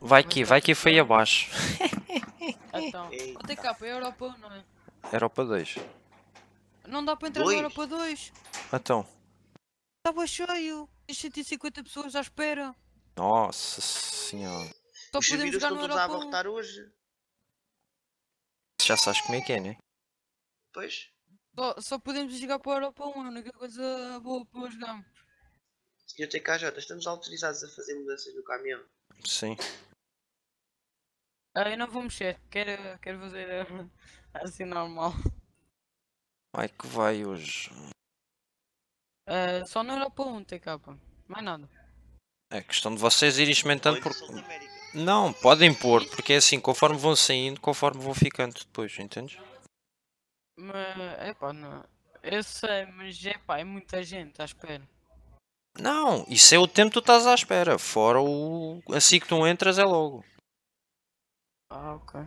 Vai que, vai que foi abaixo. Então, o TK, é Europa 1, não é? Europa 2. Não dá para entrar Dois? na Europa 2. Então, Estava cheio. Tem 150 pessoas à espera. nossa senhora. Só Os podemos jogar no a Europa 1. abarrotar hoje. Já sabes como é que é, né? Pois. Só, só podemos jogar para a Europa 1, é a única coisa boa para jogar. Senhor TKJ, estamos autorizados a fazer mudanças no caminhão. Sim. Ah, eu não vou mexer, quero, quero fazer eh, assim normal. Vai que vai hoje. Ah, só na Europa 1, TK, mais nada. É questão de vocês irem experimentando por... Não, podem pôr, porque é assim, conforme vão saindo, conforme vão ficando depois, entendes? Mas, epá, não. Eu sei, mas epá, é muita gente à espera. Não, isso é o tempo que tu estás à espera. Fora o. Assim que tu entras é logo. Ah, ok.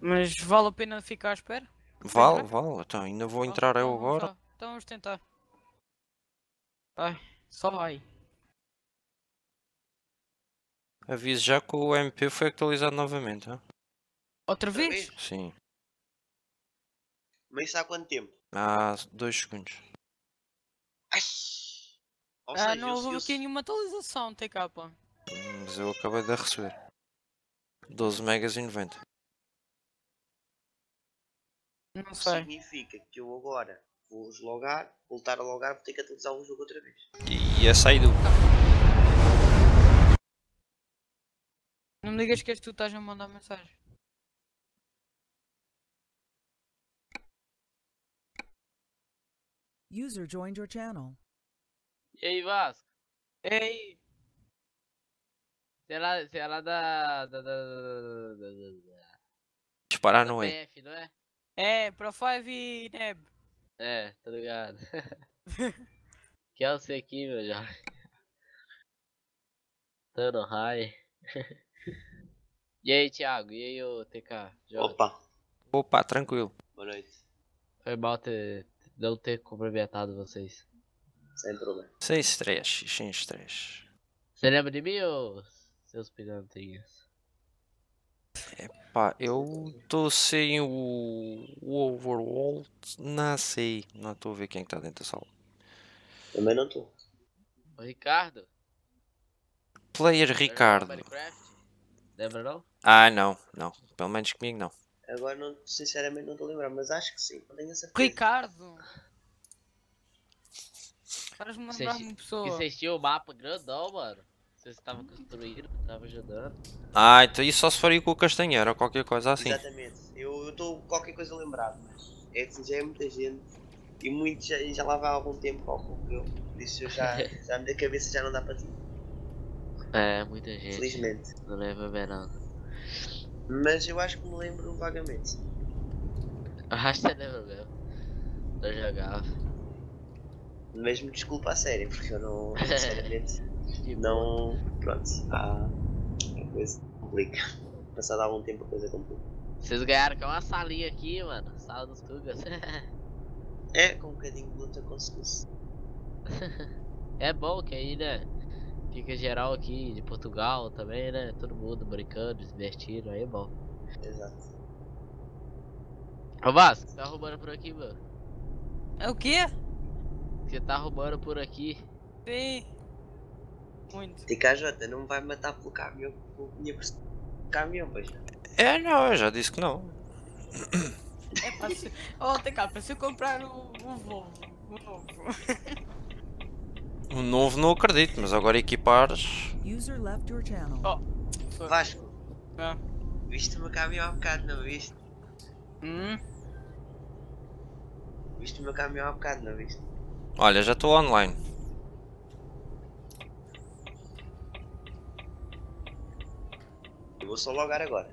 Mas vale a pena ficar à espera? Vale, né? vale. Então ainda vou Ah, entrar eu então agora. lá, Então vamos tentar. Vai, só vai. Aviso já que o MP foi atualizado novamente. Outra Outra vez? vez? Sim. Mas isso há quanto tempo? Há dois segundos. Ai! Ou Ah, seja, não houve aqui nenhuma atualização, TK. Mas eu acabei de receber. 12 megas e 90. Não sei. significa que eu agora vou logar, voltar a logar, vou ter que atualizar o jogo outra vez. E a saída. Não me digas que és tu que estás a mandar mensagem. User joined your channel. E aí, Vasco? Ei, Você é lá, você é lá da. da. da. da. da. da. Disparar da no E. PF, não é? é, Pro 5 e Neb. É, tá ligado. que é você aqui, meu jovem. Tano high. e aí, Thiago? E aí, ô TK? Jovem? Opa, Opa, tranquilo. boa noite. Foi mal ter, não ter cumprimentado vocês. Sem problema. Sem estresse, sem estresse. Você lembra de mim ou seus pilantinhas? Pá, eu estou sem o, o overworld. Não sei. Não estou a ver quem está dentro da sala. Também não estou. Ô Ricardo? Player Ricardo. Minecraft? Lembra não? Ah, não, não. Pelo menos comigo não. Agora não, sinceramente não estou a lembrar, mas acho que sim. Ricardo! Estás-me a Vocês- lembrar uma pessoa. vocês tinham o mapa grandão, mano. Vocês estavam construindo, estavam ajudando. Ah, então isso só se for aí com o Castanheira ou qualquer coisa assim. Exatamente. Eu estou qualquer coisa lembrado, mas é assim, já é muita gente e muitos já, já lá vai há algum tempo ao que eu. Por isso eu já, já a minha cabeça já não dá para ti, É, muita gente. felizmente. Não lembra bem não. Mas eu acho que me lembro vagamente. Eu acho que você lembra mesmo. Eu jogava. Mesmo desculpa a sério, porque eu não, sinceramente, não. Pronto, há. A coisa complica. Passado algum tempo a coisa complica. Vocês ganharam com uma salinha aqui, mano. Sala dos Tugas. É, com um bocadinho de luta conseguiu-se. é bom que aí, né? Fica geral aqui de Portugal também, né? Todo mundo brincando, se divertindo, aí é bom. Exato. Ô Vasco, tá roubando por aqui, mano? É o quê? Você tá roubando por aqui. Sim. Muito. TKJ não me vai matar pelo caminhão, pelo caminhão, pois. É, não, eu já disse que não. É pá, se... Oh, TK, se eu comprar o, o Volvo, o novo. O novo não acredito, mas agora equipares. User left your channel. Oh. Vasco, Ah. viste o meu caminhão há bocado, não viste? Hum? Viste o meu caminhão há bocado, não viste? Olha, já estou online. Eu vou só logar agora.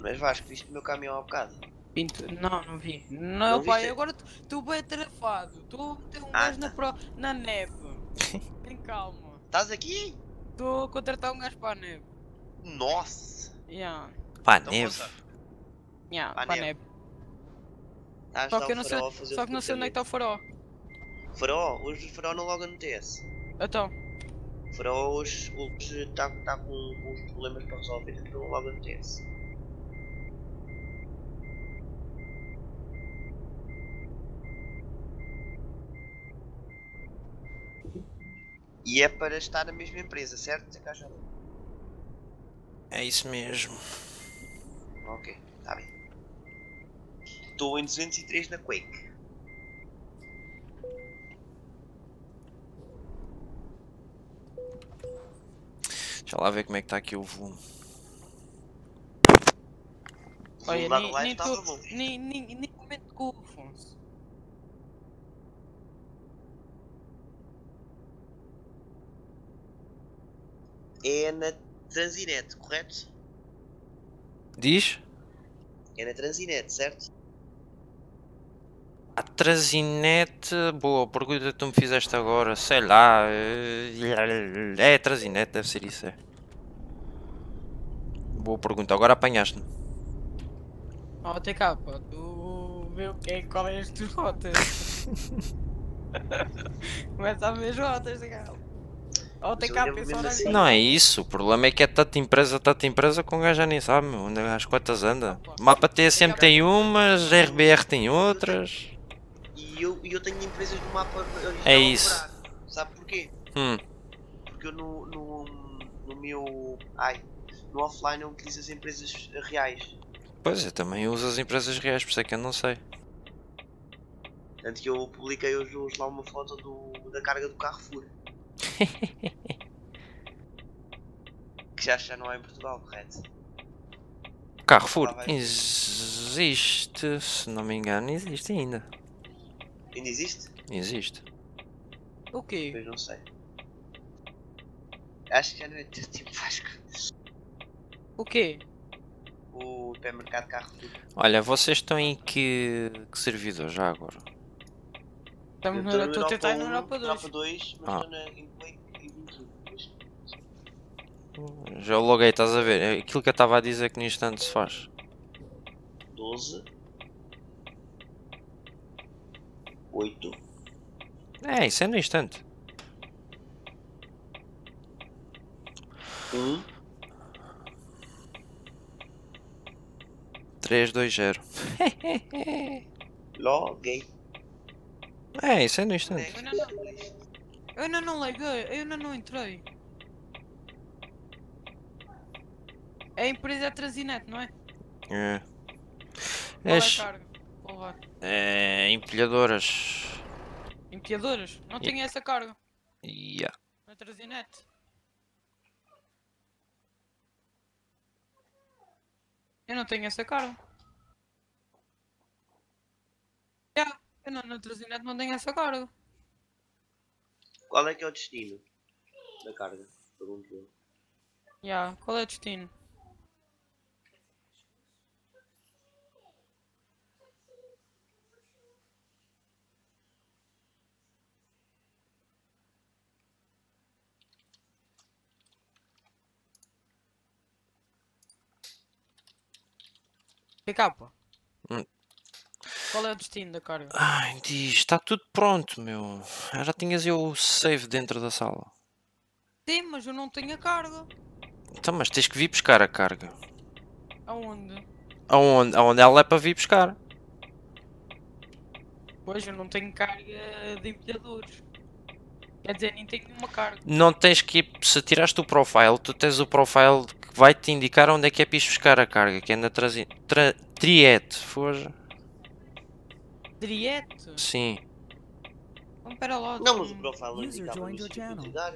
Mas Vasco, viste o meu caminhão há bocado? Pinto. Não, não vi. Não, Não pai, agora tu- tu bem atarefado. Tu a meter um Ah, gajo na, tá. pro... na neve. Tem calma. Estás aqui? Estou a contratar um gajo para a neve. Nossa! Yeah. Pá, Então, neve. moça, Yeah, Para a para a neve. neve. Só que eu não o sei, só que não sei onde é que está o farol. Farol? Hoje o farol não loga no TS. Então, Farol hoje está tá com, uns problemas para resolver, então logo acontece. E é para estar na mesma empresa, certo? É isso mesmo. Ok, está bem. Estou em 203 na Quake. Deixa lá ver como é que está aqui o volume. Olha, nem, nem, tô- nem, nem, nem comento com o Afonso. É na Transinet, correto? Diz? É na Transinet, certo? A Trasinete, boa pergunta que tu me fizeste agora, sei lá. eh, É Trasinete, deve ser isso. É. Boa pergunta, agora apanhaste-me. Ó, TK, pá, tu vê o que é, qual é as tuas rotas. Começa a ver as rotas, TK. Ó, eu TK, pensa assim. Não é isso, o problema é que é tanta empresa, tanta empresa que um gajo já nem sabe, meu, onde as quantas anda. Mapa TSM tem umas, RBR tem outras. E eu, eu tenho empresas no mapa original É isso. Sabe porquê? Hum, Porque eu no, no, no meu. Ai, no offline eu utilizo as empresas reais. pois eu também uso as empresas reais, por isso é que eu não sei. Tanto que eu publiquei hoje, hoje lá uma foto do, da carga do Carrefour. que já, já não é em Portugal, correto? Carrefour existe, se não me engano, existe ainda. Ainda existe? Existe. O quê? Pois não sei. Acho que já não é tanto tipo Vasco. O quê? O supermercado Carrefour. Olha, vocês estão em que, que servidor já agora? Estamos na, estou a tentar ir na Europa 2. Europa 2, mas Ah. estou na, e 21. Mas Já loguei, estás a ver? É aquilo que eu estava a dizer que no instante se faz. 12 8 É, isso é no instante. 1 3, 2, 0. Loguei. É, isso é no instante. Eu ainda não, eu ainda não liguei, eu ainda não entrei. É a empresa Transinet, não é? É. Qual é a carga? Levar. é, empilhadoras. Empilhadoras? Não tenho essa carga. Yeah. Na Transinet. Eu não tenho essa carga. Já, eu não, na Transinet não tenho essa carga. Qual é que é o destino da carga? Pergunto eu. Já, qual é o destino? Que capa? Hum. Qual é o destino da carga? Ai, diz, está tudo pronto, meu. Já tinhas eu o save dentro da sala. Sim, mas eu não tenho a carga. Então, mas tens que vir buscar a carga. Aonde? Aonde? Aonde ela é para vir buscar. Pois eu não tenho carga de empilhadores. Quer dizer, nem tenho uma carga. Não tens que ir, se tiraste o profile, tu tens o profile que vai te indicar onde é que é para ir buscar a carga, que é na trazi... tra... Triete, foja. Driete? Sim. Então pera lá. Não, mas o sítio channel. de dar.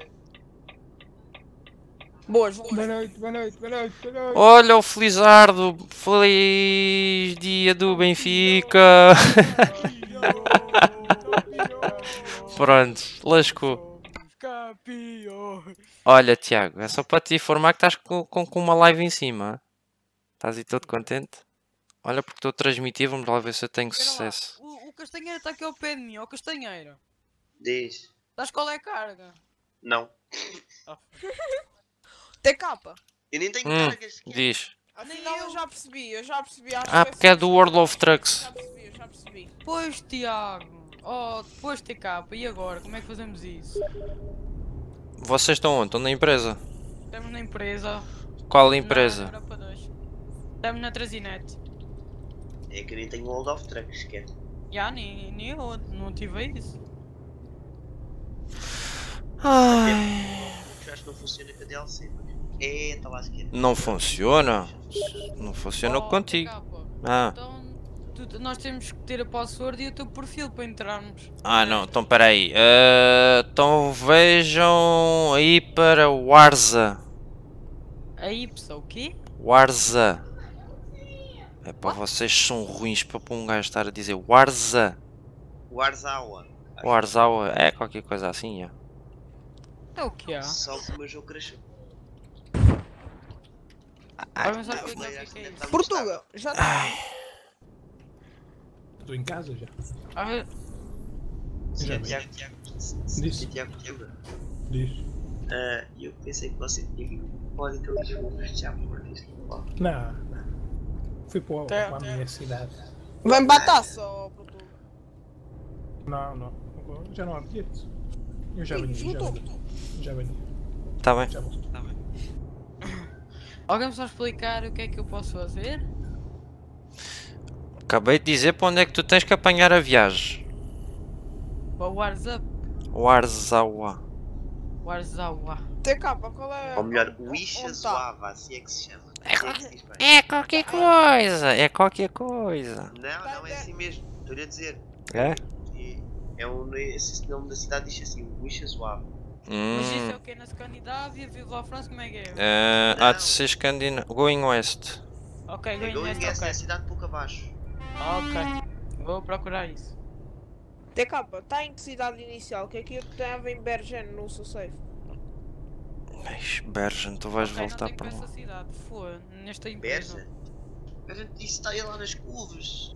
Boas, boa noite, boa noite, boa noite, boa noite. Olha o Felizardo, feliz dia do Benfica. Pronto, lascou. Campeão. Olha, Tiago, é só para te informar que estás com, com, com uma live em cima. Estás aí todo contente? Olha, porque estou a transmitir, vamos lá ver se eu tenho Pera lá, sucesso. O, o Castanheira está aqui ao pé de mim, ó Castanheira. Diz. Sabes qual é a carga? Não. TK. Eu nem tenho Hum, cargas. Diz. Afinal eu já percebi, eu já percebi. Acho Ah, que porque é do World of Trucks. Já percebi, eu já percebi. Pois, Tiago. Oh, depois TK, e agora? Como é que fazemos isso? Vocês estão onde? Estão na empresa? Estamos na empresa. Qual empresa? Europa 2. Estamos na Trasinete. É que eu nem tenho hold of trucks, que é. Já, nem, nem eu não tive isso. Ai. Acho que não funciona com a DLC, mas. É, lá à esquerda. Não funciona? Não funciona Oh, contigo. Ah, Então, tu- nós temos que ter a password e o teu perfil para entrarmos. ah não, então peraí. Ah, então vejam aí para Warza. A Y, o quê? Warza. É para vocês são ruins para um gajo estar a dizer Warza. Warzawa. Warzawa, é qualquer coisa assim, é. É o que há? Só que o meu jogo cresceu. Vamos lá Ah, explicar o mas que é acho que é que isso. tá Portugal, já tá. Estou em casa já. Ah, mas- Sim, Já é. Tiago, Tiago. Disse. É Tiago. Diz. Ah, E eu pensei que você tinha. Pode então eu vou fechar por isso. Ó, Não, não. Fui para, o- Tá, para a tá. universidade. Vem bataça, ó, Portugal. Não, não. Já não há bilhetes. Eu já venho, já venho. Já venho. Tá bem. Já volto. Alguém me só explicar o que é que eu posso fazer? Acabei de dizer para onde é que tu tens que apanhar a viagem. Para o WhatsApp. Warzawa. Warzawa. TK, qual é. Ou melhor, onde- Wisha onde? Zoava, assim é que se chama. É. É qualquer coisa, é qualquer coisa. Não, não é assim mesmo. Estou-lhe a dizer. É? E É um, esse nome da cidade diz assim, Wisha Zoava. Mas isso Hum. é o que? Na Escandinávia, Viva la France, como é que é? eh, há de ser escandinavo. Going West. Ok, É ganhei Going esta, essa é ok. a cidade pouco abaixo. Ok. Vou procurar isso. TK, tá em que cidade inicial? Que aqui eu estava em Bergen, no seu safe. Ixi, Bergen, tu vais Ok, não voltar para lá. cidade. Foi nesta empresa. Berza? Berza disse está aí lá nas curvas.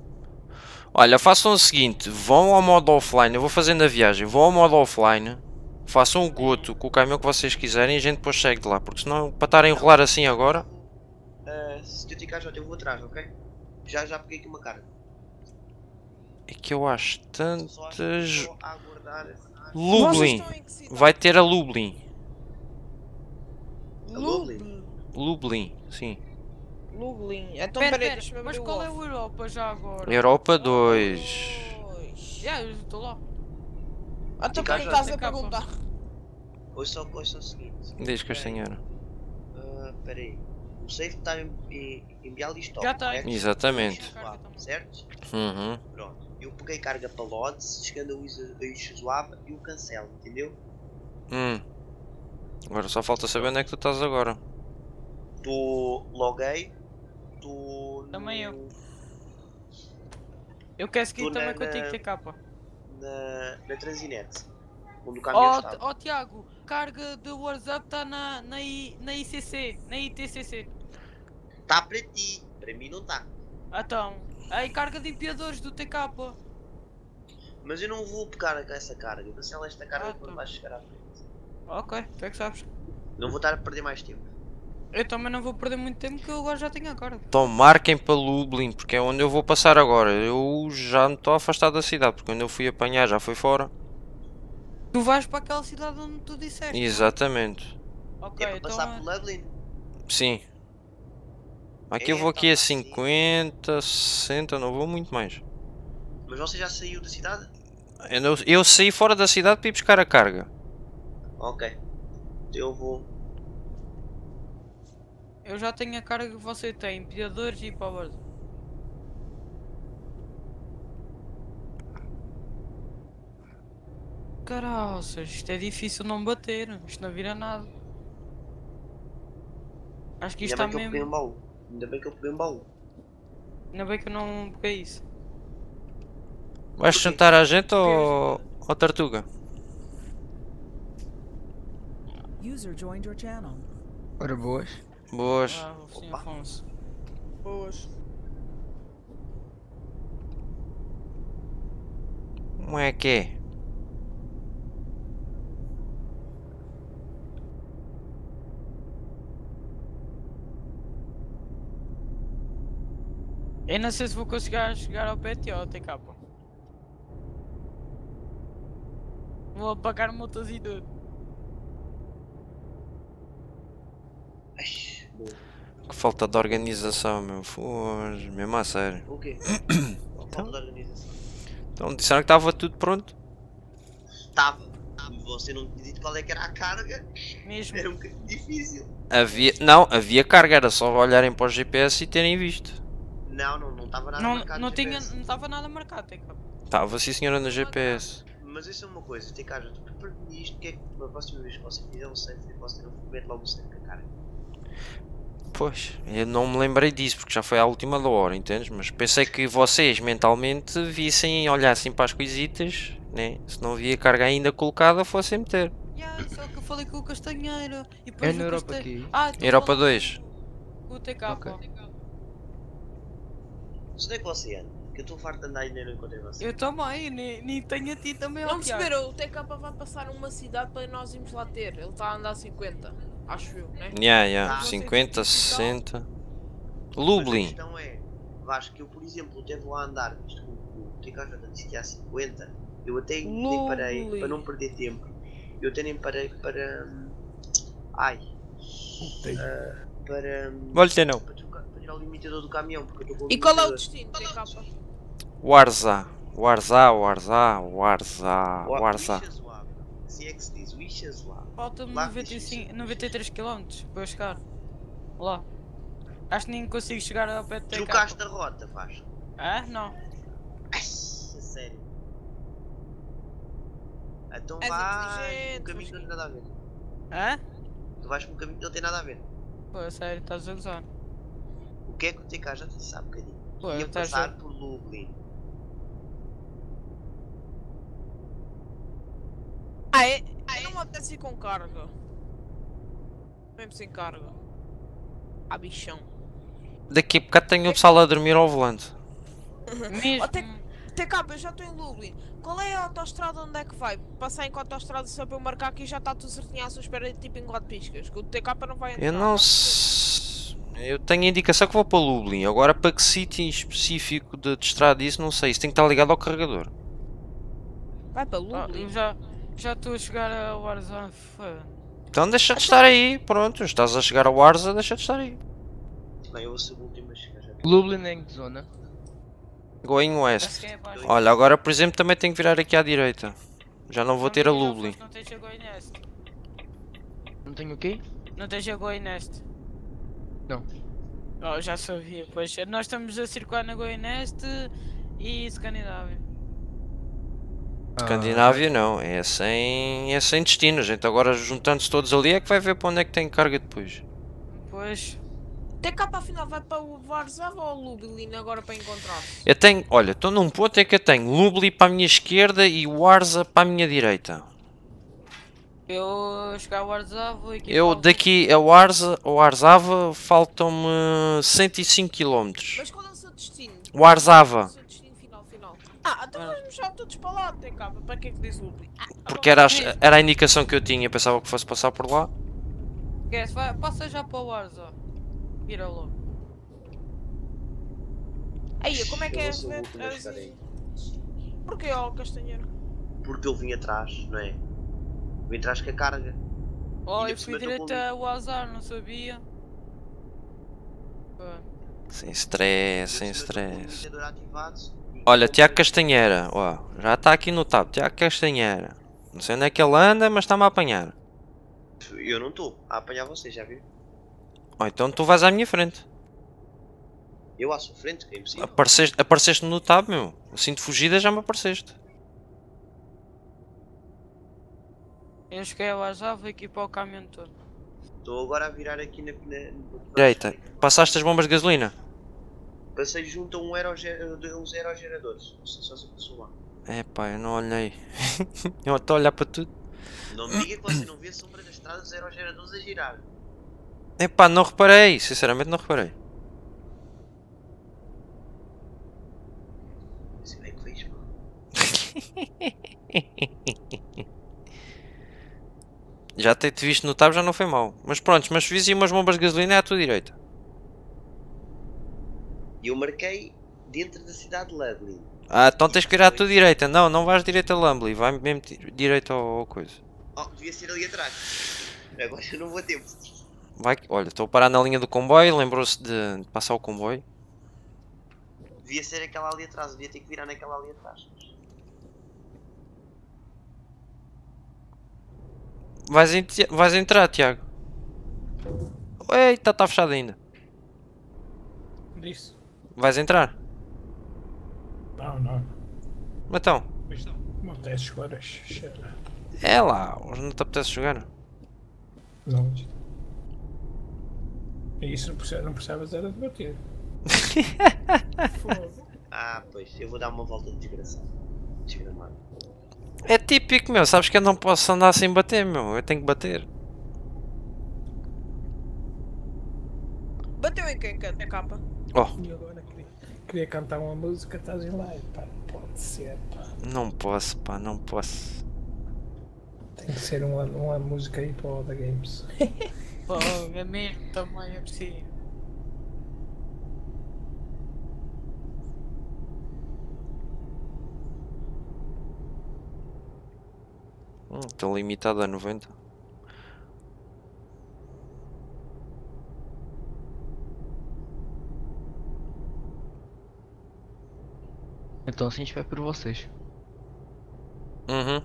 Olha, façam o seguinte: vão ao modo offline. Eu vou fazendo a viagem. Vão ao modo offline. Façam o goto com o caminhão que vocês quiserem e a gente depois segue de lá. Porque senão, para estar a enrolar assim agora. Ah, se eu tiver já eu vou atrás, ok? Já, já peguei aqui uma carga. É que eu acho tantas. Lublin. Que? Vai ter a Lublin. Lublin. Lublin, sim. Lublin. Então Pera, peraí, pera, abrir mas qual é o Europa já agora? Europa 2. Pois. Já, eu estou lá. Então Fica por que já, estás a perguntar? Hoje só, hoje só o seguinte. Diz Castanheira. Ah, peraí. O safe está em, Bialystok, Já tá. correto? Exatamente. Suave, Certo? Uhum. Pronto. Eu peguei carga para Lodz, chegando a Ixuzuaba e o cancelo, entendeu? Hum. Agora só falta saber onde é que tu estás agora. Tu loguei, tu. Também no- Eu quero seguir Tu na- também contigo, na- TK. Na, na Transinet. Onde o caminhão Oh, oh Tiago, carga de WhatsApp está na, na, I, na ICC, na ITCC. Está para ti, para mim não está. Então, aí carga de empiadores do TK. Mas eu não vou pegar essa carga, eu cancelo esta carga Ah, quando tá. vais chegar à frente. Ok, tu é que sabes. Não vou estar a perder mais tempo. Eu também não vou perder muito tempo que eu agora já tenho a carga. Então marquem para Lublin, porque é onde eu vou passar agora. Eu já me estou afastado da cidade, porque quando eu fui apanhar já foi fora. Tu vais para aquela cidade onde tu disseste. Exatamente. Ok, é para então. passar por Lublin. Sim. Aqui eu vou aqui a sim. 50, 60, não vou muito mais. Mas você já saiu da cidade? Eu, não- eu saí fora da cidade para ir buscar a carga. Ok. Eu vou. Eu já tenho a carga que você tem, empiadores e powers. Caraças, isto é difícil não bater, isto não vira nada. Acho que isto está mesmo. Ainda bem que eu peguei um baú. Ainda bem que eu não peguei isso. Vais juntar a gente ou, ou tartuga? User joined your channel. Ora boas. Boas. Ah. Afonso. Boas. Como é que é? Eu não sei se vou conseguir chegar ao PTO ou TK. Vou apagar multas e tudo. Que falta de organização, meu. Foge, mesmo a sério. O quê? Falta de organização. Então disseram que estava tudo pronto. Estava. Você não tinha dito qual é que era a carga. Mesmo. Era um bocadinho difícil. Havia. Não, havia carga, era só olharem para o GPS e terem visto. Não, não não estava nada Não, marcado não estava nada marcado, tem. Estava sim senhora no GPS. Mas isso é uma coisa, tem cara, tu prepara-me isto, que é que a próxima vez que você fizer um safe, você não mete logo o safe com a cara. Pois, eu não me lembrei disso porque já foi à última da hora, entendes? Mas pensei que vocês mentalmente vissem e olhassem para as coisitas, né? Se não havia carga ainda colocada, fossem meter. Yeah, só que eu falei com o Castanheiro. E É depois na o Europa aqui. Ah, Europa falar 2. Com o TK. Ok. Onde é que você anda? Que eu estou farto de andar e ainda não encontrei você. Eu também, nem, nem tenho a ti também. Não Tiago. perceberam? O TK vai passar uma cidade para nós irmos lá ter. Ele está a andar a 50. Acho eu, né? Yeah, yeah. Ah. 50, 60. Mas a Lublin. questão é, Vasco, eu por exemplo, eu teve lá a andar, isto o o TK já disse que há 50, eu até nem parei, Lublin. para não perder tempo, eu até nem parei para. hum, Ai. ah, para. hum, Volta não. Para, trocar- para tirar o limitador do caminhão, porque eu estou com o E qual é o destino, TK? Warza. Warza, Warza, Warza, Wa- Warza. Assim é que se diz. Falta-me Lá, 95, isso. 93 km para eu chegar. Lá. Acho que nem consigo chegar ao pé do TK. Trocaste a rota, Vasco. Ah, não. Ai, a sério. Então És vai um caminho que não tem nada a ver. Hã? Tu vais por um caminho que não tem nada a ver. Pô, sério, estás a gozar. O que é que o TK já disse há bocadinho? Pô, Ia estás passar a... por Lublin. Ah, é? Eu não me apetece ir com carga. Mesmo sem carga. Ah, bichão. Daqui a bocado tenho o pessoal a dormir ao volante. Mesmo. Até- TK, eu já estou em Lublin. Qual é a autostrada onde é que vai? Passar em que autostrada só para eu marcar aqui já está tudo certinho à sua espera tipo em de piscas. Que o TK não vai entrar. Eu não tá? sei. Eu tenho a indicação que vou para Lublin. Agora para que sítio em específico de, de estrada isso não sei. Isso tem que estar ligado ao carregador. Vai para Ah, Lublin. eu já já estou a chegar a Warzone. Então deixa de estar aí. Pronto, estás a chegar ao Warza, deixa de estar aí. Bem, eu vou ser o último a chegar já. Lublin é em que zona? Going West. é. Olha, agora por exemplo também tenho que virar aqui à direita. Já não vou ter a Lublin. Não tens a. Não tenho o quê? Não tens a Goi Nest. Não. Oh, já sabia, pois. Nós estamos a circular na Goi Nest e Escandinávia. Escandinávia não, é sem, é sem destino. A gente agora juntando-se todos ali é que vai ver para onde é que tem carga depois. Pois. TK afinal vai para o Varzava ou Lublin agora para encontrar? Eu tenho, olha, estou num ponto em que eu tenho Lublin para a minha esquerda e Warza para a minha direita. Eu chegar a Warzava vou aqui. Eu daqui a Warza, a Warzava faltam-me 105 km. Mas qual é o seu destino? Warzava. Qual é o seu destino final, final? Ah, então vamos já todos para lá, TK. Para que é que diz Lublin? Ah, Porque era, era a indicação que eu tinha, pensava que fosse passar por lá. Esquece, vai, passa já para o Warzone. Vira logo. Aí, como é que Eu é? o as- aí. Porquê, ó, Castanheiro? Porque eu vim atrás, não é? Vim atrás com a carga. Oh, eu fui direto ao azar, não sabia. Pá. Sem stress, sem Eu stress. Olha, Tiago eu- Castanheira, ó, já está aqui no tab, Tiago Castanheira. Não sei onde é que ele anda, mas está-me a apanhar. Eu não estou a apanhar vocês, já viu? Ó, então tu vais à minha frente. Eu à sua frente, que é impossível. Apareceste, apareceste no tab, meu. Assim de fugida já me apareceste. Eu cheguei ao azar, vou aqui para o caminhão todo. Estou agora a virar aqui na. na no- Direita. Passaste as bombas de gasolina? Passei junto a um aeroger- de uns aerogeradores. Não sei se você passou lá. É pá, eu não olhei. eu estou a olhar para tudo. Não me diga que você não vê a sombra da estrada dos aerogeradores a girar. É pá, não reparei. Sinceramente não reparei. Se bem que fez, mano. Já ter-te visto no tab já não foi mal. Mas pronto, mas fiz umas bombas de gasolina é à tua direita. E eu marquei dentro da cidade de Ludley. Ah, então tens que ir à tua direita. Não, não vais direito a Lumbly. Vai mesmo direito ao, ao coisa. Oh, devia ser ali atrás. Agora eu não vou a tempo. Vai, olha, estou a parar na linha do comboio, lembrou-se de de passar o comboio. Devia ser aquela ali atrás, devia ter que virar naquela ali atrás. Vais, en- vais entrar, Tiago. Eita, está fechado ainda. Disse. Vais entrar? Não, não. Então, Isto não tem jogar. Cheira. é lá, hoje não te apetece jogar. Não. E isso não percebes, não percebes era debater. Ah, pois, eu vou dar uma volta de desgraçado. Desgramado. É típico, meu, sabes que eu não posso andar sem bater, meu, eu tenho que bater. Bateu em quem canta capa? E agora queria, queria cantar uma música, estás em live, pá. não Pode ser, pá. Não posso, pá, não posso. Tem que ser uma, uma música aí para o da Games. Pô, é mesmo, também é preciso. Hum, Estou limitado a 90. Então assim a gente vai por vocês. Uhum.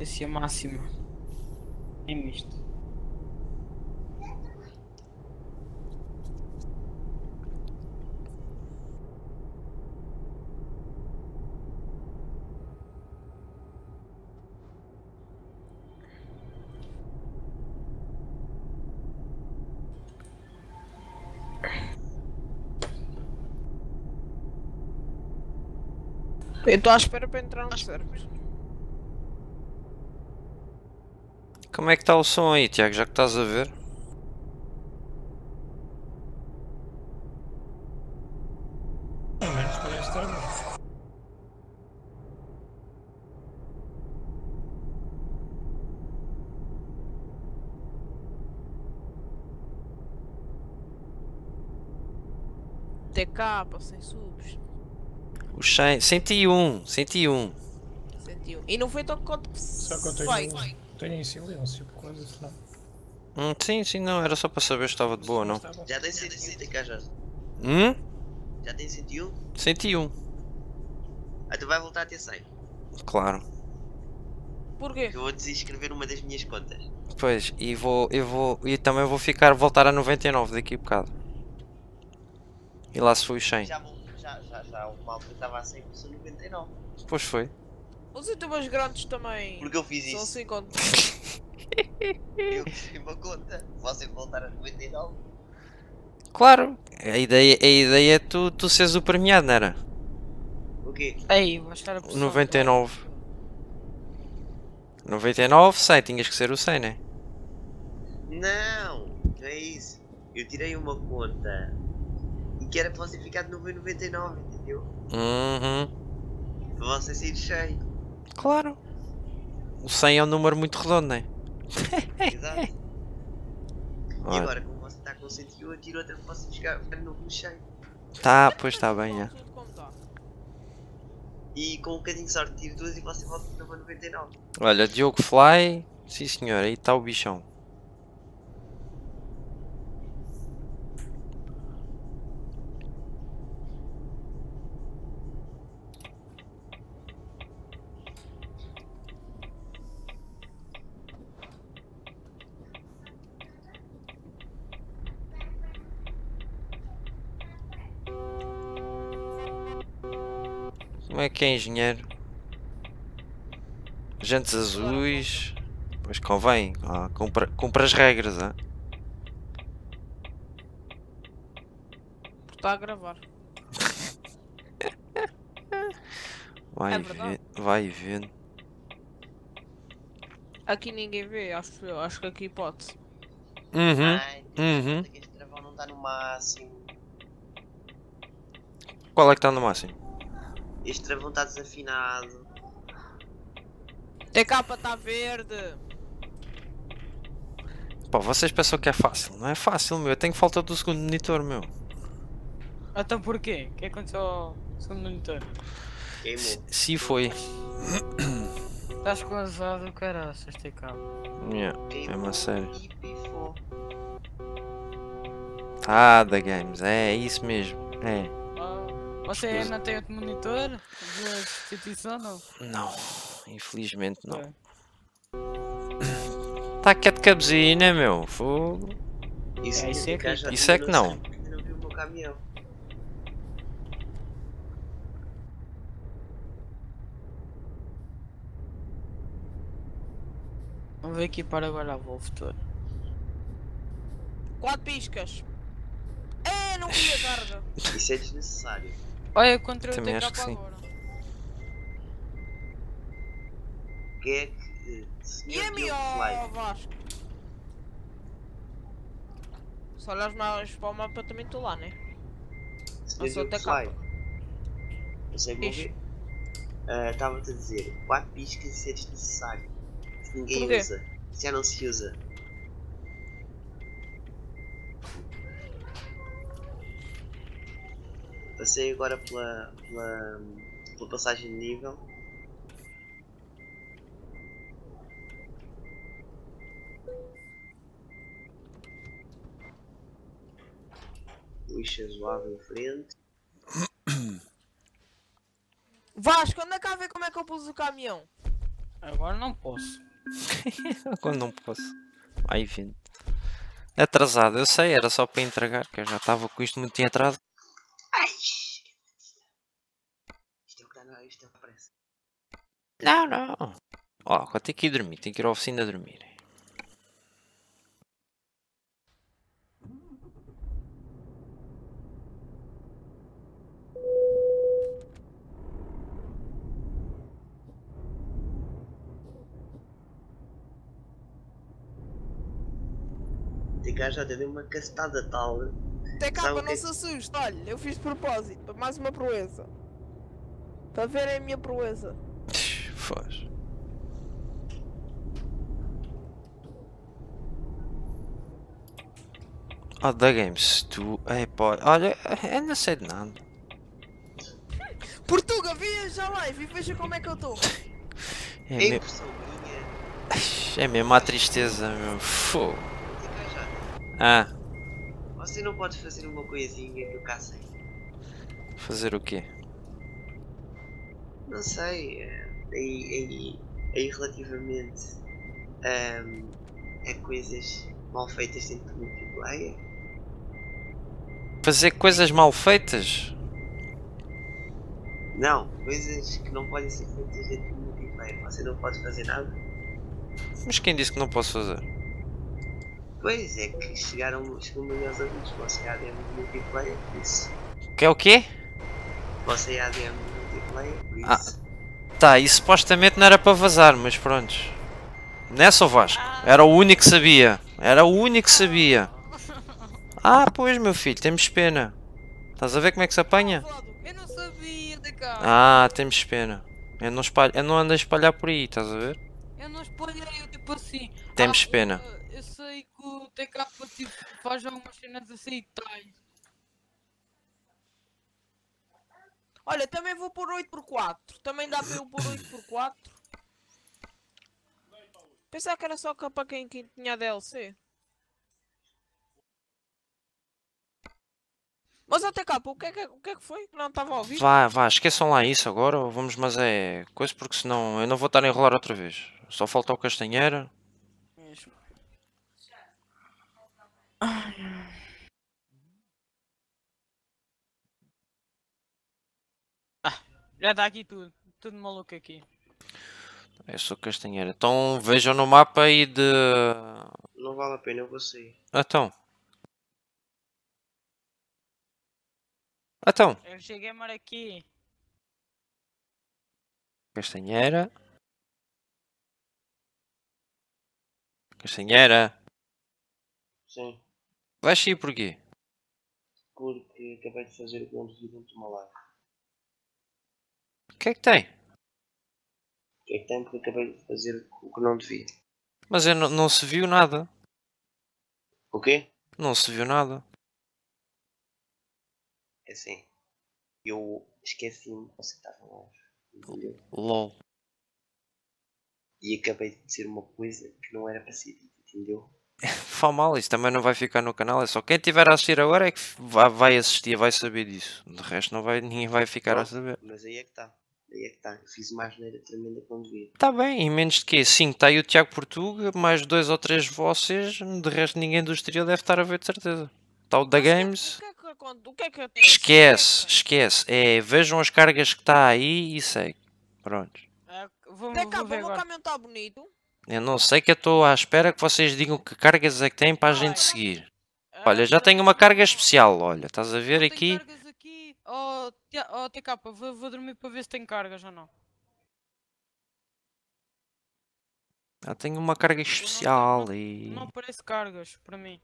Esse é máximo. É nisto. Eu estou à espera para entrar nos servers. Como é que está o som aí, Tiago, já que estás a ver? Pelo menos parece estar bom. TK, sem subs. Os 100, 101, 101. 101. E não foi tão quanto Só que eu foi. tenho, tenho em silêncio por causa disso, não. Hum, sim, sim, não, era só para saber se estava de boa ou não. Já tem 101, tem cá já. Hum? Já tem 101? 101, Ah, tu vai voltar a ter 100. claro. Porquê? Eu vou desinscrever uma das minhas contas. Pois, e vou, eu vou, e também vou ficar, voltar a 99 daqui a bocado. E lá se foi os 100. Já, vou- já, já, já, uma altura estava a 100 por 99. Pois foi. Os youtubers grandes também Porque eu fiz são isso. assim quando. Eu criei uma conta. Você voltar a 99. Claro, a ideia, a ideia é tu, tu seres o premiado, não era? O quê? Ei, vou estar a O 99. 99, 100, tinhas que ser o 100, né? Não, não é isso. Eu tirei uma conta que era para você ficar de novo em 99, entendeu? Uhum. Para você sair cheio. Claro. O 100 é um número muito redondo, não é? Exato. E Olha, agora, como você está com 101, eu tiro outra para você ficar ficar de novo no cheio. Tá, pois está bem, é. E com um bocadinho de sorte tiro duas e você volta de novo a 99. Olha, Diogo Fly, sim senhor, aí está o bichão. É que é engenheiro? Jantes azuis. Pois convém, ah, cumpre, cumpre as regras, ah. Porque está a gravar. vai É ver, vai vendo. Aqui ninguém vê, acho eu. Acho que aqui pode. Uhum, Ai, uhum. que este travão não está no máximo. Qual é que está no máximo? Este travão está desafinado. TK está verde. Pá, vocês pensam que é fácil? Não é fácil, meu. Eu tenho falta do segundo monitor, meu. Então porquê? O que aconteceu ao segundo monitor? Queimou. Se, se foi. Estás com azar do caraças, tem cabo. Yeah, é uma série. Ah, da Games, é isso mesmo. É. Você não tem outro monitor? De substituição não? Não, infelizmente não. É. Tá quieto cabezinho, né, meu? Fogo. Isso, É, isso é que- já isso é que não. não vi o meu caminhão. Vamos ver aqui para agora a Wolf toda. Quatro piscas. É, não queria carga. Isso é desnecessário. Olha, contra o Também acho que sim. agora. Que é que. E a mim, ó Vasco? Se olhas mais para o mapa também estou lá, né? Senhor eu sou TK. Flávio, Consegue ouvir? Estava-te a dizer, 4 piscas isso é desnecessário. Isso ninguém usa. Isso já não se usa. Passei agora pela, pela, pela passagem de nível. Lixa zoado em frente. Vasco, anda cá a ver como é que eu pus o caminhão. Agora não posso. Quando não posso. Ai, vinte. Atrasado, eu sei, era só para entregar, que eu já estava com isto muito em atraso. Ai! Isto é o que dá. Isto é o que parece. Não, não. Ó, agora tenho que ir dormir, tenho que ir à oficina dormir. Tem que já deu uma castada tal. Até cá, não se assuste, olha, eu fiz de propósito, para mais uma proeza. Para verem a minha proeza. Foz. Oh, da Games, tu. É, pá, olha, eu não sei de nada. Portuga, veja a live e veja como é que eu estou. É, É me... impressão minha. é mesmo a tristeza, meu. Fogo. Ah, Você não pode fazer uma coisinha que eu cá sei. fazer o quê? Não sei. é, Aí, aí, aí relativamente ahm, a coisas mal feitas dentro do multiplayer. Fazer coisas mal feitas? Não, coisas que não podem ser feitas dentro do multiplayer. Você não pode fazer nada. Mas quem disse que não posso fazer? Pois é que chegaram, chegou milhões ouvintes. Você é ADM multiplayer, por isso. Que é o quê? Você é ADM multiplayer, por Ah. isso. Tá, e supostamente não era para vazar, mas prontos. Não é só Vasco. Era o único que sabia. Era o único que sabia. Ah, pois, meu filho, temos pena. Estás a ver como é que se apanha? Eu não sabia, TK. Ah, temos pena. Eu não, espalho, eu não ando a espalhar por aí, estás a ver? Eu não espalhei, eu tipo assim. Temos ah, pena. uh, Eu sei o TK tipo, faz algumas cenas assim e tal. Olha, também vou por 8x4. Também dá para eu por 8x4. Pensava que era só cá para quem, quem tinha DLC. Mas até cá, o que é que, o que, é que foi? Não estava a ouvir? Vá, vá, esqueçam lá isso agora. Vamos, mas é coisa porque senão eu não vou estar a enrolar outra vez. Só falta o Castanheira. Mesmo. Ah, já está aqui tudo. Tudo maluco aqui. Eu sou Castanheira. Então vejam no mapa aí de. Não vale a pena, eu vou sair. Então. Então. Eu cheguei mar aqui. Castanheira. Castanheira. Sim. Vais sair porquê? Porque acabei de fazer o que não devia dentro de live. O que é que tem? O que é que tem? Porque acabei de fazer o que não devia. Mas não, não se viu nada. O quê? Não se viu nada. É assim. Eu esqueci-me que você estava lá. Entendeu? LOL. E acabei de dizer uma coisa que não era para ser dita, entendeu? Fá mal, isso também não vai ficar no canal. É só quem tiver a assistir agora é que vai, assistir, vai saber disso. De resto, não vai, ninguém vai ficar a Pronto, saber. Mas aí é que está. Aí é que está. Fiz uma asneira tremenda quando devia. Está bem, em menos de quê? 5 está aí o Tiago Portuga, mais dois ou três vocês. De resto, ninguém do exterior deve estar a ver de certeza. Está o da Games. O que é que é acontece? Esquece, esquece. É, vejam as cargas que está aí e segue. Pronto. Ah, vou, Até vou cá, ver o meu agora. Eu não sei que eu estou à espera que vocês digam que cargas é que têm para a gente seguir. Olha, já tenho uma carga especial, olha. Estás a ver Tem aqui? cargas aqui. Oh, oh TK, vou, vou dormir para ver se tem cargas ou não. Já tenho uma carga especial não- e... Não aparece cargas para mim.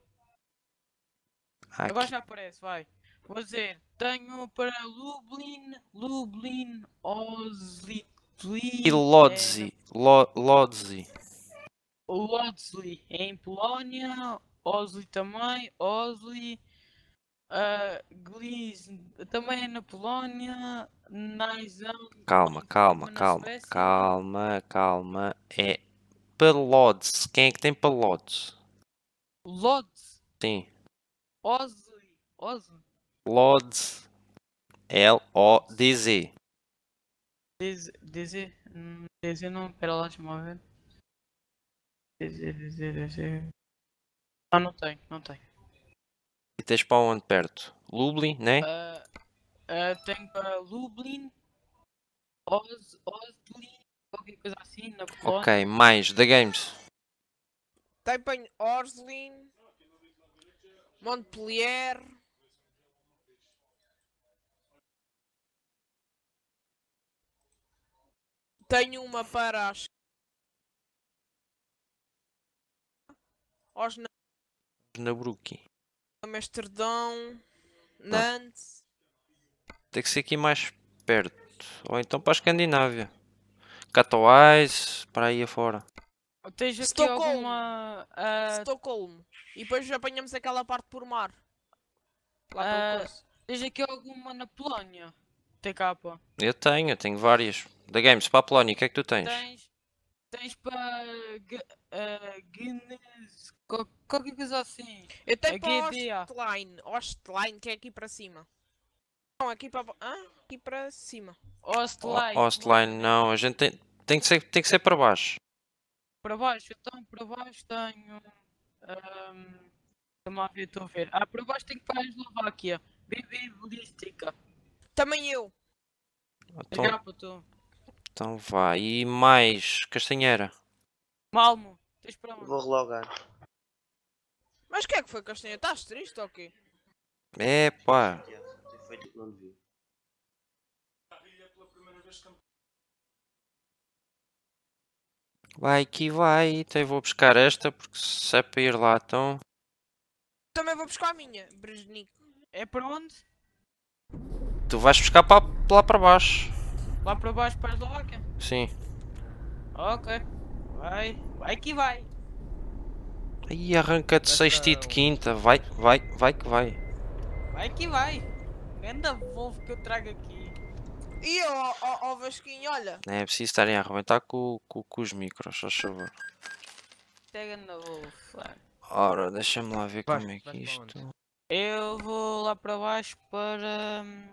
Aqui. Agora já aparece, vai. Vou dizer, tenho para Lublin, Lublin, Osli, E Lodzi, Lo- Lodzi. Lodzi em Polónia, Osli também, Osli, uh, Gliz também é na Polónia, Naizão Calma, calma, calma, calma, calma. É Pelodz. Quem é que tem Pelodz? Lodz, Sim. Osli, Osli, Lodz. L-O-D-Z. DZ, DZ, hum, DZ não, pera lá, deixa-me ver. Ah, não tem, não tem. E tens para onde perto? Lublin, né? Ah, ah, tenho para Lublin, Oz, Oslin, qualquer coisa assim, na Polónia. Ok, mais, da Games. Tem para Orslin, Montpellier. Tenho uma para as... Osna, Nabruki. Amsterdão, Nantes. Tem que ser aqui mais perto. Ou então para a Escandinávia. Katowice, para aí afora. Tens aqui Estocolmo. alguma. ah, Estocolmo. E depois apanhamos aquela parte por mar. Lá coice. tens aqui alguma na Polónia? TK. Eu tenho, eu tenho várias. Da Games, para a Polónia, o que é que tu tens? Tens. Tens para. Ah, Guinness. Qual- Qualquer coisa assim. Eu tenho a para. Ostline. Ostline, que é aqui para cima. Não, aqui para... Hã? Aqui para cima. Ostline. Ostline, não, a gente tem, tem, que ser, tem que ser para baixo. Para baixo, então para baixo tenho. Um, Estamos a ver, estou a ver. Ah, para baixo tenho para a Eslováquia. BB Balística. Também eu. Então, Já para tu. então vá. E mais Castanheira. Malmo. Tens para onde? Vou relogar. Mas o que é que foi, Castanha? Estás triste ou quê? É pá. Vai que vai. Então vou buscar esta porque se é para ir lá então. Também vou buscar a minha, Breznik. É para onde? Tu vais buscar para, lá para baixo. Lá para baixo para a Eslováquia? Sim. Ok. Vai. Vai que vai. Aí arranca de sexta e de quinta. Vai, vai, vai que vai. Vai que vai. Ganda Volvo que eu trago aqui. E ó, ó, ó Vasquinho, olha. Não é preciso estarem a arrebentar com, com, com os micros, só favor. Até ganda Volvo. vai. Ora, deixa-me lá ver Vais- como é que isto. Eu vou lá para baixo para. hum,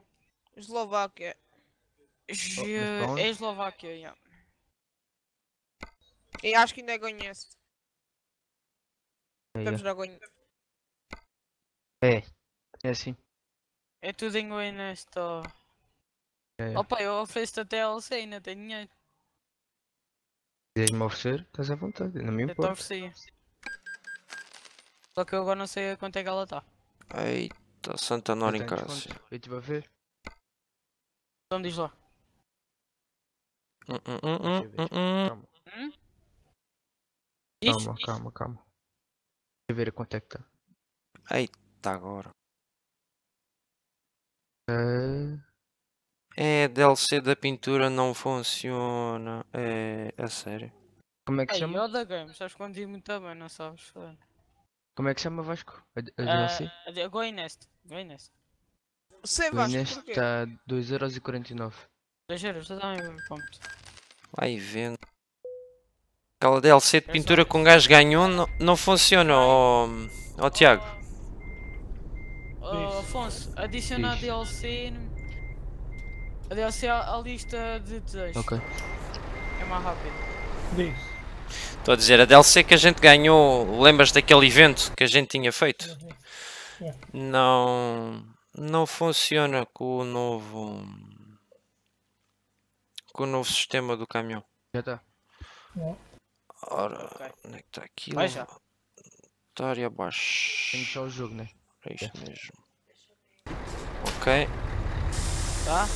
Eslováquia. Ge- onde? É Eslováquia, yeah. E acho que ainda conhece. Estamos na Gonha. É, é assim. É tudo em Goianesto. É. Opa, eu ofereço-te até LC, ainda tenho dinheiro. Quiseres-me oferecer, estás à vontade, não me Eu te importa. Só que eu agora não sei a quanto é que ela está. Eita, Santa Nora em casa. Eu estive a ver. Então diz lá. Hum, hum, hum, hum, hum, hum. Calma, Hum? Calma, calma, calma. Deixa eu ver a quanto é que está. Eita, agora. É... É, DLC da pintura não funciona. É, a sério. Como é que se Ei, chama? da game, sabes quando digo muito bem, não sabes? Como é que se chama Vasco? A, a Ah, DLC? a de- Goianest. Goianest. Sei O Vasco, porquê? está 2,49€. 2 euros, já também ponto. Vai vendo. Aquela DLC de pintura um gajo ganhou não, não funciona, ó ó Tiago. Oh, Afonso, adiciona a. DLC. A DLC à, à lista de desejos. Ok. É mais rápido. Diz. Estou a dizer, a DLC que a gente ganhou, lembras daquele evento que a gente tinha feito? É. Não, não funciona com o novo, com o novo sistema do caminhão. Já tá. Ora, Ok. onde é que está aquilo? Vai já. Inventário abaixo. Tenho só o jogo, né? É isto mesmo. Ok. Tá?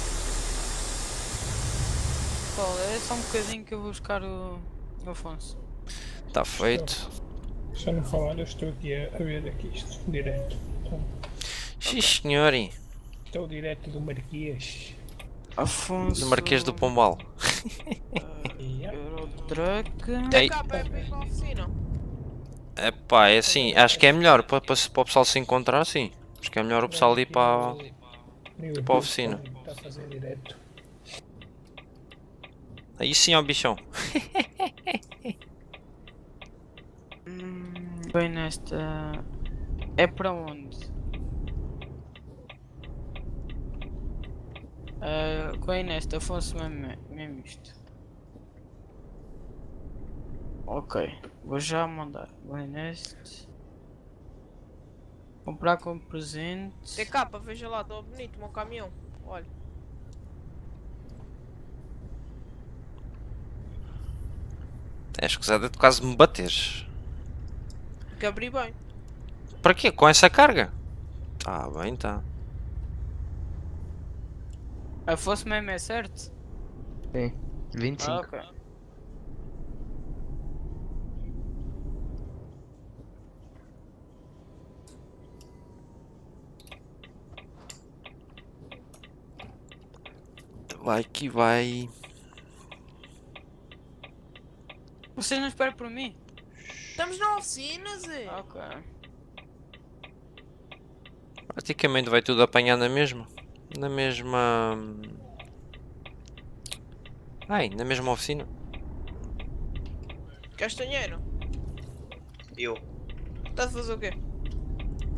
Pessoal, é só um bocadinho que eu vou buscar o, o Afonso. Está tá feito. Se eu não falar, eu estou aqui a, a ver aqui isto, direto. Então, Sim, senhori. Estou direto do Marquês. Afonso. Do Marquês do Pombal. Yeah. Eurotruck. Ei. TK é para ir para a oficina. Epá, é assim, acho que é melhor para, para, para o pessoal se encontrar assim. Acho que é melhor o pessoal ir para. Eu para a oficina. A direto. Aí sim, ó bichão. Hum, Bem nesta. É para onde? Ah, bem nesta, Afonso mesmo, mesmo isto. Ok, vou já mandar. Bem neste. Comprar como presente. TK, veja lá, estou bonito meu caminhão. Olha. É escusado de quase me bateres. Que abri bem. Para quê? Com essa carga? Tá bem, tá. Afonso mesmo é certo? Sim. 25. Ah, ok. Vai que vai. Vocês não esperam por mim? Estamos na oficina, Zé. Ok. Praticamente vai tudo apanhar na mesma. Na mesma. Ai, na mesma oficina. Castanheiro, Eu. estás a fazer o quê?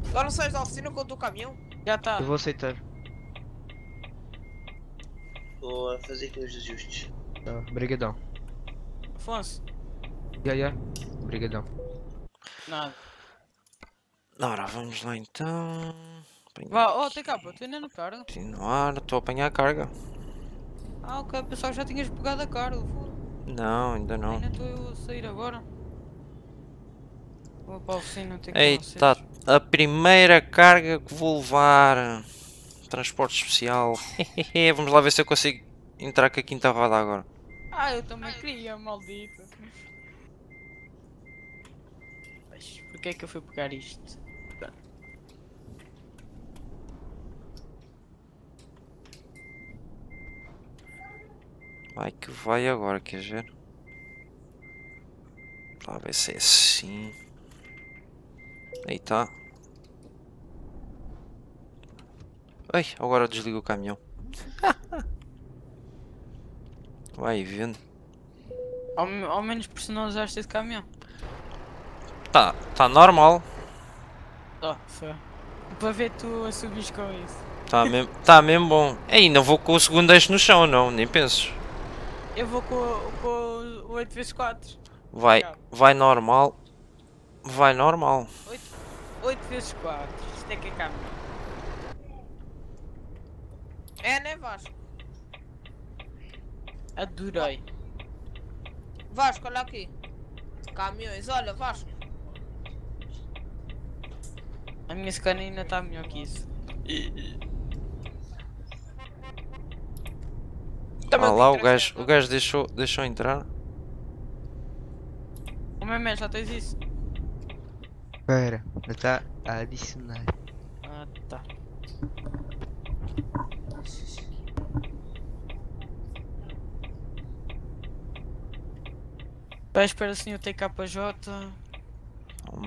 Agora não sais da oficina com o teu caminhão? Já está. Eu vou aceitar. Estou a fazer aqui uns ajustes. Tá. Obrigadão. Afonso, Já, já. Obrigadão. nada. Ora, vamos lá então. Apanhar Vá, oh, TK, tu ainda não carga? Continuar, estou a apanhar a carga. Ah, ok, que já tinhas pegado a carga. Não, ainda não. Ainda estou eu a sair agora. Vou para a oficina, tenho que Eita, a primeira carga que vou levar. Transporte especial. Vamos lá ver se eu consigo entrar com a quinta roda agora. Ah, eu também queria, maldito. Mas porquê é que eu fui pegar isto? Vai que vai agora, quer ver? Lá vai ser assim. Aí tá. Ai, agora desliga o caminhão. Vai vendo. Ao, ao menos personalizaste esse caminhão. Tá, tá normal. Tá, foi. Para ver tu a subires com isso. Tá mesmo, tá mesmo bom. Ei, não vou com o segundo eixo no chão, não, nem penses. Eu vou com, o- com o 8x4. Vai, vai normal. Vai normal. 8x4. Isto é que é caminhão. É, né, Vasco? Adorei. Vasco, olha aqui. Caminhões, olha, Vasco. A minha scanina está melhor que isso. Também Ah lá, o gajo, o não? gajo deixou, deixou entrar. O meu já tens isso? Espera. Ainda está a adicionar. Ah, tá. Vai espera assim o TKJ.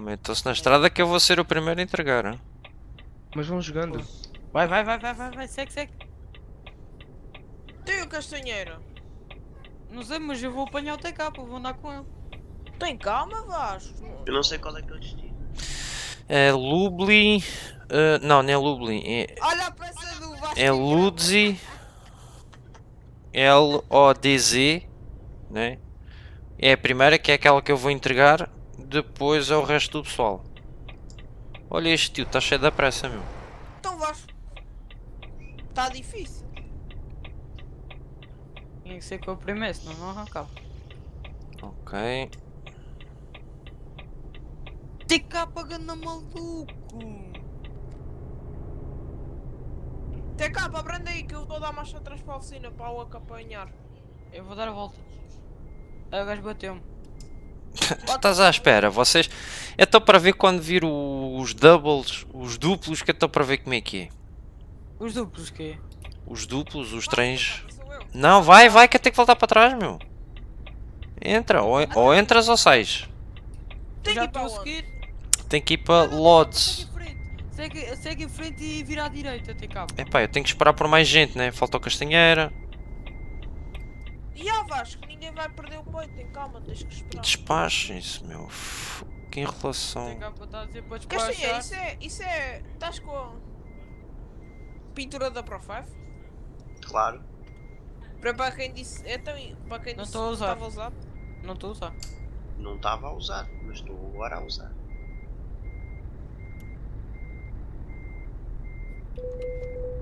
Metam-se na estrada que eu vou ser o primeiro a entregar. hein? Mas vão jogando. Vai, vai, vai, vai, vai, vai, segue, segue. E o castanheiro? Não sei, mas eu vou apanhar o TK, vou andar com ele. Tem calma, Vasco. Eu não sei qual é que é o destino. É Lublin. eh, não, não é Lublin. É, Olha a peça do Vasco. é Ludzi. L-O-D-Z. Né? É a primeira que é aquela que eu vou entregar. Depois é o resto do pessoal. Olha este tio, está cheio da pressa, meu. Então Vasco. Está difícil. Tinha que ser com o primeiro, senão não arrancava. Ok. Tem cá pagando maluco! Tem cá, aprende aí que eu vou dar marcha atrás para a oficina para o acompanhar. Eu vou dar a volta. Aí o gajo bateu-me. Tu estás à espera, vocês. Eu estou para ver quando vir os doubles, os duplos, que eu estou para ver como é que é. Os duplos que Os duplos, os trens. Não, vai, vai, que eu tenho que voltar para trás, meu. Entra, ou, ou entras ou sais. Tem que ir para onde? seguir. Tem que ir para Lodz. Segue em frente. Segue, em frente e vira à direita, tem cá. Epá, eu tenho que esperar por mais gente, né? Falta o Castanheira. E ah, Vasco, ninguém vai perder o peito. Tem calma, tens que esperar. Despachem-se, meu. Que enrolação. Tem cá para estar a dizer para Castanheira, despachar. isso é. Isso é. Estás com a pintura da Profef? Claro. Para, para quem disse. Então, para quem Não disse estou a que usar. estava a usar. Não estou a usar. Não estava a usar, mas estou agora a usar.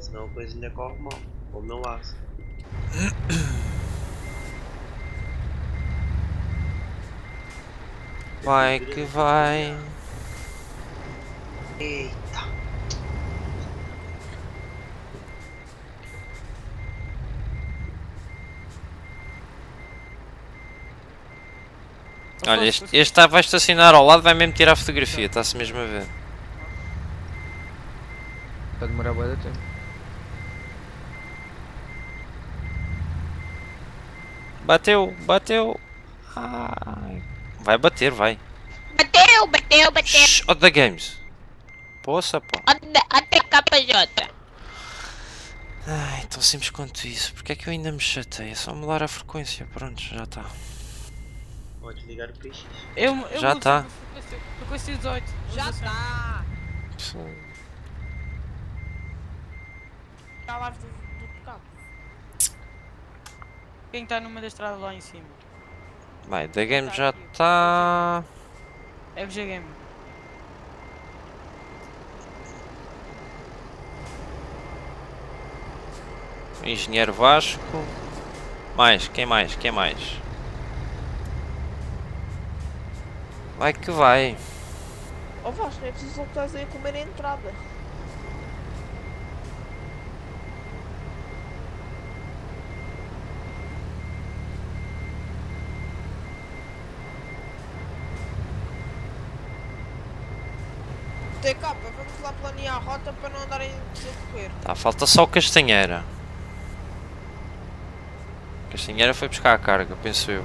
Senão a coisa ainda corre mal. Ou não laço. Vai que vai. Eita. Olha, este, este tá- vai estacionar ao lado, vai mesmo tirar a fotografia, está-se mesmo a ver. Está a demorar bué de tempo. Bateu, bateu. Ai. Vai bater, vai. Bateu, bateu, bateu. Shhh, da Games. Poça. Até, até KJ. Ai, tão simples quanto isso. Porque é que eu ainda me chatei? É só mudar a frequência. Pronto, já está. Podes ligar o PX. Eu, eu Já uso tá. a frequência- Frequência 18. Já está! Já lá do, do cabo. Quem está numa da estrada lá em cima? Vai, da Games já tá. está. É o Game. Engenheiro Vasco. Mais, quem mais? Quem mais? Vai que vai. Ó Vasco, não é preciso que estás aí a comer a entrada. TK, vamos lá planear a rota para não andarem a correr. Tá, falta só o Castanheira. Castanheira foi buscar a carga, penso eu.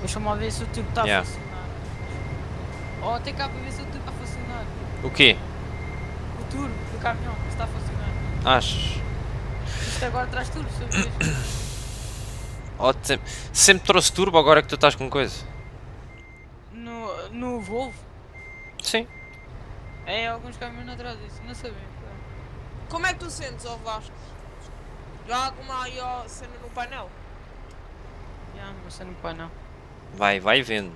Deixa-me lá ver se o tubo está Yeah. a funcionar. Oh, tem cá para ver se o tubo está a funcionar. O quê? O turbo do caminhão, se está a funcionar. Achas? Isto agora traz turbo, sabias? Ótimo. Sempre trouxe turbo agora que tu estás com coisa. no, no Volvo. Sim. É, alguns caminhões não trazem isso, não sabia. Como é que tu sentes, ó Vasco? Já há alguma aí ó, cena no painel? Já, não sei no pai não. Vai, vai vendo.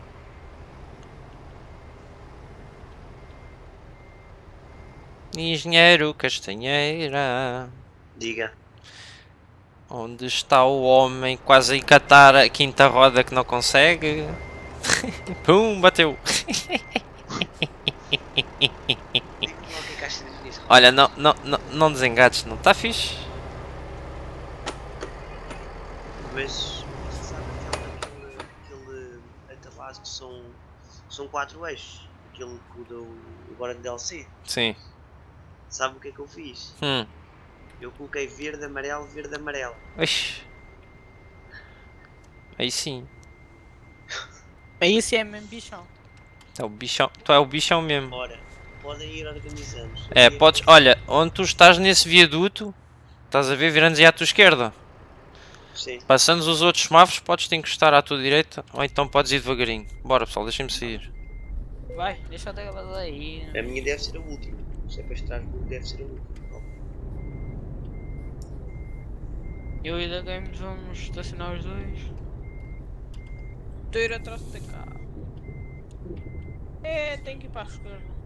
Engenheiro Castanheira. Diga. Onde está o homem quase a encatar a quinta roda que não consegue? Pum, bateu. Olha, não, não, não, não desengates, não está fixe? Mas você sabe aquele, aquele atalhado que são, são quatro eixos. Aquele que o do agora DLC. Sim. Sabe o que é que eu fiz? Hum. Eu coloquei verde, amarelo, verde, amarelo. Ixi. Aí sim. Aí esse é mesmo bichão. É o bichão. Tu é o bichão mesmo. Ora, podem ir organizando. É, podes. Olha, onde tu estás nesse viaduto, estás a ver, virando-se à tua esquerda. Sim. Passando os outros semáforos, podes te encostar à tua direita ou então podes ir devagarinho. Bora pessoal, deixem-me sair. Vai, deixa eu ter elas aí. A minha deve ser a última. Se é para Estrasburgo, deve ser a última. Eu e da Games vamos estacionar os dois. Estou a ir atrás de cá. É, tenho que ir para a esquerda.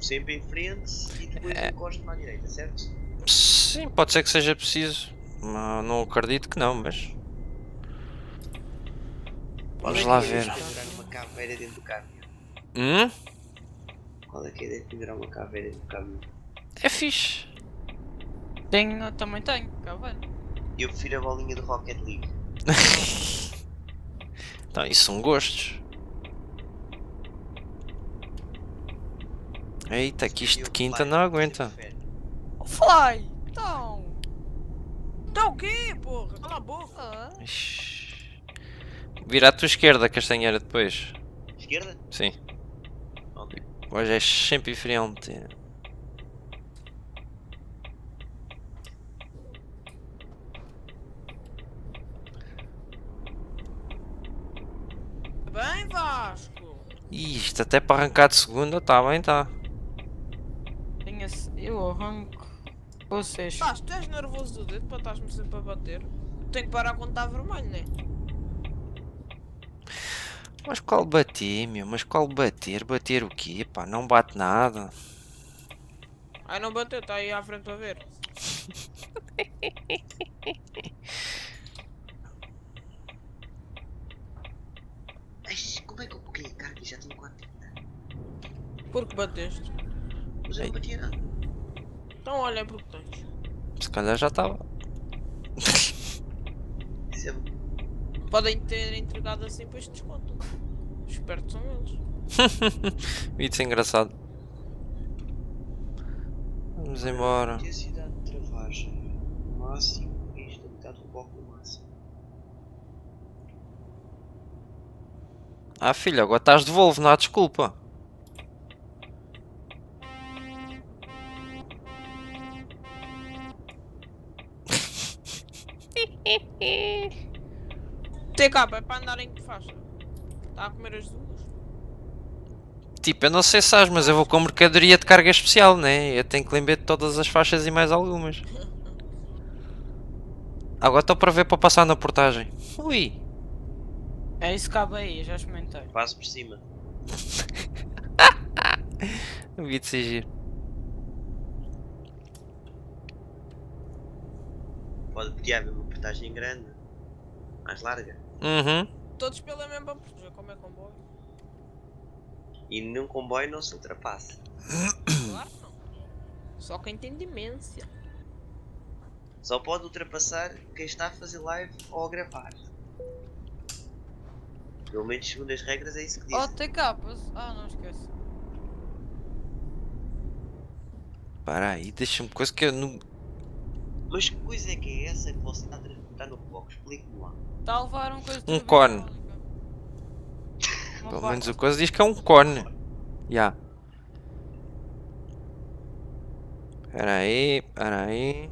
Sempre em frente e depois É. encosto-me à direita, certo? Sim, pode ser que seja preciso. Mas não acredito que não, mas. Vamos lá ver. Pendurar uma caveira dentro do carro. Hum? Qual é que é de pendurar uma caveira dentro do carro? É fixe. Tenho, também tenho, vai. Eu prefiro a bolinha do Rocket League. Então, isso são gostos. Eita, que isto de quinta não aguenta. Fly! Então! Então o quê, porra? Cala a boca! Vira à tua esquerda, castanheira, depois. Esquerda? Sim. Ok. Hoje é sempre diferente. Bem, Vasco! Isto até para arrancar de segunda, tá bem, tá. Eu arranco vocês. Estás, tu és nervoso do dedo para estás-me sempre a bater? Tenho que parar quando está vermelho, né? Mas qual bater, meu? Mas qual bater? Bater o quê? Pá, não bate nada. Ai não bateu, está aí à frente para ver. Como é que eu peguei a carga e já tenho 4 Porque bateste. Mas eu não batia nada. Então olha porque tens. Se calhar já estava. Isso é Podem ter entregado assim, depois desconto. Espertos são eles. Isso é engraçado. Vamos embora. intensidade de travagem. Máximo e estabilidade do bloco máximo. Ah, filho, agora estás de Volvo, não há desculpa. TK, é para andar em que faixa? Está a comer as duas? Tipo, eu não sei se sabes, mas eu vou com mercadoria de carga especial, né? Eu tenho que lembrar de todas as faixas e mais algumas. Agora estou para ver para passar na portagem. Ui! É isso que cabe aí, já experimentei. Passo por cima. Devia de giro. Pode podia haver uma portagem grande. Mais larga. Uhum. Todos pela mesma proteger, como é comboio? E num comboio não se ultrapassa. Claro que não. Só quem tem demência. Só pode ultrapassar quem está a fazer live ou a gravar. Pelo menos segundo as regras é isso que diz. Oh, TK, pois- ah não esquece. Para aí, deixa-me coisa que eu não. Mas que coisa é que é essa que você está a transportar no foco? Explique-me lá. Está a levar um coisa de Um cone. Pelo vaca. menos a coisa diz que é um cone. Já. Espera aí, espera aí.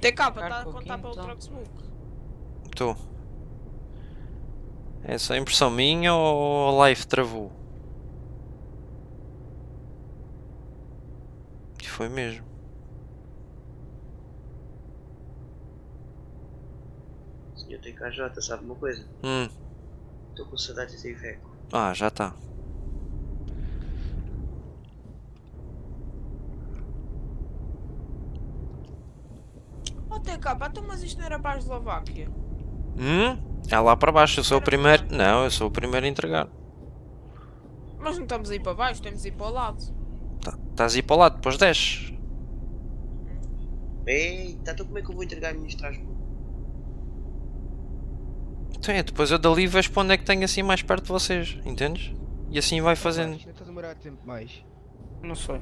TK, está a Marca o contar pelo quinto. Trucksbook. Estou. É só impressão minha ou a live travou? E foi mesmo. TKJ, sabe uma coisa? Hum. Estou com saudades de Iveco. Ah, já está. Oh TK, então mas isto não era para a Eslováquia? Hum? É lá para baixo, eu sou o primeiro. Não, eu sou o primeiro a entregar. Mas não estamos aí para baixo, temos aí para o lado. Tá- Estás aí para o lado, depois desces. Eita, então como é que eu vou entregar a minha Estrasburgo? Então é, depois eu dali vejo para onde é que tenho assim mais perto de vocês, entendes? E assim vai fazendo. Isto está a demorar tempo mais. Não sei.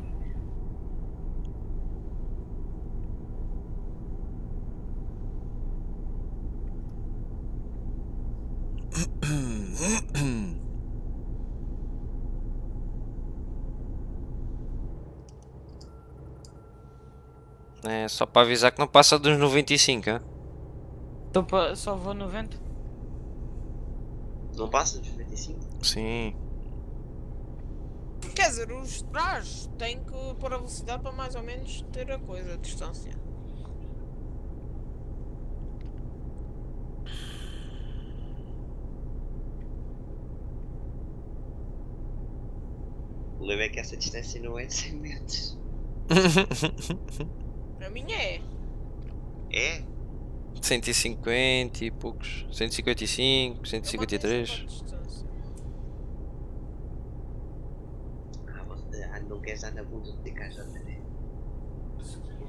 É só para avisar que não passa dos 95, hein? Então só vou 90? Não passa dos 95? Sim. Quer dizer, os trás têm que pôr a velocidade para mais ou menos ter a coisa, a distância. O lema é que essa distância não é de 100 metros. A minha é. É? 150 e poucos. 155, Eu mantenho 153. sempre a distância. Ah, você ah, não queres dar na bunda de TKJD.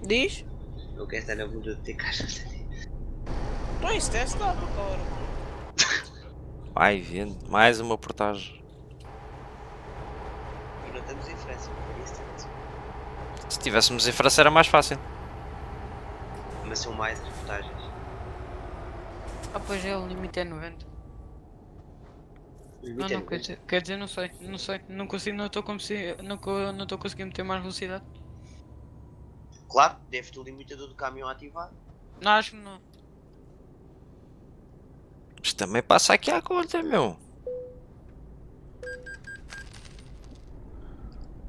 Diz? Não queres dar na bunda de TKJD. Então isso teste dá para hora. Vai vendo. Mais uma portagem. E não estamos em França, por isso tanto. Se estivéssemos em França era mais fácil. Mas são mais as reportagens. Ah, pois é, o limite é 90. O Não, limite é não, quer dizer, quer dizer, não sei, não sei, não consigo, não estou não, não conseguindo meter mais velocidade. Claro, deve ter o limitador do caminhão ativado. Não, acho que não. Mas também passa aqui à conta, meu.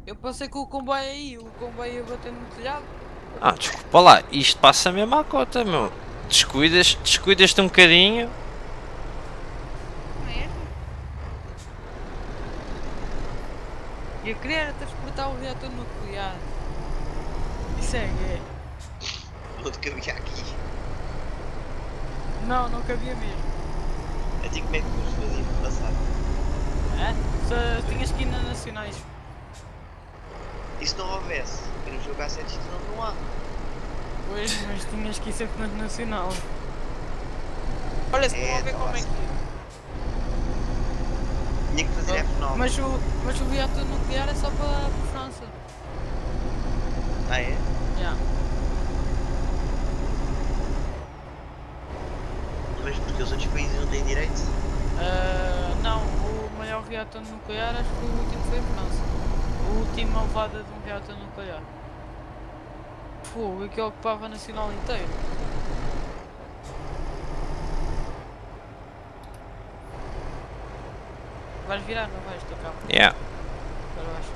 Eu passei com o comboio aí, o comboio ia bater no telhado. Ah, desculpa lá. Isto passa mesmo à conta, meu. Descuidas, descuidas-te um bocadinho. E a querer era transportar o reator nuclear. Isso é gay. Não te cabia aqui. Não, não cabia mesmo. Até como é que vamos fazer para passar? É? Só tinhas que ir nas nacionais. E se não houvesse? Queremos jogar sete isto não, não há. Pois, mas tinhas que ir sempre nas nacional. Olha, se É, não ver tá como é que. Tinha que fazer F9. Mas o, mas o reator nuclear é só para a França. Ah é? Yeah. Mas porque os outros países não têm direito? Ah, não, o maior reator nuclear acho que o último foi a França. A última levada de um reator nuclear. Fogo, aquilo ocupava a nacional inteiro. Vais virar, não vais, teu carro. Yeah. Agora vais.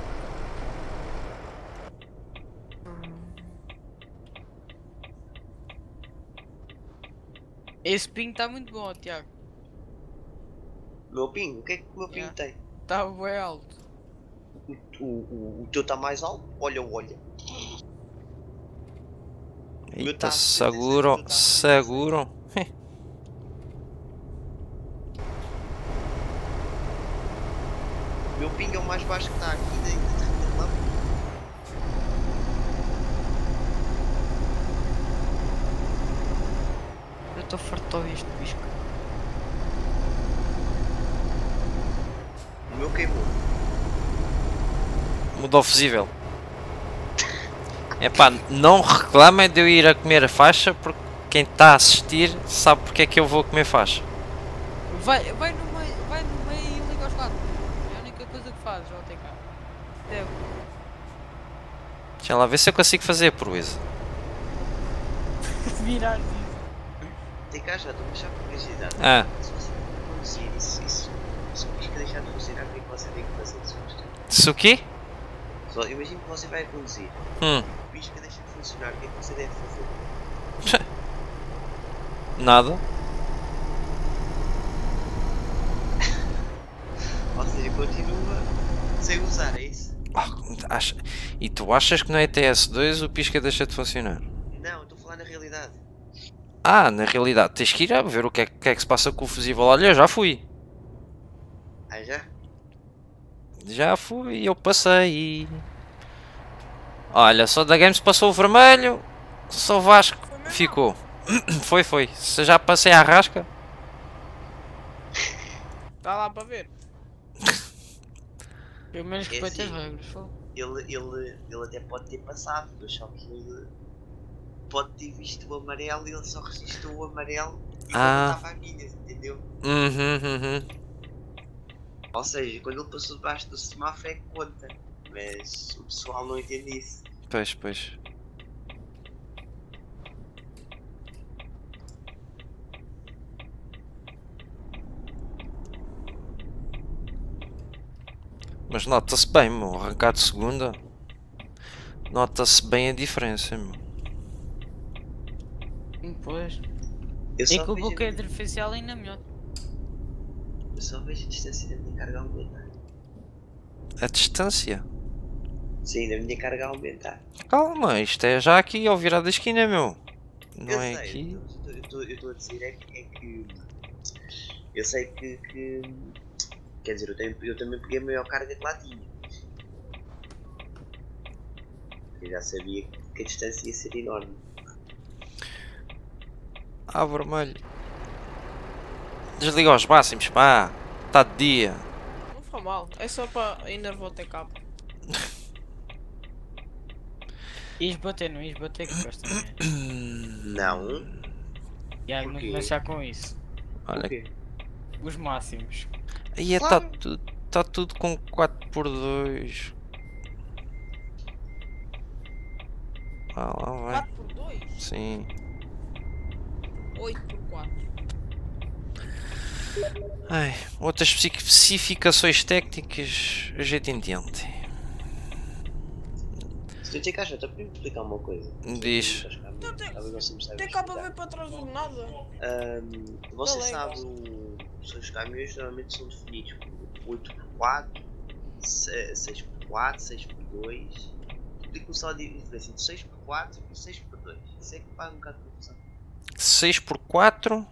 Esse ping está muito bom, Tiago. Meu ping? O que é que o meu ping Yeah. tem? Está bem alto. O, o, o teu está mais alto? Olha, olha. Eita, seguro, seguro. O meu ping é o mais baixo que está aqui da da Terra Eu estou farto de ouvir este bicho. O meu queimou. Mudou o fusível. Epá, não reclamem de eu ir a comer a faixa porque quem está a assistir sabe porque é que eu vou comer faixa. Vai, vai no meio, vai no meio e liga aos quatro. É a única coisa que fazes, ó TK. Deve. Deixa lá ver se eu consigo fazer a proeza. Virar isso. Tem cá já, estou a deixar por curiosidade. Ah, Se você conduzir isso, isso, se o deixar de funcionar, o que é que você tem que fazer? Se o quê? Só imagina que você vai conduzir. Hum, O pisca deixa de funcionar, o que é que você deve fazer? nada. Ou seja, continua sem usar, é isso? Ah, acha- E tu achas que no ETS2 o pisca deixa de funcionar? Não, estou a falar na realidade. Ah, na realidade tens que ir a ver o que é, que é que se passa com o fusível. Olha, eu já fui. Ah, já? Já fui, eu passei. Olha, só da Games passou o vermelho, só o Vasco ficou. Foi, foi. Se já passei à rasca, Está lá para ver. Pelo menos É respeita as assim. regras. fogo. Ele, ele, ele até pode ter passado, mas só que ele pode ter visto o amarelo e ele só registrou o amarelo e Ah. não estava a milhas, entendeu? Uhum, uhum. Ou seja, quando ele passou debaixo do semáforo é que conta mas o pessoal não entende isso. Pois, pois. Mas nota-se bem, meu, arrancar de segunda. Nota-se bem a diferença, meu. Pois. Eu é que o bloqueio artificial ainda é melhor. Eu só vejo a distância de carga carregar. A distância? Sim, da minha carga aumentar. Calma, isto é já aqui ao virar da esquina, meu. Não eu é sei, aqui. Eu estou- eu estou a dizer é que, é que. Eu sei que. que- quer dizer, eu, tenho- eu também peguei a maior carga que lá tinha. Eu já sabia que a distância ia ser enorme. Ah, vermelho. Desliga os máximos, pá. Está de dia. Não foi mal. É só para enervar o TK. Ias bater, não ias bater que gosto também. Não. E aí, Porquê? não começar com isso. Olha, quê? Os máximos. aí está Claro. tudo, tá tudo com 4x2. Ah, lá vai. 4 por 2? Sim. 8 por 4. Ai, outras especificações técnicas a gente entende. Eu te caixa, até para explicar uma coisa. Diz. Então tem- me Tem cá para ver para trás do nada. Ahm, você Não sabe, o- os seus caminhões normalmente são definidos por 8x4, 6x4, 6x2. Explico só a diferença entre 6x4 e 6x2. Isso é que faz um bocado de confusão. 6x4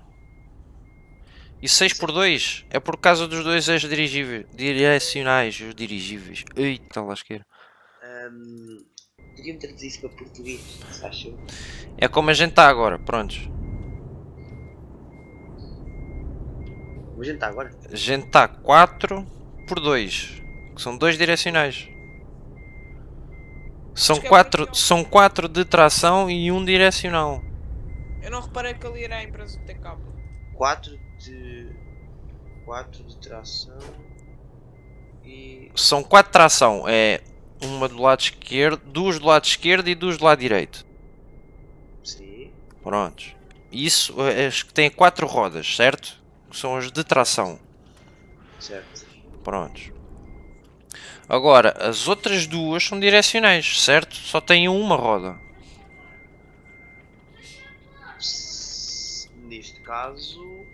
e 6x2 é por causa dos dois eixos dirigíveis, direcionais, os dirigíveis. Eita, lasqueira. Ahm, Podia-me traduzir isso para português, se achou? É como a gente está agora, prontos. Como a gente está agora? A gente está 4 por 2, que são dois direcionais. São Acho que é 4 porque- são quatro de tração e um direcional. Eu não reparei que ali era a empresa do TK. 4 de. 4 de tração e. São quatro de tração, é uma do lado esquerdo, duas do lado esquerdo e duas do lado direito. Sim. Prontos. Isso, é as que têm quatro rodas, certo? Que são as de tração. Certo. Prontos. Agora, as outras duas são direcionais, certo? Só têm uma roda. Neste caso.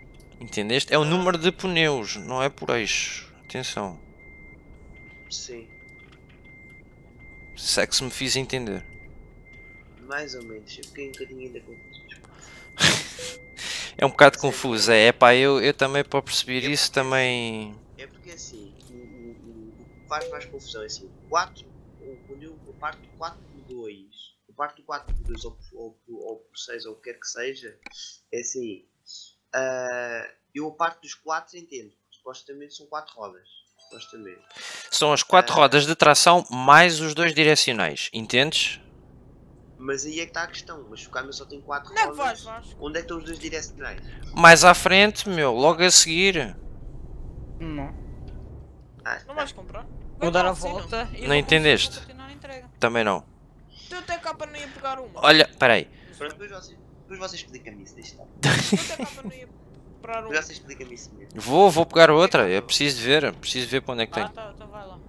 Entendeste? É o número de pneus, não é por eixo. Atenção. Sim. Se é que se me fiz entender. Mais ou menos. Eu fiquei um bocadinho ainda confuso. É um bocado confuso, é, pá, eu, eu também para perceber isso também... É porque assim, o, o, o, o que faz mais confusão é assim, 4, o pneu, a parte do 4 por 2, a parte do 4 por 2 ou, por- ou, por- ou por 6 ou o que quer que seja, é assim, ah, eu a parte dos 4 entendo, porque supostamente são 4 rodas, supostamente. São as quatro rodas de tração mais os dois direcionais, entendes? Mas aí é que está a questão, mas se o caminhão só tem 4 Onde é rodas, vais, Vasco? onde é que estão os dois direcionais? Mais à frente, meu, logo a seguir. Não. Ah, Não tá. vais comprar? Vou dar a volta e Não vou entendeste? Também não. Teu TK não ia pegar uma. Olha, peraí. Pronto, depois vocês, depois vocês explicam-me isso, deixa estar. Comprar vocês explicam-me isso mesmo. Vou, vou pegar outra, eu preciso de ver, preciso ver para onde é que Ah, tem. tá, então vai lá.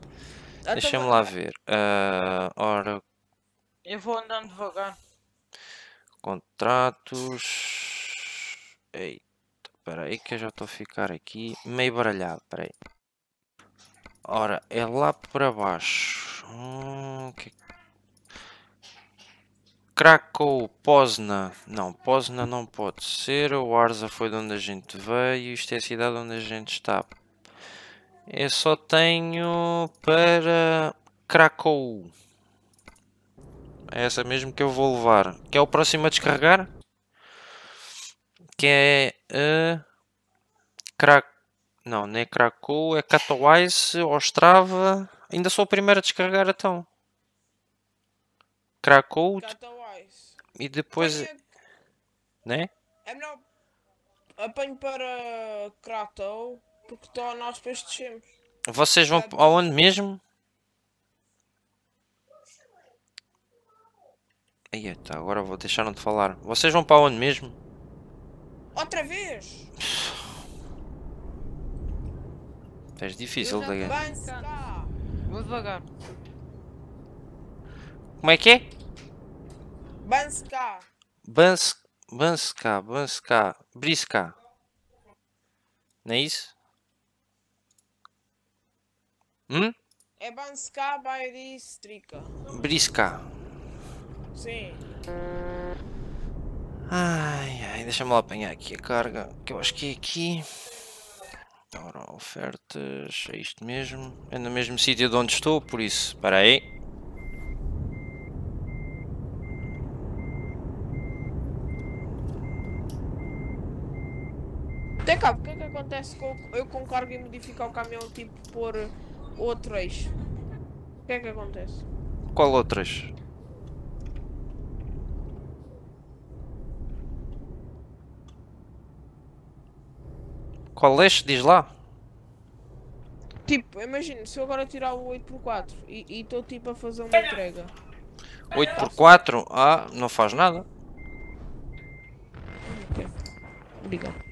Deixa-me lá ver. Ah, ora, Eu vou andando devagar. contratos... Eita, peraí que eu já estou a ficar aqui meio baralhado, peraí. Ora, é lá para baixo. Hum, que... Krakow, Pozna. Não, Pozna não pode ser. O Arza foi de onde a gente veio. Isto é a cidade onde a gente está. Eu só tenho para Krakow. É essa mesmo que eu vou levar. Que é o próximo a descarregar? Que é a Krak... Não, não é Krakow, é Katowice, Ostrava. Ainda sou o primeiro a descarregar então. Krakow Catawais. E depois, Apanha- né? É melhor. Apanho para Kratou porque estou nós depois descemos. Vocês vão aonde mesmo? Aí, tá, agora vou deixar de falar. Vocês vão para onde mesmo? Outra vez! És difícil já da tô- guerra. Bem-se cá! Vou devagar. Como é que é? Banska. Bans, Banska, Banska, Brisca. Não é isso? Hum? É Banska Bairistrika. Brisca. Sim. Ai, ai, deixa-me lá apanhar aqui a carga, que eu acho que é aqui. Ora, ofertas, é isto mesmo. É no mesmo sítio de onde estou, por isso, espera aí. Tem cá, o que é que acontece com eu com carga e modificar o caminhão tipo por outro eixo? O que é que acontece? Qual outras? Qual eixo? Diz lá. Tipo, imagina, se eu agora tirar o 8x4 e estou tipo a fazer uma entrega. 8 por 4 Ah, não faz nada. Ok. Obrigado.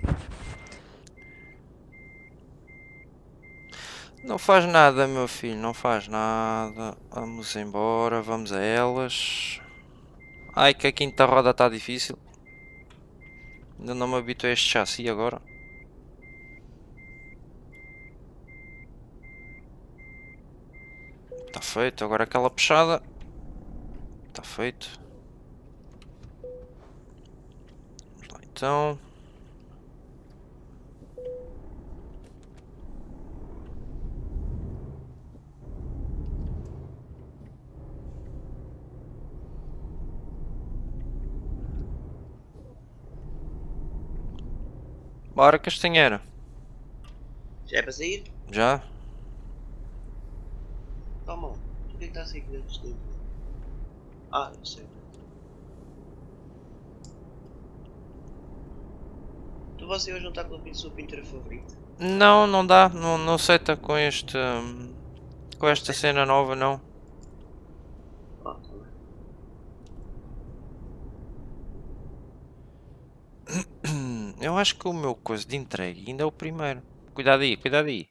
Não faz nada, meu filho, não faz nada. Vamos embora, vamos a elas. Ai, que a quinta roda está difícil. Ainda não me habituei a este chassi agora. Está feito, agora aquela puxada. Está feito. Vamos lá então. Bora, Castanheira. Já é para sair? Já? Toma. Por que está a sair dentro do Ah, eu sei. Tu você hoje não está com a sua pintura favorita? Não, não dá. Não, não aceita com este. Com esta cena nova, não. Ah, tá bem eu acho que o meu coisa de entregue ainda é o primeiro. Cuidado aí, cuidado aí.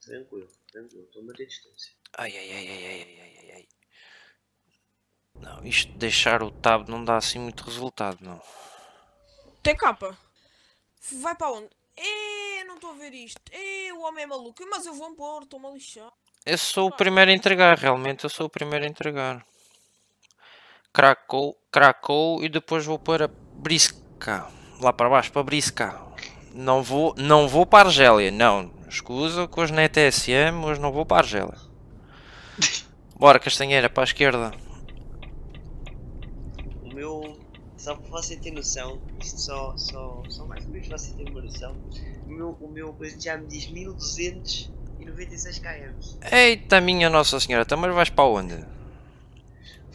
Tranquilo, tranquilo, toma a distância. Ai, ai, ai, ai, ai, ai, ai, ai. Não, isto de deixar o tab não dá assim muito resultado, não. Tem capa. Vai para onde? E não estou a ver isto. E o homem é maluco. Mas eu vou embora, estou-me a lixar. Eu sou o primeiro a entregar, realmente. Eu sou o primeiro a entregar. Cracou, cracou e depois vou para Brisca. Lá para baixo, para Brisca. Não vou, não vou para Argélia, não. Escusa que hoje não é TSM, hoje não vou para Argélia. Bora, Castanheira, para a esquerda. O meu. Só para você ter noção, isto só, só, só mais ou menos você ter uma noção. O meu, o meu já me diz 1296 km. Eita, minha Nossa Senhora, também vais para onde?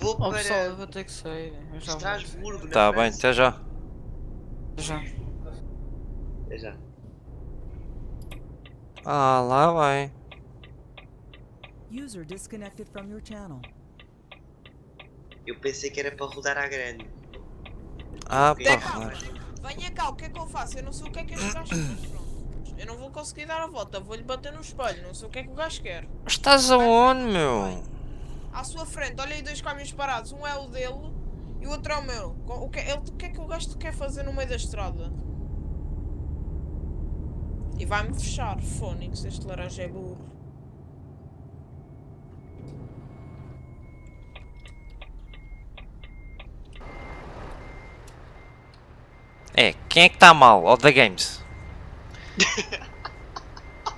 Vou Oh para pessoal, eu vou ter que sair. Eu já vou. Estrasburgo, na Tá bem, França. até já. Já. Até já. Ah, lá vai. User disconnected from your channel. Eu pensei que era para rodar à grande. Ah, capa. Venha cá, o que é que eu faço? Eu não sei o que é que este gajo quer. Eu não vou conseguir dar a volta, vou-lhe bater no espelho. Não sei o que é que o gajo quer. Estás aonde, meu? À sua frente, olha aí dois caminhos parados. Um é o dele e o outro é o meu. O que, ele, o que é que o gajo quer fazer no meio da estrada? E vai-me fechar. Fónix, este laranja é burro. É, quem é que está mal? Ó da Games.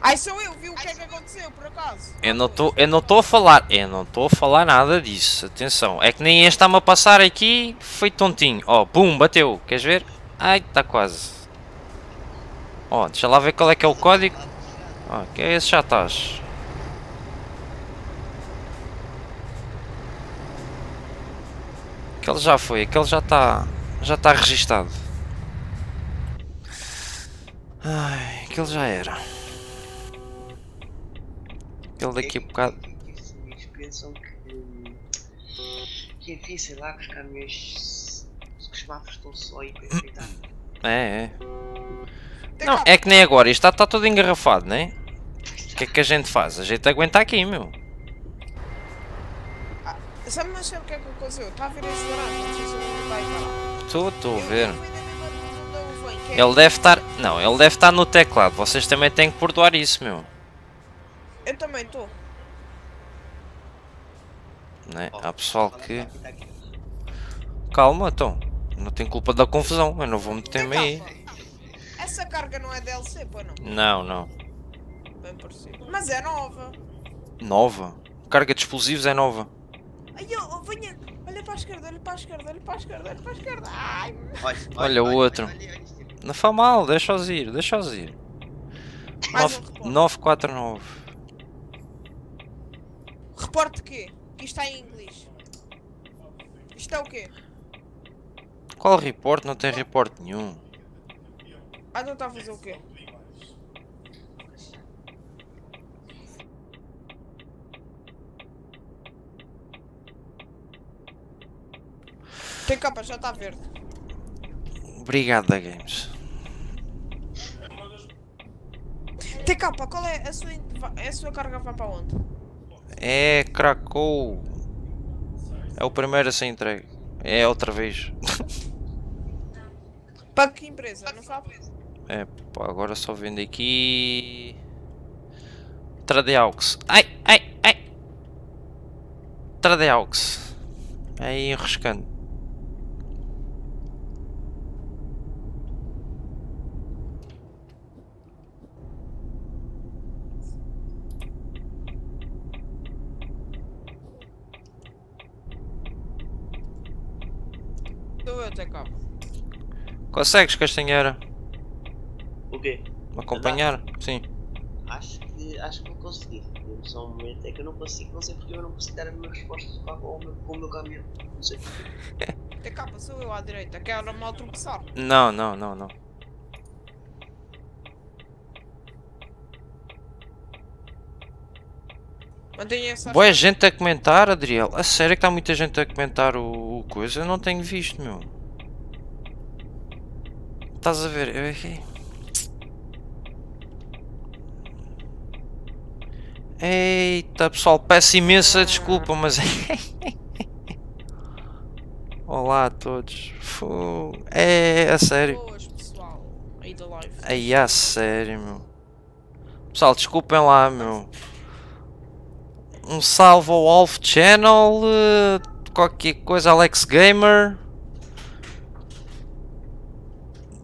Ai, sou eu, viu o que é que aconteceu, por acaso? Eu não estou, eu não estou a falar, eu não estou a falar nada disso. Atenção, é que nem este está-me a passar aqui, foi tontinho. Ó, pum, bateu. Queres ver? Ai, está quase. Ó, deixa lá ver qual é que é o código. Ó, que é esse já estás. Aquele já foi, aquele já está, já está registado. Ai, aquele já era. Aquele daqui a bocado. Amigos pensam que. Que enfim, sei lá, que os caminhões. que os semáforos estão só aí para enfeitar. É, é. Não, é que nem agora, isto está, está todo engarrafado, não é? Quer que é que a gente faz? A gente aguenta aqui, meu. Sabe, mas sabe o que é que aconteceu? Está a ver esse laranja, não sei se ele vai parar. Estou, estou a ver. Ele é- Ele deve estar. Não, ele deve estar no teclado. Vocês também têm que perdoar isso, meu. Eu também estou. Né? Há pessoal que. tá. Calma, então. Não tenho culpa da confusão. Eu não vou meter-me aí. Essa carga não é DLC, pô não? Não, não. Bem parecido. Mas é nova. Nova. Carga de explosivos é nova. Ai, oh, venha. Olha para a esquerda, olha para a esquerda, olha para a esquerda, olha para a esquerda. Ai, Olha, Olha o outro. Não faz mal, deixa-os ir, deixa-os ir. mais um Nove- reporte. 949. Reporte quê? Que isto está em inglês. Isto é o quê? Qual report? Não tem report nenhum. Ah, então está a fazer o quê? Tem capa, já está verde. Obrigado da Games. Tem capa, qual é a sua, a sua carga vai para onde? É Krakow. É o primeiro a ser entregue. É outra vez. Para que empresa? Não sabe? É, pá, agora só vendo aqui. Tradeaux. Ai, ai, ai. Tradeaux. Aí enroscando. Estou eu, tem capa. Consegues, Castanheira? O quê? Me acompanhar? Sim. Acho que, acho que vou conseguir. Só um momento. É que eu não consigo, não sei porque eu não consigo dar a minha resposta ao meu, o meu caminhão. Não sei porquê. Tem capa, sou eu à direita. Quero mal tropeçar. Não, não, não, não. Mantenha essa. Boa gente a comentar, Adriel. A sério que está muita gente a comentar o, o coisa? Eu não tenho visto, meu. Estás a ver? Eu... Eita pessoal, peço imensa desculpa, mas. Olá a todos. É a sério. Boas, pessoal. Aí a sério, meu. Pessoal, desculpem lá, meu. Um salve ao Wolf Channel, eh, qualquer coisa, Alex Gamer.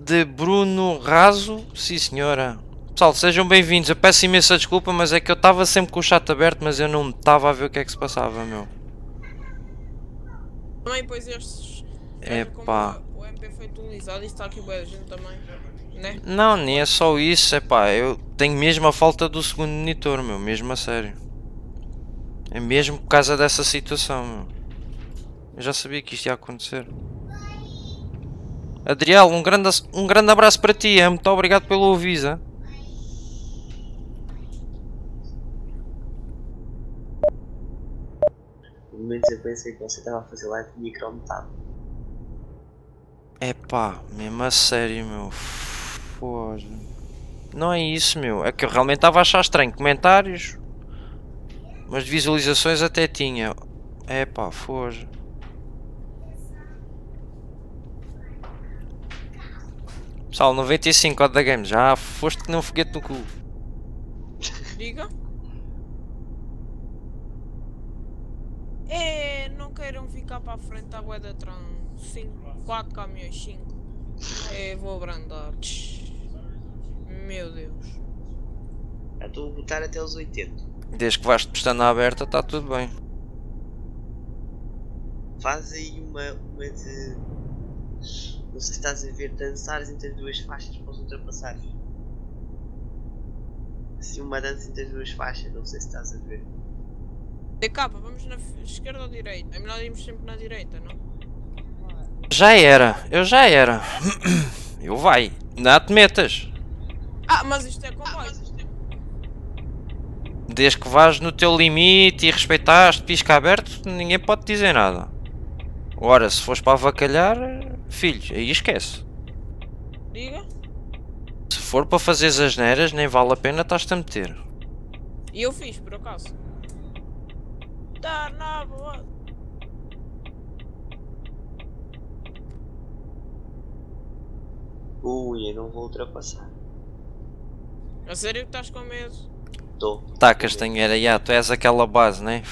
De Bruno Raso, sim senhora. Pessoal, sejam bem-vindos. Eu peço imensa desculpa, mas é que eu estava sempre com o chat aberto, mas eu não estava a ver o que é que se passava, meu. Também, pois estes. Epá. como O MP foi atualizado e está aqui boa gente também. Né? Não, nem é só isso, é pá, eu tenho mesmo a falta do segundo monitor, meu, mesmo a sério. É mesmo por causa dessa situação, meu. Eu já sabia que isto ia acontecer. Adriel, um grande, um grande abraço para ti, é? muito obrigado pelo aviso. é? Pelo menos eu pensei que você estava a fazer live de micrometade. É pá, mesmo a sério, meu. Foda. Não é isso, meu. É que eu realmente estava a achar estranho. Comentários. Mas visualizações até tinha. É pá, foge. Pessoal, 95 odd da game. Já foste que nem um foguete no cu. Diga. É, não queiram ficar para a frente da bué da Tran. 4 caminhões, 5. É, vou abrandar. Meu Deus. Já estou a botar até os 80. Desde que vais de pestana aberta, está tudo bem. Faz aí uma, uma de. Não sei se estás a ver, dançares entre as duas faixas para os ultrapassares. Assim, uma dança entre as duas faixas, não sei se estás a ver. DK, vamos na esquerda ou direita? É melhor irmos sempre na direita, não? Já era, eu já era. Eu vai, não te metas. Ah, mas isto é comboio. Desde que vás no teu limite e respeitaste pisca aberto, ninguém pode dizer nada. Ora, se fores para avacalhar, filhos, aí esquece. Diga. Se for para fazer as neiras, nem vale a pena estás-te a meter. E eu fiz, por acaso. Tá na boa. Ui, eu não vou ultrapassar. A sério que estás com medo? Tô. Tá, Castanheira, já, tu és aquela base, né?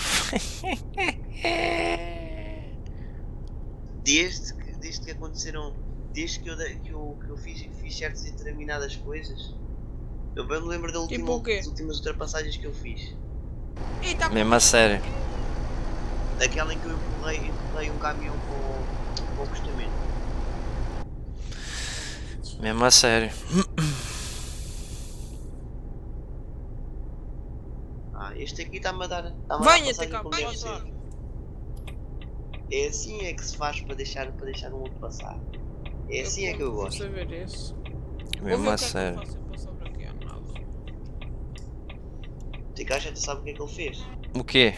Desde desde que aconteceram. Desde que eu, que eu, que eu fiz, fiz certas e determinadas coisas. Eu bem me lembro da última, Tipo o quê? das últimas ultrapassagens que eu fiz. Ih, tá Mesmo a sério. Daquela em que eu empurrei, empurrei um caminhão com, com o acostamento. Mesmo a sério. Ah, este aqui está-me a dar. Está-me a dar Venha, passagem Teca, como deve passa. ser. É assim é que se faz para deixar, para deixar um outro passar. É assim é que eu Vou gosto. saber isso. Vou ver Mesmo o a que é que eu sério. eu nada. O Tica já sabe o que é que ele fez. O quê?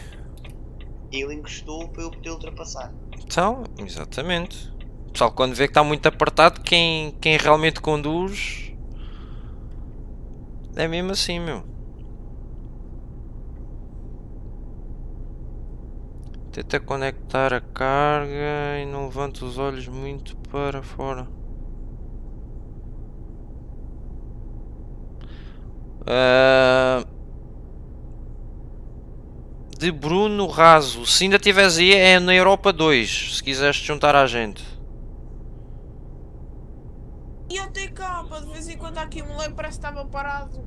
Ele encostou para eu poder ultrapassar. Então, exatamente. O pessoal quando vê que está muito apertado, quem, quem realmente conduz é mesmo assim, meu. Tenta conectar a carga e não levanta os olhos muito para fora. Ah, de Bruno Raso. Se ainda tiveres aí, é na Europa 2. Se quiseres juntar à gente. E eu tenho capa, de vez em quando aqui um moleque parece que estava parado.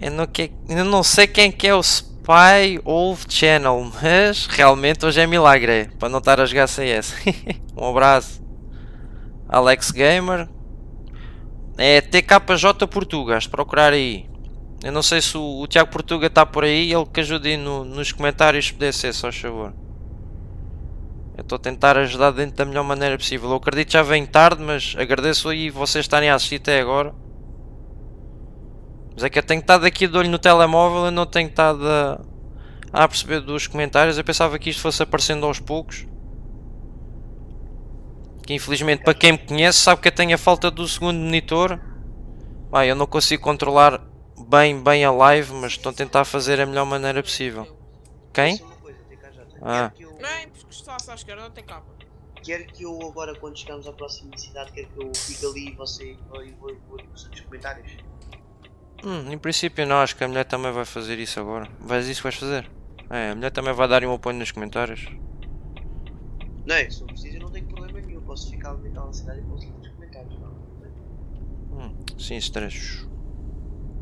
Eu não, que, ainda não sei quem que é o Spy Wolf Channel, mas realmente hoje é milagre, é, para não estar a jogar CS. um abraço. Alex Gamer. É TKJ Portugas, procurar aí. Eu não sei se o, o Tiago Portuga está por aí, ele que ajude aí no- nos comentários se puder ser, só favor. Eu estou a tentar ajudar dentro da melhor maneira possível. Eu acredito que já vem tarde, mas agradeço aí vocês estarem a assistir até agora. Mas é que eu tenho estado aqui de olho no telemóvel e não tenho estado a, a perceber dos comentários. Eu pensava que isto fosse aparecendo aos poucos. Que infelizmente para quem me conhece sabe que eu tenho a falta do segundo monitor. Pá, eu não consigo controlar bem, bem a live, mas estou a tentar fazer a melhor maneira possível. Quem? Ah. Quer que eu, Não porque está à esquerda, não tem capa. quer que eu agora, quando chegarmos à próxima cidade, quer que eu fique ali e você e vou, vou, vou nos comentários? Hum, em princípio não, acho que a mulher também vai fazer isso agora. Vais isso que vais fazer? É, a mulher também vai dar um apoio nos comentários. Não é, se eu preciso eu não tenho problema nenhum. Posso ficar ali naquela cidade e posso ler nos comentários. Não. Hum, sim, stress.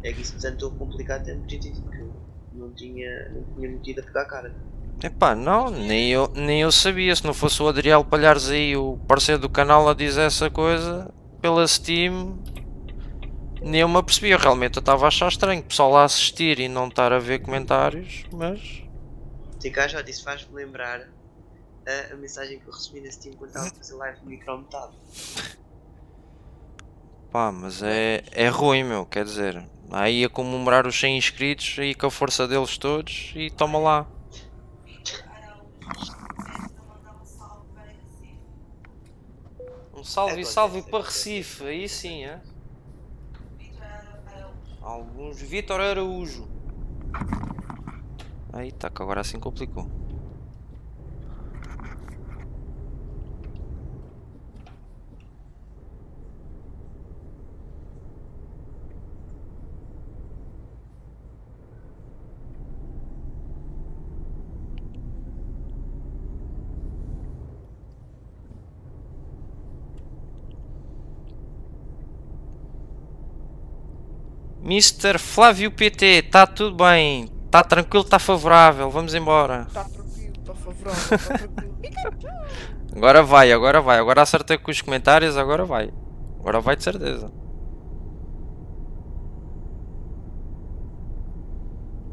É que isso tanto complicado tempo de tipo que eu não tinha, não tinha metido a pegar a cara. Epá, não, nem eu, nem eu sabia. Se não fosse o Adriel Palhares aí, o parceiro do canal, a dizer essa coisa pela Steam, nem eu me apercebi. Eu realmente estava a achar estranho o pessoal lá assistir e não estar a ver comentários, mas. TK já disse, faz-me lembrar a, a mensagem que eu recebi na Steam quando estava a fazer live no micrometade. Pá, mas é, é ruim, meu, quer dizer. Aí a comemorar os 100 inscritos aí com a força deles todos e toma lá. Um salve e salve para Recife, aí sim, é? Alguns. Vitor Araújo. Aí tá, que agora assim complicou. Mr. Flávio PT, tá tudo bem, tá tranquilo, tá favorável, vamos embora. Está tranquilo, está favorável, está tranquilo. Agora vai, agora vai, agora acertei com os comentários, agora vai. Agora vai de certeza.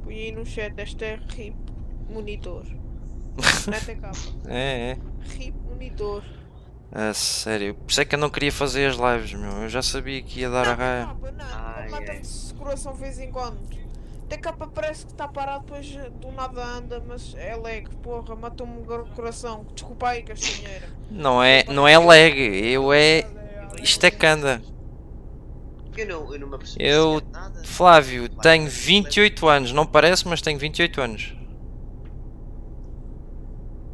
Põe aí no chat, esta é RIP monitor. É TK. É, é. RIP monitor. A sério, por isso é que eu não queria fazer as lives, meu. Eu já sabia que ia dar a raia. Não, Ai, mata-me ai. de coração de vez em quando. Tem capa parece que está parado, depois do nada anda, mas é lag, porra, matou-me o coração. Desculpa aí, castanheira. Não é, não é lag, eu é. Isto é canda. Eu não, eu não me apercebi Eu. Flávio, tenho vai, 28 anos. Não parece, mas tenho 28 anos.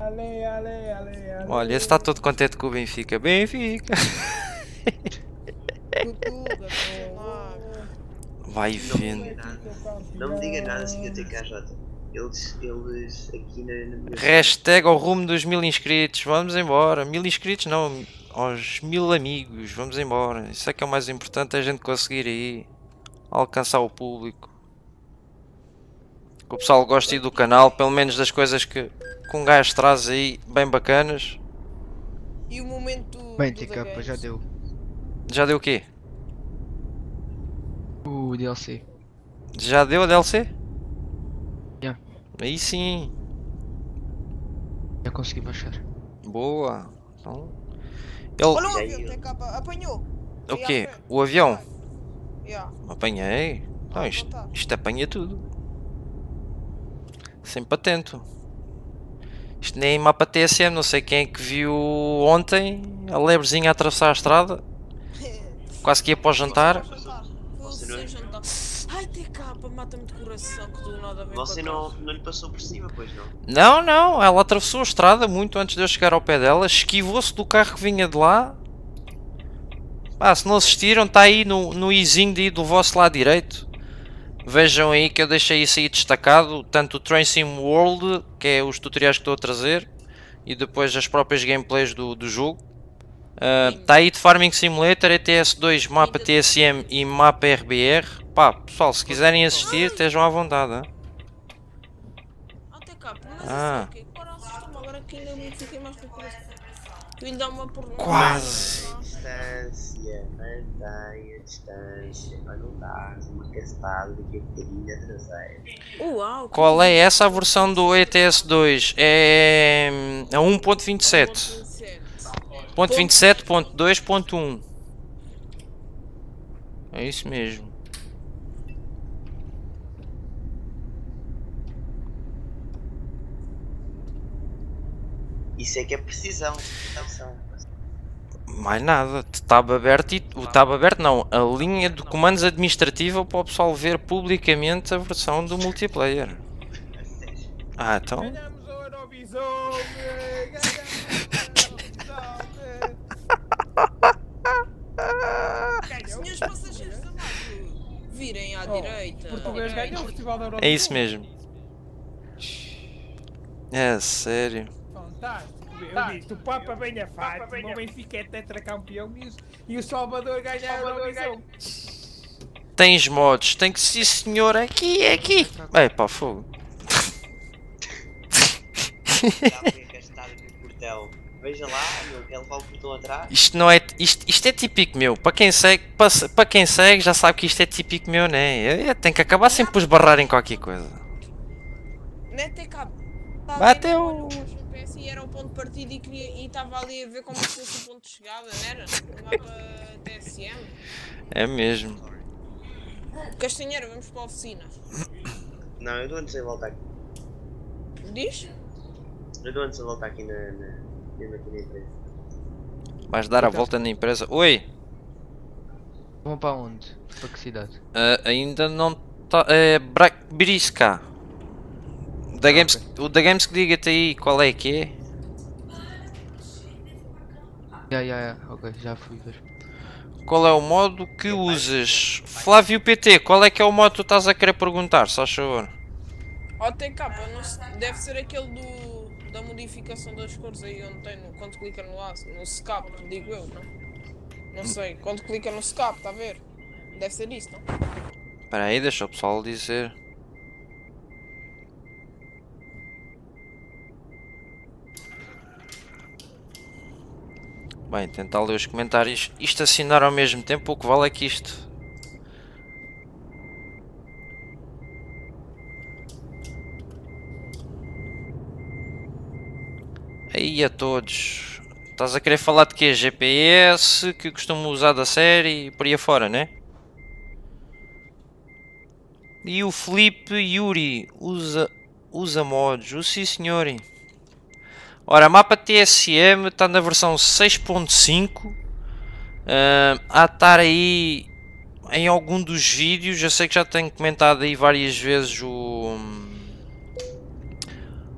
Ale, ale, ale, ale. Olha, esse está todo contente com o Benfica. Benfica! Vai vendo. Não me diga nada assim que TKJ. Eles, eles aqui na. Hashtag ao rumo dos mil inscritos. Vamos embora. Mil inscritos não. Aos mil amigos. Vamos embora. Isso é que é o mais importante. É a gente conseguir aí. Alcançar o público. Que o pessoal goste aí do canal. Pelo menos das coisas que, que um gajo traz aí. Bem bacanas. E o momento. Bem, do TK, já deu. Já deu o quê? O DLC. Já deu a DLC? Já. Aí sim. Já consegui baixar. Boa. Então, ele... Olha o avião. TK, apanhou. O quê? O avião? Yeah. Apanhei. Não, Ah, isto, isto apanha tudo. Sempre atento. Isto nem mapa TSM, não sei quem é que viu ontem a lebrezinha a atravessar a estrada. Quase que ia para o jantar. Você não-. Ai, TK, mata-me de coração que do nada vem Você não, não lhe passou por cima, pois não? Não, não, ela atravessou a estrada muito antes de eu chegar ao pé dela, esquivou-se do carro que vinha de lá. Pá, se não assistiram, está aí no, no izinho do vosso lado direito. Vejam aí que eu deixei isso aí destacado, tanto o Train Sim World, que é os tutoriais que estou a trazer, e depois as próprias gameplays do, do jogo. Está aí de Farming Simulator, ETS2, mapa TSM e mapa RBR. Pá, pessoal, se quiserem assistir, estejam à vontade. hein? Ah, Mas ainda. Tu lhe dá uma por Quase. Distância, mantém a distância, para não dar uma castada daqui a bocadinho traseira. Uau! Qual é essa a versão do ETS2? É a 1.27. 1.27.2.1 É isso mesmo. Isso é que é precisão. Atenção. Mais nada, tab aberto e o tab aberto não, a linha de comandos administrativa para o pessoal ver publicamente a versão do multiplayer. Ah, então. Ganhamos o Eurovisão! Ganhamos o Eurovisão! Senhores passageiros lado, virem à Oh, direita. Português ganhou o Festival da! É isso mesmo. É sério. Fantástico! Eu disse, o Papa vem a Fátima, o Benfica é tetracampeão e o- e o Salvador ganha a Eurovisão! Tens modos, tem que sim senhor, aqui, aqui. É pá, fogo. Veja lá, meu, quer levar o portão atrás? Isto não é. Isto, isto é típico meu. Para quem segue, para, para quem segue já sabe que isto é típico meu, né? É, tem que acabar sempre por esbarrar em qualquer coisa. Né, TK? Bateu. E o de partida e queria- e estava ali a ver como se fosse o ponto de chegada, não era? No mapa TSM. É mesmo. Castanheira, vamos para a oficina. Não, eu dou antes de voltar aqui. Diz? Eu dou antes de voltar aqui na, na, aqui na empresa. Vais dar a volta na empresa. Oi! Vão para onde? Para que cidade? ah, ainda não está. É. Bra Brisca. Da Games, O da Games que diga-te aí qual é que é. Já, já, já, ok, já fui ver. Qual é o modo que usas? Flávio PT, qual é que é o modo que tu estás a querer perguntar? Só favor. Ó TK, não se- deve ser aquele do, da modificação das cores aí onde tem, no, quando clica no no SCAP, digo eu, não? Não sei, quando clica no SCAP, está a ver? Deve ser isso, não? Espera aí, deixa o pessoal dizer. Bem, tentar ler os comentários. Isto assinar ao mesmo tempo, o que vale é que isto. Aí a todos. Estás a querer falar de quê? GPS que costumo usar da série e por aí afora, né? E o Felipe Yuri usa, usa mods, o sim senhor. Ora, mapa TSM está na versão 6.5. Ah, há de estar aí em algum dos vídeos, eu sei que já tenho comentado aí várias vezes o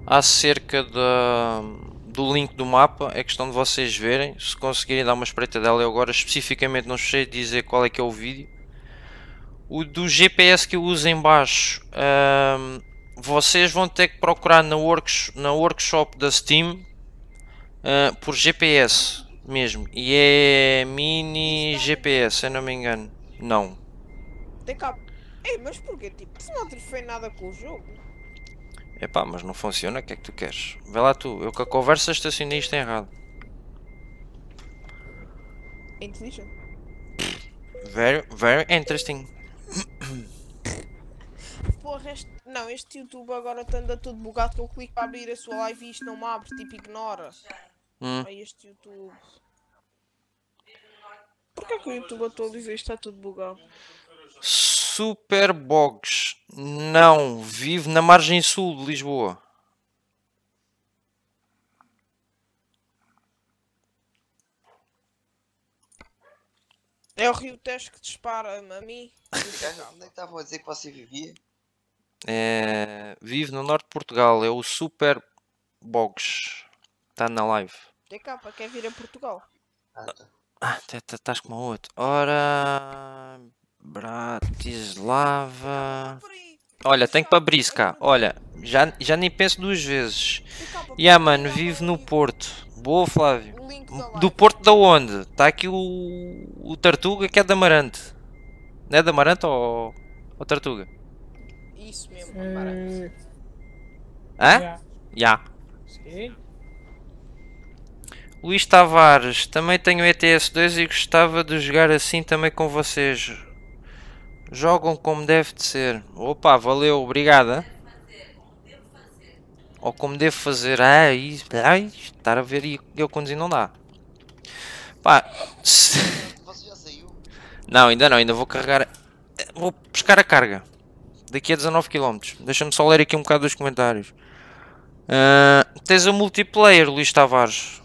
acerca da, do link do mapa, é questão de vocês verem, se conseguirem dar uma espreita dela, eu agora especificamente não sei dizer qual é que é o vídeo. O do GPS que eu uso em baixo, ahm, vocês vão ter que procurar na, works, na workshop da Steam ah, por GPS mesmo, e é mini GPS, se eu não me engano, não. Tem cá. Ei, mas porquê? Tipo, isso não interfere nada com o jogo. Epá, mas não funciona, o que é que tu queres? Vê lá tu, eu com a conversa estacionei isto errado. É inteligente. Very, very interesting. Porra, este... Não, este YouTube agora anda tudo bugado que eu clico para abrir a sua live e isto não me abre, tipo, ignora. Hum. Ai, este YouTube. Porquê que o YouTube atualiza isto? Está tudo bugado. Superbogs. Não, vive na margem sul de Lisboa. É o Rio Tejo que dispara-me a mim. Onde é que estavam a dizer que você vivia? É, vive no norte de Portugal, é o Superbogs. Está na live. Capa, quer vir a Portugal. Ah, tá. Tá- tá- estás como outro. Ora. Bratislava. Olha, tenho que para abrir isso cá. Olha, já, já nem penso duas vezes. E yeah, mano, vive no Porto. Boa, Flávio. Da. Do Porto da onde? Está aqui o, o Tartuga que é de Amarante. Não é de Amarante ou, ou Tartuga? Isso mesmo, Amarante. Hã? Já. Já. Sim. Luís Tavares, também tenho ETS2 e gostava de jogar assim também com vocês. Jogam como deve de ser. Opa, valeu, obrigada. Ou como devo fazer. Ah, isso, ai, estar a ver e eu conduzir não dá. Pá, se- Você já saiu? Não, ainda não, ainda vou carregar. Vou buscar a carga. Daqui a 19 km. Deixa-me só ler aqui um bocado dos comentários. Ah, tens o multiplayer, Luís Tavares.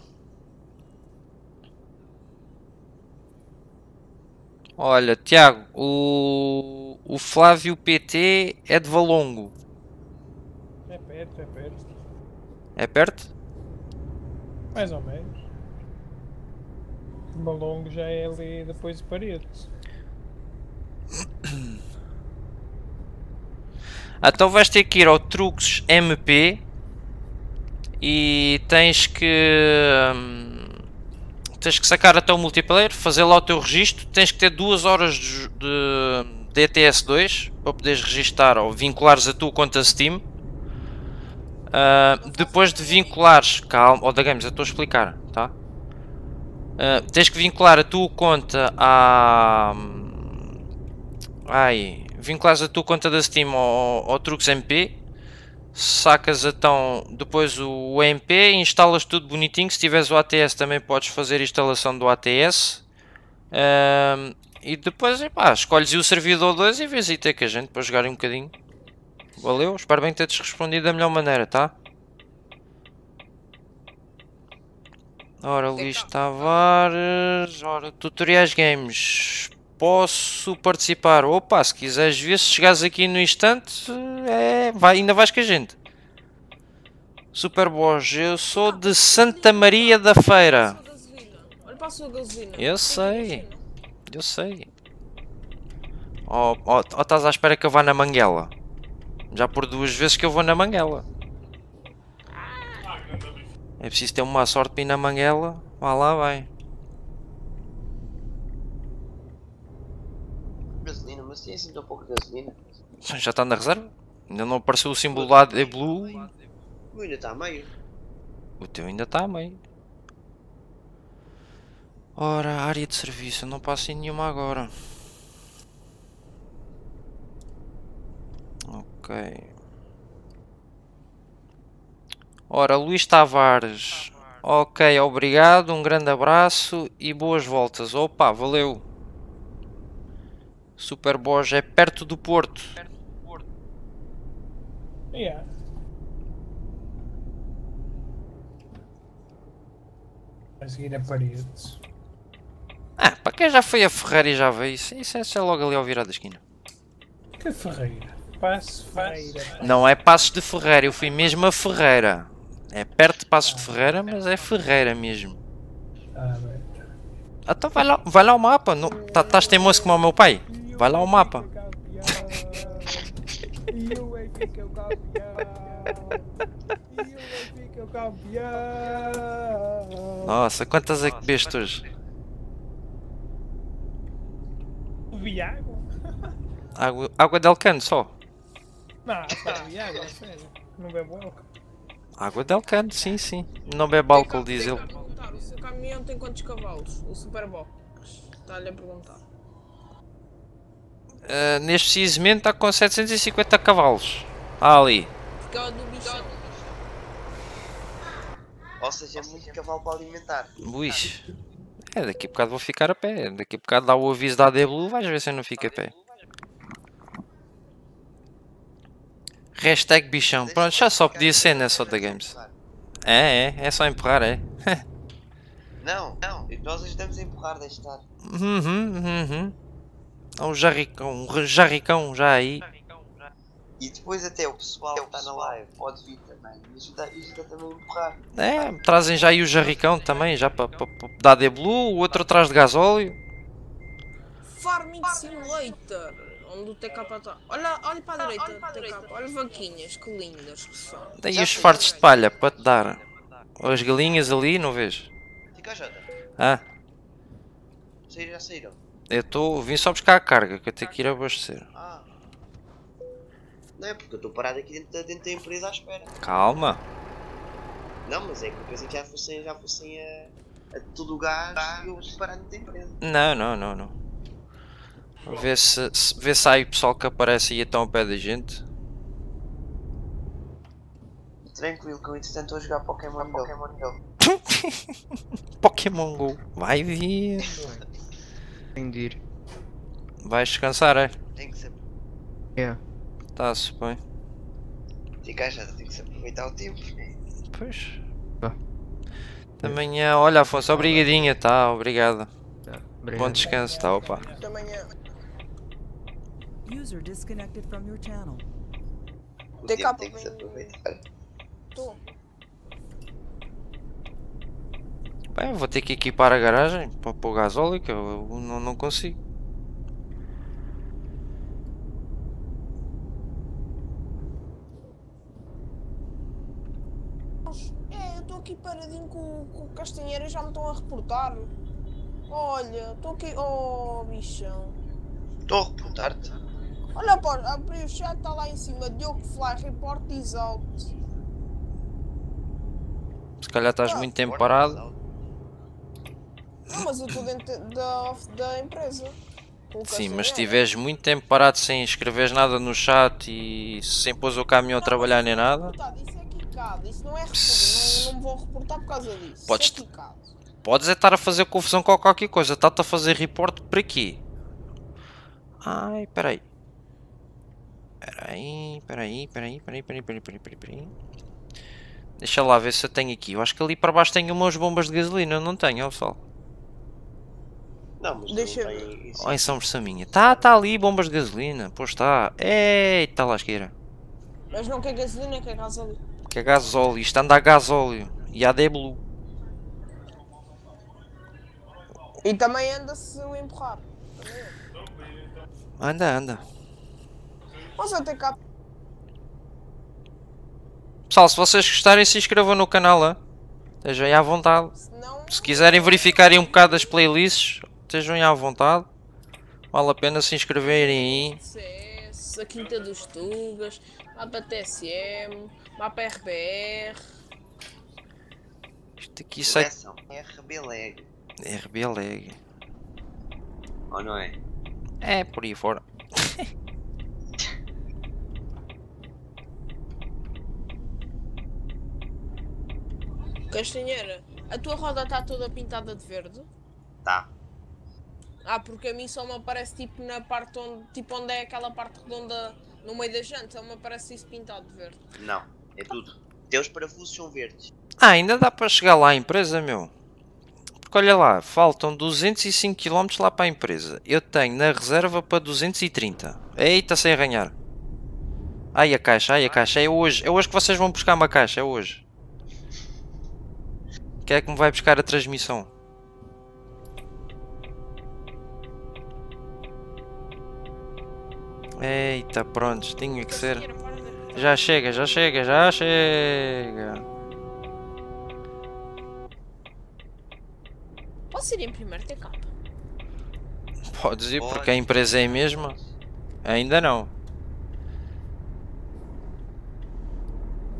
Olha, Tiago, o, o Flávio PT é de Valongo. É perto, é perto. É perto? Mais ou menos. Balongo já é ali depois de paredes. Então vais ter que ir ao Truques MP e tens que hum, tens que sacar até o multiplayer, fazer lá o teu registro, tens que ter duas horas de, de, de ETS2 para poderes registar ou vinculares a tua conta Steam. Ah, depois de vinculares, calma, ó da Games, eu estou a explicar, tá? Ah, tens que vincular a tua conta à. Ai, vinculares a tua conta da Steam ao, ao Truques MP, sacas então depois o MP, instalas tudo bonitinho. Se tiveres o ATS, também podes fazer a instalação do ATS. Ahm, e depois, epá, escolhes o servidor 2 e vês aí ter com a gente para jogar um bocadinho. Valeu, espero bem ter-te respondido da melhor maneira, tá? Ora, Luís Tavares, ora, tutoriais games, posso participar? Opa, se quiseres ver, se chegares aqui no instante, é, vai, ainda vais com a gente. Super Boss, eu sou de Santa Maria da Feira. Olha para a sua gasolina. Eu sei. Eu sei. Ou oh, oh, estás à espera que eu vá na Manguela? Já por duas vezes que eu vou na Manguela. É preciso ter uma sorte para ir na Manguela. Vá lá, vai. Gasolina, mas tem assim tão pouca gasolina. Já está na reserva? Ainda não apareceu o símbolo lá de Blue. O ainda está a meio. O teu ainda está a meio. Ora, área de serviço. Não passo em nenhuma agora. Ok. Ora, Luís Tavares. Ok, obrigado. Um grande abraço e boas voltas. Opa, valeu. Super Boas é perto do Porto. Yeah. A seguir a paredes. Ah, Para quem já foi a Ferreira e já veio, isso, isso é logo ali ao virar da esquina. Que Ferreira. Passo Ferreira. Não é Passos de Ferreira, eu fui mesmo a Ferreira. É perto de Passos de Ferreira, mas é Ferreira mesmo. Ah, bem. Então vai lá, vai lá ao mapa. Não, tá, estás teimoso como o meu pai? Vai lá ao mapa. E o Benfica é o campeão. E o Benfica é o campeão. Nossa, quantas é que bebeste hoje? Bebi água? Água, água de Alcano só. Não, só bebi água, a sério. Não bebo álcool. Água de Alcano, sim, sim. Não bebe álcool, diz ele. O seu caminhão tem quantos cavalos? O Superbox. Está-lhe a perguntar. Ah, neste precisamente está com 750 cavalos. Ah, ali. Ou seja, é muito cavalo para alimentar. Ui. É, daqui a bocado vou ficar a pé. Daqui a bocado dá o aviso da ADBlu, vais ver se eu não fico a pé. Hashtag bichão. Pronto, já só podia ser nessa da Games. É, é, é só empurrar, é. Não, não. Nós ajudamos a empurrar, deixa estar. Uhum, uhum. Há um jarricão, um jarricão já aí. E depois até o pessoal que está na live pode vir também. E ajuda, ajuda também a empurrar. É, trazem já aí o jarricão também, já para pa, pa, dar ADBlu, o outro atrás de gasóleo. Farming Simulator. Onde o TK está. Olha, olha para a direita, TK. Olha vaquinhas, que lindas que são. Daí os fartos de palha para te dar. As galinhas ali, não vês? Fica Jota. Ah, Saíram, já saíram. Eu estou. Vim só buscar a carga, que eu tenho que ir abastecer. Ah. Não é porque eu estou parado aqui dentro, da- dentro da empresa à espera. Calma. Não, mas é que eu pensei que já fossem, já fossem a, a todo o gás e eu parado dentro da empresa. Não, não, não, não. Vê se, se, vê se há aí pessoal que aparece aí então ao pé da gente. Tranquilo, que eu entretanto estou a jogar Pokémon Go. Pokémon Go. Pokémon Go. Vai vir. Tenho de ir. Vais descansar, é? Tem que ser. Yeah. Tá-se bem. Fica já, tem que se aproveitar o tempo. né? Pois. Vá. Também é. Olha, Afonso, obrigadinha, tá? Obrigado. Tá, Bom descanso, tá? Opa. Até amanhã. User disconnected from your channel. O tempo tem que se aproveitar. Estou. Bem, vou ter que equipar a garagem para pôr gasóleo, que eu, não, não consigo. É, eu estou aqui paradinho com, com o Castanheira já me estão a reportar. Olha, estou aqui. Oh, bichão. Estou a reportar-te. Olha, pá, abri o chat, está lá em cima. Diogo Fly, report is out. Se calhar estás muito tempo parado. Não, mas eu estou dentro da, da empresa. Sim, mas se tiveres muito tempo parado sem escreveres nada no chat e sem pôs o caminhão a trabalhar nem nada, Reportado, Isso é quicado, isso não é report, não, não vou reportar por causa disso. Podes- Isso é podes é estar a fazer confusão com qualquer coisa. Está-te a fazer report para quê? Ai, peraí. Peraí, peraí, peraí, peraí, peraí, peraí, peraí, peraí, peraí. Deixa lá ver se eu tenho aqui. Eu acho que ali para baixo tenho umas bombas de gasolina. Eu não tenho, pessoal. Não, mas Deixa não tem. Olha São Bersaminha. Tá, tá ali bombas de gasolina. Pois está. Eita lasqueira. Mas não quer gasolina, quer gasóleo. Que é gasóleo. Isto anda a gasóleo. E a Blue. E também anda-se a empurrar. Anda, anda. Mas até cá. Pessoal, se vocês gostarem, se inscrevam no canal. Estejam aí à vontade. Senão. Se quiserem verificar aí um bocado das playlists, estejam aí à vontade. Vale a pena se inscreverem aí. CS, a Quinta dos Tugas, mapa TSM, mapa RBR. Isto aqui sai. RB Leg. RB Leg. Ou não é? É, por aí fora. Castanheira, a tua roda está toda pintada de verde? Tá. Ah, porque a mim só me aparece tipo na parte onde, tipo onde é aquela parte redonda no meio da janta, só me aparece isso pintado de verde. Não. É tudo. Teus parafusos são verdes. Ah, ainda dá para chegar lá à empresa, meu. Porque olha lá, faltam 205 km lá para a empresa. Eu tenho na reserva para 230. Eita, sem arranhar. Ai a caixa, ai a caixa. É hoje. É hoje que vocês vão buscar uma caixa, é hoje. Quem é que me vai buscar a transmissão? Eita, pronto, tinha que ser. De. Já chega, já chega, já chega. Posso ir em primeiro TK? Podes ir porque a empresa é a mesma? Ainda não.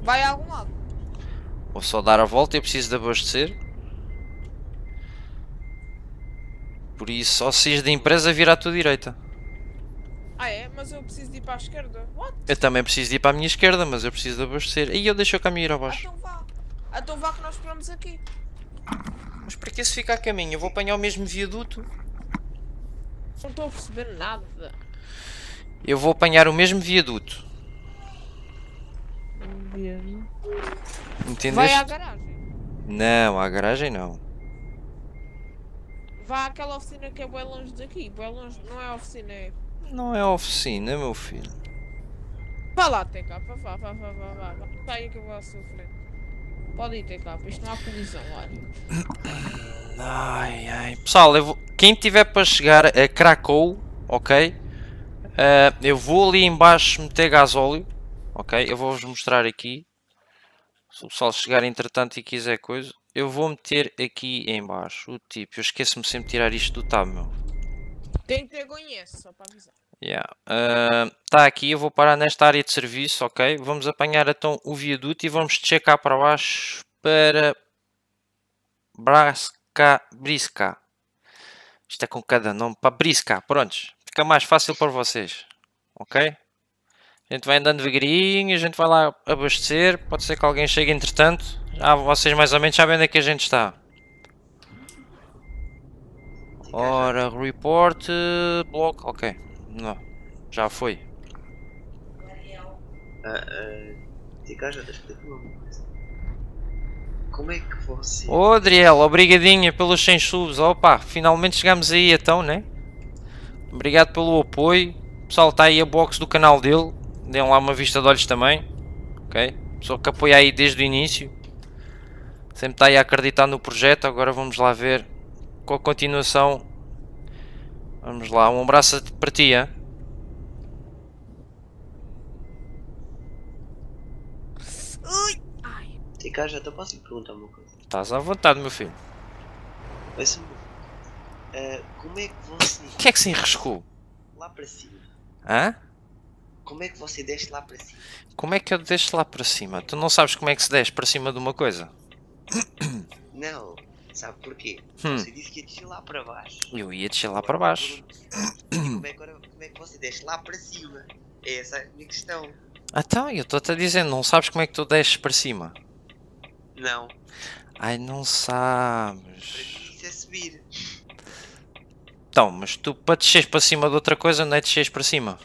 Vai a algum lado. Vou só dar a volta e eu preciso de abastecer. Por isso, só se da empresa virar à tua direita. Ah é? Mas eu preciso de ir para a esquerda. What? Eu também preciso de ir para a minha esquerda, mas eu preciso de abastecer. E eu deixo o caminho ir Ah, abaixo. então vá. Então vá que nós esperamos aqui. Mas para que se ficar a caminho? Eu vou apanhar o mesmo viaduto. Não estou a perceber nada. Eu vou apanhar o mesmo viaduto. Entendeste? Vai à garagem. Não, à garagem não. Vá àquela oficina que é bem longe daqui. Bem longe. Não é oficina, é. Não é oficina, meu filho. Vá lá, TK. Vá, vá, vá, vá, vá, vá. aí que eu vou à sua frente. Pode ir, TK. Isto não há colisão, olha. Ai, ai. Pessoal, eu vou- quem tiver para chegar a Krakow, ok? Eh, eu vou ali embaixo meter gasóleo, ok? Eu vou-vos mostrar aqui. Se o pessoal chegar entretanto e quiser coisa, eu vou meter aqui embaixo o tipo. Eu esqueço-me sempre de tirar isto do tab, meu. Tem conhece, só para avisar. Está aqui, eu vou parar nesta área de serviço, ok? Vamos apanhar então o viaduto e vamos cá para baixo para Brasca, Brisca. Isto é com cada nome, para Brisca, prontos. Fica mais fácil para vocês, ok? A gente vai andando devagarinho, a gente vai lá abastecer, pode ser que alguém chegue entretanto. Já vocês mais ou menos sabem onde é que a gente está. Ora, report, block, ok. Não, já foi. Tica, já. Como é que você. Ô Adriel, obrigadinha pelos 100 subs. Opa, finalmente chegamos aí então, né? Obrigado pelo apoio. Pessoal, está aí a box do canal dele. Deem lá uma vista de olhos também. Ok? Pessoal que apoia aí desde o início. Sempre está aí a acreditar no projeto. Agora vamos lá ver com a continuação. Vamos lá, um abraço para ti, hein? Ui! Ai, Tica, já te posso lhe perguntar uma coisa? Estás à vontade, meu filho. Ouça-me. Ah, como é que você. O que é que se enriscou? lá para cima? Hã? Como é que você desce lá para cima? Como é que eu deixo lá para cima? Tu não sabes como é que se desce para cima de uma coisa? Não, sabe porquê? Hum. Você disse que ia descer lá para baixo. Eu ia descer lá para baixo. E como é, que, agora- como é que você desce lá para cima? Essa é a minha questão. Então, eu estou-te a dizer, não sabes como é que tu desces para cima? Não, Ai, não para sabes. mim isso é subir. Então, mas tu para desceres para cima de outra coisa não é desceres para cima?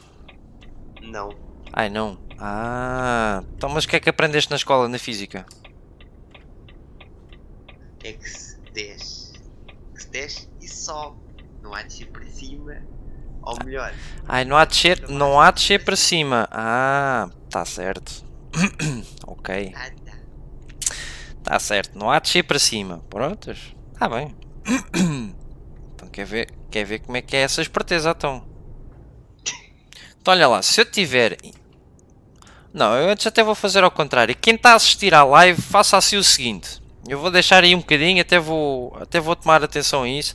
Não, Ai, não. Ah, então mas o que é que aprendeste na escola, na física? é que se desce. Que se desce e sobe. Não há de descer para cima. Ou melhor, Ai, não há descer, não há descer para cima. Ah, tá certo. ok, ah tá. tá certo. Não há descer para cima. Prontos, tá bem. então quer ver, quer ver como é que é essa esperteza então? Então olha lá, se eu tiver... Não, eu antes até vou fazer ao contrário. Quem está a assistir à live, faça assim o seguinte. Eu vou deixar aí um bocadinho, até vou, até vou tomar atenção a isso.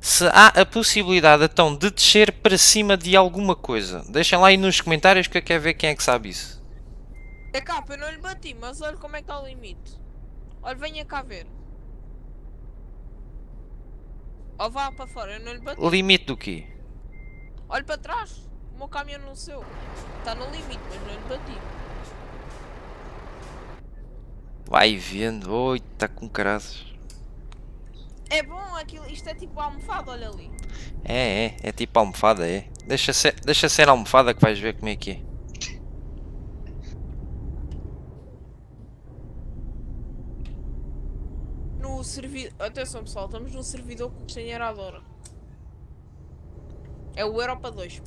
Se há a possibilidade então de descer para cima de alguma coisa, deixem lá aí nos comentários que eu quero ver quem é que sabe isso. é capa, eu não lhe bati, mas olha como é que está o limite. Olha, venha cá ver. Ou vá para fora, eu não lhe bati. Limite do quê? Olha para trás. O meu caminhão no seu. Está no limite, mas não lhe bati. Vai vendo, oi, está com carazes. É bom aquilo, isto é tipo almofada, olha ali. É, é, é tipo almofada, é. Deixa ser, deixa ser a almofada que vais ver como é que é. No servidor. Atenção pessoal, estamos num servidor que o Castanheira adora. É o Europa 2.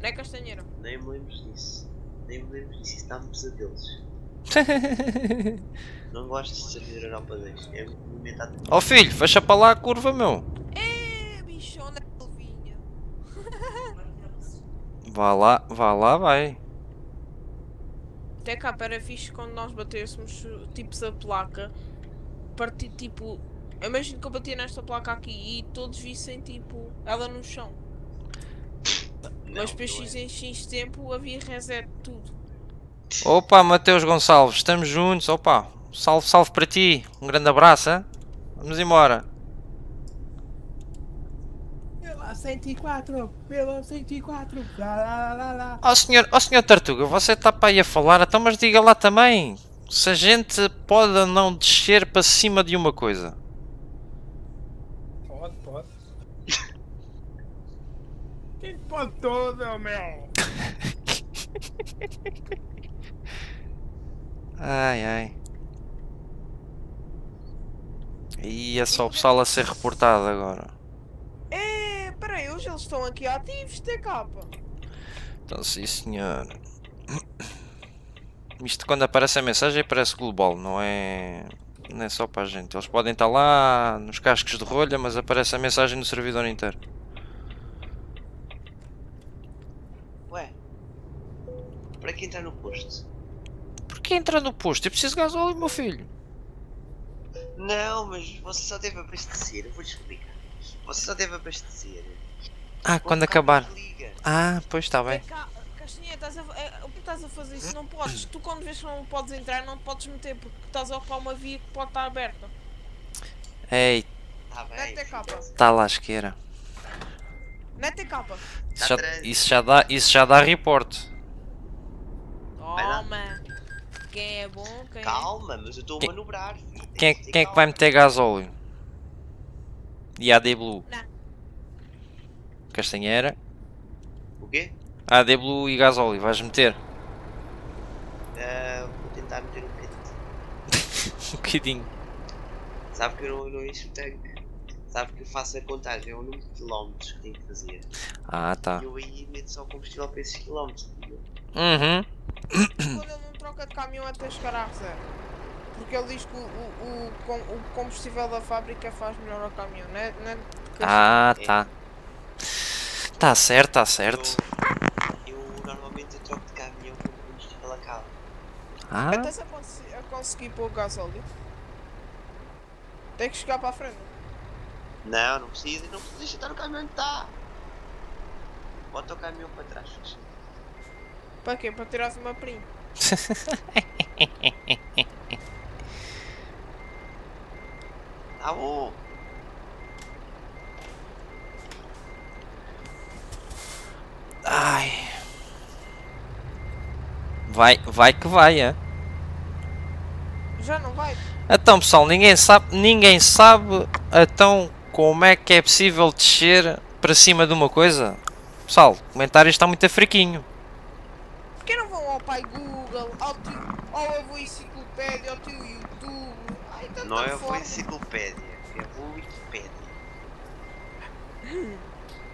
Não é Castanheira? Nem me lembro disso. Nem me lembro disso. Isso dá-me pesadelos. Não gosto de servidor Europa 2. É movimentado. Ó filho, fecha para lá a curva, meu. É, bichona Elvinha. Vá lá, vá lá, vai. Até cá, era fixe quando nós batêssemos tipos a placa. Partir tipo. Imagino que eu batia nesta placa aqui e todos vissem tipo ela no chão. Mas depois não é. X em X tempo havia reset de tudo. Opa, Mateus Gonçalves, estamos juntos. Opa, salve, salve para ti. Um grande abraço, hein? Vamos embora. Pela 104, pela 104, lá lá lá lá. Ó senhor, ó senhor Tartuga, você está para aí a falar, então mas diga lá também. Se a gente pode ou não descer para cima de uma coisa. Pode, pode. Quem pode tudo, meu? Ai ai. E é só o pessoal a ser reportado agora. É, peraí, hoje eles estão aqui ativos, TK. Então sim senhor. Isto quando aparece a mensagem aparece global, não é. Não é só para a gente. Eles podem estar lá nos cascos de rolha, mas aparece a mensagem no servidor inteiro. Ué. Para que entrar no posto? Porquê entra no posto? Eu preciso de gasóleo, meu filho. Não, mas você só deve abastecer. Eu vou te explicar. Você só deve abastecer. Ah, quando acabar. Ah, pois está bem. Castanha, estás a, é, o que estás a fazer isso? Não podes. Tu quando vês que não podes entrar, não podes meter porque estás a ocupar uma via que pode estar aberta. Ei, Tá bem. Está é TK. Isso já, trânsito. isso já dá, isso já dá report. lá. Toma. Quem é bom, quem Calma, mas eu estou a manobrar. filho. Quem é, quem é que vai meter gasóleo? E AD Blue? Não. Castanheira? O quê? AD Blue e gasóleo, vais meter? Ah, vou tentar meter um bocadinho. Um bocadinho. Sabe que eu não, não encho o tanque. Sabe que eu faço a contagem, é o número de quilómetros que tenho que fazer. Ah, tá. E eu aí meto só combustível para esses quilómetros. entendeu? Uhum. Troca de caminhão até chegar à reserva. Porque ele diz que o, o, o, com- o combustível da fábrica faz melhor ao caminhão, não é? Não é que- Ah, tá. Tá certo, tá certo. Eu, eu normalmente eu troco de caminhão quando o combustível acaba. Ah, Até se a, conseguir pôr o gasóleo. Tem que chegar para a frente. Não, não precisa, não precisa estar o caminhão onde está. Bota o caminhão para trás. Para quê? Para tirar uma prima. Bom. ai. Vai, vai que vai, é? Já não vai? Então pessoal, ninguém sabe, ninguém sabe então como é que é possível descer para cima de uma coisa? Pessoal, o comentário está muito fraquinho. Ao pai Google, ao tio, ao avô enciclopédia, ao tio YouTube? Ai, tanta Não é a forma. enciclopédia, é a Wikipédia.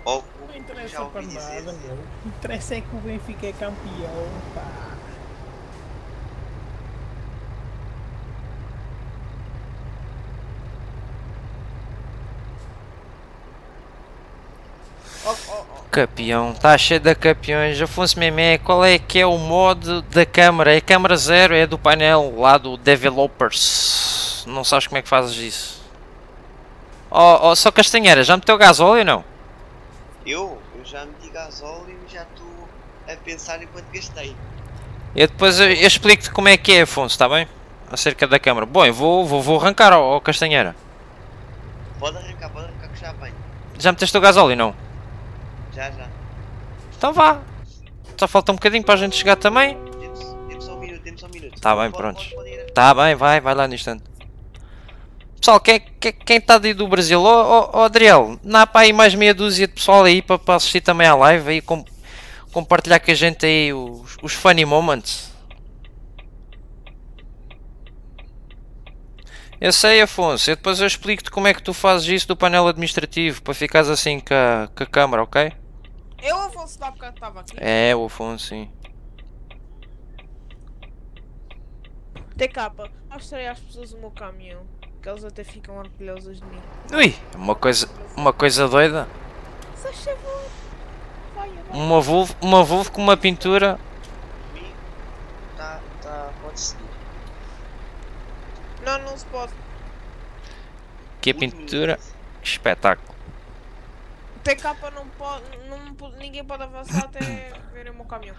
Ou Não já interessa para ouvi dizer. nada, meu. O que interessa é que o Benfica é campeão, pá. Campeão, está cheio de campeões. Afonso Memé, qual é que é o mod da câmara? É câmara zero, é do painel lá do Developers. Não sabes como é que fazes isso? Oh, oh só Castanheira, já meteu gasóleo ou não? Eu, eu já meti gasóleo e já estou a pensar em quanto gastei. Eu depois eu, eu explico-te como é que é, Afonso, está bem? Acerca da câmara. Bom, eu vou, vou, vou arrancar ao, ao Castanheira. Pode arrancar, pode arrancar que já apanho. Já meteste o gasóleo não? Já, já. Então vá. Só falta um bocadinho para a gente chegar também. Temos, só um minuto, temos só um minuto. Tá bem, prontos. pode ir. Tá bem, vai, vai lá no instante. Pessoal, quem, quem, quem está aí do Brasil? Ó oh, oh, Adriel, dá para aí mais meia dúzia de pessoal aí para, para assistir também à live aí com, compartilhar com a gente aí os, os funny moments. Eu sei, Afonso. Eu depois eu explico-te como é que tu fazes isso do painel administrativo para ficares assim com a, com a câmara, ok? Eu, Afonso, da bocado estava aqui. É, o Afonso, sim. TK, mostrei às pessoas o meu caminhão. Que eles até ficam orgulhosas de mim. Ui, uma coisa, uma coisa doida. Uma Volvo, uma Volvo com uma pintura. Tá, tá, pode seguir. Não, não se pode. Que a pintura. Que espetáculo. TK não pode. Não, pode- ninguém pode avançar até verem o meu caminhão.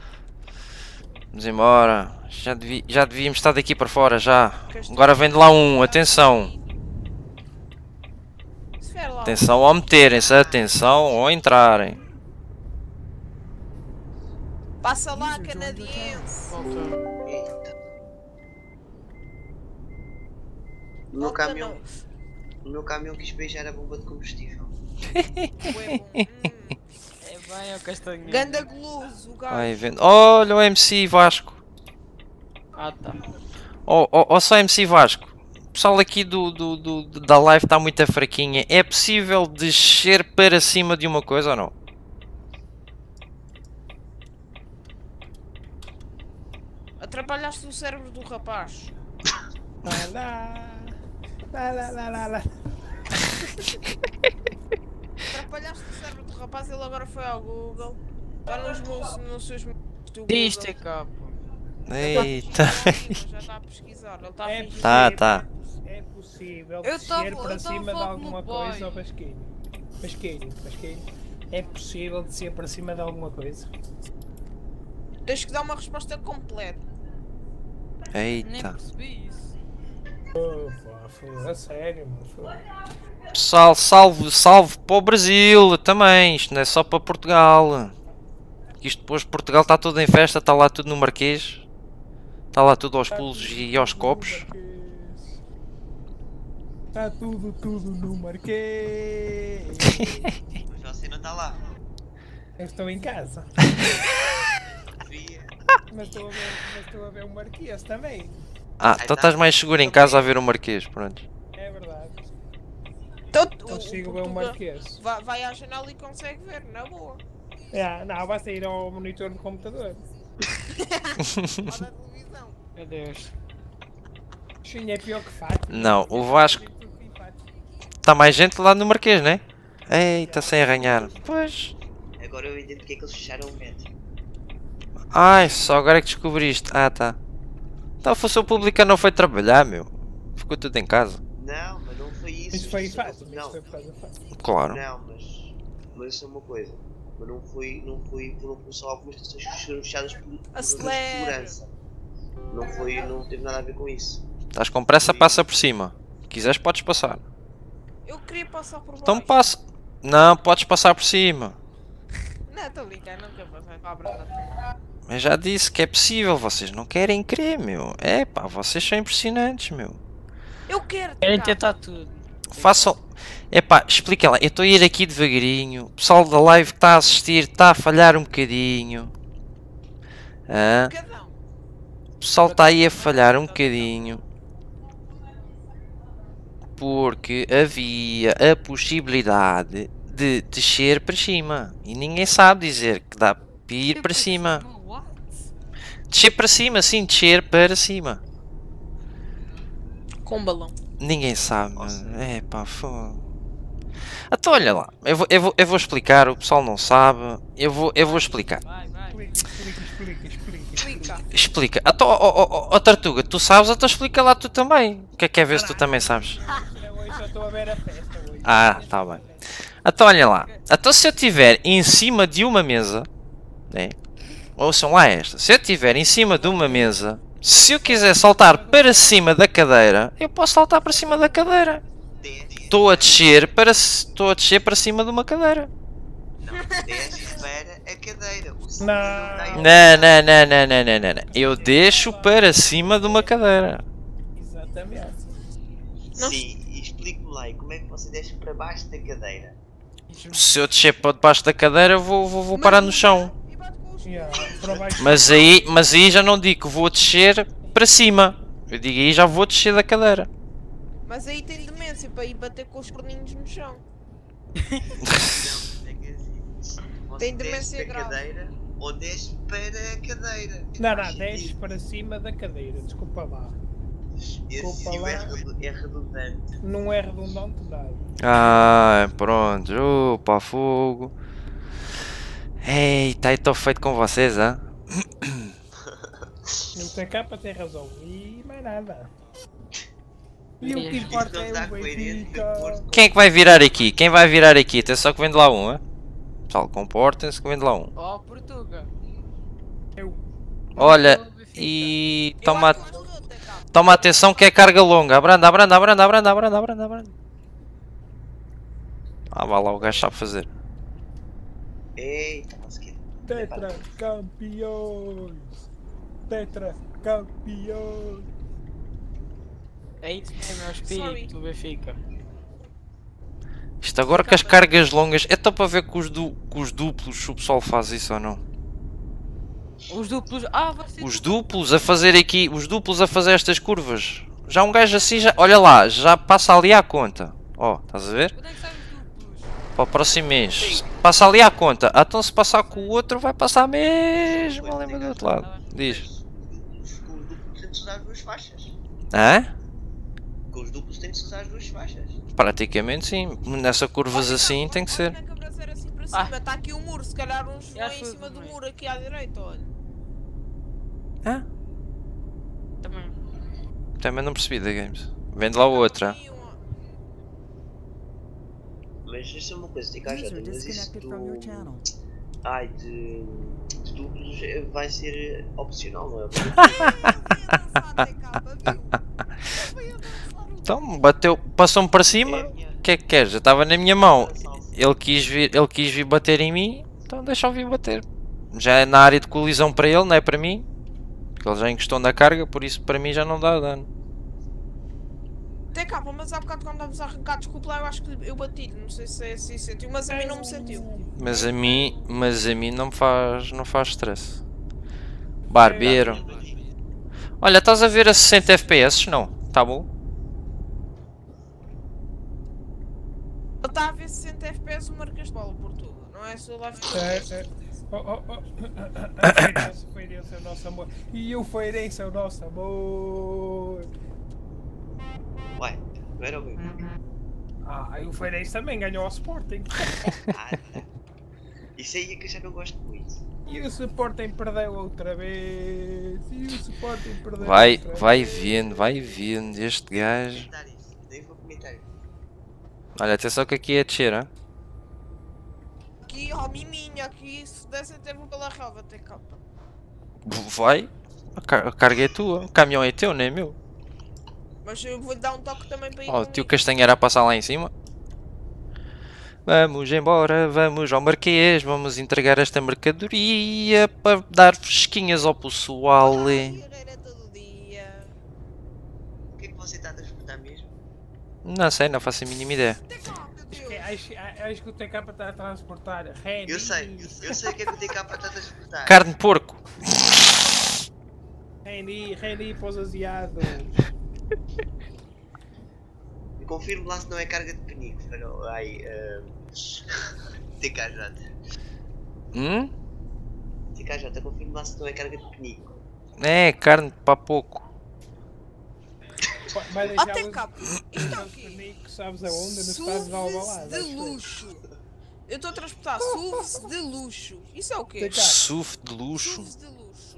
Vamos embora. Já, devi- já devíamos estar daqui para fora já. Agora vem de lá um. Atenção. Lá. Atenção ao meterem-se. Atenção ao entrarem. Passa lá, joined your canadiense. O meu caminhão, o meu caminhão quis beijar a bomba de combustível. É bem, o castanho. Ganda goloso, o gajo. Vai vendo. Olha o MC Vasco. Ah, tá. Ó oh, oh, só MC Vasco. O pessoal aqui do, do, do- da live está muito fraquinha. É possível descer para cima de uma coisa ou não? Atrapalhaste o cérebro do rapaz. Lá, lá. Lá, lá, lá, lá, lá. Atrapalhaste o cérebro do rapaz, ele agora foi ao Google. Está nos, meus, nos seus do Google. Diz, TK. Eita. Já está a pesquisar, ele está a É fingir. Tá, tá. É possível Eu descer para cima de alguma coisa ou basqueiro? Basqueiro, basqueiro. É possível descer para cima de alguma coisa? Tens que dar uma resposta completa. Nem Eita. percebi isso. Oh, foi a sério, mas foi. Pessoal, salve, salve para o Brasil também. Isto não é só para Portugal. Isto depois Portugal está tudo em festa, está lá tudo no Marquês. Está lá tudo aos pulos e aos copos. Está tudo, tudo no Marquês. Mas você não está lá. Eu estou em casa. Mas estou a ver, mas estou a ver o Marquês também. Ah, então estás mais seguro em casa a ver o Marquês, pronto. É verdade. Então, Consigo ver o Marquês. Vai, vai à janela e consegue ver, na boa. É, não, basta ir ao monitor do computador. Ou na televisão. Meu Deus. Xinha é pior que Fátima. Não, o Vasco. Está mais gente lá no Marquês, né? Eita, sem arranhar. Pois. Agora eu entendo porque é que eles fecharam o metro. Ai, só agora é que descobriste. Ah, tá. Então a função pública não foi trabalhar, meu. Ficou tudo em casa. Não, mas não foi isso. Isso foi Isto é- Fátima, Não, isso foi. Claro. não, mas. Mas isso é uma coisa. Mas não foi, não foi por por só algumas estações que foram fechadas por, por segurança. Não foi, não teve nada a ver com isso. Estás com pressa, passa por cima. Se quiseres, podes passar. Eu queria passar por baixo. Então passa. Não, podes passar por cima. Não, estou a brincar, não quero passar. Abra lá. Eu já disse que é possível, vocês não querem crer, meu. É pá, vocês são impressionantes, meu. Eu quero. Querem TK. tentar tudo. Façam. Epá, expliquem lá. Eu estou a ir aqui devagarinho. O pessoal da live que está a assistir está a falhar um bocadinho. Um. O pessoal está aí a falhar um bocadinho. Porque havia a possibilidade de descer para cima. E ninguém sabe dizer que dá para ir para cima. Descer para cima, sim, descer para cima. Com um balão. Ninguém sabe, mano. É pá, foda. Então olha lá, eu vou, eu, vou, eu vou explicar, o pessoal não sabe. Eu vou, eu vou explicar. Vai, vai. Explica, explica, explica, explica. Então, ó, ó, ó, ó, Tartuga, tu sabes, então explica lá tu também. O que é que é ver se tu também sabes? Eu Hoje só estou a ver a festa hoje. Ah, tá bem. Então olha lá. Então se eu estiver em cima de uma mesa, né? Ouçam lá esta. Se eu estiver em cima de uma mesa, se eu quiser saltar para cima da cadeira, eu posso saltar para cima da cadeira. Estou a descer para estou a descer para cima de uma cadeira. não, desce para a cadeira. O Não. Não, não, não, não, não, não, não, não. Eu deixo para cima de uma cadeira. Exatamente. Sim, e explique-me lá, como é que você desce para baixo da cadeira? Se eu descer para debaixo da cadeira, vou, vou, vou parar no chão. Mas aí, mas aí já não digo que vou descer para cima. Eu digo aí já vou descer da cadeira. Mas aí tem demência para ir bater com os corninhos no chão. Não, é que é assim. Você Tem demência da grave. cadeira ou desce para a cadeira. Não, não, desce para cima da cadeira, desculpa lá. Desculpa é lá. redu- é redundante. Não é redundante nada. Ah, pronto. Opa, fogo. Eita, estou feito com vocês, hã? O TK tem razão. E mais nada. E o que importa é o Benfica. Quem é que vai virar aqui? Quem vai virar aqui? Até só que vem de lá um, hã? Pessoal, comportem-se que vem de lá um. Oh, Portuga. Olha, e Eu toma, toma atenção que é carga longa. Abranda, abranda, abranda, abranda, abranda, abranda, abranda. Ah, vá lá, o gajo sabe fazer. Eita, mas que. Tetra campeões. Tetra campeões. É isso mesmo, é o espírito do Benfica. Isto agora com as cargas longas, é só para ver com os, du com os duplos se o pessoal faz isso ou não. Os duplos. Ah, vai ser. Os duplos a fazer aqui, os duplos a fazer estas curvas. Já um gajo assim, já, olha lá, já passa ali à conta. Ó, estás a ver? Onde é que saem os duplos? Para o próximo mês. Passa ali à conta. Então se passar com o outro, vai passar mesmo ali do outro lado. Diz. Os duplos têm de usar as duas faixas. Hã? Com os duplos têm de usar as duas faixas. Praticamente sim. Nessa curvas Olha, assim tem que ser. na cabraceira assim para Ah. cima. Está aqui o muro, se calhar uns vão em cima do muro aqui à direita, olha. Hã? Também. Também não percebi da Games. Vende lá outra. Mas isso é uma coisa, haja, User mas isso from your do. Ai, de. de duplos eh, vai ser opcional, não é? Eu? Eu Então, bateu, passou-me para cima. É, O que é que queres? Já estava na minha mão. Ele quis vir, ele quis vir bater em mim, então deixa-o vir bater. Já é na área de colisão para ele, não é para mim. Porque ele já encostou na carga, por isso para mim já não dá dano. TK, mas há bocado quando estávamos a arrancar, desculpa lá, eu acho que eu bati não sei se é assim sentiu, mas a mim não me sentiu. Mas a mim, mas a mim não me faz, não faz stress. Barbeiro. Olha, estás a ver a 60 FPS? Não, tá bom? Ele está a ver 60 FPS o Marcas de Bola por tudo, não é só live É, é. Oh, oh, oh. A Feirense, o Feirense é o nosso amor. E o Feirense é o nosso amor. Ué, não era o meu. Ah, e o Feirense também ganhou ao Sporting. Ah, tá. Isso aí é que eu já não gosto muito. E o Sporting perdeu outra vez. E o Sporting perdeu Vai, outra vai vez. vendo, vai vendo este gajo. Olha, atenção que aqui é descer, hein? Aqui, ó, miminha, aqui, se dessem até vou pela relva, TK. Vai. A, car- a carga é tua, o caminhão é teu, não é meu. Mas eu vou-lhe dar um toque também para ir Ó, o tio. Castanheira a passar lá em cima. Vamos embora, vamos ao Marquês, vamos entregar esta mercadoria para dar fresquinhas ao pessoal. Todo dia. O que é que você está a transportar mesmo? Não sei, não faço a mínima ideia. Meu Deus. É, Acho, acho que o TK está a transportar Renis. Eu sei, eu sei o que é que o TK está a transportar. Carne de porco. Reni, Reni para os asiados. Confirmo lá se não é carga de penico. Não, ai, uh... TKJ. Hum? TKJ, confirmo lá se não é carga de penico. É, carne para pouco. Vai Ó, deixar TK, isto é o quê? Penico, sabes aonde? Estado de luxo. Eu estou a transportar SUVs de luxo. Isso é o quê? Suf de luxo. De luxo.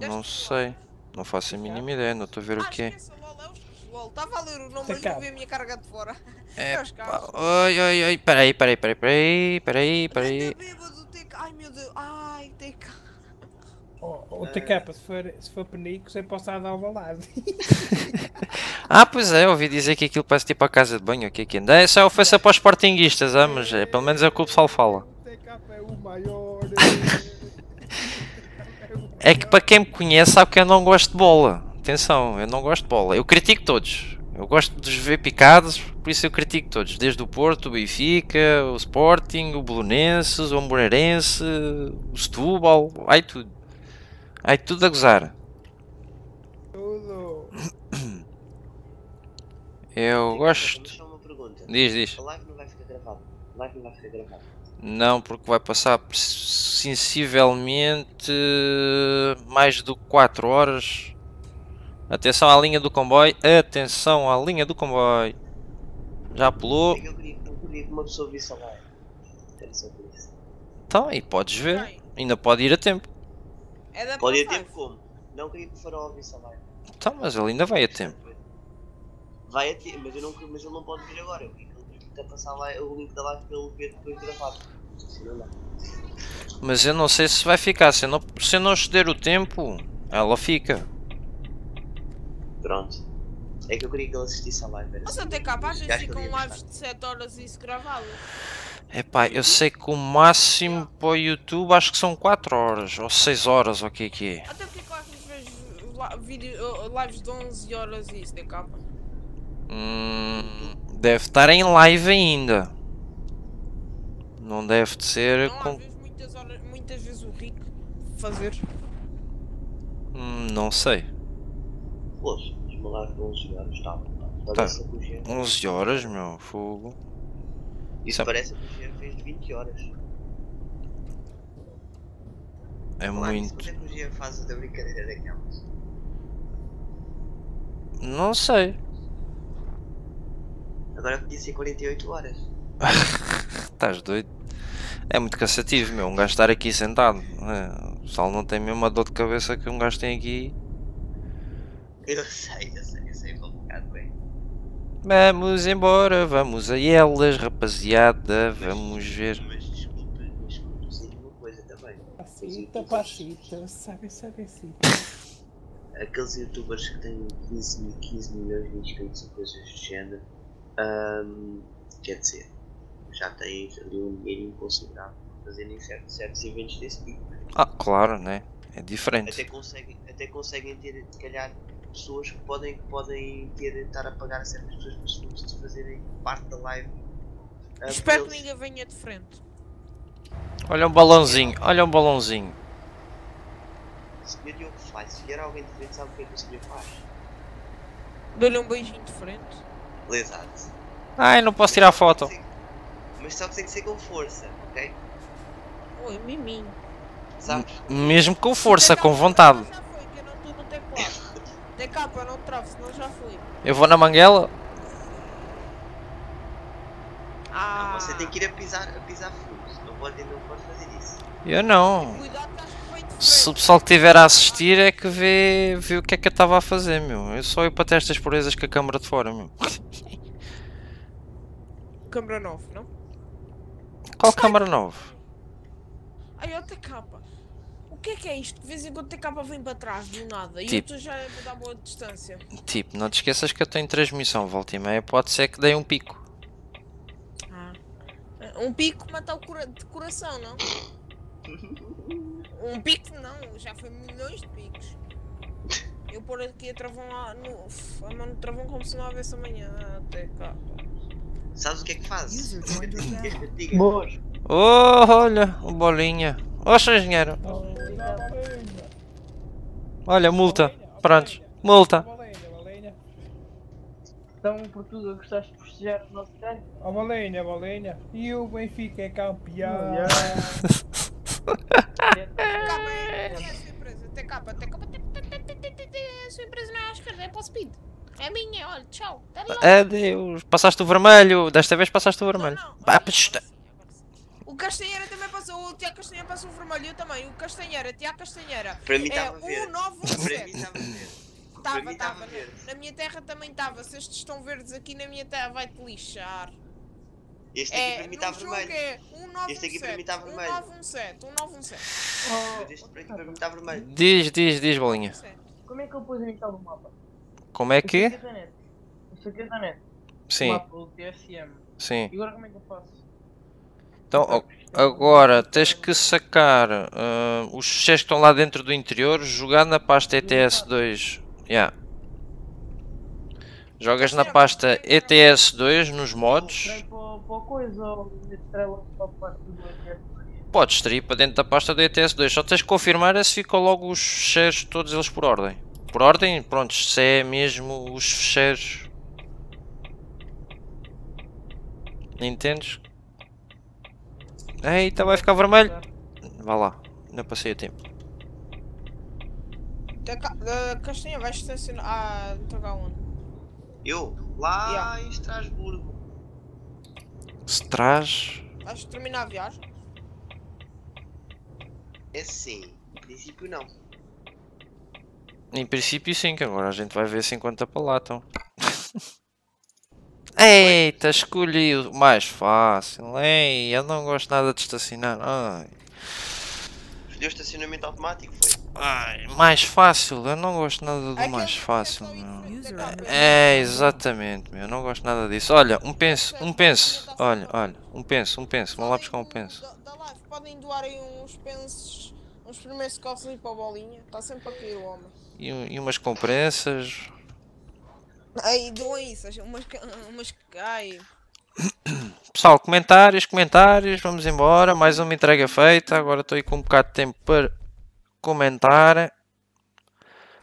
Não sei. Não faço a mínima ideia, não estou a ver Ah, o que é. é. Estava a ler o nome, mas TK. não vi a minha carga de fora. É, É. Oi, oi, oi, peraí, peraí, peraí, peraí, peraí, peraí. Ai meu Deus. Ai, TK. Oh, o TK, se for, se for Penico, você pode estar de Alvalade. Ah, pois é, ouvi dizer que aquilo parece tipo a casa de banho, o que é que anda? É só ofensa para os sportinguistas, ah, mas é, pelo menos é o que o pessoal fala. O TK é o maior. É que para quem me conhece sabe que eu não gosto de bola. Atenção, eu não gosto de bola. Eu critico todos. Eu gosto de os ver picados, por isso eu critico todos. Desde o Porto, o Benfica, o Sporting, o Bolonenses, o Moreirense, o Setúbal, ai tudo. Ai tudo a gozar. Tudo. Eu gosto. Diz, diz. A live não vai ficar gravada. A live não vai ficar gravada. Não, porque vai passar sensivelmente mais do que 4 horas. Atenção à linha do comboio. Atenção à linha do comboio. Já pulou. Eu queria, eu queria que uma pessoa visse isso. Então, e podes ver. Ainda pode ir a tempo. É da Pode ir a tempo como? Não queria que o farol visse a live. Então, mas ele ainda vai a tempo. Vai a tempo, mas, eu não, mas ele não pode vir agora. Eu queria que ele passar lá o link da live para ele ver depois gravado. Mas eu não sei se vai ficar. Se eu não, se eu não ceder o tempo, ela fica. Pronto. É que eu queria que ele assistisse a live. Mas até isso. que ele ficam ia lives de 7 horas e se gravá-las. Epá, eu sei que o máximo para o YouTube acho que são 4 horas ou 6 horas, ou o que é que é. Até porque às vezes vejo uh, lives de 11 horas e isso, de capa. Hum, deve estar em live ainda. Não deve de ser Não, com. vezes muitas, horas, muitas vezes o Rick fazer. Hum, não sei. Poxa, uma live de 11 horas, está. Tá. Parece que o Jean. 11 horas, meu fogo. Isso parece que o Jean fez de 20 horas. É nisso, muito. Quando é que o Jean faz a brincadeira daquelas? Não sei. Agora podia ser 48 horas. Estás doido? É muito cansativo, meu. Um gajo estar aqui sentado. É, o pessoal não tem mesmo a dor de cabeça que um gajo tem aqui. Eu sei, eu sei, eu sei, vou um bocado bem. Vamos embora, vamos a elas, rapaziada. Vamos ver. Mas desculpe, mas desculpe dizer uma coisa também. Passita, passita, sabe, sabe, sim. Aqueles youtubers que têm 15, mil- 15 milhões de inscritos e coisas do género, ahm, quer dizer, já têm ali um dinheirinho considerável para fazerem certos, certos eventos desse tipo. né? Ah, claro, né? É diferente. Até conseguem, até conseguem ter, se calhar, pessoas que podem, que podem ter, estar a pagar a certas pessoas para se- se fazerem parte da live. ah, Espero por que eles. ninguém venha de frente. Olha um balãozinho, olha um balãozinho. Se o Diogo faz, se vier alguém diferente, sabe o que é que o senhor faz? Dou-lhe um beijinho de frente. Exato. Ai, não posso tirar foto. Mas só que tem que ser com força, ok? Oi, miminho. Sabes? Mesmo com força, com vontade. De capa, não senão já fui. Eu vou na manguela. Ah, Não, você tem que ir a pisar, a pisar fundo. Não pode, não pode fazer isso. Eu não. cuidado que acho que vem de frente. Se o pessoal que estiver a assistir é que vê, vê o que é que eu estava a fazer, meu. Eu só eu para ter estas purezas com a câmara de fora, meu. Câmara 9, não? Qual câmara nova? Ai, ó, capa. O que é que é isto? De vez em quando capa vem para trás, do nada. E Tipo- eu estou já a dar boa distância. Tipo, não te esqueças que eu tenho transmissão, volta e meia, pode ser que dê um pico. Ah. Um pico mata o cora de coração, não? Um pico não, já foi milhões de picos. Eu pôr aqui a travão lá no. A mão no travão como se não houvesse amanhã. Até cá. Sabes o que é que diga? Boas. Oh, olha, o bolinha. Oxa, engenheiro. Olha, multa. Prontos, multa. Então, Portugal, gostaste de festejar o nosso ganho? Ó, balenha, balenha. E o Benfica é campeão. É, é a te- te- te- te- A sua empresa não é à esquerda, é para o speed. É minha, olha, tchau. Até logo. Adeus. Passaste o vermelho. Desta vez passaste o vermelho. Não, não. O Castanheira também passou, o Tiago Castanheira passou o vermelho, eu também. O Castanheira, Tiago Castanheira. Para mim É estava. Para mim 1917. estava. Estava. Na minha terra também estava. Se estes estão verdes aqui na minha terra, vai-te lixar. Este aqui É, para mim no está vermelho. é 1917. Este aqui para mim está vermelho. 1917, 1917. Mas este para aqui para mim está vermelho. Diz, diz, diz, bolinha. 1917. Como é que eu pus em tal mapa? Como é que? é da net. Isto aqui é da net. O Sim, mapa, o TSM. sim. E agora como é que eu faço? Então, agora tens que sacar ah, os fecheiros que estão lá dentro do interior, jogar na pasta ETS2. Yeah. Jogas na pasta ETS2 nos mods. Podes extrair para dentro da pasta do ETS2. Só tens que confirmar é se ficam logo os fecheiros, todos eles por ordem. Por ordem, pronto, se é mesmo os fecheiros. Entendes? Eita, vai ficar vermelho. Vá lá, não passei o tempo. Da ca- da Castanha, vais estacionar. Ah, onde? Eu? Lá Yeah. em Estrasburgo. Se traz. Vais terminar a viagem? É sim. Em princípio não. Em princípio sim, que agora a gente vai ver 50 para lá, então. Eita, escolhi o mais fácil. Ei, eu não gosto nada de estacionar. Ai, Escolheu estacionamento automático, foi? ai, mais fácil. Eu não gosto nada do mais é fácil, meu. É, exatamente, meu. Eu não gosto nada disso. Olha, um penso, um penso. Olha, olha, um penso, um penso. Vamos lá buscar um penso. Podem doar aí uns pensos, uns primeiros corres ali para a bolinha. Está sempre a cair o homem. E, e umas comprensas. Aí, doam isso, umas. umas ai, Pessoal, comentários, comentários. Vamos embora. Mais uma entrega feita. Agora estou aí com um bocado de tempo para comentar.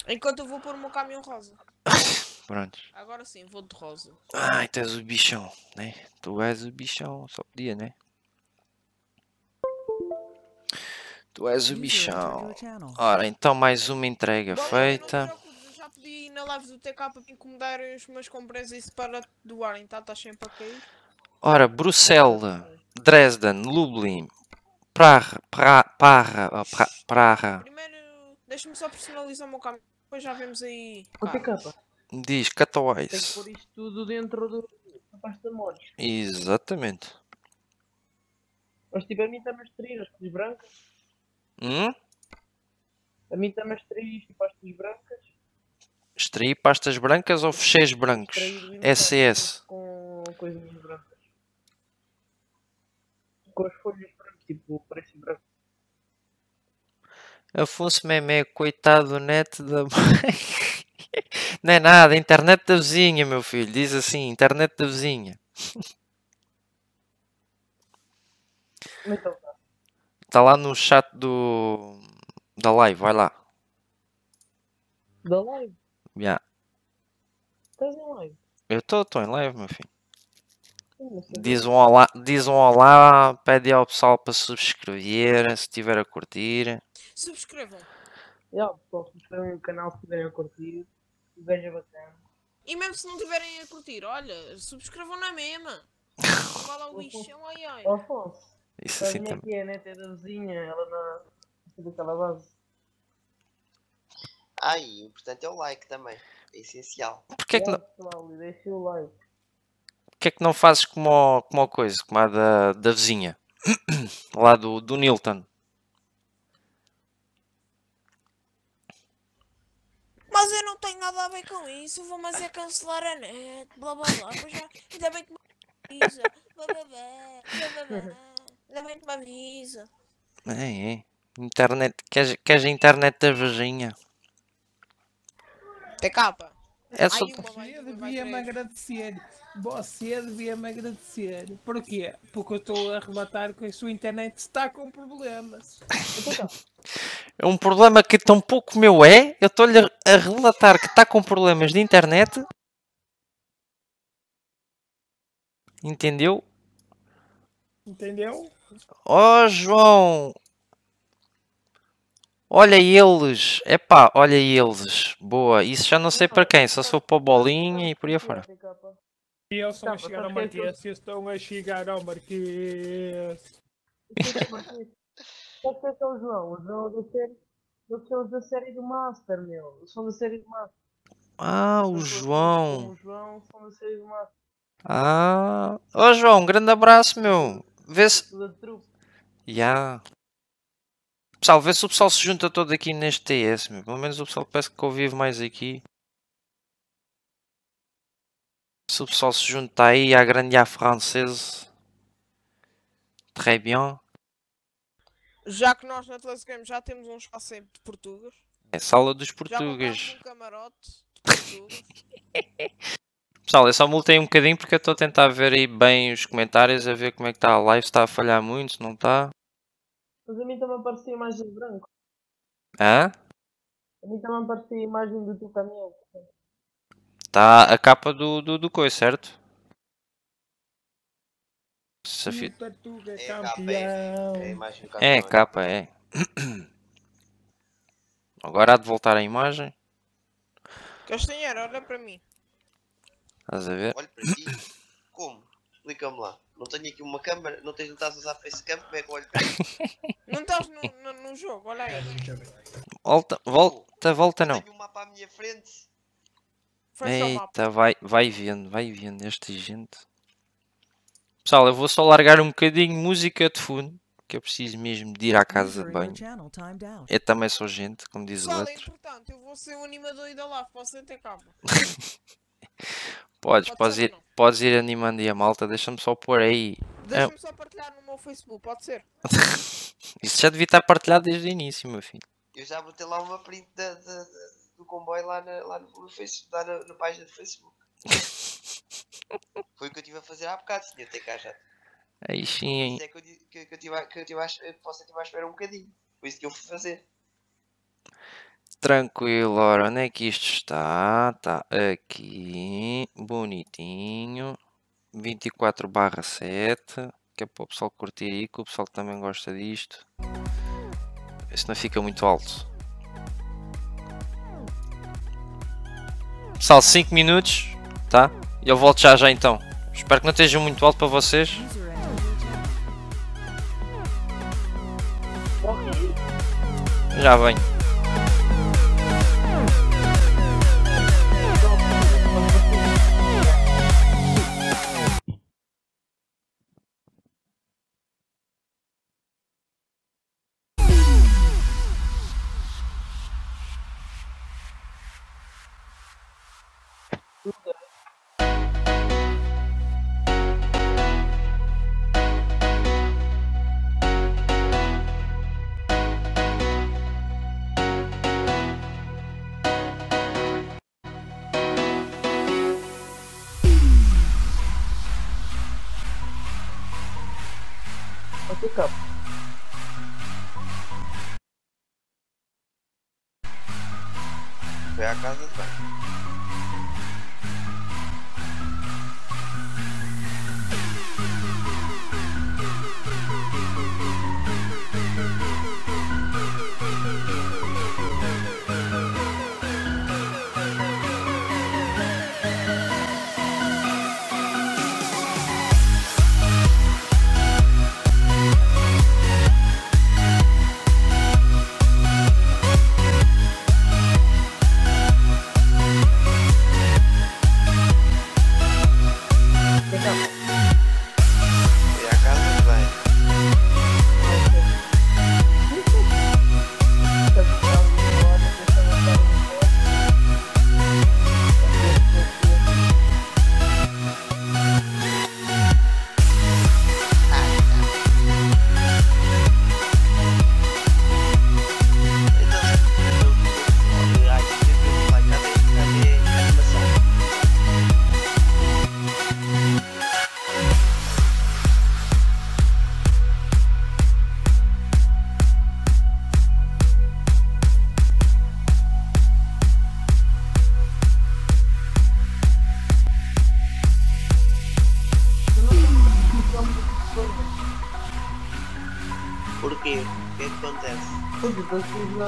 enquanto eu vou pôr o meu caminhão rosa. Pronto. Agora sim, vou de rosa. Ai, tu és o bichão, né? Tu és o bichão, só podia, né? Tu és o bichão. Ora, então mais uma entrega Bom, feita. eu já pedi na live do TK para incomodarem os meus compras isso para te doarem, tá? Estás sempre a cair. Ora, Bruxelas, Dresden, Lublin, Praga, pra, Parra, ah, pra, Praga, Primeiro, deixa-me só personalizar o meu caminhão. Depois já vemos aí. O TK, diz tem que pôr isto tudo dentro do da pasta de mods. Exatamente. Mas tipo, a mim extrair as cores brancas. Hum? A mim extrair isto, pastas brancas. Extrair pastas brancas ou fecheiros brancos? SS. Com coisas brancas. Com as folhas brancas, tipo, preço branco. Afonso Memé, coitado do net da mãe. Não é nada, internet da vizinha, meu filho. Diz assim, internet da vizinha. Então. Está lá no chat do da live, vai lá. Da live. Já. Estás em live. Eu estou em live, meu filho. Sei. Diz um olá, diz um olá, pede ao pessoal para subscrever, se estiver a curtir. Subscrevam. Já, pessoal, subscrevam o canal se estiverem a curtir. É bacana. E mesmo se não tiverem a curtir, olha, subscrevam na mesma. Lá o bichão, ai Afonso, Isso assim é também. que é a neta da vizinha? Ela na. daquela base. Ah, e o importante é o like também. É essencial. Porquê é que não, pessoal, deixem o like. porquê é que não fazes como, como a coisa, como a da, da vizinha? Lá do, do Nilton. Mas eu não tenho nada a ver com isso, vou mas é cancelar a net, blá blá blá, já, ainda bem que me avisa, blá blá blá, blá blá blá, que me avisa. É, é. Internet, queres, queres a internet da vizinha? TK, É só... Uma Você uma vai devia me três. agradecer. Você devia me agradecer. Porquê? Porque eu estou a relatar que a sua internet está com problemas. É um problema que tão pouco meu é. Eu estou-lhe a a relatar que está com problemas de internet. Entendeu? Entendeu? Oh, João! Olha eles! Epá, olha eles! Boa! Isso já não sei para quem, só for para o Bolinha e por aí afora. E eles estão a Tá, chegar ao Marquês. Estão a chegar ao Marquês. O que é que é o João? O João é da série. Eles são da série do Master, meu. Eles são da série do Master. Ah, o João! O João são da série do Master. Ah! Oh, João, um grande abraço, meu! Vê se. Tudo a truque. Ya. Pessoal, vê se o pessoal se junta todo aqui neste TS, meu. Pelo menos o pessoal parece que convive mais aqui. Se o pessoal se junta aí à grande à francesa. Très bien. Já que nós na Atlas Games já temos um espaço em Portugas, É sala dos já portugueses. um camarote de. Pessoal, eu só multei um bocadinho porque eu estou a tentar ver aí bem os comentários, a ver como é que está a live, se está a falhar muito, se não está. Mas a mim também aparecia a imagem de branco. Hã? A mim também aparecia a imagem do teu caminhão. Está a capa do, do, do coisa, certo? Tartuga É a capa, é, é É, campeão. capa, é. Agora há de voltar a imagem. Castanheiro, olha para mim. Estás a ver? Olha para ti. Como? Explica-me lá. Não tenho aqui uma câmera, não tens não estás a usar facecam, como é que eu olho para ti? Não estás no, no, no jogo, olha aí. Volta, volta, volta não. Tenho um mapa à minha frente. O. Eita, vai, vai vendo, vai vendo esta gente. Pessoal, eu vou só largar um bocadinho música de fundo, que eu preciso mesmo de ir à casa de banho. Eu também sou gente, como diz o Pessoal, é outro. importante, eu vou ser o animador e da live, posso ter capa. Podes, Pode podes ir, podes ir animando aí a malta, deixa-me só pôr aí. Deixa-me só partilhar no meu Facebook, pode ser? Isso já devia estar partilhado desde o início, meu filho. Eu já botei lá uma print da- da- da- do comboio lá, na, lá no, Facebook, lá na, na página do Facebook. Foi o que eu estive a fazer há bocado, senhor TK já. Aí sim, Isso é que eu, que, que eu tive que eu tive a, esper- que você tive a esperar um bocadinho. Foi isso que eu fui fazer. Tranquilo, ora, onde é que isto está? Está aqui, bonitinho. 24 barra 7. Que é para o pessoal curtir aí, que o pessoal também gosta disto. Esse não fica muito alto. Pessoal, 5 minutos, tá? E eu volto já já então. Espero que não esteja muito alto para vocês. Já venho.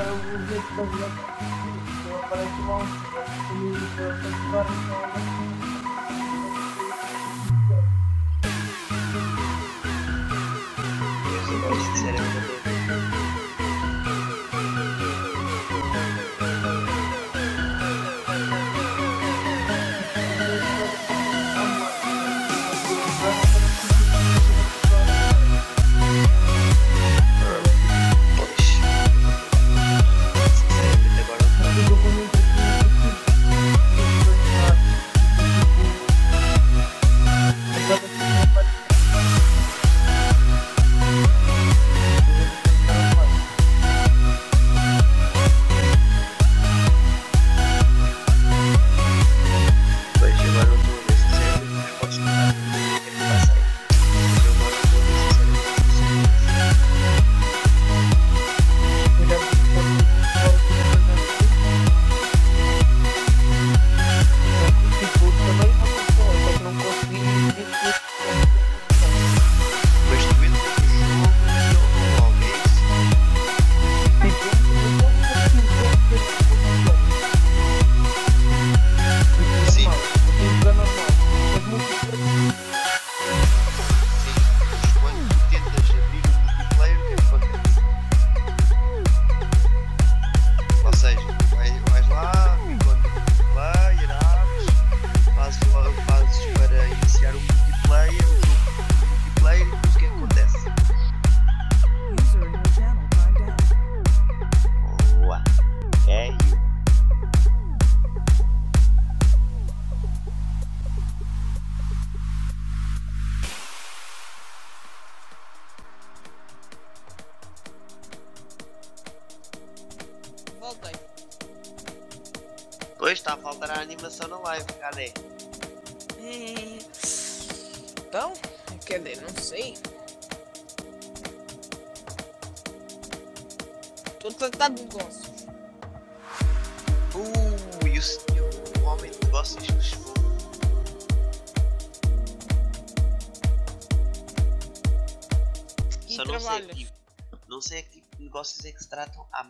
Depois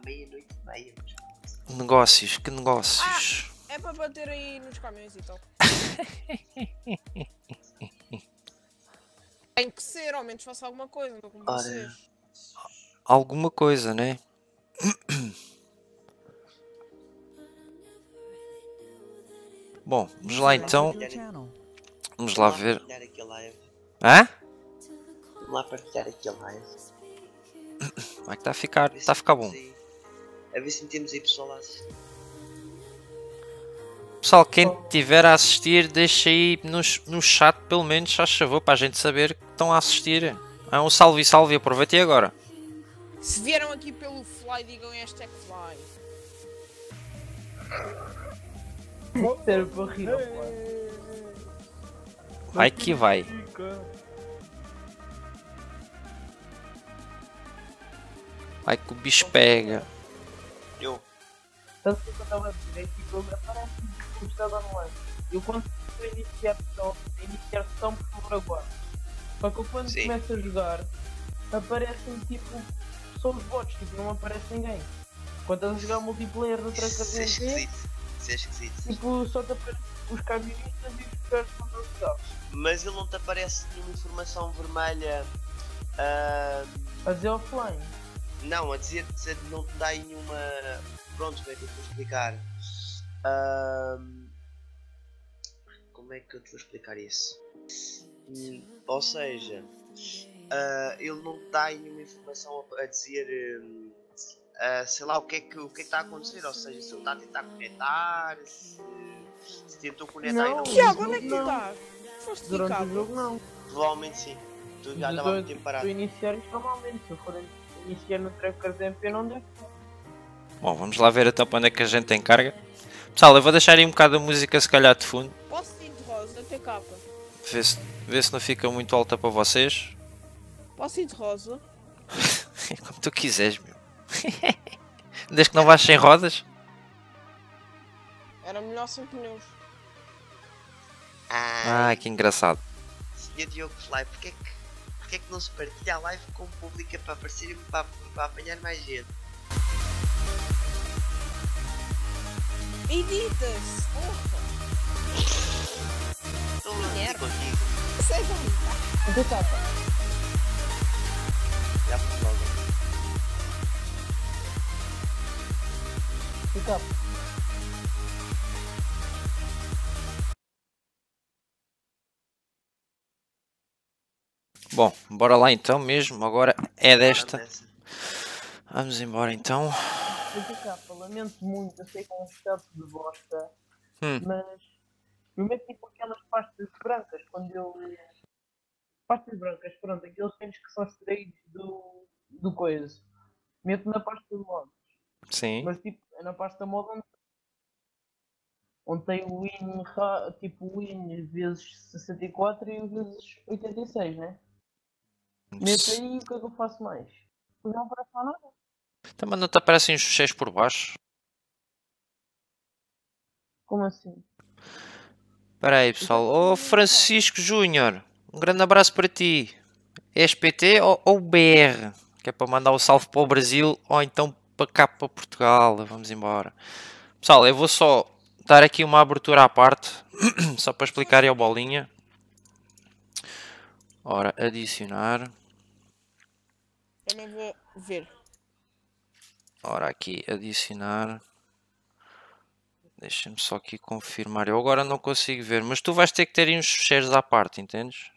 meia-noite e meia. mas- Negócios, que negócios? É para bater aí nos caminhões e tal. Tem que ser, ao menos faça alguma coisa, não como Ora. vocês. Alguma coisa, né? Bom, vamos lá então. Vamos lá ver. Hã? Vamos lá partilhar aqui a live. Vai que está a ficar, está a ficar bom. A ver se metemos aí pessoal a assistir. Pessoal, quem estiver a assistir, deixa aí no, no chat pelo menos, faz favor, para a gente saber que estão a assistir. É um salve e salve, aproveitei agora. Se vieram aqui pelo Fly, digam hashtag Fly. Para rir, ó, pá. Vai que vai. Vai que o bicho pega. Eu, Tanto que eu estava é tipo, ele aparece que estava no ano. Eu a iniciar a iniciar sessão, por favor, aguardo. Só que eu quando Sim. começo a jogar, aparecem tipo, são os bots, tipo, não aparece ninguém. Quando estás a jogar multiplayer Tracker isso é esquisito. Isso é esquisito. tipo, só te aparecem os camionistas e os gajos que a jogar. Mas ele não te aparece nenhuma informação vermelha. ah, A dizer offline. Não, a dizer que não te dá nenhuma. Pronto, como é que eu te vou explicar? Ah, como é que eu te vou explicar isso? Hum, ou seja, ah, ele não te dá nenhuma informação a, a dizer. hum, ah, sei lá o que, é que, o que é que está a acontecer, ou seja, se ele está a tentar conectar, se, se tentou conectar e Não. não Tiago, onde é que tu Não. estás? Foste Durante o jogo, não. Provavelmente sim. Tu já estava muito tempo parado. estou a iniciar isto normalmente. Se eu for iniciar no Tracker DNT, não deve. Bom, vamos lá ver até para onde é que a gente tem carga. Pessoal, eu vou deixar aí um bocado a música se calhar de fundo. Posso ir de rosa, até capa. Ver se, ver se não fica muito alta para vocês. Posso ir de rosa? Como tu quiseres, meu. Desde que não vais sem rodas. Era melhor sem pneus. Ah, Ah, que engraçado. Senhor Diogo Fly, porque é que, porque é que não se partilha a live com pública para aparecer para, para apanhar mais gente? Edita-se! Porra! Estou a contigo. Um Então tá, pá. Já logo. Fica. Bom, bora lá então mesmo. Agora é desta. Vamos embora então. Capa. Lamento muito. Eu sei que é um estado de bosta. Hum. Mas. Eu meto tipo aquelas pastas brancas. Quando eu. Pastas brancas, pronto. Aqueles pelos que são extraídos do. do coisa. Meto na pasta de modo. Sim. Mas tipo, é na pasta modo onde, onde tem o win, tipo o win vezes 64 e o vezes 86, né? Meto aí o que é que eu faço mais? Não aparece lá nada. Também não te aparecem os fecheiros por baixo? Como assim? Espera aí pessoal. Ô Francisco Júnior, um grande abraço para ti. És PT ou, ou BR? Que é para mandar o salve para o Brasil ou então para cá para Portugal. Vamos embora. Pessoal, eu vou só dar aqui uma abertura à parte. só para explicar ao bolinha. Ora, adicionar. Também vou ver. Ora, aqui, adicionar. Deixa-me só aqui confirmar. Eu agora não consigo ver, mas tu vais ter que ter aí uns fecheiros à parte, entendes?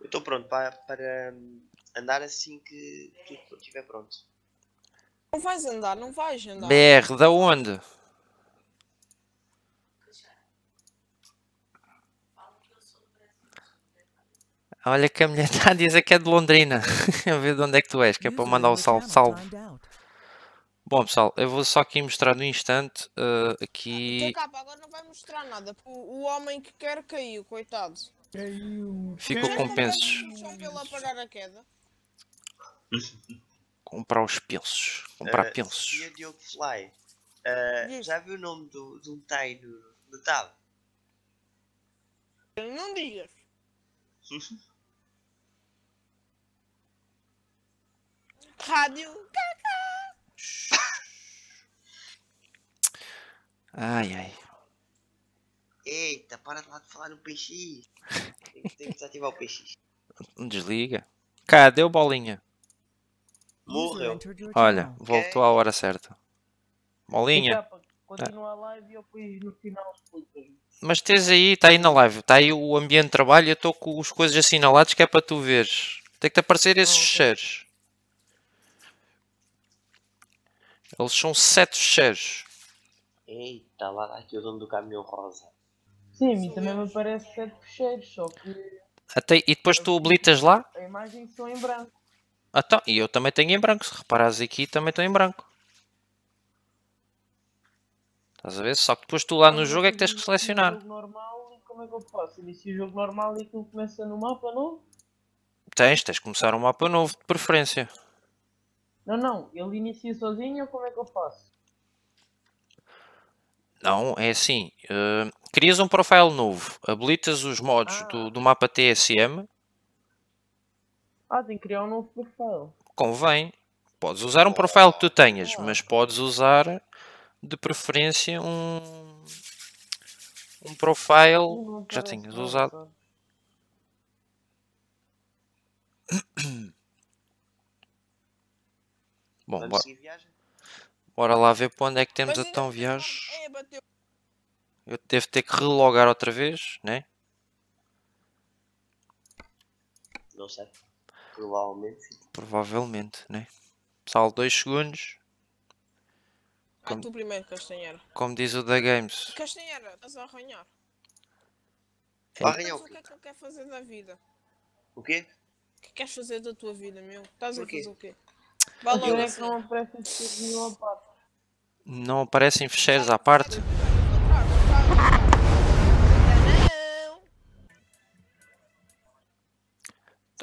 Eu estou pronto para, para andar assim que tudo estiver pronto. Não vais andar, não vais andar. BR, da onde? Olha que a mulher está a dizer que é de Londrina. a ver de onde é que tu és, que é para mandar o salve, salve. Bom, pessoal, eu vou só aqui mostrar no instante eh, Que aqui. capa, agora não vai mostrar nada. O, o homem que quer caiu, coitado. Caiu. Ficou com pensos. Só pelo apagar a queda. Comprar os pensos. Comprar Uh, pensos. Sr. Diogo Fly, uh, já viu o nome do, de um TAI no, no TAB? Não digas. Rádio. Ai ai. Eita, para lá de falar no PX. Tem que, desativar o PX. Desliga. Cadê o bolinha? Morreu. Olha, voltou à hora certa. Bolinha. continua a live e eu depois no final. Mas tens aí, está aí na live, está aí o ambiente de trabalho, eu estou com as coisas assinaladas que é para tu veres. Tem que te aparecer esses cheiros. Eles são sete cheiros. Eita, lá dá aqui o dono do caminhão rosa. Sim, a mim também me parece sete fecheiros, só que Até, e depois tu habilitas lá. a imagem são em branco. Então, e eu também tenho em branco. Se reparares aqui, também estou em branco. Estás a ver? Só que depois tu lá no jogo é que tens que selecionar. jogo normal e como é que eu faço? Inicio o jogo normal e aquilo começa no mapa novo? Tens, tens que começar um mapa novo, de preferência. Não, não, ele inicia sozinho ou como é que eu faço? Não, é assim. eh, crias um profile novo, habilitas os modos do, do mapa TSM, Ah, tem que criar um novo profile. convém. Podes usar um profile que tu tenhas, mas podes usar de preferência um, um profile Não que já tenhas usado. Bom, Vamos bora, seguir viagem? bora lá ver para onde é que temos Mas então. É, bateu. Eu devo ter que relogar outra vez, né? Não sei. Provavelmente sim. Provavelmente, né? Pessoal, dois segundos. Vai tu primeiro, Castanheira. Como diz o da Games. Castanheira, estás a arranhar. Mas arranhar o que é que ele quer fazer da vida? O quê? O que queres fazer da tua vida, meu? Estás a fazer o quê? É assim. que não aparece este nenhum à parte. Não aparecem fecheiros à parte?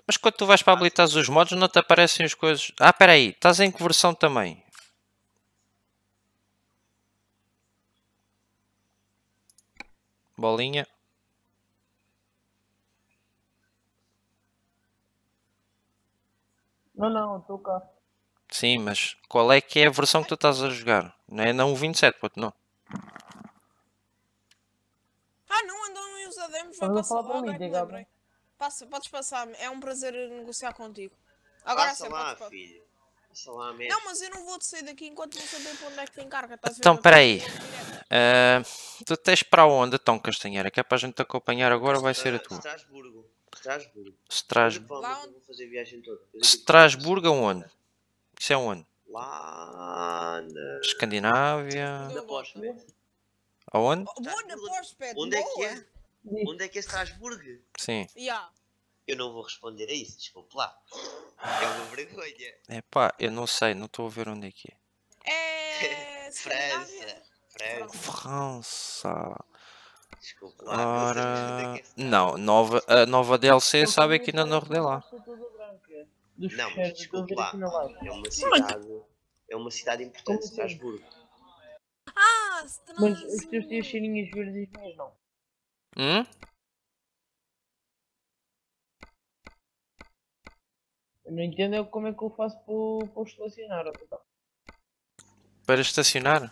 Mas quando tu vais para habilitar os modos não te aparecem as coisas. Ah, espera aí, estás em que versão também? Bolinha. Não, não, estou cá. Sim, mas qual é que é a versão que tu estás a jogar? Não é não o 27, puto, não. Ah, não, andam e usa demos, vai a passar logo, mim, é que Diego. lembrei. Passa, podes passar, é um prazer negociar contigo. Agora Passa sim, lá, podes filho. Passa lá mesmo. Não, mas eu não vou te sair daqui enquanto não saber para onde é que tem carga. Estás a? Então, Eu espera tenho aí. que ir direto. Ah, tu tens para onde, então, Castanheira? Que é para a gente te acompanhar agora vai ser a tua. Estrasburgo. Estrasburgo. Onde Lá é onde- vou fazer a viagem toda. Estrasburgo aonde? Isso é onde? Lá na... Escandinávia. Na a volta. Porsche. Aonde? Oh, Boa na Porsche, Onde é que é? Onde é que é Estrasburgo? Sim. Ya. Eu não vou responder a isso, desculpe lá. É uma vergonha. É pá, eu não sei, não estou a ver onde é que é. É. França. França. França. Desculpe lá. Ora. é é Não, nova, a nova DLC sabe que ainda não rodei lá. Dos Não, mas desculpe lá. É uma cidade. É uma cidade importante, Como assim? Estrasburgo. Ah, Mas os teus têm cheirinhas verdes minhas não. Hum? Eu não entendo é como é que eu faço para, o- para os selecionar. Para estacionar?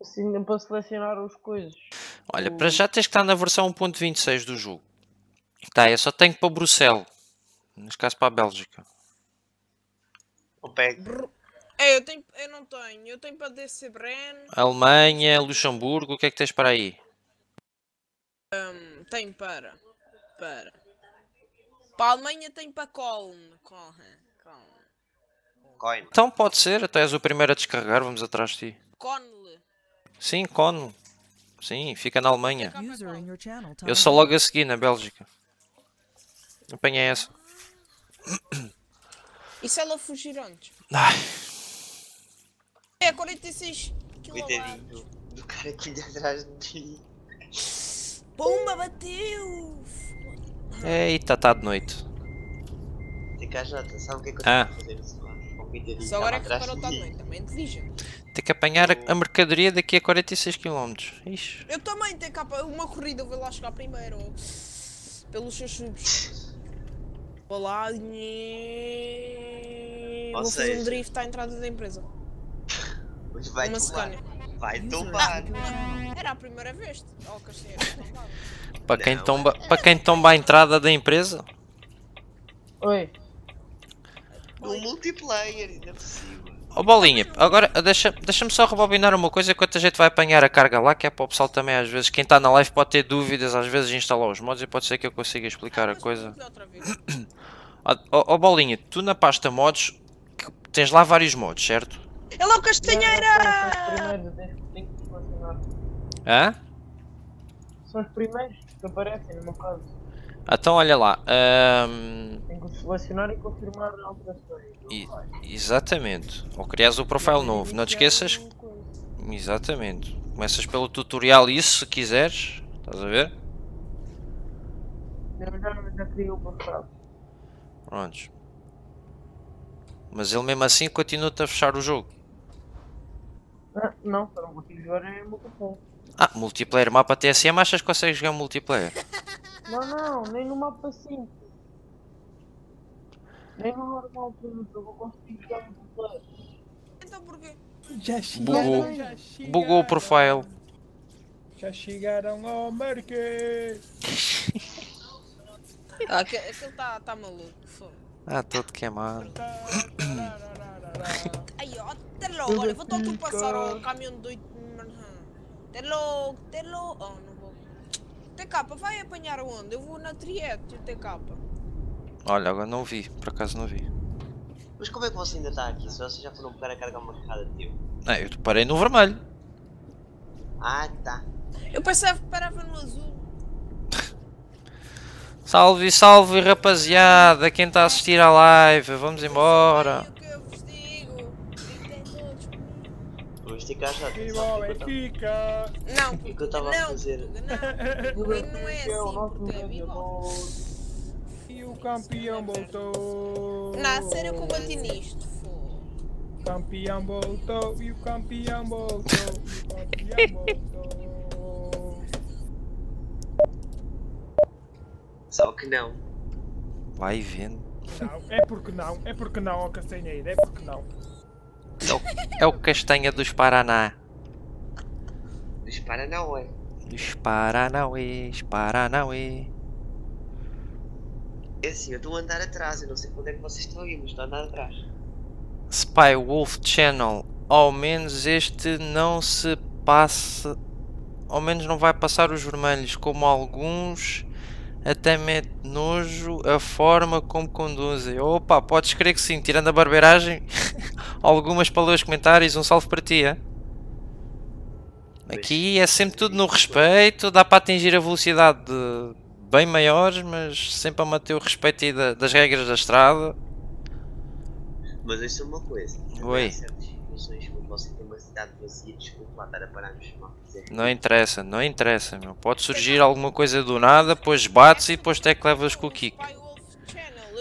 Assim, para selecionar as coisas. Olha, para já tens que estar na versão 1.26 do jogo. Tá, eu só tenho para Bruxelas. Neste caso para a Bélgica. Não pega. É, eu, tenho, eu não tenho. Eu tenho para DC Bren. Alemanha, Luxemburgo, o que é que tens para aí? Tenho para. Para. Para a Alemanha tenho para. Coln. Coin. Então pode ser, até és o primeiro a descarregar, vamos atrás de ti. Conle. Sim, Cono. Sim, fica na Alemanha. Eu sou logo a seguir na Bélgica. Apanhei essa. E se ela fugir antes? Ai, É 46 Coitadinho km. do, do cara que vinha atrás de ti. Pumba, bateu! Eita, está de noite. TKJ, sabe o que é que eu Ah. tenho que fazer no celular? O coitadinho Só agora é que reparou de está mim. noite, também é inteligente. Tem que apanhar a, a mercadoria daqui a 46 km. Ixi. Eu também tenho capa, uma corrida, eu vou lá chegar primeiro. Pelos seus subs. Vou lá. Ou Vou fazer um seja- drift à entrada da empresa. Mas vai Uma tombar. Scania. Vai tombar. Era a primeira vez. Oh, Castanheira, não dava. Para quem, Não. tomba, para quem tomba a entrada da empresa? Oi. No multiplayer, ainda cima. Ó bolinha, agora deixa- deixa-me só rebobinar uma coisa enquanto a gente vai apanhar a carga lá, que é para o pessoal também às vezes, quem está na live pode ter dúvidas, às vezes instalar os mods e pode ser que eu consiga explicar a Mas coisa. outra vez. Ó ó, ó, bolinha, tu na pasta mods que- tens lá vários mods, certo? Ele é o Castanheira! São os primeiros, eu tenho, tenho que selecionar. Hã? São os primeiros que aparecem no meu caso. Então olha lá. ahm, Tenho que selecionar e confirmar alterações. e- exatamente. Ou crias o profile novo. Não te esqueças. Exatamente. Começas pelo tutorial isso se quiseres. Estás a ver? Eu já, já criei o profile. Prontos. Mas ele mesmo assim continua-te a fechar o jogo. Ah, não, só não consigo jogar em multiplayer. Ah, multiplayer mapa TSM, achas que consegues jogar multiplayer? Não, não, nem no mapa simples. Nem no normal, exemplo, eu vou conseguir jogar multiplayer. Então porquê? Já Bugou. chegaram, já chegaram. Bugou o profile. Já chegaram ao marquês. Ah, aque- aquele está tá maluco. Ah, todo queimado. Ai, ó, até logo, olha, vou-te ultrapassar ao caminhão de 8. Até logo, até logo. Oh, não vou. TK, vai apanhar onde? Eu vou na Triete, TK. Olha, agora não vi, por acaso não vi. Mas como é que você ainda está aqui? Se vocês já foram pegar a carga uma carrada de tempo. Ah, eu parei no vermelho. Ah, tá. Eu pensava que parava no azul. Salve, salve rapaziada, quem está a assistir à live, vamos embora. Ai, o que eu vos digo? Gritem todos comigo. Vamos esticar já. Eu Benfica. Não, O que eu estava a não, fazer? não. O hino não é É assim, puta, é. E o campeão voltou. Não, a sério que eu bati nisto. Campeão voltou e o campeão voltou. E o campeão voltou. Só que não. Vai vendo. Não, é porque não, é porque não, ó Castanheira, é porque não. É o, é o castanha dos Paraná. Dispara não, é. Dos Paranauês, Paranauê. É assim, eu estou a andar atrás. Eu não sei quando é que vocês estão aí, mas estou a andar atrás. Spy Wolf Channel. Ao menos este não se passa. Ao menos não vai passar os vermelhos, como alguns. Até mete nojo a forma como conduzem. Opa, podes crer que sim, tirando a barbeiragem. Algumas para ler os comentários, um salve para ti. é? Aqui é sempre tudo no respeito, dá para atingir a velocidade de bem maiores, mas sempre a manter o respeito da- das regras da estrada. Mas isso é uma coisa. Oi. Há certas situações quando você tem cidade vazia, desculpa lá estar a parar nos é Não interessa, não interessa, meu. Pode surgir alguma coisa do nada, depois bates e depois até que levas com o kick.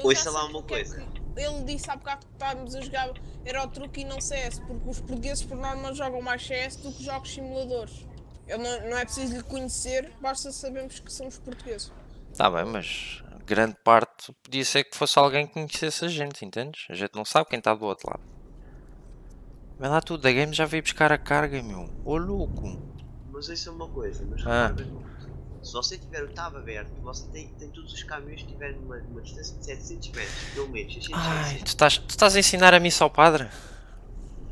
Ouça lá uma porque é coisa. Ele disse há bocado que estávamos a jogar era o truque e não CS, porque os portugueses por norma jogam mais CS do que jogos simuladores. Eu não, não é preciso lhe conhecer, basta sabermos que somos portugueses. Tá bem, mas grande parte podia ser que fosse alguém que conhecesse a gente, entendes? A gente não sabe quem está do outro lado. Mas lá tu, da game já veio buscar a carga, meu. Ô louco. Mas isso é uma coisa, mas Ah. uma. Se você tiver o tab aberto, você tem, tem todos os caminhos que estiverem numa, numa distância de 700 metros, pelo menos 600 Ai, metros. tu estás, tu estás a ensinar a missa ao padre?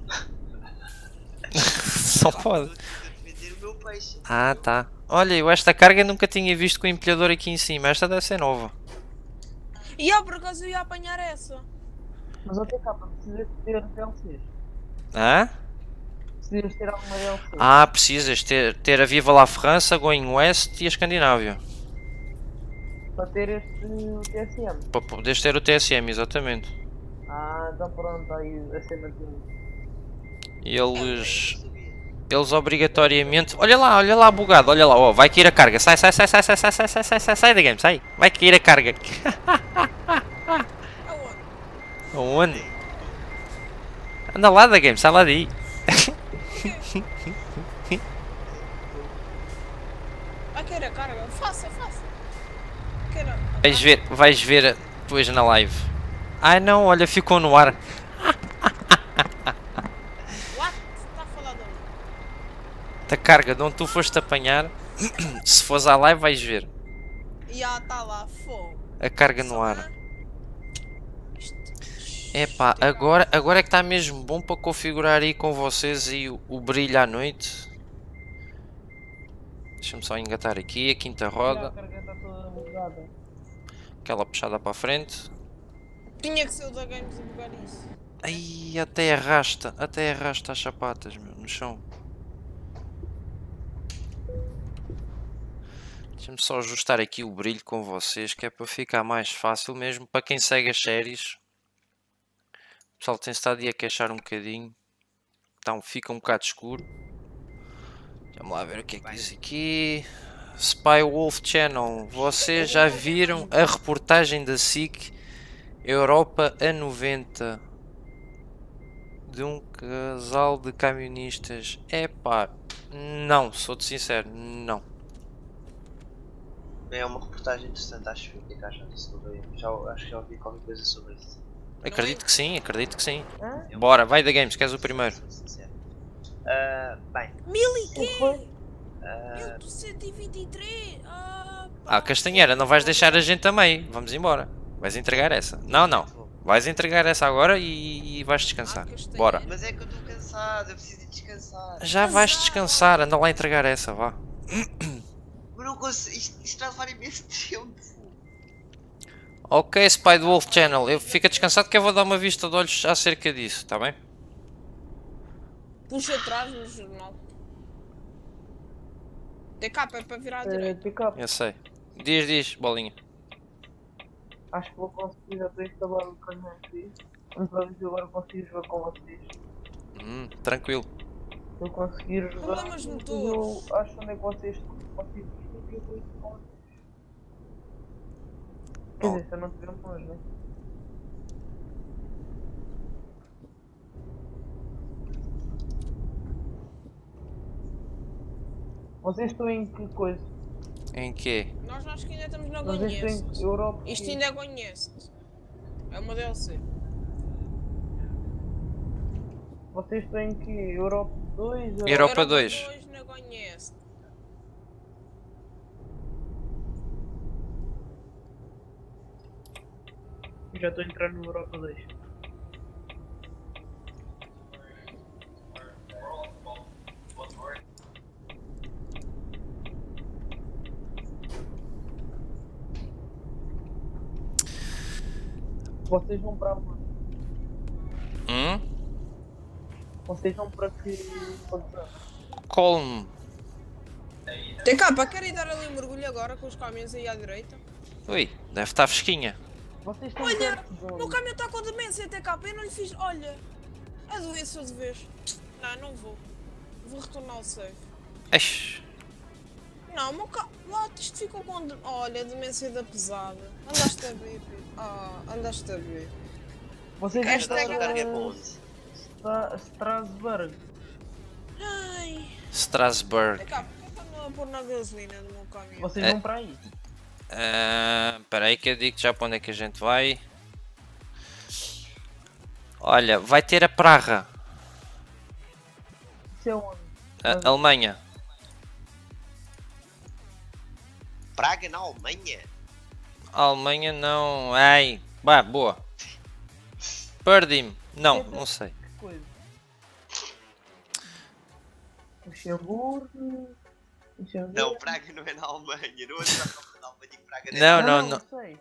Só pode. A. Ah, tá. Olha, eu esta carga nunca tinha visto com o empilhador aqui em cima. Esta deve ser nova. E eu por acaso eu ia apanhar essa. Mas até cá, precisas ter DLCs. Hã? Precisas ter alguma DLC. Ah, precisas ter, ter a Viva La França, Going West e a Escandinávia. Para ter este o TSM. Para poderes ter o TSM, exatamente. Ah, então pronto, aí a cena de. Eles. Eles obrigatoriamente. Olha lá, olha lá, bugado, olha lá, ó, vai cair a carga. Sai, sai, sai, sai, sai, sai, sai, sai, sai, sai, sai da game, sai. Vai cair a carga. Aonde? Aonde? Anda lá da game, sai lá daí. Vai querer a carga? Faça, faça. Queira. Vais ver, vais ver depois na live. Ai não, olha, ficou no ar. What? De onde? Da carga de onde tu foste apanhar. Se fores à live vais ver. Já está lá, fogo. A carga no Só ar. É agora, agora é que está mesmo bom para configurar aí com vocês e o, o brilho à noite. Deixa-me só engatar aqui a quinta roda, aquela puxada para a frente. Tinha que ser o da Games a bugar isso. Ai, até arrasta, até arrasta as sapatas meu, no chão. Deixa-me só ajustar aqui o brilho com vocês, que é para ficar mais fácil mesmo para quem segue as séries. Pessoal tem estado a queixar um bocadinho. Então fica um bocado escuro. Vamos lá ver o que é que diz aqui. Spy Wolf Channel. Vocês já viram a reportagem da SIC Europa a 90 de um casal de camionistas? Epá, não, sou-te sincero, não. É uma reportagem interessante, acho que já disse já Acho que já ouvi qualquer coisa sobre isso. Acredito que sim, acredito que sim. Hã? Bora, vai da Games, queres o primeiro? Ah, bem, Mil e quê? ah, estou 123. Ah, Ah, Castanheira, não vais deixar a gente também. Vamos embora. Vais entregar essa. Não, não. Vais entregar essa agora e, e vais descansar. Bora. mas é que eu estou cansado, eu preciso de descansar. Já vais descansar, anda lá entregar essa, vá. Mas não consigo, isto, isto está a levar imenso tempo. Ok, Spy do Wolf Channel, eu fica descansado que eu vou dar uma vista de olhos acerca disso, tá bem? Puxa atrás no jornal. TK é para virar à direita. pick-up. Eu sei. Diz, diz, bolinha. Acho que vou conseguir já estou instalado o canal aqui. Vamos ver se agora consigo jogar com vocês. Hum, tranquilo. Se eu conseguir jogar, Problemas motores. eu acho onde é que vocês consigo ir e eu vou ir com vocês. Quer dizer, se eu não tiver longe, né? Vocês estão em que coisa? Em quê? Nós acho que ainda estamos na Gonheste. em Europa? Isto ainda é Gonheste. É uma DLC. Vocês estão em que? Europa 2? Europa Europa 2. 2 na Gonheste. Já estou a entrar no Europa 2. Vocês vão para onde? Hum? Vocês vão para que posição? Colme. TK, querem dar ali um mergulho agora com os caminhos aí à direita? Ui, deve estar fresquinha. Vocês estão Olha, perto de O onde? meu caminhão está com demência, TK. Eu não lhe fiz. Olha, a doença de vez. Não, não vou. Vou retornar ao safe. Eish. Não, o meu carro. Lá, isto ficou com. de- Olha, demência da pesada. Andaste a ver. Ah, andaste a ver. Vocês é para a carga é onde? Stra- Strasbourg. Ai. Strasbourg. TK, por que andam a pôr na gasolina do meu caminhão? Vocês É. vão para aí? Ah, Espera aí que eu digo já para onde é que a gente vai. Olha, vai ter a Praga, Isso é onde? a Alemanha. Praga na Alemanha? A Alemanha não. Ai, vá, boa. Perdi-me. Não, não sei. Que coisa? Luxemburgo. Não, Praga não é na Alemanha. Não é na Alemanha e Praga Não, não, não. não. sei.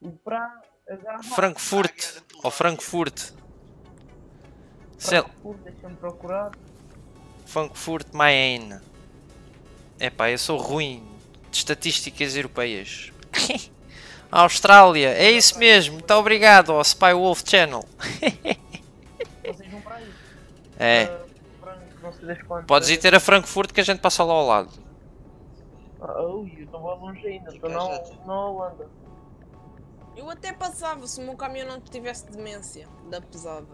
O pra. H. Frankfurt. Ou Frankfurt. Frankfurt, deixa-me procurar. Frankfurt Main. Epá, eu sou ruim de estatísticas europeias. Austrália, é isso mesmo. Muito obrigado ao Spy Wolf Channel. Vocês vão para aí. É. das quantas. Podes ir ter a Frankfurt que a gente passa lá ao lado. Ah, ui, eu estou longe ainda, estou na, na Holanda. Eu até passava se o meu caminhão não tivesse demência da pesada.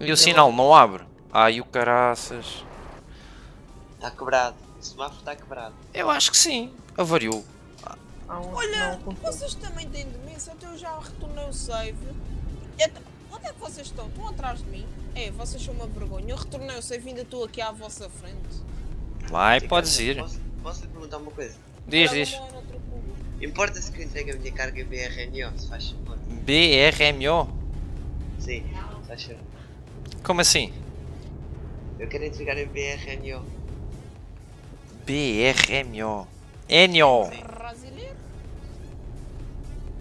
E o sinal não abre. Ai, o caraças. Está quebrado. O semáforo está quebrado. Eu acho que sim. Avariou. Um Olha, vocês também têm demência, até eu já retornei o save. Onde é que vocês estão? Estão atrás de mim? É, vocês são uma vergonha. Eu retornei o save e ainda estou aqui à vossa frente. Vai, Ricardo, podes ir. Posso, posso lhe perguntar uma coisa? Diz, Traga-me diz. cubo. Importa-se que eu entregue a minha carga BRNO, se faz favor. BRMO? Sim, se faz favor. Como assim? Eu quero entregar a BRNO. BRMO. NO. Brasileiro?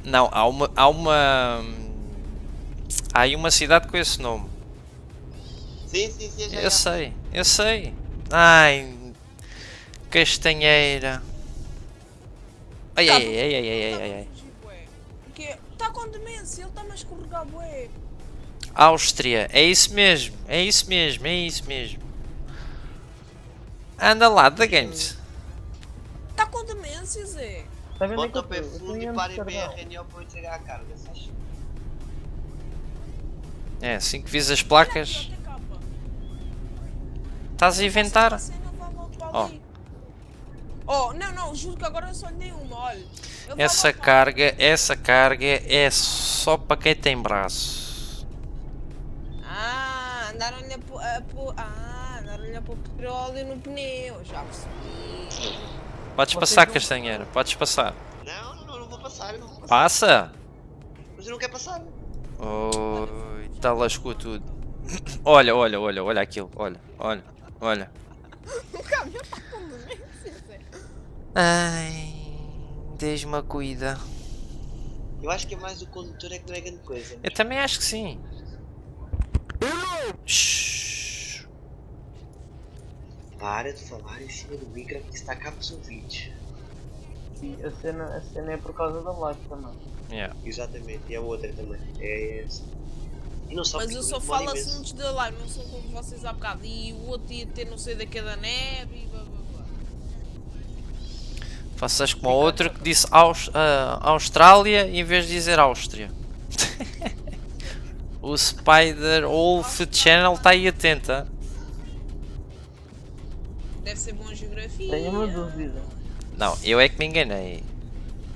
Não, há uma. Há uma. Há aí uma cidade com esse nome. Sim, sim, sim, já, Eu já. sei, eu sei. Ai. Castanheira. Ai ai ai ai ai ai ai. ai. Porque está com demência, ele está-me a escorregar, bué. Áustria, é isso mesmo, é isso mesmo, é isso mesmo. Anda lá, da Games. Está com demência, Zé. Está vendo Bota o que eu? Eu fundo estou e em para em Amsterdão. BRNO para eu É, assim que vis as placas. Estás a inventar? Não ali. Oh, não, não, juro que agora eu só lhe dei uma, olha. Essa carga, essa carga é só para quem tem braço. Ah, andaram-lhe a pôr. a Ah, andaram-lhe a pôr petróleo no pneu, já percebi. Podes Vocês passar, não- Castanheira, podes passar. Não, não, não, não vou passar, eu não vou passar. Passa! Mas eu não quero passar. Oi, tá lascou tudo. Olha, olha, olha, olha aquilo, olha, olha, olha. O caminhão com demência, Zé. Ai, Deus-me cuida. Eu acho que é mais o condutor é que não é grande coisa. Eu também acho que sim. Shhh. Para de falar em cima do micro que está cá para os ouvidos. E a cena, a cena é por causa da live também. Yeah. Exatamente, e a outra também. É essa. Não só Mas eu só falo assuntos da live, não sou como vocês há bocado. E o outro ia ter não sei da que da neve e blá blá blá. Faças como o outro que disse Aus- ah, Austrália em vez de dizer Áustria. o Spider Wolf Channel está aí atenta. Deve ser bom geografia. Tenho uma dúvida. Não, eu é que me enganei.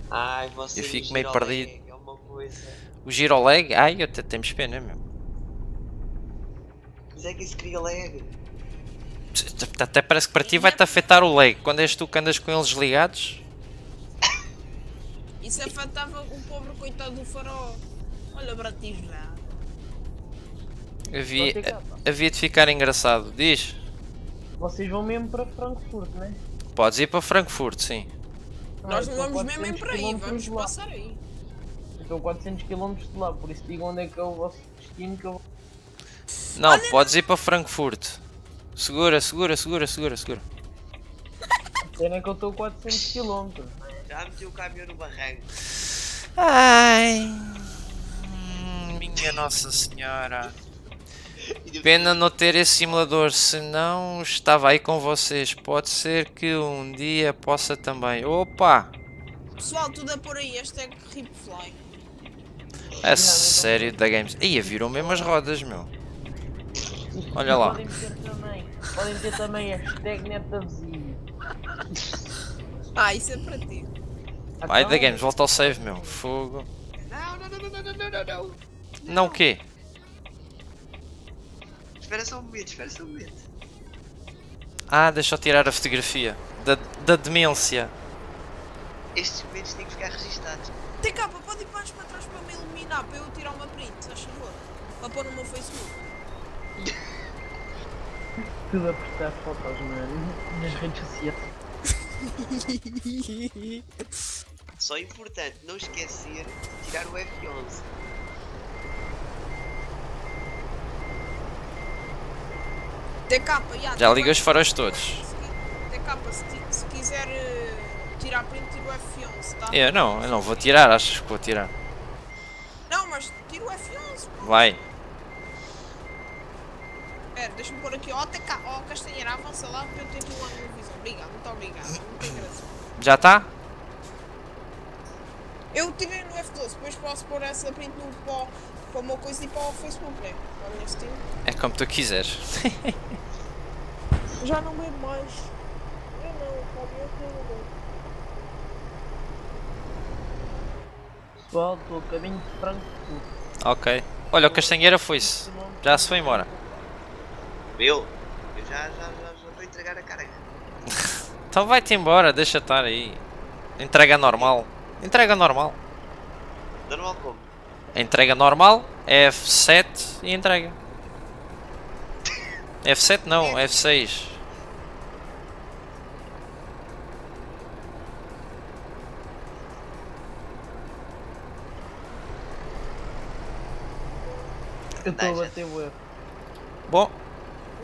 Ai, você Eu fico meio perdido. É uma coisa. O Giroleg, ai, até temos pena mesmo. Mas é que isso cria lag. Até parece que para ti vai-te afetar o leg. Quando és tu que andas com eles ligados, Isso afetava o pobre coitado do farol. Olha, Bratislava. havia, Você capa. havia de ficar engraçado. Diz, Vocês vão mesmo para Frankfurt, né? podes ir para Frankfurt, sim. Nós Ah, não então vamos mesmo ir 400 para aí, vamos passar aí. Estou 400 km de lá, por isso digam onde é que é o vosso destino que eu Não, podes ir para Frankfurt. Segura, segura, segura, segura, segura. A cena é que eu estou 400 km. Já meti o caminhão no barranco. Ai, minha Nossa Senhora. Pena não ter esse simulador, senão estava aí com vocês. Pode ser que um dia possa também. Opa! Pessoal, tudo a pôr aí, hashtag Ripfly. É sério da Games. Ia viram mesmo as rodas, meu. Olha lá. Podem ter também, podem ter também hashtag netavizinho. Ah, isso é para ti. Vai Então, da Games, volta ao save, meu. Fogo. Não, não, não, não, não, não, não, não. Não o quê? Espera só um momento, espera só um momento. Ah, deixa eu tirar a fotografia. Da, da demência. Estes momentos têm que ficar registados. TK, pode ir mais para trás para me iluminar, para eu tirar uma print, se faz favor. Para pôr no meu Facebook. Tudo a postar fotos na- nas redes sociais. Só é importante não esquecer de tirar o F11. TK, já, Já liga os faróis todos. TK, se, se quiser eh, tirar print, tira o F11, tá? Eu não, eu não vou tirar, achas que vou tirar? Não, mas tira o F11. pô. Vai. Pera, deixa-me pôr aqui. Ó, TK, ó, Castanheira, avança lá para eu ter aqui um ângulo de visão. Obrigado, muito obrigado. Muito engraçado. Já tá? Eu tirei no F12, depois posso pôr essa print no, o- para o meu coisa e para o Facebook, né? É como tu quiseres. Já não bebo mais. Eu não, mim eu não bebo. Pessoal, estou a caminho de Frankfurt. ok. Olha, o Castanheira foi-se. Já se foi embora. Eu? Eu já já já já estou a entregar a carga. Então vai-te embora, deixa estar aí. Entrega normal. Entrega normal. Normal como? Entrega normal, F7 e entrega. F7 não, F6. Eu estou a bater o erro. Bom,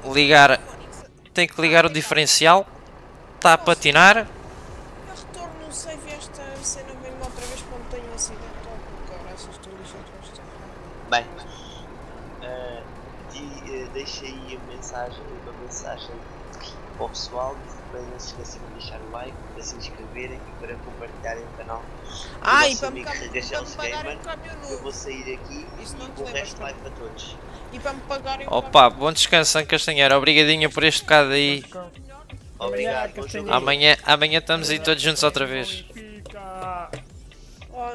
ligar. Tem que ligar o diferencial. Está a patinar. Eu retorno no save esta cena mesmo outra vez quando tenho um acidente. Cara, essas tu lixo a tua Bem, e, eh, deixa aí a mensagem, uma mensagem para o pessoal, para não se esqueçam de deixar o like, para se inscreverem e para compartilharem o canal. Ah, e para me, me câmbio Eu vou sair aqui Isso e o resto vai para todos. E para me pagarem um Opa, bom descanso, Castanheira. Obrigadinho por este bocado aí. Obrigado. Amanhã, amanhã estamos aí todos juntos outra vez.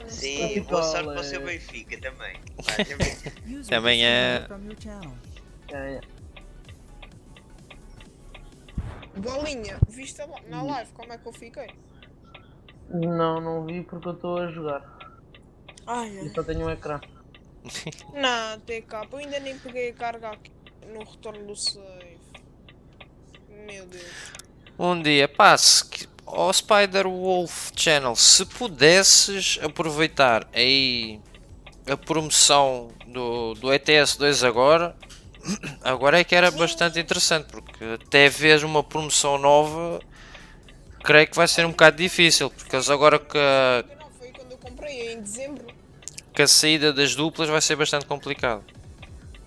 Sim, boa sorte para o seu Benfica também. User Amanhã-. Bolinha, viste na live como é que eu fiquei? Não, não vi porque eu estou a jogar. Ai, E só tenho um ecrã. Não, TK, eu ainda nem peguei a carga aqui no retorno do save. Meu Deus. Um dia, pá, se, ó Spider Wolf Channel, se pudesses aproveitar aí a promoção do, do ETS 2 agora, agora é que era bastante interessante, porque até ver uma promoção nova, creio que vai ser um bocado difícil, porque eles agora que Não, foi quando eu comprei, em dezembro. Que a saída das duplas vai ser bastante complicado.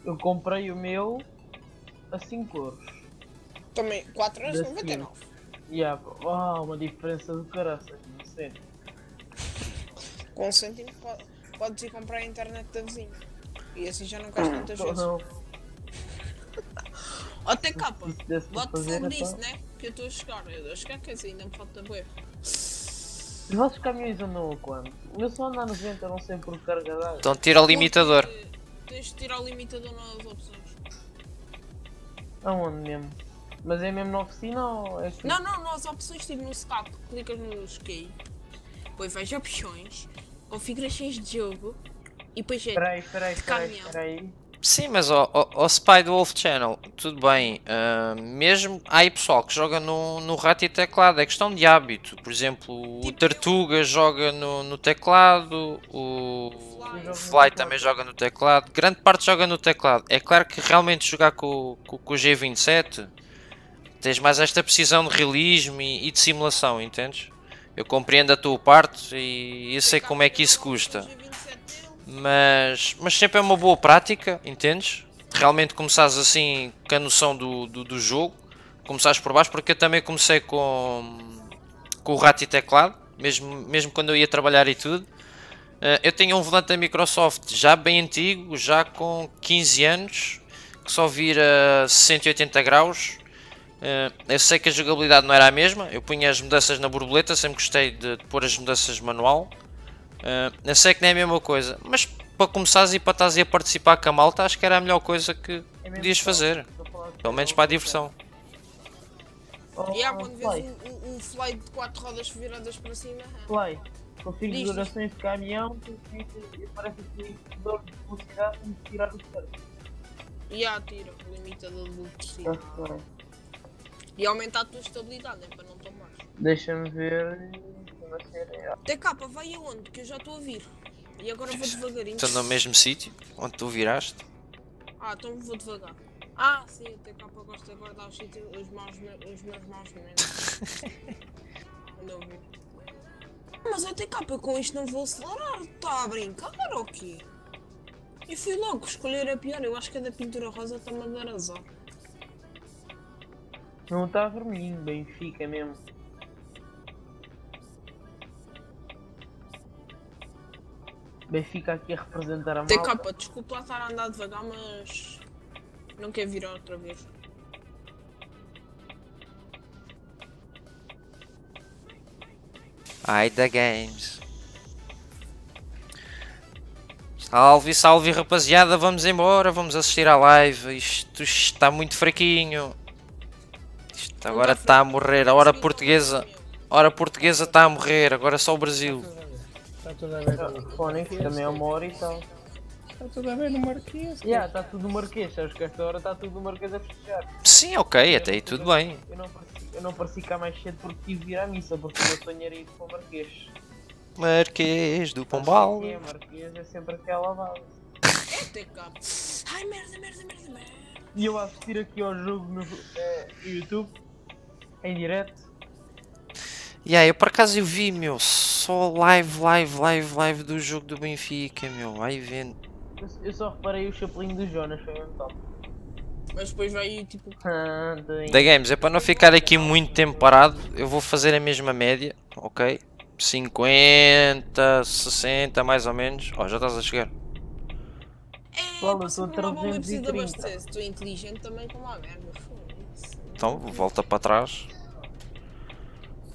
Eu comprei o meu a 5 euros. Também, 4,99€. Da E há ah, uma diferença do caraças, não sei. Com um cêntimo po- podes ir comprar a internet da vizinha. E assim já não gastas tantas vezes. Não, Ó, TK, bote fazer, fogo nisso, então. né? Que eu estou a chegar. Eu estou a chegar, quer dizer, ainda me falta bué. Os vossos caminhões andam a quanto? O meu só anda a 90, não sei por carga de água. Então tira o limitador. Tens de tirar o limitador nas opções. Aonde mesmo? Mas é mesmo na oficina ou é aqui? Não, não, nas opções, tipo no SCAP, clicas no key, depois vais a opções, configurações de jogo e depois é. Peraí, peraí, de peraí, caminhão. peraí. Sim, mas ó, ó, ó Spide Wolf Channel, tudo bem. ah, mesmo há aí pessoal que joga no, no rato e teclado, é questão de hábito. Por exemplo, o Tipo Tartuga joga no, no teclado, o Fly. Fly também joga no teclado, grande parte joga no teclado. É claro que realmente jogar com, com, com o G27 tens mais esta precisão de realismo e, e de simulação, entendes? Eu compreendo a tua parte e eu sei como é que isso custa. Mas, mas sempre é uma boa prática, entendes? Realmente começares assim com a noção do, do, do jogo, começares por baixo, porque eu também comecei com, com o rato e teclado, mesmo, mesmo quando eu ia trabalhar e tudo. Eh, eu tenho um volante da Microsoft já bem antigo, já com 15 anos, que só vira 180 graus. Eh, eu sei que a jogabilidade não era a mesma, eu punha as mudanças na borboleta, sempre gostei de, de pôr as mudanças manual. Uh, eu sei que não é a mesma coisa, mas para começares e para estás a participar com a malta, acho que era a melhor coisa que É podias fazer. Pelo menos para a diversão. Oh, E há quando Fly, vês o, o, o fly de 4 rodas viradas para cima. Fly, configurações de caminhão, e aparece aqui dor de velocidade, tem que tirar o certo. E há, tira o limitador de velocidade. E aumentar a tua estabilidade, né? Para não tomar. Deixa-me ver. É, TK, vai aonde? Que eu já estou a vir. E agora vou devagarinho. Estou no mesmo sítio onde tu viraste. Ah, então vou devagar. Ah, sim, o TK gosta de guardar os, sítios, os, maus, os meus maus momentos. Eu vi. Mas o TK, eu com isto não vou acelerar. Está a brincar ou quê? Eu fui logo escolher a pior. Eu acho que a da pintura rosa está-me a dar azar. Não está vermelhinho, Benfica mesmo. Benfica aqui a representar a Tem capa, desculpa lá estar a andar devagar, mas. Não quer virar outra vez. Ai da Games. Salve, salve rapaziada, vamos embora, vamos assistir à live. Isto está muito fraquinho. Isto agora está a morrer. A hora portuguesa, a hora portuguesa está a morrer. Agora só o Brasil. Está tudo a ver no Fónix também é uma hora e tal. Está tudo a ver no Marquês. Já, está tudo marquês, sabes que esta hora está tudo marquês a festejar. Sim, ok, até aí tudo bem. Eu não pareci, eu não pareci cá mais cedo porque tive de ir à missa, porque o meu sonho era ir para o marquês. Marquês do Pombal. É, marquês é sempre aquela base. É. Ai merda, merda, merda, merda. E eu a assistir aqui ao jogo no, eh, no YouTube, em direto. E aí, eu por acaso eu vi, meu, só live, live, live, live do jogo do Benfica, meu. Vai vendo. Eu, eu só reparei o chapelinho do Jonas, foi mesmo top. Mas depois vai tipo. Ah, Da Games, é para não ficar aqui muito tempo parado, eu vou fazer a mesma média, ok? 50, 60 mais ou menos. Ó, já estás a chegar. É, Fala, passa sou por uma bomba e preciso de 330. abastecer. Se tu é inteligente também como a merda. foda-se. Então, volta para trás.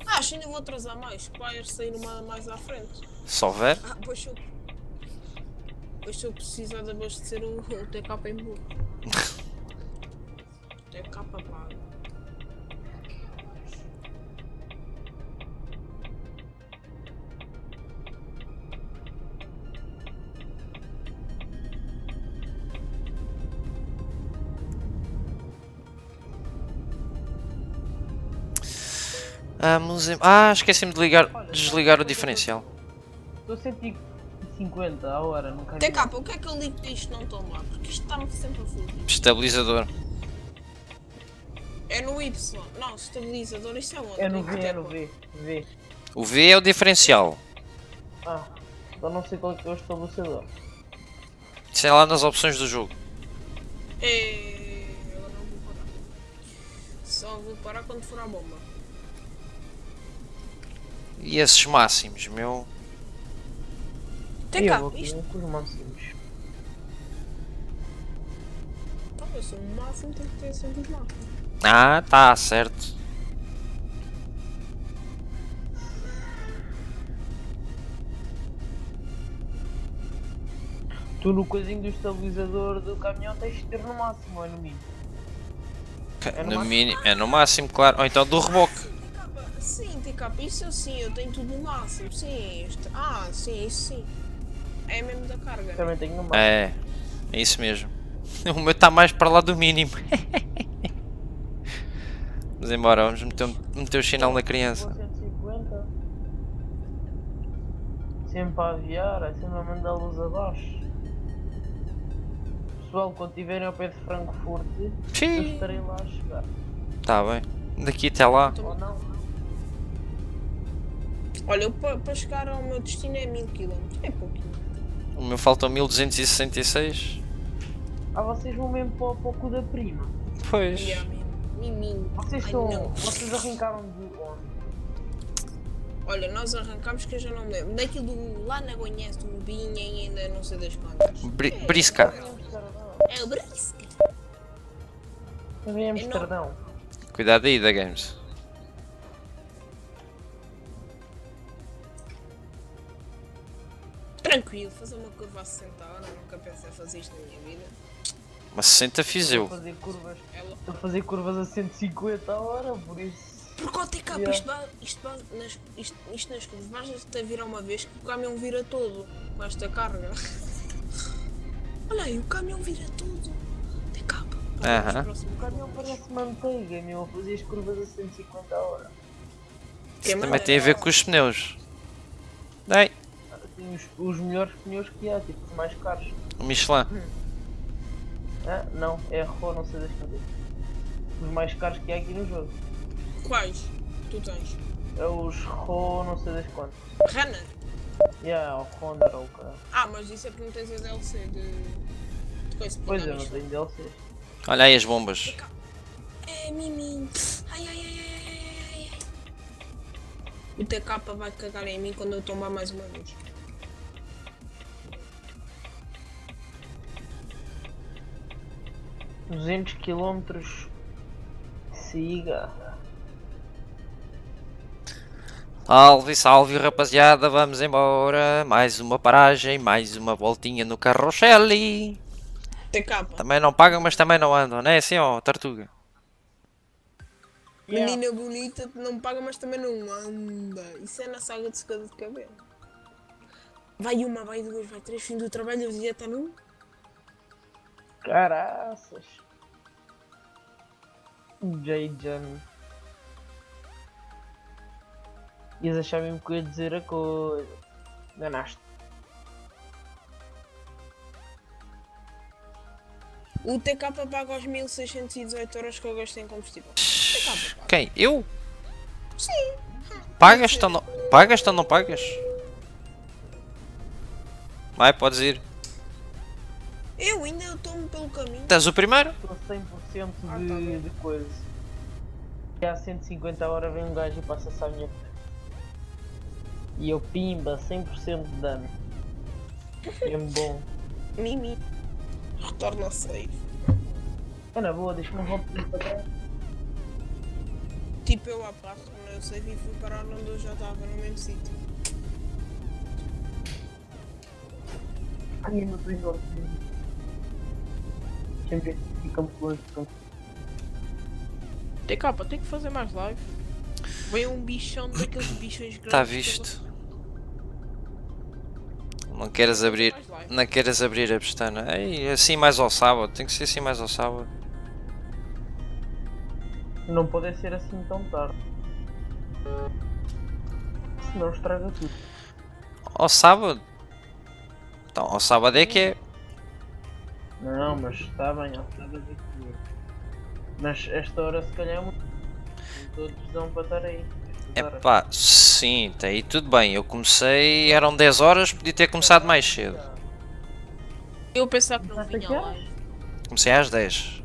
Ah, acho que ainda vou atrasar mais. Vai sair uma mais à frente. Se houver. Ah, pois eu. Pois eu precisar de abastecer o, o TK em burro. TK pá. Vamos em... Ah, esqueci-me de ligar, desligar o diferencial. Estou a 150 a hora, nunca vi. TK, o que é que eu ligo para isto não tomar? Porque isto está-me sempre a fugir. Estabilizador. É no Y. Não, estabilizador, isto é onde? É no V, é no? V. V. O V é o diferencial. Ah, só não sei qual é que é o estabelecedor. Sei lá nas opções do jogo. É... Agora não vou parar. Só vou parar quando for a bomba. E esses máximos, meu. TK, eu vou aqui isto. com os máximos. Não, eu sou o máximo, tem que ter sempre os máximos. Ah, tá certo. Tu no coisinho do estabilizador do caminhão tens de ter no máximo, ou é no mínimo? É no No máximo? mínimo, é no máximo, claro. Ou então do reboque. Sim, TK, isso sim, eu tenho tudo no máximo. Sim, isto. Ah, sim, isso sim. É mesmo da carga. Também tenho no máximo. É, é isso mesmo. O meu está mais para lá do mínimo. Vamos embora, vamos meter, meter o sinal na criança. Vou a 150. Sempre a aviar, é sempre a mandar a luz abaixo. Pessoal, quando estiverem ao pé de Frankfurt, eu Sim. estarei lá a chegar. Tá bem. Daqui até lá. Ou não? Olha, eu para chegar ao meu destino é 1000 km. É pouquinho. O meu faltam 1266. Ah, vocês vão mesmo para, o- para o cu da prima. Pois. Yeah. Miminho. Vocês estão. Vocês arrancaram de onde? Olha, nós arrancámos que eu já não me lembro. Daquilo do lá na Gonhés, do Binha e ainda não sei das quantas. Bri brisca. É o Brisca. Também é não- Amsterdão. Cuidado aí da Games. Tranquilo, fazer uma curva a 60 horas. Nunca pensei em fazer isto na minha vida. Mas 60 fiz eu. Estou a fazer curvas. A fazer curvas a 150 a hora, por isso. Porque o TK, Yeah. isto, isto, nas, isto, isto nas curvas, até virar uma vez que o caminhão vira todo com esta carga. Olha aí, o caminhão vira todo. TK. Aham. O caminhão parece manteiga, meu, a fazer as curvas a 150 a hora. Que Também tem a ver com os pneus. Tem os, os melhores pneus que há, tipo os mais caros. o Michelin. Ah, não, é a Renault, não sei das quantas. Os mais caros que há aqui no jogo. Quais? Tu tens? É os Renault, não sei das quantas. Runner? Yeah, o Honda ou o cara. Ah, mas isso é que não tens a DLC de. de coisa Pois eu não tenho DLCs. Olha aí as bombas. É, miminho. Ai, ai, ai, ai, ai, ai, ai. O TK vai cagar em mim quando eu tombar mais uma vez. Duzentos quilómetros. Siga. Salve, salve rapaziada, vamos embora. Mais uma paragem, mais uma voltinha no carrossel. TK. Também não pagam, mas também não andam, não é assim, ó, tartuga? Menina bonita não paga, mas também não anda. Isso é na saga de secador de cabelo. Vai uma, vai duas, vai três, fim do trabalho, o dia está nu. Caraças. Jaden. Ias achar mesmo que eu ia dizer a coisa. Enganaste. O TK paga os 1618 euros que eu gasto em combustível. TK. Quem? Eu? Sim. Pagas ou não, pagas ou não pagas? Vai, podes ir. Eu ainda tomo pelo caminho. Tens o primeiro? Estou 100% Ah, tá de, de coisa. E há 150 horas vem um gajo e passa-se à minha frente. E eu pimba 100% de dano. É bom. Mimi. Retorna a save. É na boa, deixa-me voltar para trás. Tipo eu à parte, quando eu save e fui parar onde eu já estava, no mesmo sítio. Ai, eu não estou indo Deixa-me ver se ficamos longe campo. TK, tem que fazer mais live. Vem um bichão daqueles bichões grandes. Está visto. Não queres abrir, não queres abrir a pestana. Ei, assim mais ao sábado, tem que ser assim mais ao sábado. Não pode ser assim tão tarde. Senão estraga tudo. Ao sábado? Então, ao sábado é que é. Não, mas está bem, ó, está bem aqui. Mas esta hora se calhar é muito. Todos dão para estar aí. É pá, sim, tá aí tudo bem. Eu comecei, eram 10 horas, podia ter começado mais cedo. Eu pensava que não vinha horas? Comecei às 10.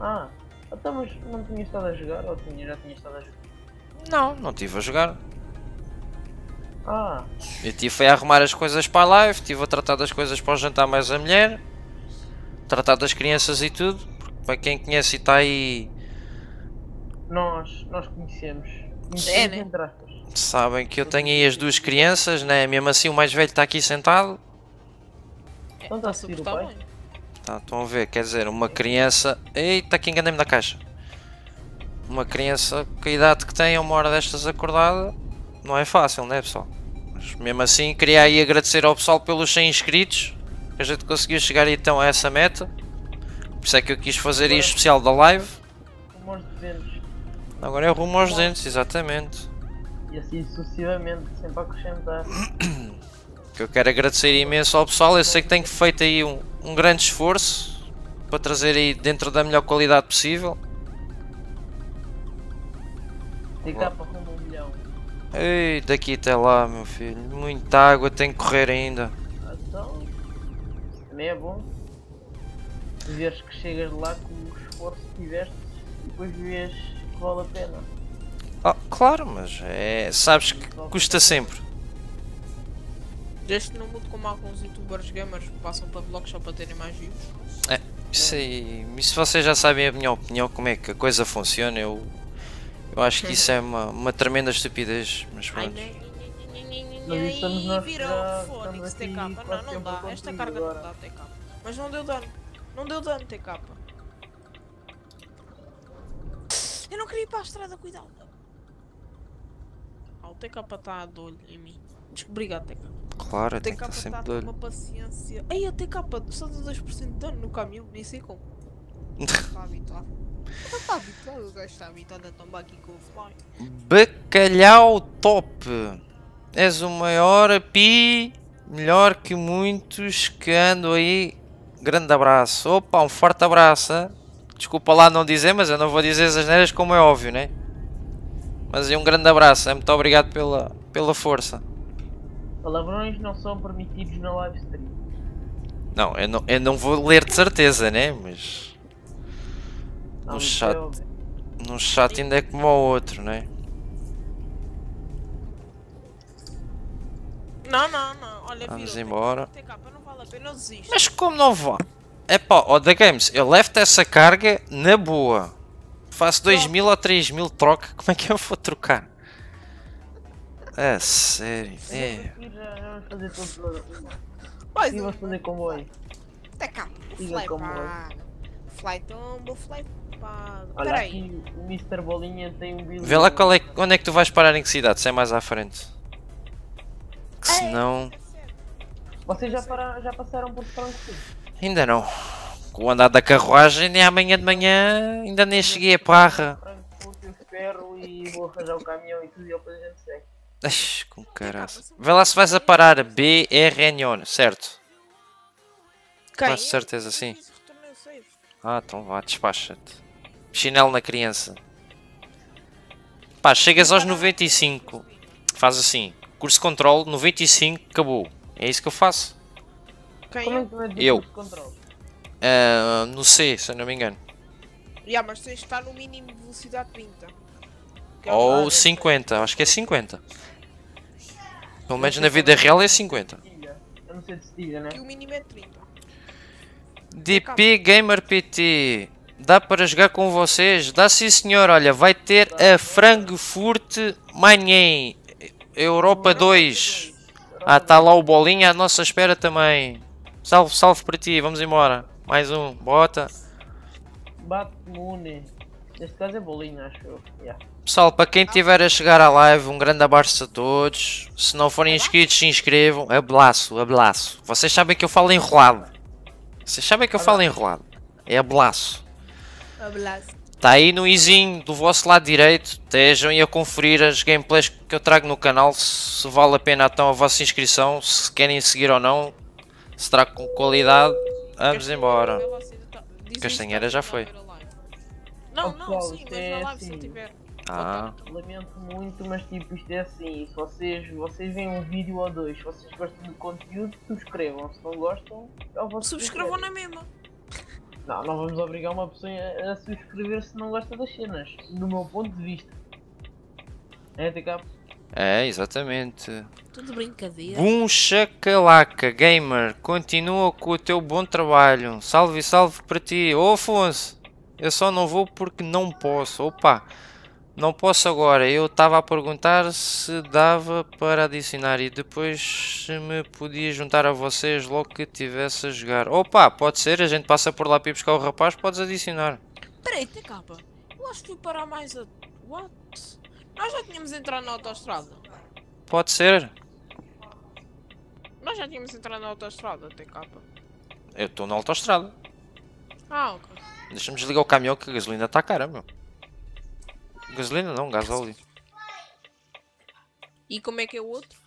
Ah, então mas não tinha estado a jogar ou tinha, já tinha estado a jogar? Não, não estive a jogar. Ah, Eu tive foi a arrumar as coisas para a live, estive a tratar das coisas para o jantar mais a mulher, tratar das crianças e tudo. Porque para quem conhece e está aí, nós, nós conhecemos. É, né? sabem que eu tenho aí as duas crianças, né? Mesmo assim o mais velho está aqui sentado. Então está a Tá seguir o super pai? bem. Tá, estão a ver, quer dizer, uma criança. Eita, que enganei-me na caixa. Uma criança a idade que tem, a uma hora destas acordada, não é fácil, né, pessoal? Mas mesmo assim, queria aí agradecer ao pessoal pelos 100 inscritos. Que a gente conseguiu chegar então a essa meta. Por isso é que eu quis fazer aí especial da live. Como aos 200. Agora é rumo aos dentes, exatamente. E assim sucessivamente, sempre a acrescentar. Que eu quero agradecer imenso ao pessoal. Eu sei que tenho feito aí um, um grande esforço para trazer aí dentro da melhor qualidade possível. Cá para Ei, daqui até lá, meu filho. Muita água, tem que correr ainda. Ah, Então, isso também é bom. Veres que chegas lá com o esforço que tiveste e depois vês que vale a pena. Ah, claro, mas é. Sabes que custa sempre. Desde que não mude como alguns youtubers gamers que passam para vlogs só para terem mais views. Isso aí. E se vocês já sabem a minha opinião, como é que a coisa funciona, eu. Eu acho que isso é uma, uma tremenda estupidez. Mas Ai, pronto. né, né, Mas estamos nós virou já- Fónix TK. Não, quase não tempo dá. Esta carga agora. não dá TK. Mas não deu dano. Não deu dano TK. Eu não queria ir para a estrada, cuidado. Ah, o TK está de olho em mim. Des- Obrigado, TK. Claro, O tem que TK estar está sempre de com olho. uma paciência. Ei, a TK só dá 2% de dano no caminhão, nem sei como. Está habituado. Está habituado, o gajo está habituado a tombar aqui com o fly. Bacalhau top! És o maior pi, melhor que muitos que ando aí. Grande abraço. Opa, um forte abraço. Desculpa lá não dizer, mas eu não vou dizer as neiras como é óbvio, né? Mas é um grande abraço. Muito obrigado pela, pela força. Palavrões não são permitidos na live stream. Não, eu não, eu não vou ler de certeza, né? Mas. Não, No chat. é num chat ainda é como o outro, né? Não, não, não. Olha, Vamos virou. embora. TK, não vale a pena, desisto. Mas como não vá? É pá, ó, da Games, eu levo-te essa carga na boa. Faço 2000 ou 3000 troca, como é que eu vou trocar? É sério, é. Tudo. Pois E vamos fazer comboio. TK, Siga fly. Fly tombo, fly Olha, Peraí. aqui o Mr. Bolinha tem um vídeo. Vê lá qual é, onde é que tu vais parar em que cidade, se é mais à frente. Que senão. Vocês já, para, já passaram por Frankfurt? Ainda não. Com o andar da carruagem, nem amanhã de manhã ainda nem cheguei a parra. Frankfurt eu espero e vou arranjar o caminhão e tudo e depois a gente segue. Ai, com caraça. Vê lá se vais a parar BRNO, certo? Quase certeza, sim. Ah, então vá, despacha-te. Chinelo na criança. Pá, chegas aos 95. Faz assim. Curso de controle, 95, acabou. É isso que eu faço. Quem? Como é eu? que metes Eu. o curso de controle? Ah, no C, se eu não me engano. Yeah, mas tens de estar no mínimo de velocidade 30. Que é Ou nada. 50, acho que é 50. Pelo menos na vida real é 50. Cestilha. Eu não sei de cestilha, né? Que o mínimo é 30. DP Gamer PT. Dá para jogar com vocês? Dá sim senhor, olha, vai ter a Frankfurt Main Europa 2. Ah, está lá o bolinha à nossa espera também. Salve, salve para ti, vamos embora. Mais um, bota. Batmune. Neste caso é bolinha, acho eu. Yeah. Pessoal, para quem estiver a chegar à live, um grande abraço a todos. Se não forem inscritos, se inscrevam. Abraço, abraço. Vocês sabem que eu falo enrolado. Vocês sabem que eu falo enrolado. É abraço. Está aí no izinho do vosso lado direito. Estejam aí a conferir as gameplays que eu trago no canal. Se vale a pena então a vossa inscrição. Se querem seguir ou não. Se trago com qualidade. Vamos embora. Castanheira já foi. Não, não, sim, na live se eu tiver. Ah, Lamento muito, mas tipo, isto é assim. Se vocês, vocês veem um vídeo ou dois, se vocês gostam do conteúdo, subscrevam. Se não gostam, é o vosso Subscrevam na mesma. Não, não vamos obrigar uma pessoa a, a subscrever se não gosta das cenas. Do meu ponto de vista. É, TK? é, exatamente. Tudo brincadeira. Boom Chacalaca Gamer, continua com o teu bom trabalho. Salve, salve para ti. Ô Afonso, eu só não vou porque não posso. Opa, não posso agora. Eu estava a perguntar se dava para adicionar e depois se me podia juntar a vocês logo que estivesse a jogar. Opa, pode ser, a gente passa por lá para ir buscar o rapaz, podes adicionar. Peraí, TK. Eu acho que fui parar mais a. What? Nós já tínhamos entrado na autostrada. Pode ser. Nós já tínhamos entrado na autostrada, TK. Eu estou na autostrada. Ah, ok. Deixa-me desligar o caminhão que a gasolina está cara, meu. Gasolina não, gasóleo. E como é que é o outro?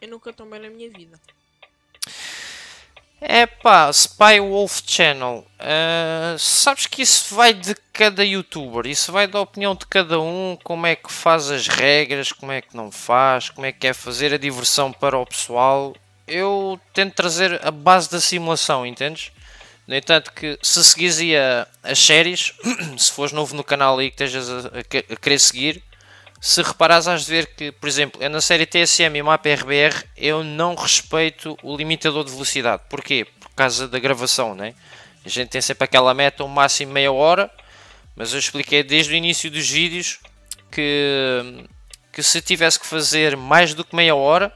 Eu nunca tomei na minha vida. É pá, Spy Wolf Channel. ah, sabes que isso vai de cada youtuber, isso vai da opinião de cada um, como é que faz as regras, como é que não faz, como é que é fazer a diversão para o pessoal. Eu tento trazer a base da simulação, entendes? No entanto, que se seguires as séries, se fores novo no canal aí que estejas a, a que- a querer seguir, se reparares, has de ver que, por exemplo, eu na série TSM e mapa RBR eu não respeito o limitador de velocidade. Porquê? Por causa da gravação, né? A gente tem sempre aquela meta, um máximo meia hora, mas eu expliquei desde o início dos vídeos que, que se tivesse que fazer mais do que meia hora,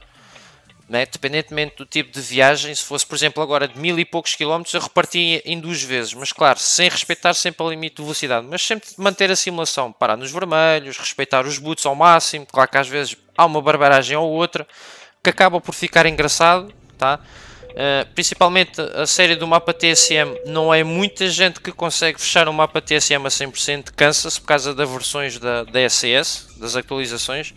né? dependentemente do tipo de viagem, se fosse, por exemplo, agora de mil e poucos quilómetros, eu repartia em duas vezes, mas claro, sem respeitar sempre o limite de velocidade, mas sempre manter a simulação, parar nos vermelhos, respeitar os boots ao máximo, claro que às vezes há uma barbaragem ou outra que acaba por ficar engraçado, tá? Uh, principalmente a série do mapa TSM, não é muita gente que consegue fechar um mapa TSM a 100%, cansa-se por causa das versões da, da das atualizações,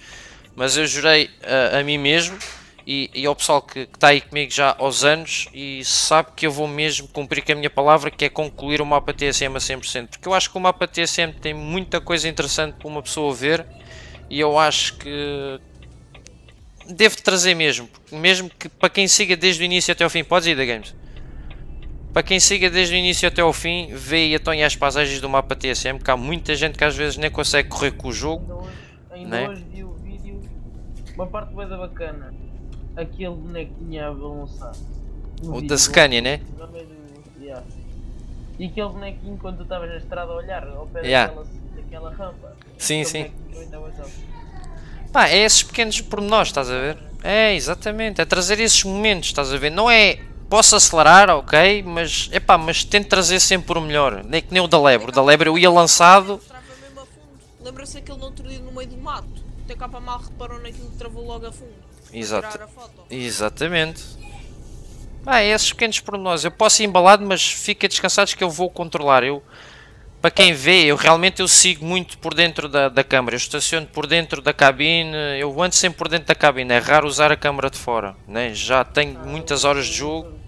mas eu jurei uh, a mim mesmo e, e ao pessoal que está aí comigo já aos anos e sabe que eu vou mesmo cumprir com a minha palavra que é concluir o mapa TSM a 100%, porque eu acho que o mapa TSM tem muita coisa interessante para uma pessoa ver e eu acho que devo trazer mesmo. Mesmo que para quem siga desde o início até ao fim, podes ir da Games. Para quem siga desde o início até ao fim, vê e atonha as paisagens do mapa TSM, que há muita gente que às vezes nem consegue correr com o jogo. Ainda hoje, ainda Né? hoje vi o vídeo, uma parte bem bacana. Aquele bonequinho a balançar. O vídeo, da Scania, né? yeah. E aquele bonequinho quando tu estavas na estrada a olhar ao pé Yeah. daquela, daquela rampa. Sim, sim. Pá, é esses pequenos pormenores, estás a ver? É, exatamente, é trazer esses momentos, estás a ver? Não é. Posso acelerar, ok, mas. Epá, mas tento trazer sempre o melhor. Nem que nem o da Lebre. O da Lebre eu ia lançado. Lembra-se aquele no outro dia no meio do mato? Até capa mal reparou naquilo que travou logo a fundo. Exato. Tirar a foto. Exatamente. Ah, é esses pequenos pormenores. Eu posso ir embalado, mas fica descansados que eu vou controlar. Eu, para quem vê, eu realmente eu sigo muito por dentro da, da câmara. Eu estaciono por dentro da cabine. Eu ando sempre por dentro da cabine. É raro usar a câmara de fora. Né? Já tenho muitas horas de jogo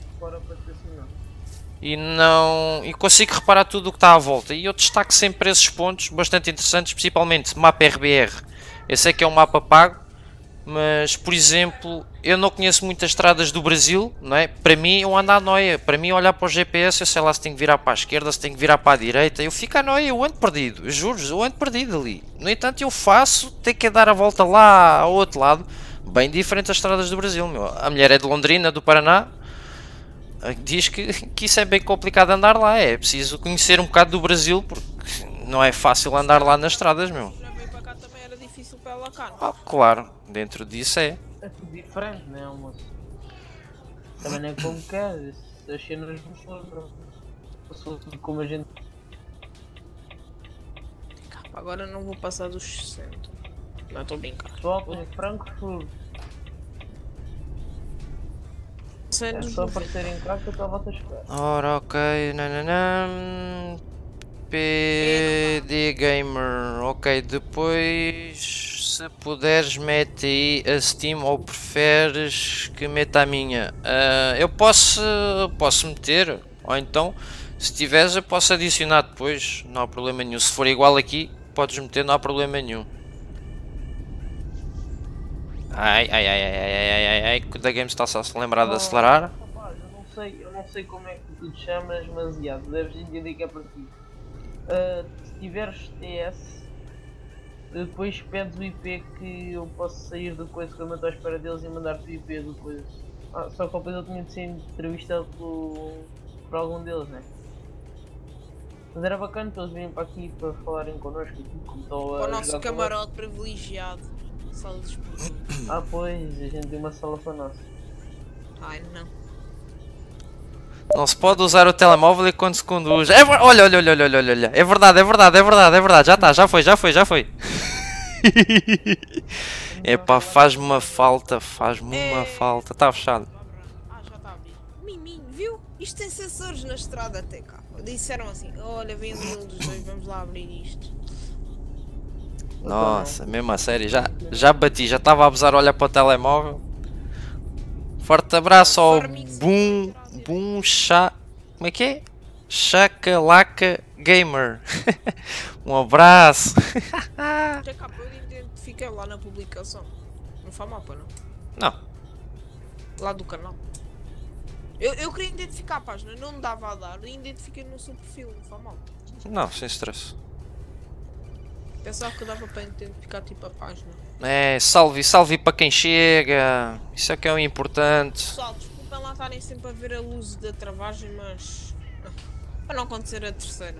e não e consigo reparar tudo o que está à volta. E eu destaco sempre esses pontos bastante interessantes, principalmente mapa RBR. Eu sei que é um mapa pago, mas por exemplo, eu não conheço muitas estradas do Brasil, não é? Para mim, eu ando à noia. Para mim, olhar para o GPS, eu sei lá se tenho que virar para a esquerda, se tenho que virar para a direita. Eu fico à noia, eu ando perdido. Eu juro, eu ando perdido ali. No entanto, eu faço, tenho que dar a volta lá ao outro lado. Bem diferente das estradas do Brasil, meu. A mulher é de Londrina, do Paraná, diz que, que isso é bem complicado andar lá. É preciso conhecer um bocado do Brasil porque não é fácil andar lá nas estradas, meu. Para não? Ah, claro, dentro disso é. É tudo diferente, né, moço? Também não é como queres. As cenas não são. Passou tudo como a gente. Agora não vou passar dos 60. Não estou. Pessoal, estou em Frankfurt. É só aparecerem cá que eu estava a esperar. Ora, ok, nananam. PD Gamer. Ok, depois se puderes mete aí a Steam ou preferes que meta a minha. Uh, eu posso, posso meter, ou então se tiveres eu posso adicionar depois, não há problema nenhum. Se for igual aqui, podes meter, não há problema nenhum. Ai, ai, ai, ai, ai, ai, ai, ai, que o da Games está-se a se lembrar de oh, acelerar. Rapaz, eu não sei, eu não sei como é que tu te chamas, mas já, deves entender que é para ti. Ah, se tiveres TS, depois pedes o IP que eu posso sair do coisa que eu estou à espera deles e mandar-te o IP do coisa. Ah, só que depois eu tinha de ser entrevistado por, por algum deles, né? Mas era bacana eles virem para aqui para falarem connosco aqui, como estão a Para o nosso camarote privilegiado. Sala de esportes. eles. Ah pois, a gente tem uma sala para nós. Ai não. Não se pode usar o telemóvel enquanto se conduz. É, olha, olha, olha, olha, olha, olha. É verdade, é verdade, é verdade, é verdade. Já está, já foi, já foi, já foi. Epá, faz-me uma falta, faz-me uma É. falta. Está fechado. Ah, já está a abrir. Miminho, viu? Isto tem sensores na estrada até cá. Disseram assim, olha, vem um dos dois, vamos lá abrir isto. Nossa, mesmo a sério. Já, já bati, já estava a abusar a olhar para o telemóvel. Forte abraço ao Boom, Boom Chá. Como é que é? Chacalaca Gamer. um abraço. Até cá, eu identifiquei lá na publicação. Não faz mal, pá, não? Não, Lá do canal. Eu, eu queria identificar a página, não me dava a dar, e identifiquei no seu perfil, não faz mal. não, sem stress. Pensava que dava para identificar tipo a página. É, salve, salve para quem chega. Isso é que é o importante. Desculpem lá estarem sempre a ver a luz da travagem, mas. Para não acontecer a terceira.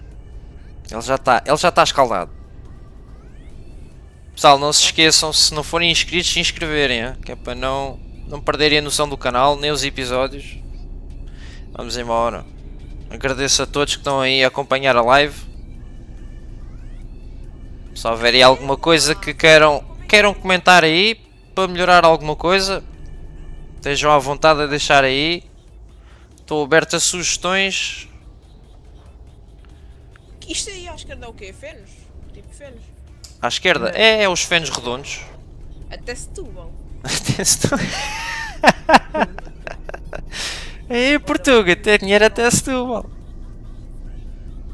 Ele já está, está escaldado. Pessoal, não se esqueçam, se não forem inscritos, se inscreverem, hein? que é para não, não perderem a noção do canal, nem os episódios. Vamos embora. Agradeço a todos que estão aí a acompanhar a live. Se houverem alguma coisa que queiram, queiram comentar aí para melhorar alguma coisa, estejam à vontade a deixar aí. Estou aberto a sugestões. Isto aí à esquerda é o quê? Fenos? Tipo fenos? À esquerda é, é os fenos redondos. Até Setúbal. Ei, Portuga, tem dinheiro até Setúbal.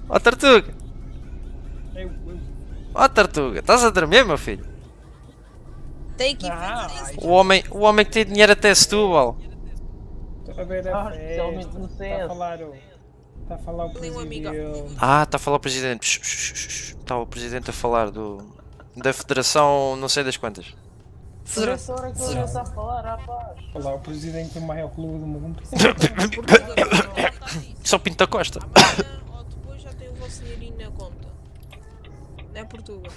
Ó Tartuga, ó Tartuga, estás a dormir, meu filho? Tem que Ah, O homem, o homem que tem dinheiro até Setúbal. Estou a ver a Ah, especialmente no festa. Está a falar o. Está a falar o presidente. Ah, está a falar o presidente. Está o presidente a falar do da Federação não sei das quantas. Essa hora que está a falar, rapaz. Falar o presidente do maior clube do mundo. Só Pinto da Costa. ou depois já tem o vosso dinheirinho na conta. Não é Portugal.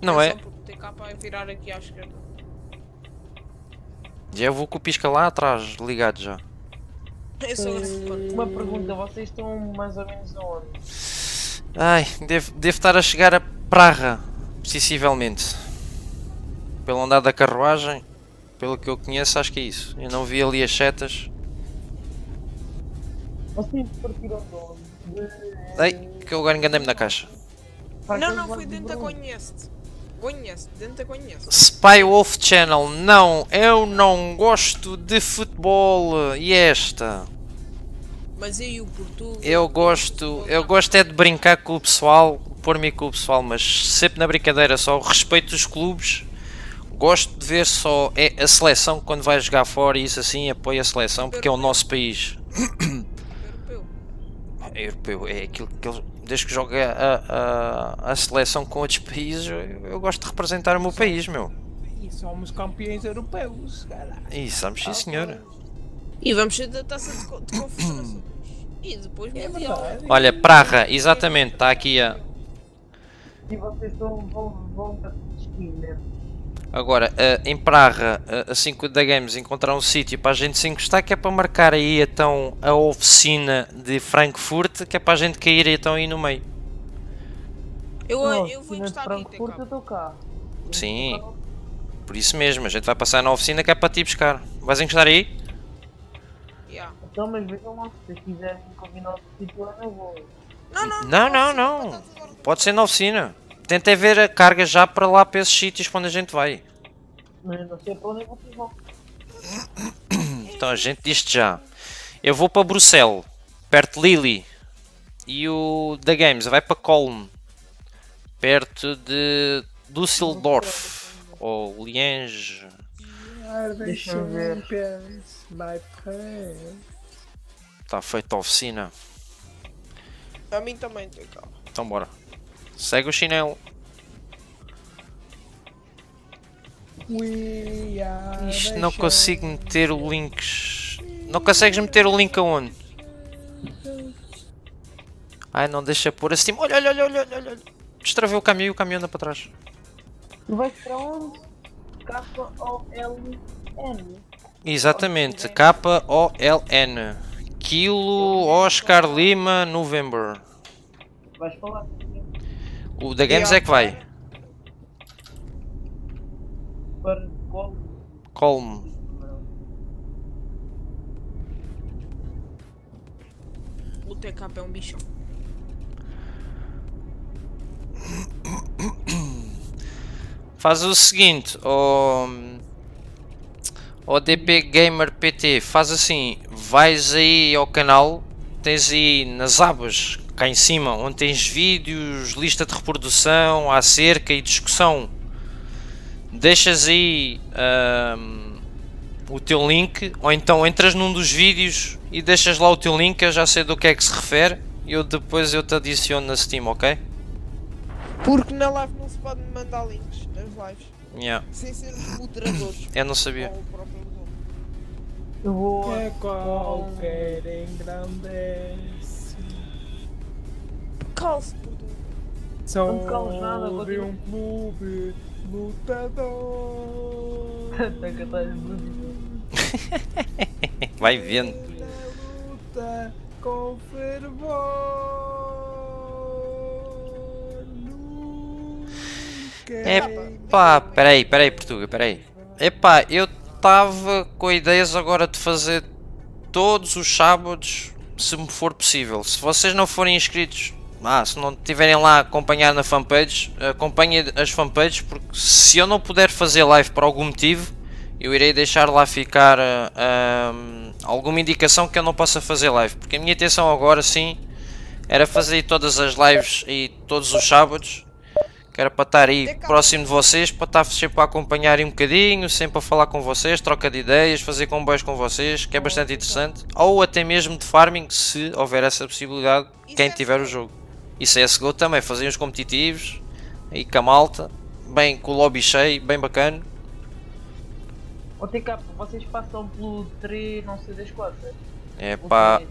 Não é? Cá para virar aqui à esquerda. Já vou com o pisca lá atrás, ligado já. Eu sou fã. Uma pergunta, vocês estão mais ou menos aonde? Ai, devo, devo estar a chegar a Praga, sensivelmente. Pelo andar da carruagem, pelo que eu conheço, acho que é isso. Eu não vi ali as setas. Vocês partiram de onde? De... Ei, que eu agora enganei-me na caixa. Não, não, foi dentro da Conhece. Da Conhece. Spy Wolf Channel, não, eu não gosto de futebol. E esta? Mas eu e o Portugal. Eu gosto, eu gosto é de brincar com o pessoal, pôr-me com o pessoal, mas sempre na brincadeira só. Respeito os clubes, gosto de ver só é a seleção quando vai jogar fora e isso assim apoio a seleção porque é o nosso país. Europeu. É europeu, é aquilo que eles, desde que joga a, a, a seleção com outros países, eu, eu gosto de representar o meu país, meu. E somos campeões europeus, caralho. E sabes sim senhora. E vamos ser da taça de, co- de confederações. e depois É mundial. verdade. Olha, Praga, exatamente, está aqui a. E vocês estão, vão, vão para mesmo. Agora, eh, em Praga, assim que o da Games encontrar um sítio para a gente se encostar, que é para marcar aí então a oficina de Frankfurt, que é para a gente cair então aí no meio. Eu, Não, eu vou encostar aqui, Frankfurt, eu estou cá. Sim, por isso mesmo, a gente vai passar na oficina que é para ti buscar. Vais encostar aí? Yeah. Então, mas vejam lá, se quiserem combinar outro sítio, eu não vou. Não, não, Não, não, não. Pode ser na oficina. Tentei ver a carga já para lá para esses sítios para onde a gente vai. Mas não sei para onde é que vocês vão. Então a gente diz-te já. Eu vou para Bruxelas, perto de Lille. E o da Games vai para Colm, perto de Düsseldorf. Ou the Deixa eu ver. Está feita a oficina. A mim também tem cá. Então bora. Segue o chinelo. Isto não consigo meter o links. Não consegues meter o link aonde? Ai, não deixa pôr assim. Olha, olha, olha, olha, olha. Destravei o caminho e o caminhão anda para trás. Tu vais para onde? K-O-L-N. Exatamente, K-O-L-N. Kilo Oscar Lima November. Vais falar O da Games é que vai. para? Colm. O TK é um bichão. Faz o seguinte, o, o DP Gamer PT, faz assim, vais aí ao canal, tens aí nas abas, cá em cima, onde tens vídeos, lista de reprodução, acerca e discussão. Deixas aí ahm, o teu link, ou então entras num dos vídeos e deixas lá o teu link, eu já sei do que é que se refere, e eu depois eu te adiciono na Steam, ok? Porque na live não se pode mandar links nas lives. Yeah, Sem ser moderadores. eu não sabia. Eu vou. Que qualquer engrandece. Calas nada, de continua. um clube lutador. Taca, estás bonito. Vai vendo. Luta com fervor. Epá, peraí, peraí, Portuga, peraí. Epá, eu estava com ideias agora de fazer todos os sábados, se me for possível. Se vocês não forem inscritos, ah, se não estiverem lá a acompanhar na fanpage, acompanhem as fanpages, porque se eu não puder fazer live por algum motivo, eu irei deixar lá ficar ah, alguma indicação que eu não possa fazer live. Porque a minha intenção agora sim era fazer todas as lives e todos os sábados Que era para estar aí próximo de vocês, para estar sempre a acompanhar um bocadinho, sempre a falar com vocês, troca de ideias, fazer comboios com vocês, que é bastante interessante. Ou até mesmo de farming, se houver essa possibilidade, quem CSGO? tiver o jogo. E CSGO também, fazer uns competitivos, aí com a malta, bem com o lobby cheio, bem bacana. Ô TK, vocês passam pelo 3 não sei das quantas. É O pá,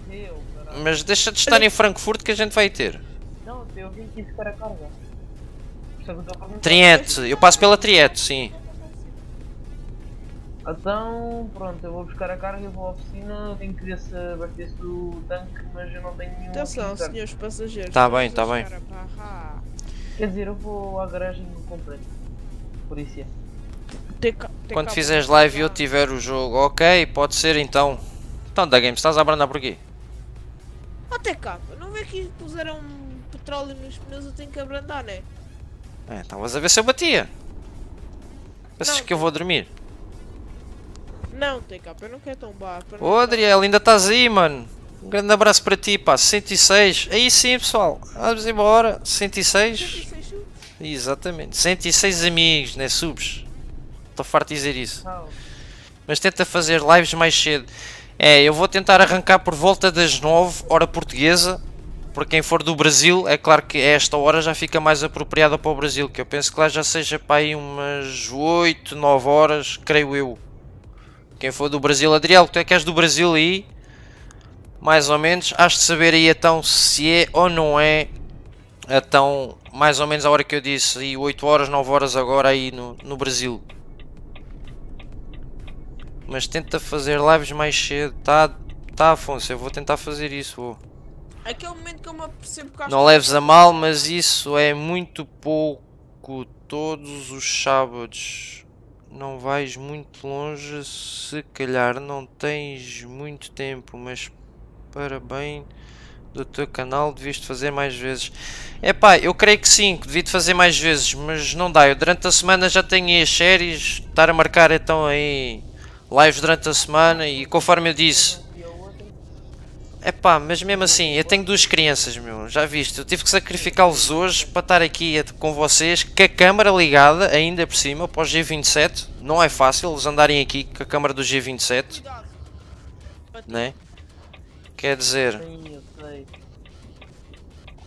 caralho. mas deixa de estar em Frankfurt que a gente vai ter. Não, eu vim aqui a carga. É eu. Triete, eu passo pela Triete, sim. Então, pronto, eu vou buscar a carga, eu vou à oficina, eu tenho que ver se abasteço o tanque, mas eu não tenho nenhum. Atenção, aqui senhores passageiros. Tá bem, tá bem. Quer dizer, eu vou à garagem completo. Por isso é. TK, Quando fizeres live e eu tiver o jogo, ok, pode ser então. Então, da Game, estás a abrandar por quê? Ó TK, não vê que puseram petróleo nos pneus, eu tenho que abrandar, né? É, estavas a ver se eu batia. Pensas Não. que eu vou dormir? Não, TK, eu não quero tombar. Ô tombar. Adriel, ainda estás aí, mano. Um grande abraço para ti, pá. 106. Aí sim, pessoal. Vamos embora. 106. 106 subs. Exatamente. 106 amigos, né? Subs. Estou farto de dizer isso. Mas tenta fazer lives mais cedo. É, eu vou tentar arrancar por volta das 9, hora portuguesa. Para quem for do Brasil, é claro que esta hora já fica mais apropriada para o Brasil. Que eu penso que lá já seja para aí umas 8, 9 horas, creio eu. Quem for do Brasil, Adriel, tu é que és do Brasil aí? Mais ou menos, has de saber aí então se é ou não é. Então, mais ou menos a hora que eu disse, aí 8 horas, 9 horas agora aí no, no Brasil. Mas tenta fazer lives mais cedo, tá? Tá, Afonso, eu vou tentar fazer isso. vou. Aquele momento que eu me apercebo que Não leves a mal, mas isso é muito pouco. Todos os sábados não vais muito longe, se calhar não tens muito tempo, mas parabéns do teu canal, devias fazer mais vezes. Epá, eu creio que sim, que devia de fazer mais vezes, mas não dá. Eu durante a semana já tenho aí as séries, estar a marcar então aí lives durante a semana e conforme eu disse. Epá, mas mesmo assim, eu tenho duas crianças, meu, já viste, eu tive que sacrificá-los hoje para estar aqui com vocês, com a câmara ligada, ainda por cima, para o G27, não é fácil eles andarem aqui com a câmara do G27, Cuidado. né? Quer dizer,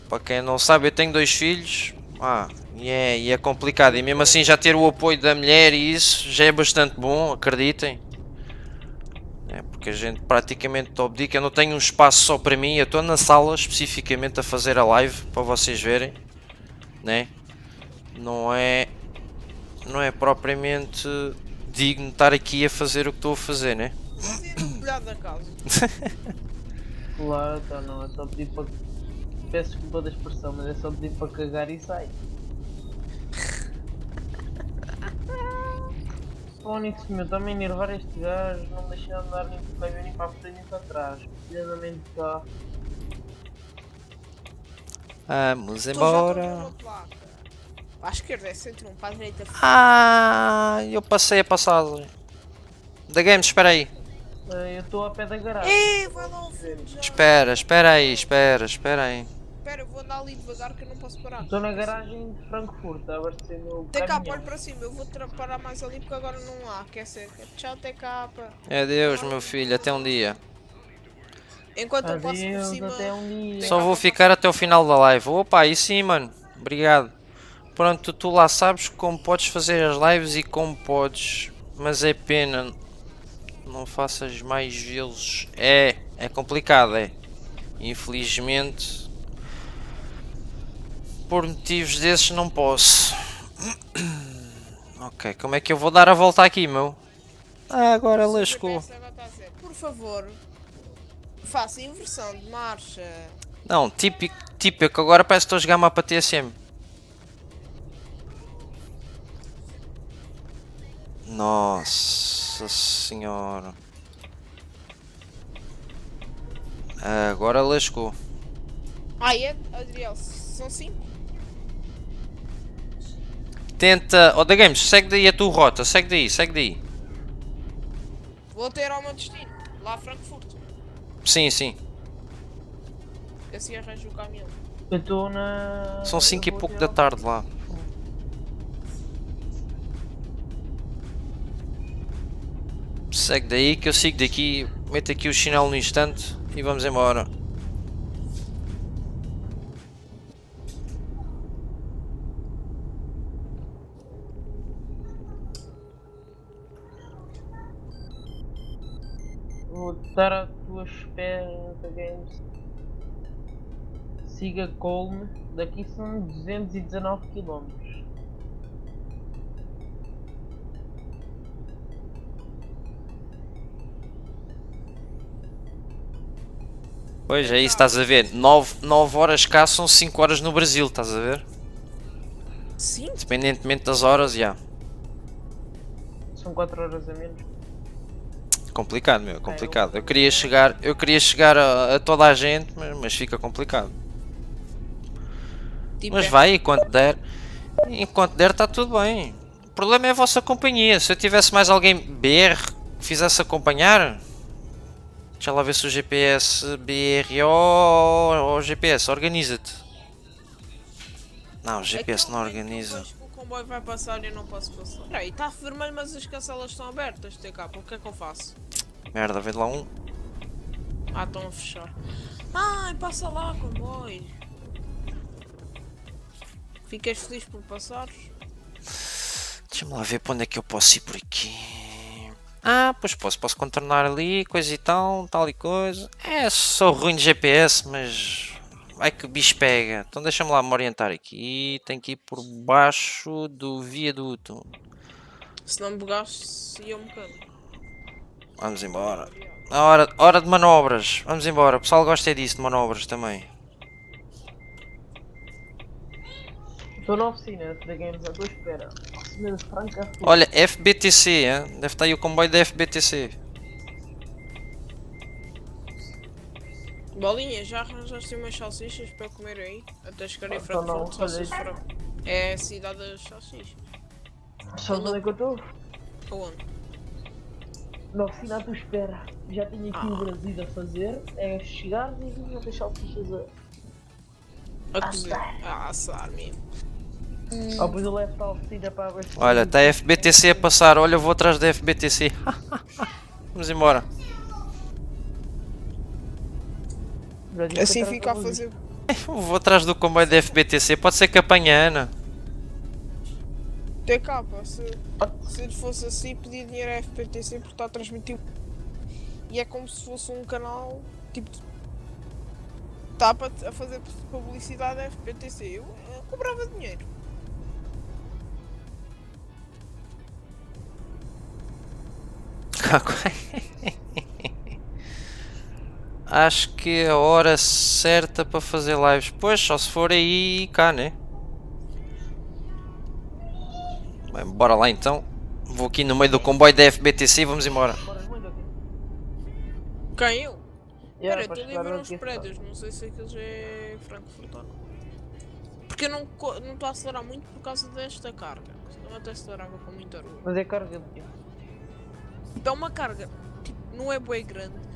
para quem não sabe, eu tenho dois filhos, ah, e é, e é complicado, e mesmo assim já ter o apoio da mulher e isso já é bastante bom, acreditem. Porque a gente praticamente abdica, eu não tenho um espaço só para mim, eu estou na sala especificamente a fazer a live para vocês verem, né? Não é, não é propriamente digno estar aqui a fazer o que estou a fazer, né? Claro, então não, é só pedir para. Peço desculpa da expressão, mas é só pedir para cagar e sai. Fónix, meu, está-me a enervar este gajo, não me deixa andar nem para cá, nem para a frente nem para trás. Filha da mãe de cá. Vamos embora. a esquerda é centro 1, para a direita é Ah, eu passei a passagem. Da Games, espera aí. Eh, Eu estou a pé da garagem. Ei, vai lá ao fundo. Espera, espera aí, espera, espera aí. Espera, eu vou andar ali devagar que eu não posso parar. Estou na garagem de Frankfurt, a abastecer o meu TK, olha para cima, eu vou parar mais ali porque agora não há, quer seca. Tchau, TK. Adeus, meu filho, até um dia. Enquanto eu passo por Adeus, cima. até um dia. Só vou ficar até o final da live. Opa, aí sim, mano. Obrigado. Pronto, tu lá sabes como podes fazer as lives e como podes. Mas é pena. Não faças mais vezes. É, é complicado, é. Infelizmente. Por motivos desses não posso. Ok, como é que eu vou dar a volta aqui, meu? Ah, agora lascou. Por favor, faça inversão de marcha. Não, típico, típico, agora parece que estou a jogar mapa TSM. Nossa senhora. Agora lascou. Ah, é? Adriel, são 5? tenta... Oh, da Games, segue daí a tua rota, segue daí, segue daí. Vou até ao meu destino, lá a Frankfurt. Sim, sim. Assim arranjo o caminho. Eu estou na... São 5 e pouco da tarde lá. Segue daí que eu sigo daqui, meto aqui o chinelo no instante e vamos embora. Vou estar à tua espera da Games. Siga Colme, daqui são 219 km. Pois é isso, estás a ver? 9, 9 horas cá são 5 horas no Brasil, estás a ver? Sim, Independentemente das horas, já. São 4 horas a menos. Complicado, meu, complicado. Eu queria chegar, eu queria chegar a, a toda a gente, mas, mas fica complicado. tipo, Mas é- vai, enquanto der, enquanto der está tudo bem. O problema é a vossa companhia. Se eu tivesse mais alguém BR que fizesse acompanhar, deixa lá ver se o GPS BR ou, GPS, organiza-te. Não, o GPS não é organiza. Comboio vai passar e eu não posso passar. Peraí, está vermelho, mas as cancelas estão abertas, TK. O que é que eu faço? Merda, vem de lá um. Ah, estão a fechar. Ai, passa lá, comboio. Ficas feliz por passares? Deixa-me lá ver para onde é que eu posso ir por aqui. Ah, pois posso, posso contornar ali, coisa e tal, tal e coisa. É, sou ruim de GPS, mas vai que bicho pega. Então deixa-me lá me orientar aqui. Tem que ir por baixo do viaduto. Se não me bugaste, ia um bocado. Vamos embora. A hora, hora de manobras. Vamos embora. O pessoal gosta é disso, de manobras também. Estou na oficina da Games à tua espera. Oficina de Franca. Olha, FBTC, hein? deve estar aí o comboio da FBTC. Bolinha, já arranjaste umas salsichas para comer aí? Até chegar em Ah, então não, Frankfurt, salsichas olha. Franco. É a cidade das salsichas. Sabe onde é que eu estou? Aonde? Na oficina à tua espera. Já tenho aqui o Ah. Brasil a fazer. É chegar e vir a deixar salsichas a. A cozer. Ah, assar mesmo. Ah, depois eu levo para a oficina para abastecer. Olha, está a FBTC a passar. Olha, eu vou atrás da FBTC. Vamos embora. Assim fica a fazer. Vou atrás do comboio da FBTC. Pode ser que apanhe a Ana. TK, se, se fosse assim, pedir dinheiro à FPTC porque está a transmitir. E é como se fosse um canal, tipo. Está a fazer publicidade à FPTC. Eu, eu cobrava dinheiro. Acho que é a hora certa para fazer lives. Pois, só se for aí cá, né? Bem, bora lá então. Vou aqui no meio do comboio da FBTC e vamos embora. Muito eu? Yeah, Espera, para estou a ver uns prédios, não sei se aquilo já é Frankfurt ou não. Porque eu não estou a acelerar muito por causa desta carga. Senão eu até acelerava com muita rua. Mas é carga de quê? Tipo, é uma carga, tipo, não é bem grande.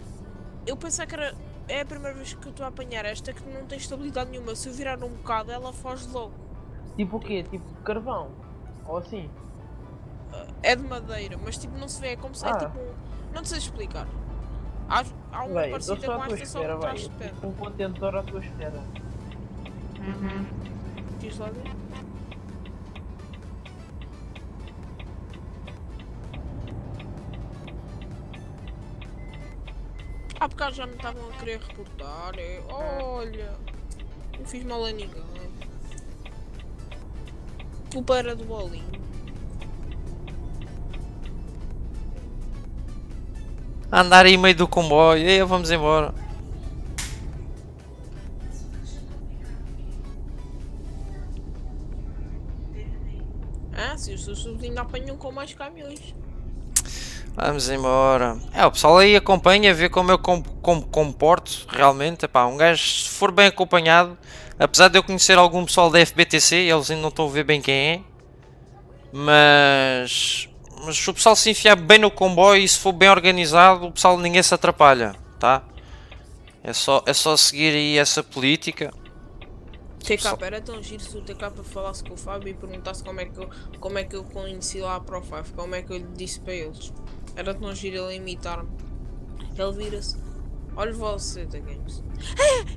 Eu pensei que era. É a primeira vez que eu estou a apanhar esta que não tem estabilidade nenhuma. Se eu virar um bocado, ela foge logo. Tipo o quê? Tipo carvão? Ou assim? É de madeira, mas tipo, não se vê. É como se. É Ah. tipo. um- Não te sei explicar. Há, há uma parecida com esta, só espera, que traz de pé. Um contentor à tua espera. Diz lá ver. Há bocado já me estavam a querer reportar. é, Olha, não fiz mal a ninguém. Culpa era do bolinho. Andar aí meio do comboio. E vamos embora. Ah, se os seus ainda apanham com mais caminhões. Vamos embora. É, o pessoal aí acompanha, vê como eu com, com- comporto realmente. Epá, um gajo, se for bem acompanhado, apesar de eu conhecer algum pessoal da FBTC, eles ainda não estão a ver bem quem é. Mas, mas se o pessoal se enfiar bem no comboio e se for bem organizado, o pessoal ninguém se atrapalha, tá? É só, é só seguir aí essa política. TK, Só- era tão giro se o TK falasse com o Fábio e perguntasse como é que eu, como é que eu conheci lá a Pro5, como é que eu lhe disse para eles. Era de nós ir ele imitar-me. Ele vira-se. Olha você, da Games.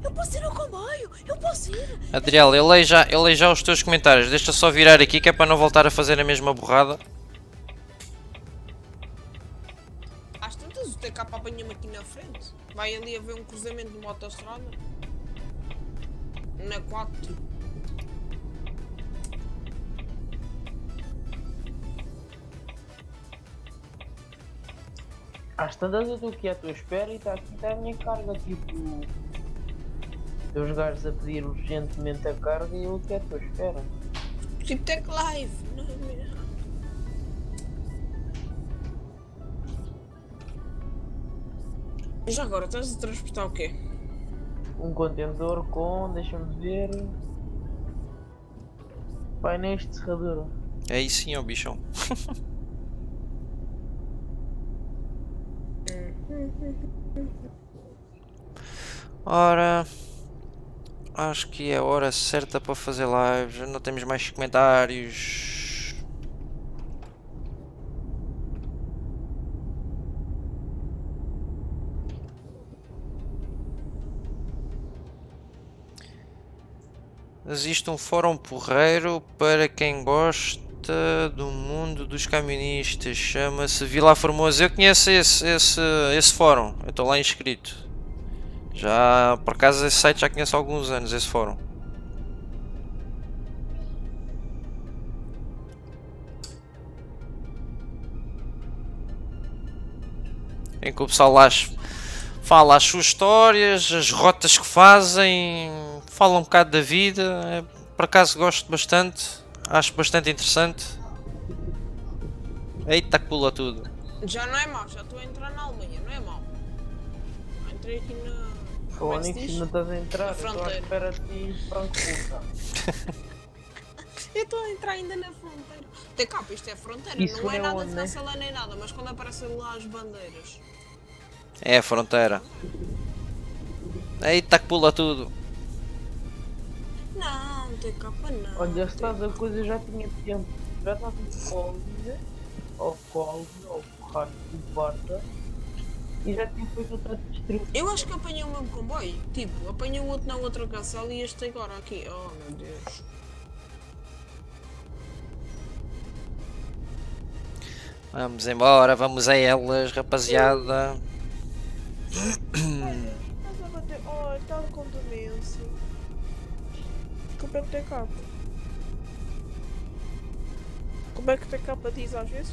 Eu posso ir ao comboio, eu posso ir. Adriel, eu leio, já, eu leio já os teus comentários. Deixa só virar aqui que é para não voltar a fazer a mesma borrada. Às tantas o TK apanha-me aqui na frente. Vai ali haver um cruzamento de motostrada. Na 4. Às tantas eu estou aqui à tua espera e está aqui está a minha carga, tipo. Os gajos a pedir urgentemente a carga e eu aqui à tua espera. Tipo Tech Live. Não é mesmo? Já agora, estás a transportar o quê? Um contentor com, deixa-me ver. Painéis de serradura. Aí sim, ó bichão. Ora, acho que é a hora certa para fazer live. Não temos mais comentários. Existe um fórum porreiro para quem gosta do mundo dos camionistas. Chama-se Vila Formosa. Eu conheço esse, esse, esse fórum. Eu estou lá inscrito. Já, por acaso, esse site já conheço há alguns anos, esse fórum. Em que o pessoal lá fala as suas histórias, as rotas que fazem, fala um bocado da vida. É, por acaso gosto bastante, acho bastante interessante. Eita que pula tudo. Já não é mau, já estou a entrar na Alemanha, não é mau. Entrei aqui na. É Fónix, diz? não estás a entrar, estou à fronteira. espera de ti Frankfurt. Eu estou a entrar ainda na fronteira. Tem capa, isto é fronteira, Isso não é é nada onde, né? França nem nada, mas quando aparecem lá as bandeiras. É a fronteira. Eita que pula tudo. Não, tem capa não. Olha, se estás a coisa, já tinha tempo. Já estava em Colme, ou Colme, ou Porrado de Barta, e já tinha feito outra distribuição. Eu acho que apanhei o mesmo comboio. Tipo, apanhei o outro na outra cancela e este agora aqui. Oh meu Deus. Vamos embora, vamos a elas, rapaziada. Estás a bater. Oh, está com. Como é que? Como é que tem capa diz às vezes?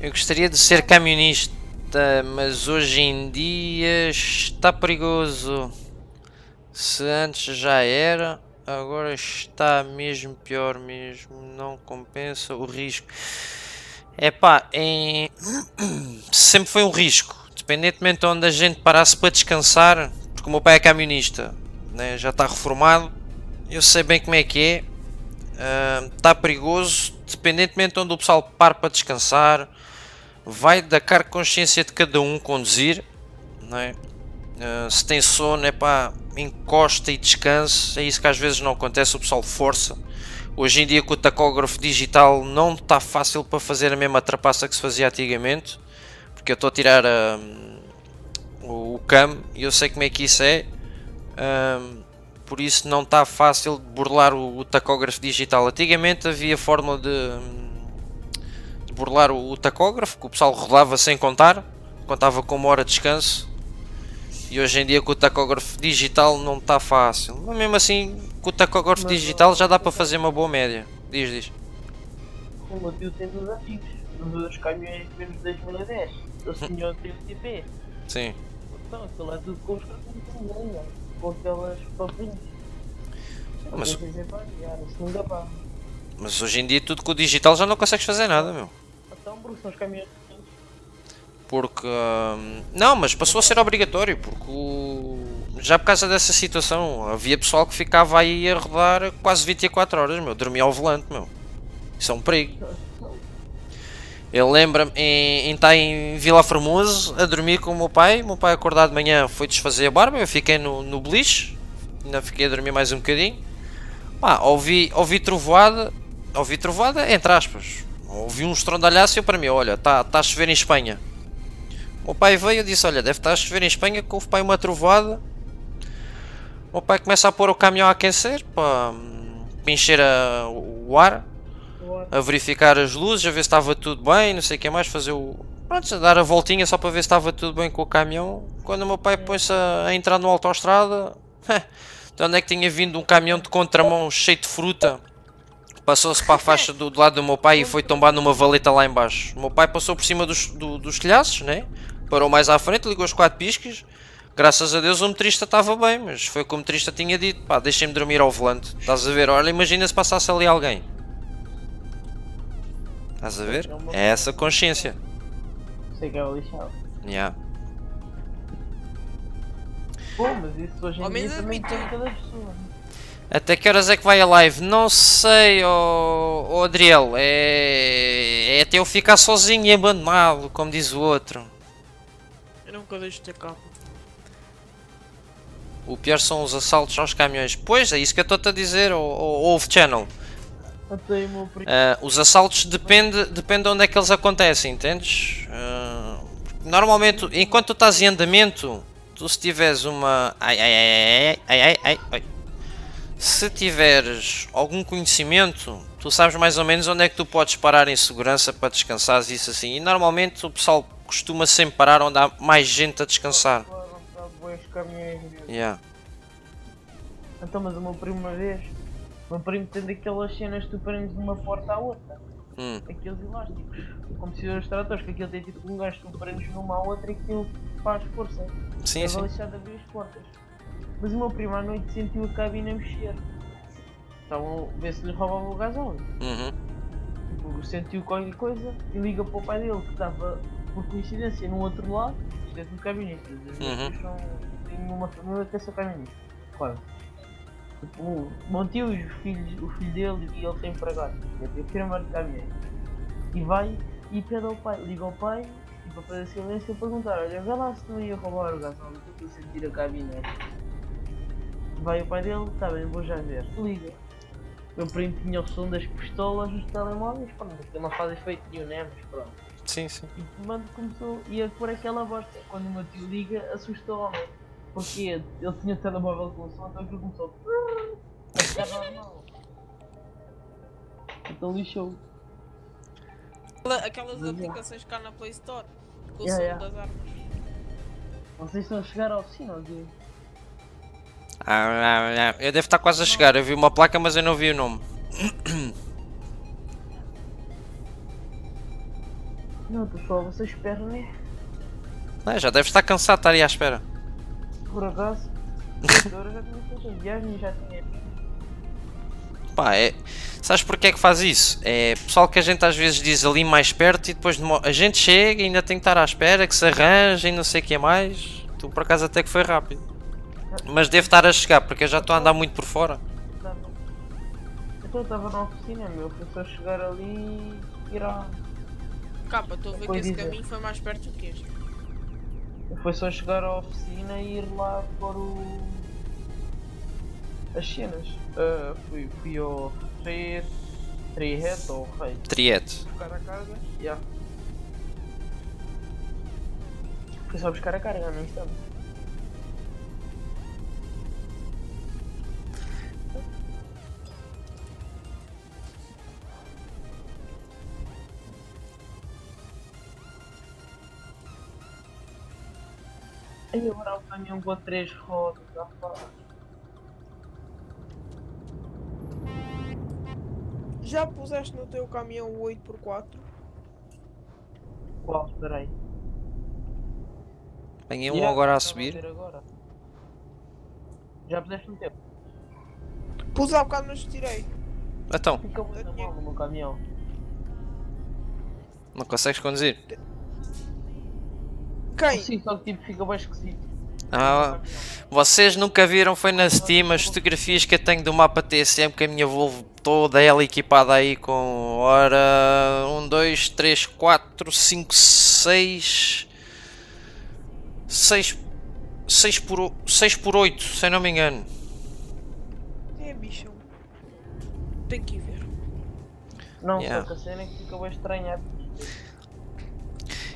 Eu gostaria de ser camionista, mas hoje em dia está perigoso. Se antes já era, agora está mesmo pior mesmo. Não compensa o risco. É pá, em... sempre foi um risco. Independentemente de onde a gente parasse para descansar, porque o meu pai é camionista, né, já está reformado, eu sei bem como é que é. Ah, Está perigoso, independentemente de onde o pessoal para para descansar, vai da carga consciência de cada um conduzir. Não é? Ah, se tem sono, é pá, encosta e descanse. É isso que às vezes não acontece, o pessoal força. Hoje em dia, com o tacógrafo digital, não está fácil para fazer a mesma trapaça que se fazia antigamente. Porque eu estou a tirar ah, o o cam e eu sei como é que isso é. Ah, por isso não está fácil de burlar o, o tacógrafo digital. Antigamente havia forma de, de burlar o, o tacógrafo, que o pessoal rodava sem contar, contava com uma hora de descanso. E hoje em dia com o tacógrafo digital não está fácil. Mas mesmo assim, com o tacógrafo Mas, digital já dá para fazer uma boa média. Diz, diz. O meu tio tem dois amigos, nos dois caminhões mesmo de 2010. O senhor tem o TP. Sim. Então, aquilo é tudo com os cartões de com aquelas papinhas. Mas- Eu dizer, pá, já, isso não dá para. Mas hoje em dia tudo com o digital já não consegues fazer nada, meu. Então, porque são os caminhões. Porque. hum, não, mas passou a ser obrigatório. Porque o- já por causa dessa situação havia pessoal que ficava aí a rodar quase 24 horas, meu. Dormia ao volante, meu. Isso é um perigo. Eu lembro-me em, em estar em Vila Formoso a dormir com o meu pai. O meu pai acordado de manhã foi desfazer a barba. Eu fiquei no, no beliche. Ainda fiquei a dormir mais um bocadinho. Pá, ouvi, ouvi trovoada. Ouvi trovoada, entre aspas. Ouvi um estrondalhaço e eu para mim, olha, está tá a chover em Espanha. O meu pai veio e disse, olha, deve estar a chover em Espanha, que houve pai uma trovoada. O meu pai começa a pôr o caminhão a aquecer para, para encher a- o ar, a verificar as luzes, a ver se estava tudo bem, não sei o que mais, fazer o. Pronto, a dar a voltinha só para ver se estava tudo bem com o caminhão. Quando o meu pai põe-se a, a entrar na autoestrada, de onde é que tinha vindo um caminhão de contramão cheio de fruta? Passou-se para a faixa do, do lado do meu pai e foi tombar numa valeta lá embaixo. O meu pai passou por cima dos, do- dos telhaços, né? Parou mais à frente, ligou os quatro piscas. Graças a Deus o motorista estava bem, mas foi o que o motorista tinha dito. Pá, deixem-me dormir ao volante. Estás a ver? Olha, imagina se passasse ali alguém. Estás a ver? É essa consciência. Sei que é lixado. Yeah. Pô, mas isso hoje Ao em dia menos também tem cada pessoa. Até que horas é que vai a live? Não sei, oh, oh Adriel. É, é até eu ficar sozinho e abandonado, como diz o outro. Eu nunca deixo de ter capa. O pior são os assaltos aos caminhões. Pois, é isso que eu estou-te a dizer, o Wolf Channel. Ah, os assaltos depende, depende de onde é que eles acontecem, entendes? Ah, normalmente, enquanto tu estás em andamento, tu se tiveres uma. Ai ai ai ai ai ai. Se tiveres algum conhecimento, tu sabes mais ou menos onde é que tu podes parar em segurança para descansares isso assim. E normalmente o pessoal costuma sempre parar onde há mais gente a descansar. Yeah. Então, mas o meu primo uma vez, o meu primo tem daquelas cenas que tu prendes de uma porta à outra. Hum. Aqueles elásticos. Como se os tratores, que aquilo tem tipo um gancho que tu prendes numa à outra e aquilo faz força. Sim, é sim. deixar de abrir as portas. Mas o meu primo à noite sentiu a cabine a mexer. Estavam a ver se lhe roubava o gasóleo. Uhum. Tipo, sentiu qualquer coisa e liga para o pai dele que estava por coincidência no outro lado, isto é tudo caminhonista. As Uhum. são. Tenho uma família que é só caminhonista. Claro. Tipo, o e os filhos, o filho dele e ele tem empregado. Ter firma de caminhões. E vai e pede ao pai, liga ao pai e para fazer silêncio e perguntar, olha, vê lá se não ia roubar o que eu estou a sentir a cabine. Vai o pai dele, tá bem, vou já ver. Liga. Meu primo tinha o som das pistolas nos telemóveis, pronto, porque não faz efeito nenhum, né? Mas pronto. Sim, sim. E o comando começou, ia por aquela bosta. Quando o meu tio liga, assustou ao homem. Porque ele tinha o telemóvel com som, então aquilo começou a ficar normal. Então lixou. Aquela- Aquelas é. aplicações cá na Play Store. Com o Yeah, som yeah. das armas. Vocês estão a chegar à oficina, ou quê? Ah, ah, ah, Eu devo estar quase a chegar. Eu vi uma placa, mas eu não vi o nome. Não, pessoal, vocês esperam, né? Ah, já deve estar cansado de estar aí à espera. Por acaso, já tinha feito a viagem e já tinha. Pá, é. Sabes porque é que faz isso? É pessoal que a gente às vezes diz ali mais perto e depois demo- a gente chega e ainda tem que estar à espera, que se arranja e não sei o que é mais. Tu por acaso até que foi rápido. Mas devo estar a chegar porque eu já estou a andar muito por fora. Então eu estava na oficina, meu. Foi só chegar ali e ir à. Capa, estou a ver que esse caminho foi mais perto do que este. Foi só chegar à oficina e ir lá pôr o. as cenas. Ah, fui, fui ao Rei. Trihet ou Rei. Triete. Buscar a carga. Yeah. Fui só buscar a carga no instante. Aí agora o caminhão com três rodas parte. Já puseste no teu caminhão o 8x4? Qual? Espera aí. Apanhei um agora a subir. agora. Já puseste no tempo? Pus há bocado, mas tirei. Então, Fica muito mal no meu caminhão. não consegues conduzir? Quem? Sim, só que tipo fica bem esquisito. Ah, vocês nunca viram, foi na Steam as fotografias que eu tenho do mapa TSM com a minha Volvo toda ela equipada aí com ora 1, 2, 3, 4, 5, 6 6 6 por, o- 6 por 8, se eu não me engano. É bichão. Tem que ir ver. Não, Yeah. só que a cena é que fica bem estranha.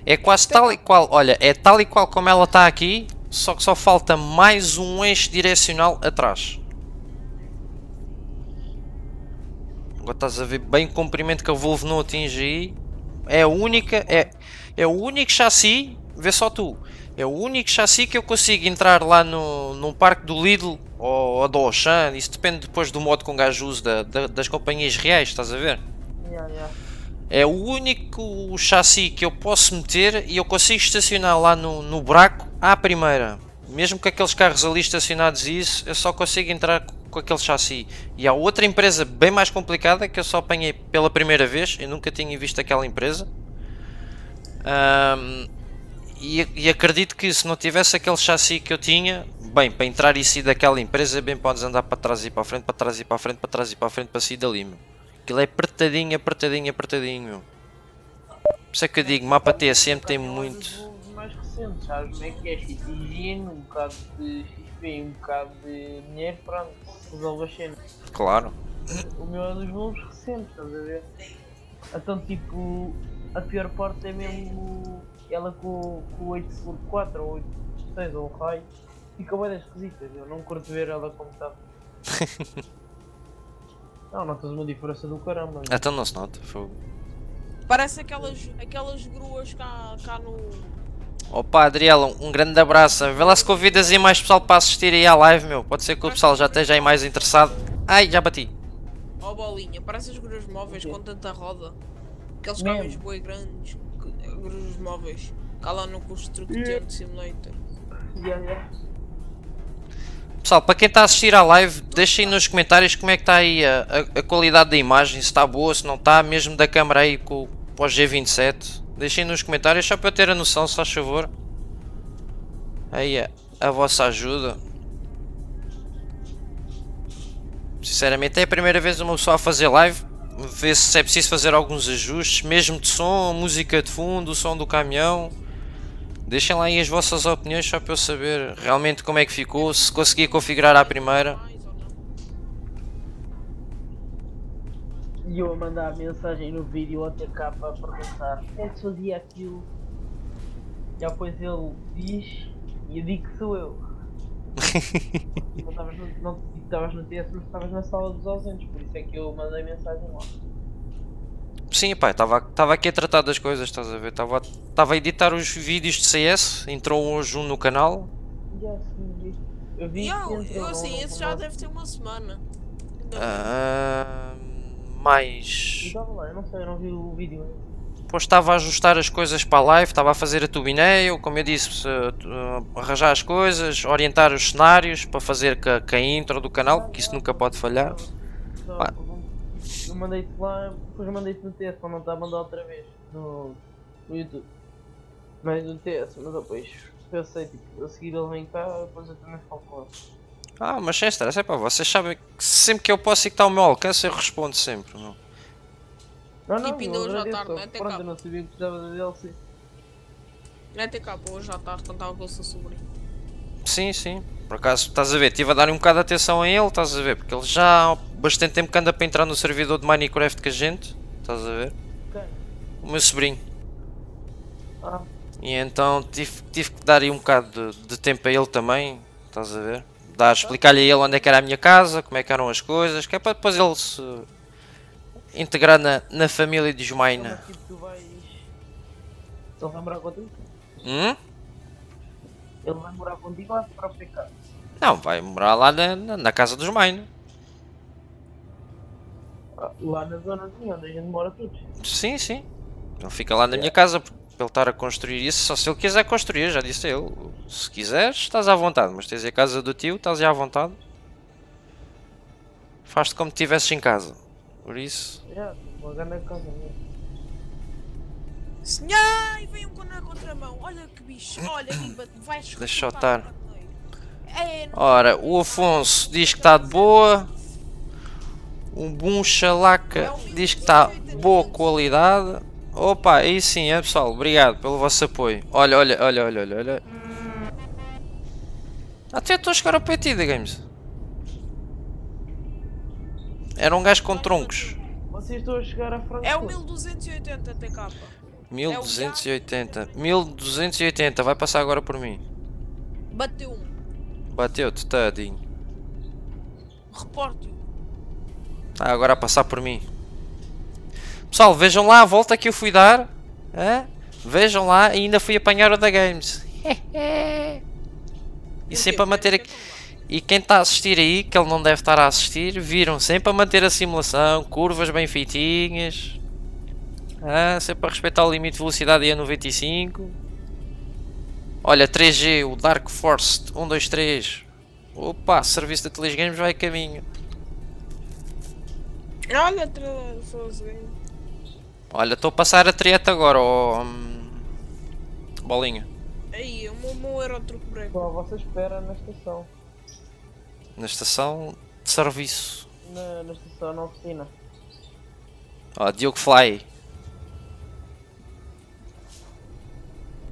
É quase tal e qual, olha, é tal e qual como ela está aqui, só que só falta mais um eixo direcional atrás. Agora estás a ver bem o comprimento que a Volvo não atinge aí. É a única, é, é o único chassi, vê só tu, é o único chassi que eu consigo entrar lá no, num parque do Lidl ou, ou do Auchan, isso depende depois do modo que um gajo usa da- da- das companhias reais, estás a ver? Yeah, yeah. É o único chassi que eu posso meter e eu consigo estacionar lá no, no buraco à primeira. Mesmo com aqueles carros ali estacionados e isso, eu só consigo entrar co- com aquele chassi. E há outra empresa bem mais complicada que eu só apanhei pela primeira vez, eu nunca tinha visto aquela empresa. Ahm, e, e acredito que se não tivesse aquele chassi que eu tinha, bem, para entrar e sair daquela empresa, bem podes andar para trás e para a frente, para trás e para frente, para trás e para frente, para sair dali, meu. Aquilo é apertadinho, apertadinho, apertadinho. Por isso é que eu digo, mapa TSM tem muito. Mais recentes, sabes como é que é? Chip higiene, um bocado de XP e um bocado de dinheiro, pronto, resolve as cenas. Claro. O meu é dos voos recentes, estás a ver? Então, tipo, a pior parte é mesmo ela com, com o 8x4 ou 8x6 ou o raio. Fica bem esquisita, eu não curto ver ela como está. não, notas uma diferença do caramba. Então não se nota. fogo. Parece aquelas, aquelas gruas cá, cá no. Opa, Adriela, um grande abraço. Vê lá se convidas aí mais pessoal para assistir aí à live, meu. Pode ser que o pessoal já esteja aí mais interessado. Ai, já bati. Ó bolinha, parece as gruas móveis com tanta roda. Aqueles caminhões boi grandes, gruas móveis. Cá lá no Construction Simulator. Yeah, yeah. Pessoal, para quem está a assistir à live, deixem nos comentários como é que está aí a, a- a qualidade da imagem, se está boa, se não está, mesmo da câmera aí com, com o G27. Deixem nos comentários só para eu ter a noção, se faz favor. Aí a, a vossa ajuda. Sinceramente é a primeira vez uma pessoa a fazer live. Ver se é preciso fazer alguns ajustes, mesmo de som, música de fundo, o som do caminhão. Deixem lá aí as vossas opiniões só para eu saber realmente como é que ficou, se consegui configurar à primeira. E eu a mandar mensagem no vídeo ao TK para perguntar como é que fazia aquilo. Já depois ele diz e eu digo que sou eu. não estavas no, não no TS, mas estavas na sala dos ausentes, por isso é que eu mandei mensagem lá. Sim, pai, estava aqui a tratar das coisas, estás a ver? Estava a editar os vídeos de CS, entrou hoje um no canal. Já sim, vi. Eu vi eu, que assim, esse já deve ter uma semana. Ah, mais. estava lá, eu não sei, eu não vi o vídeo ainda. Depois estava a ajustar as coisas para a live, estava a fazer a thumbnail, como eu disse, eh, arranjar as coisas, orientar os cenários para fazer com a, com a intro do canal, porque isso nunca pode falhar. Pá. Eu mandei-te lá, depois mandei-te no TS para não estar a mandar outra vez no, no YouTube. Mas no TS, mas depois pensei, tipo, a seguir ele vem cá, depois eu também falo com ele. Ah, mas sem stress, é para vocês sabem que sempre que eu posso e que está ao meu alcance, eu respondo sempre. Meu. Não, não, Tipo, ainda eu hoje à tarde, não é? Até Pronto, cá. eu não sabia que precisava dele, sim. Não é pô, hoje à tarde, quando estava com o seu sobrinho. Sim, sim. Por acaso, estás a ver, estive a dar um bocado de atenção a ele, estás a ver, porque ele já há bastante tempo que anda para entrar no servidor de Minecraft com a gente, estás a ver? Quem? O meu sobrinho. Ah, E então tive, tive que dar aí um bocado de, de tempo a ele também, estás a ver? Dar, explicar-lhe a ele onde é que era a minha casa, como é que eram as coisas, que é para depois ele se integrar na, na família de mas Ismaina. tipo, tu vais... Ele vai morar contigo? Hum? Ele vai morar contigo ou vai para ficar? Não, vai morar lá na, na, na casa dos. Ah, Lá na zona de onde a gente mora todos. Sim, sim. Ele fica lá na minha casa porque para ele estar a construir isso, só se ele quiser construir, já disse ele. Se quiseres, estás à vontade, mas tens a casa do tio, estás aí à vontade. Faz-te como se estivesses em casa. Por isso. Já, uma grande casa mesmo. Ai, vem um na contramão. Olha que bicho. Olha, vais Deixa eu estar. Ora, o Afonso diz que está de boa. O Bum Chalaca diz que está boa qualidade. Opa, aí sim, é pessoal, obrigado pelo vosso apoio. Olha, olha, olha, olha, olha, olha. Até estou a chegar ao PT da Games. Era um gajo com troncos. Vocês estão a chegar a Frankfurt. É o 1280 TK. 1280. 1280, vai passar agora por mim. Bateu um. Bateu-te, tadinho. Reporte-o. Está agora a passar por mim. Pessoal, vejam lá a volta que eu fui dar. hã? Vejam lá, e ainda fui apanhar o da Games. e sempre a manter aqui. E quem está a assistir aí, que ele não deve estar a assistir, viram sempre a manter a simulação, curvas bem feitinhas. Ah, sempre a respeitar o limite de velocidade e a 95. Olha, 3G, o Dark Force 123. Opa, serviço da Teles Games vai a caminho. Olha, sozinho. Olha, estou a passar a treta agora, ó. hum, bolinha. Aí, o meu, meu aerotruque branco. Estou à vossa espera na estação. Na estação de serviço. Na, na estação, na oficina. Ó, Diogo Fly.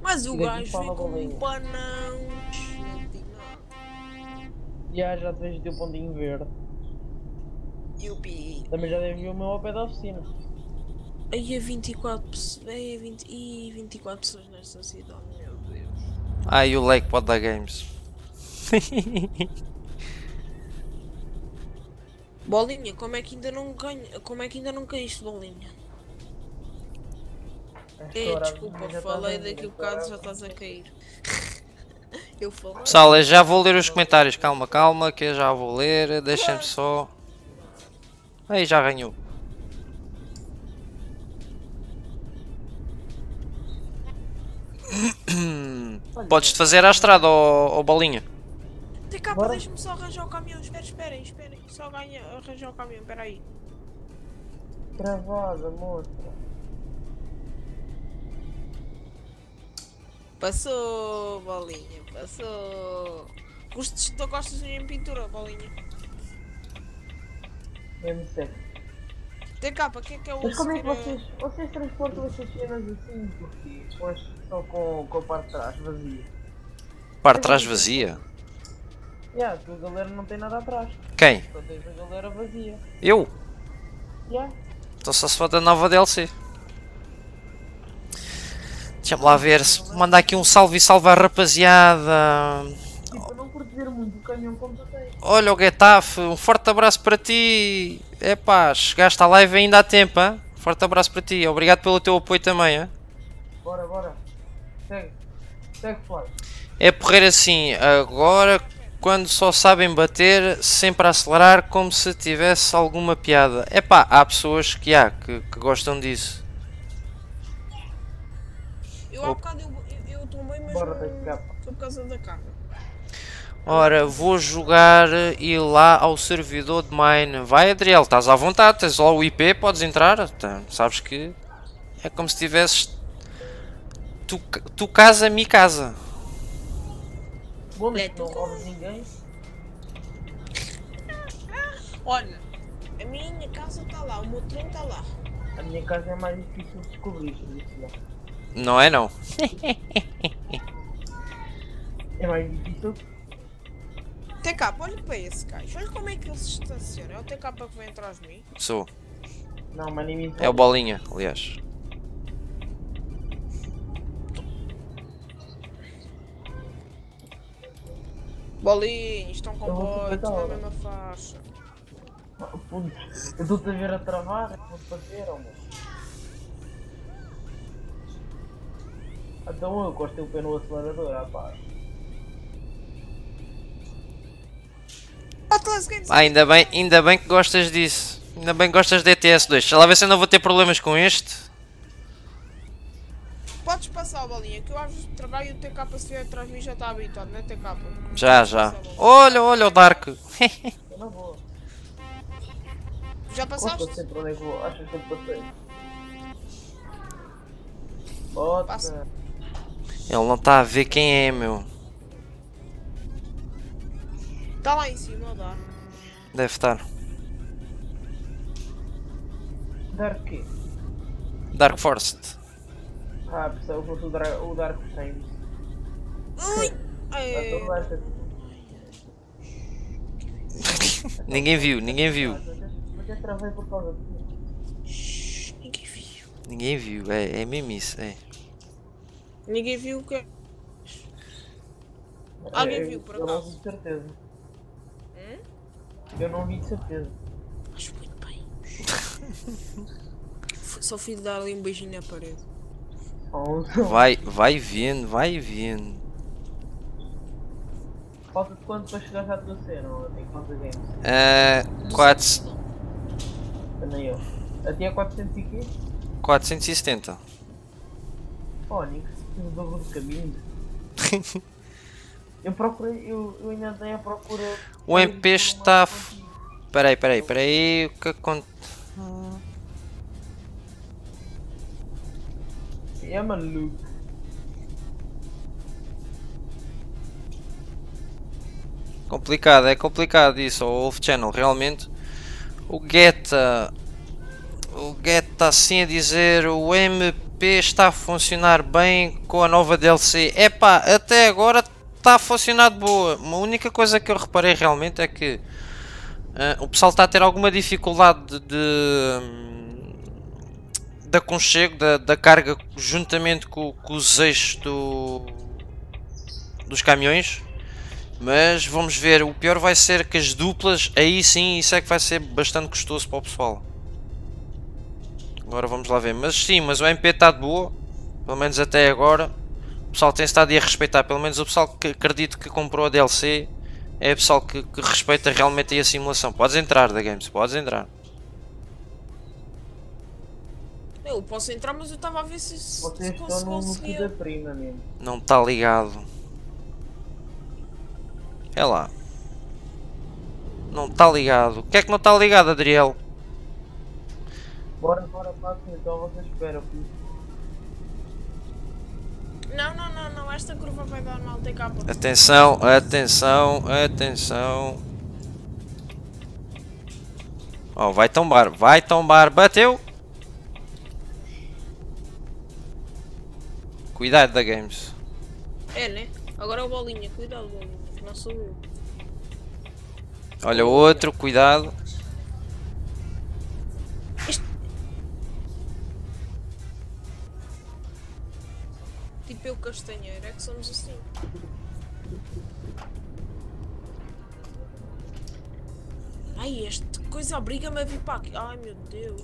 Mas o gajo vem com um panão. Já, já te vejo o teu pontinho verde. Yupi. Também já deve vir o meu ao pé da oficina. Aí a 24 pessoas. Aí a 20, e 24 pessoas nesta cidade, meu Deus. E o Lake pode dar games. Bolinha, como é que ainda não ganha? Como é que ainda não caíste, bolinha? É, desculpa, falei daqui a ver, bocado já estás a cair. Eu falei. Pessoal, eu já vou ler os comentários. Calma, calma, que eu já vou ler. Deixem-me só. Aí já ganhou. Podes-te fazer à estrada, ó ó bolinha. TK, Bora. deixa-me só arranjar o caminhão. Espera, esperem, esperem. Só ganha arranjar o caminhão, espera aí. Travada, mostra. Passou, bolinha, passou. Gostas, tu gostas de em pintura, bolinha? Mesmo seco. TK, o que é que é o Mas como é que vocês, vocês transportam estas cenas assim? Porque depois estão com, com a parte de trás vazia. Parte de trás vazia. Já, a tua galera não tem nada atrás. Quem? Só tens a galera vazia. Eu? Já. Então só se for da nova DLC. Deixa-me lá ver se mandar aqui um salve e salve à rapaziada. Olha o Getafe, um forte abraço para ti. Epá, chegaste à live ainda há tempo, hein? Forte abraço para ti. Obrigado pelo teu apoio também, hein? Bora, bora. Segue. Segue, Fly. É porrer assim, agora quando só sabem bater, sempre a acelerar como se tivesse alguma piada. Epá, há pessoas que há que, que gostam disso. Eu há bocado eu, eu, eu tomei, mas Bora, não- foi por causa da carga. Ora, vou jogar e ir lá ao servidor de mine. Vai, Adriel, estás à vontade, tens lá o IP, podes entrar. Tá, sabes que é como se tivesses. Tu, tu casa, mi casa. Bom, É, não ouves ninguém. Olha, a minha casa está lá, o meu trem está lá. A minha casa é mais difícil de descobrir, por isso já. Não é não? É mais difícil. TK, olha para esse gajo, olha como é que ele se estaciona. É o TK que vem atrás de mim. Sou. Não, mas nem me É o bolinha, aliás. Bolinhos, estão com estão na mesma faixa. Puto, eu estou-te a ver a travar, é que vou fazer, ó, Então eu gostei o pé no acelerador, rapaz. Ah, ainda bem, ainda bem que gostas disso. Ainda bem que gostas de ETS2. Deixa lá ver se eu não vou ter problemas com este. podes passar a bolinha, que eu às vezes trabalho e o TK se vier atrás de mim já está habituado, não é TK? Já, já. Olha, olha o Dark. Eu não vou. Já passaste? sempre onde é que vou. Achas que eu passei? Bota. Passa. Ele não está a ver quem é, meu. Está lá em cima, dá. Deve estar. Dark quê? Dark Forest. Ah, pensava que fosse o Dark, o Dark Saints. Ui! Ninguém viu, ninguém viu. Mas eu travei por causa disso. Shhh, Ninguém viu. Ninguém viu, é, é mesmo isso, é. Ninguém viu o que. Alguém Eu- viu, por Eu não vi acaso? de certeza. Hum? Eu não vi de certeza. Acho muito bem. Só fui dar ali um beijinho na parede. Vai, vai vendo, vai vendo. Falta de quanto para chegar à tua cena? ou Tem quantos games? Ah, 4, Também eu. Até a 400 e quê? 470. Fónix, o dobro do caminho. eu procurei, eu, eu ainda andei à procura. O MP está. Peraí, peraí, peraí. O que acontece? É maluco. Complicado, é complicado isso, o Wolf Channel, realmente. O Geta. O Geta assim a dizer o MP está a funcionar bem com a nova DLC. Epá, até agora está a funcionar de boa. A única coisa que eu reparei realmente é que ah, o pessoal está a ter alguma dificuldade de. de aconchego, da, da carga juntamente com, com os eixos do, dos caminhões. Mas vamos ver, o pior vai ser que as duplas, aí sim, isso é que vai ser bastante custoso para o pessoal. Agora vamos lá ver. Mas sim, mas o MP está de boa, pelo menos até agora. O pessoal tem estado a respeitar, pelo menos o pessoal que acredito que comprou a DLC é o pessoal que, que respeita realmente aí a simulação. Podes entrar da Games, podes entrar. Eu posso entrar, mas eu estava a ver se, se, Vocês se estão cons- no núcleo conseguia. da prima mesmo. Não está ligado. É lá. Não está ligado. O que é que não está ligado, Adriel? Bora, bora, passem então, vocês esperam. Não, não, não, não. Esta curva vai dar mal TK. Atenção, atenção, atenção. Oh, vai tombar, vai tombar, bateu. Cuidado da Games. É, né? Agora é o bolinha. Cuidado, bolinha. Não sou eu. Olha o outro, cuidado. Eu castanheiro. É que somos assim. Ai, esta coisa obriga-me a vir para aqui. Ai, meu Deus.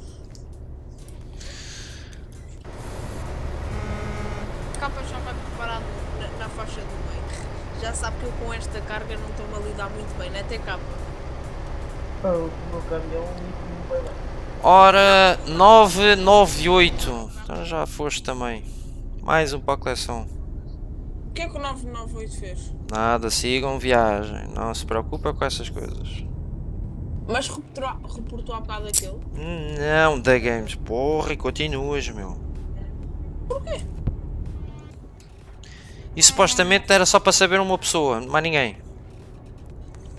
Capa já vai preparado na, na faixa do meio. Já sabe que eu com esta carga não estou-me a lidar muito bem, né? Até capa. O meu caminhão não vai lá. Ora, 998. Então já foste também. Mais um para a coleção. O que é que o 998 fez? Nada, sigam viagem. Não se preocupa com essas coisas. Mas reportou, reportou há bocado aquele. Não, da Games. Porra, e continuas, meu. Porquê? E supostamente era só para saber uma pessoa, mais ninguém.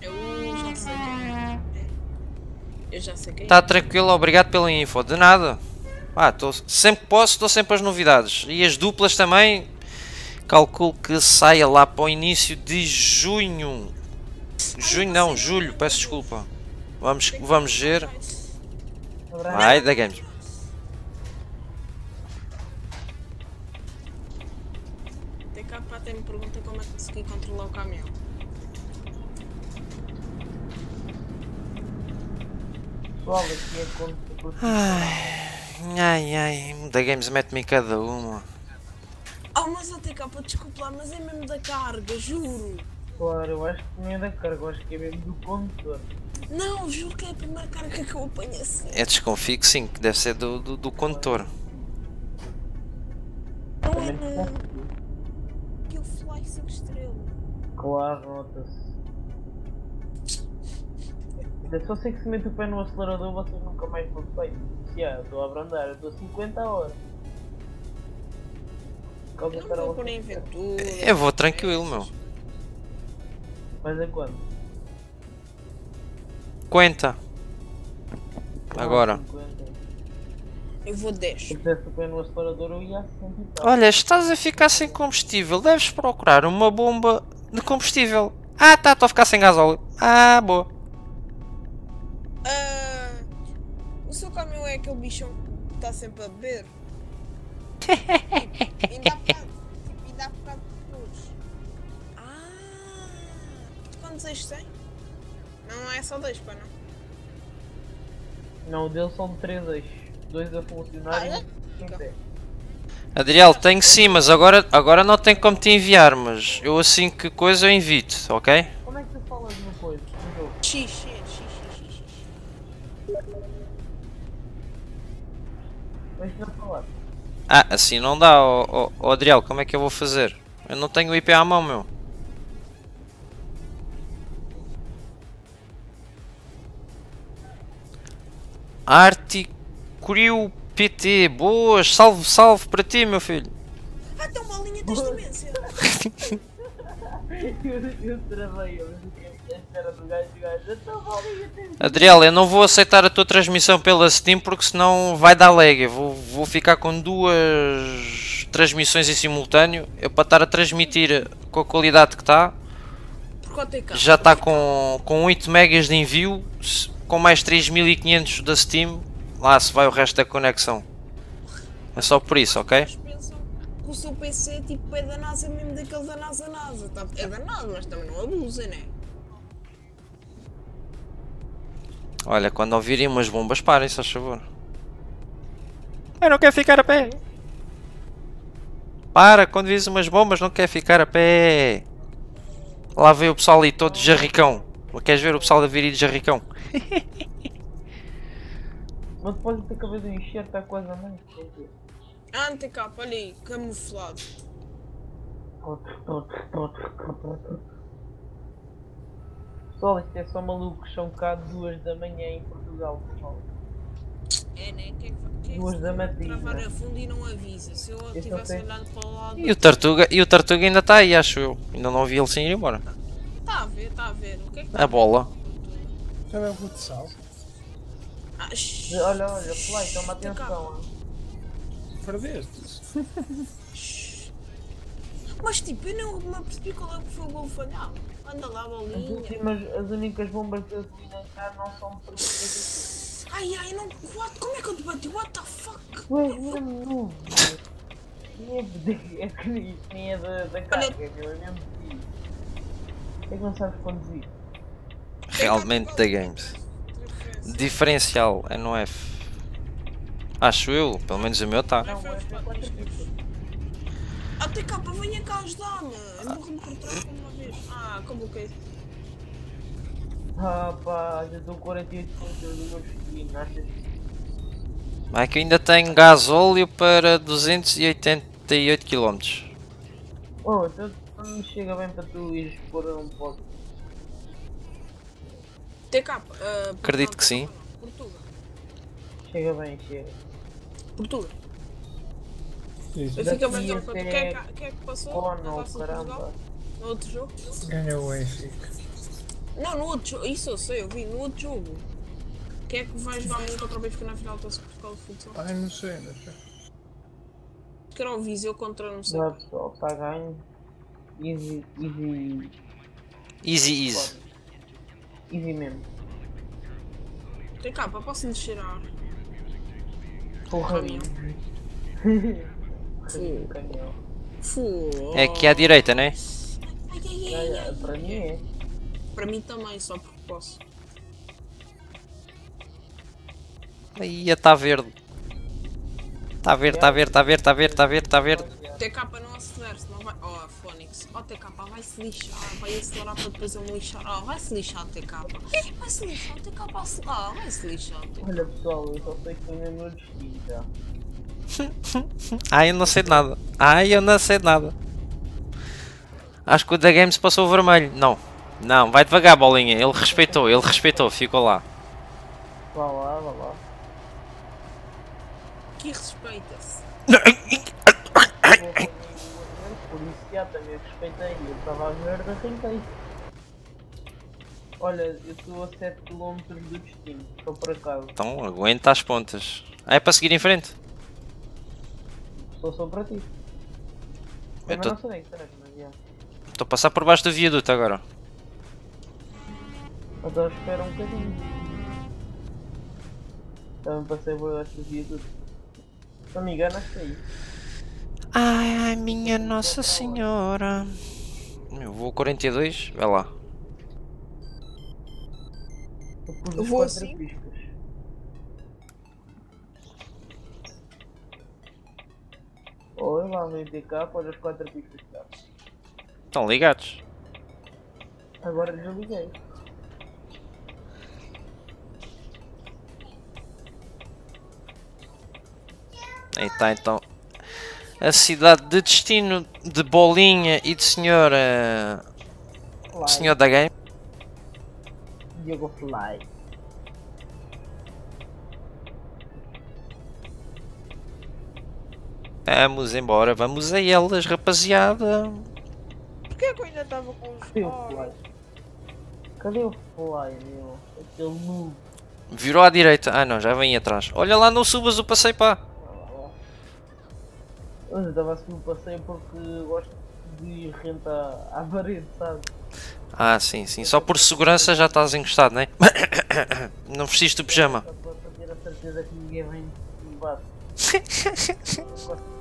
Eu já sei quem é. Eu já sei quem é. Tá tranquilo, obrigado pela info. De nada. Ah, tô, sempre que posso, estou sempre as novidades. E as duplas também. Calculo que saia lá para o início de junho. Junho não, julho, peço desculpa. Vamos, vamos ver. Vai da Games. TK até me pergunta como é que consegui controlar o caminhão. Aqui é quando eu tô- Ai, ai, da Games mete-me em cada uma. Oh, mas a TK, desculpa lá, mas é mesmo da carga, juro. Claro, eu acho que não é da carga, eu acho que é mesmo do condutor. Não, juro que é a primeira carga que eu apanho assim. É desconfio que sim, que deve ser do, do, do condutor. Não é desconfio. Que o Fly 5 estrelas. Claro, nota-se. É só sei que se mete o pé no acelerador vocês nunca mais vão bem. É, eu estou a abrandar, eu estou a 50 a hora. Calma, Eu não vou em aventura. Eu vou tranquilo, meu. Mas é quando? 50. Agora. 50. Eu vou 10. Se eu tivesse o pé no acelerador eu ia a 100 e tal. Olha, estás a ficar sem combustível. Deves procurar uma bomba de combustível. Ah, tá, estou a ficar sem gasóleo. Ah, boa. O seu caminhão é aquele bichão que está sempre a beber. ainda há bocado, tipo, ainda há bocado todos. Ah, quantos eixos tem? Não é só dois, pá, não. Não, o dele são três eixos. Dois a funcionar Ah, e é? um em pé. Adriel, tenho sim, mas agora, agora não tenho como te enviar, mas eu assim que coisa eu invito, ok? Como é que tu falas no coisa? No X, Ah, assim não dá, ó ó- ó, Adriel, como é que eu vou fazer? Eu não tenho o IP à mão, meu. Arte Curio PT, boas, salve, salve para ti, meu filho. Ah, tem uma linha tens demência. eu, eu travei, eu do gajo e gajo. Então. Adriel, eu não vou aceitar a tua transmissão pela Steam porque senão vai dar lag. Eu vou, vou ficar com duas transmissões em simultâneo. Eu para estar a transmitir com a qualidade que está, é já está com, com 8 megas de envio, com mais 3500 da Steam. Lá se vai o resto da conexão. É só por isso, ok? Que o seu PC tipo, é da NASA mesmo daquele da NASA NASA. Tá? É da NASA, mas também não abusem, né? Olha, quando ouvirem umas bombas, parem, se faz favor. Eu não quero ficar a pé. Para, quando vis umas bombas, não quer ficar a pé. Lá veio o pessoal ali todo de jarricão. Queres ver o pessoal da vir de jarricão? Mas depois de ter acabado de encher, está quase a mãe. Anticapa, olha aí, camuflado. Pessoal, isto é só malucos, são cá duas da manhã em Portugal, pessoal. É, né? Quem que, quem que Duas da vai matina. travar a fundo e não avisa? Se eu Esse estivesse olhando para o lado. E o Tartuga, e o Tartuga ainda está aí, acho eu. Ainda não vi ele sem ir embora. Está a ver, está a ver. O que é que A bola. Também é o futsal. Ah, Olha, olha, Fly, toma atenção. Perdeste. Mas tipo, eu não me apercebi qual é que foi o gol falhado. Anda lá, As, bolinha. últimas, as únicas bombas que eu vi na cá não são permitidas. Ai ai, não. What? Como é que eu te bati? What the fuck? Ué, mesmo novo. Nem é de- é que nem é da, da carga, meu, é mesmo de É que não sabes conduzir. Realmente da Games. Diferencial é no F. Acho eu, pelo menos o meu tá. Não, é. Até capa, venha cá ajudar-me. Como uma vez. Ah, como que é? Pá, já estou 48 pontos do meu achas? É que eu ainda tenho gasóleo para 288 km. Oh, então me chega bem para tu ires pôr um pote. TK, uh, Acredito que sim. Portugal. Chega bem, chega. Portugal. Eu fico a Daqui pensar quanto. Quem é que- é que passou? Oh não, caramba. No outro jogo? Ganhou o Benfica. Não, no outro jogo. Isso eu sei, eu vi. No outro jogo. Quem é que vai jogar muito outra vez na final da Taça de Portugal de futsal? Ai, não sei, não sei. Acho que era o Viseu contra não sei. Dá pessoal, está ganho. Easy, easy, Easy, easy. easy mesmo. TK, posso descer a ar? Porra, caminhão. Fu. É aqui à direita, né? Ai, ai, ai, Olha, ai. Para mim é. Para mim também, só porque posso. Aí está verde. Está verde, está verde, está verde, está verde, está verde, está verde. TK não acelera, senão vai. Oh, Fónix. Oh, TK, vai se lixar. Vai acelerar para depois eu me lixar. Oh, vai se lixar, TK. Vai se lixar, TK. Ah, vai se lixar, TK. Olha pessoal, eu só sei que destino já. Ai, eu não sei de nada. Ai, eu não sei de nada. Acho que o da Games passou o vermelho. Não. Não, vai devagar, bolinha. Ele respeitou, ele respeitou, ficou lá. Vá lá, vá lá. Que respeita-se. Por isso já também respeitei. Eu estava a verde, arranquei. Olha, eu estou a 7 km do destino. Estou por acaso. Então, aguenta as pontas. Ah, é para seguir em frente. Estou só para ti. Eu Mas tô- não sei nem que será, mas já. Estou a passar por baixo do viaduto agora. Então espera um bocadinho. Também passei por esta vida. Se não me engano, acho que é isso. Ai, ai, minha Nossa Senhora. Eu vou 42, vai lá. Eu vou assim. Oi, lá vem de cá, pôs as quatro piscas cá. Estão ligados? Agora desliguei. Aí está então. A cidade de destino de Bolinha e de Senhora. Fly. Senhor da Game. Diego Fly. Vamos embora, vamos a elas, rapaziada. Porquê que eu ainda estava com os. Cadê o Fly? Cadê o Fly, meu? Aquele noob. Virou à direita. Ah não, já vem atrás. Olha lá, não subas o passeio pá. Eu estava a subir o passeio porque gosto de ir rente à, parede, sabe? Ah, sim, sim. Só por segurança já estás encostado, né? Não vestiste o pijama. Só para para ter a certeza que ninguém vem me bate.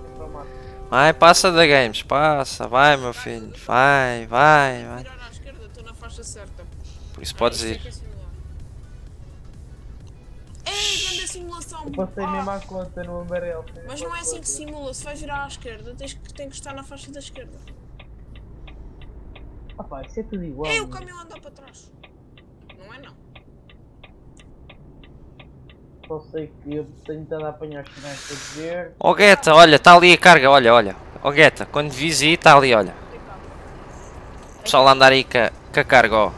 Vai, passa da Games, passa, vai meu filho. Vai, vai, vai. Virar à esquerda, estou na faixa certa. Por isso podes Ah, é ir. é grande simulação! Eu passei Ah, mesmo à conta no Ambarel. Mas não é assim que simula, se vai virar à esquerda, tens que, tem que estar na faixa da esquerda. Ah pá, isso é tudo igual. Ei, o caminhão anda para trás. Não é não. Só sei que eu tenho a apanhar os sinais para dizer. Ó Guetta, olha, está ali a carga, olha, olha. Ó Guetta, quando vis aí, está ali, olha. O pessoal andar aí com a, carga, ó.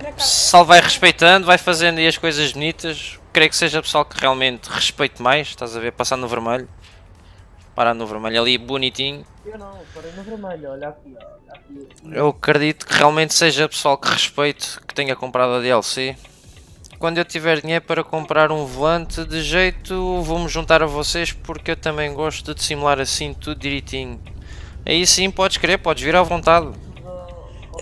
O pessoal vai respeitando, vai fazendo aí as coisas bonitas. Creio que seja pessoal que realmente respeite mais, estás a ver, passar no vermelho. Parar no vermelho ali, bonitinho. Eu não, parei no vermelho, olha aqui, olha aqui. Eu acredito que realmente seja pessoal que respeite, que tenha comprado a DLC. Quando eu tiver dinheiro para comprar um volante de jeito, vou-me juntar a vocês porque eu também gosto de simular assim tudo direitinho. Aí sim, podes querer, podes vir à vontade.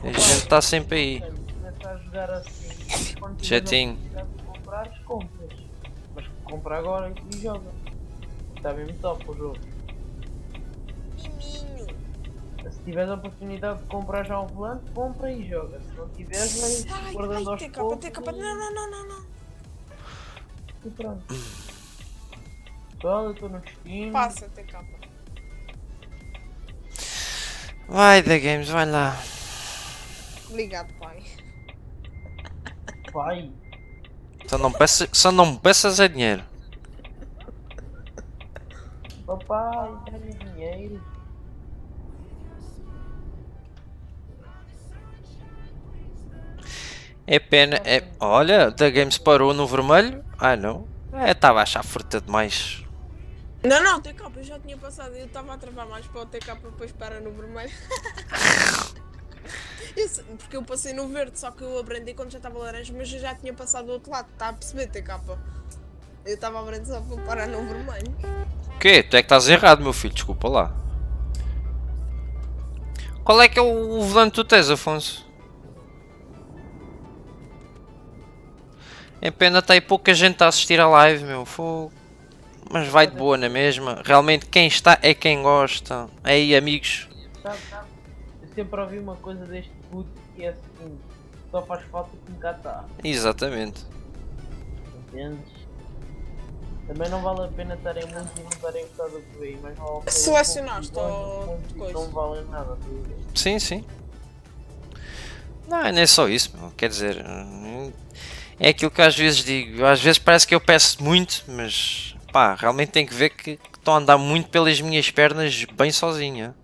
A gente está sempre aí. Começa a jogar assim. Quando tiveres Jetinho. a oportunidade de comprares, compras. Mas compra agora e joga. Está mesmo top o jogo. Se tiveres a oportunidade de comprar já um volante, compra e joga. Se não tiveres, vais Ai, guardando ai, aos TK, poucos TK, não, não, não, não, não. e pronto. Pessoal, eu estou no destino. Passa, TK. Vai da Games, vai lá. Obrigado, pai. Vai. Só não, peças, só não me peças é dinheiro. Papai, dá-me dinheiro. É pena, é... Olha, da Games parou no vermelho. Ah não. É, estava a achar fruta demais. Não, não, TK, eu já tinha passado. Eu estava a travar mais para o TK para depois parar no vermelho. Sei, porque eu passei no verde, só que eu aprendi quando já estava laranja, mas eu já tinha passado do outro lado. Está a perceber, TK? Eu estava a aprender só para parar no vermelho. O quê? Tu é que estás errado, meu filho, desculpa lá. Qual é que é o o volante que tu tens, Afonso? É pena estar aí pouca gente a assistir à live, meu. Fogo. Mas vai de boa na mesma. Realmente quem está é quem gosta. Aí, amigos. Sabe, sabe? Eu sempre ouvi uma coisa deste puto que é assim: só faz falta que cá está. Exatamente. Entendes? Também não vale a pena estarem muito e não estarem gostado do que veem, mas vale a pena Selecionaste ou coisa? Não valem nada, a? Sim, sim. Não, não é só isso, meu. Quer dizer, hum, é aquilo que às vezes digo. Às vezes parece que eu peço muito, mas pá, realmente tenho que ver que estou a andar muito pelas minhas pernas bem sozinha.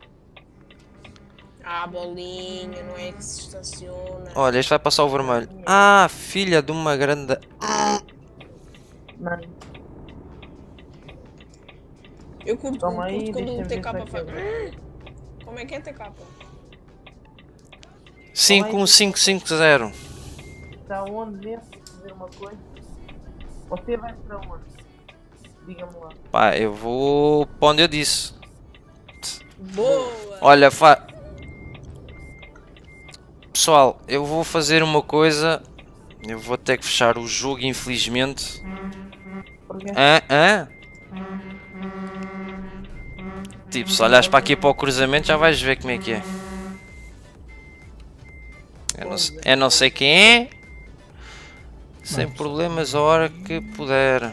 Ah, bolinha, não é que se estaciona. Olha, este vai passar o vermelho. Ah, filha de uma grande. Mano, Eu curto, Toma aí, quando o TK faz. Como é que é TK? 5150. Está onde mesmo? Fazer uma coisa? Você vai para onde? Diga-me lá. Pá, eu vou para onde eu disse. Boa! Olha, fa... Pessoal, eu vou fazer uma coisa Eu vou ter que fechar o jogo, infelizmente. Porquê? Hã? Hã? Tipo, se olhares para aqui para o cruzamento já vais ver como é que é. Eu não, se- eu não sei quem é. Sem problemas a hora que puder.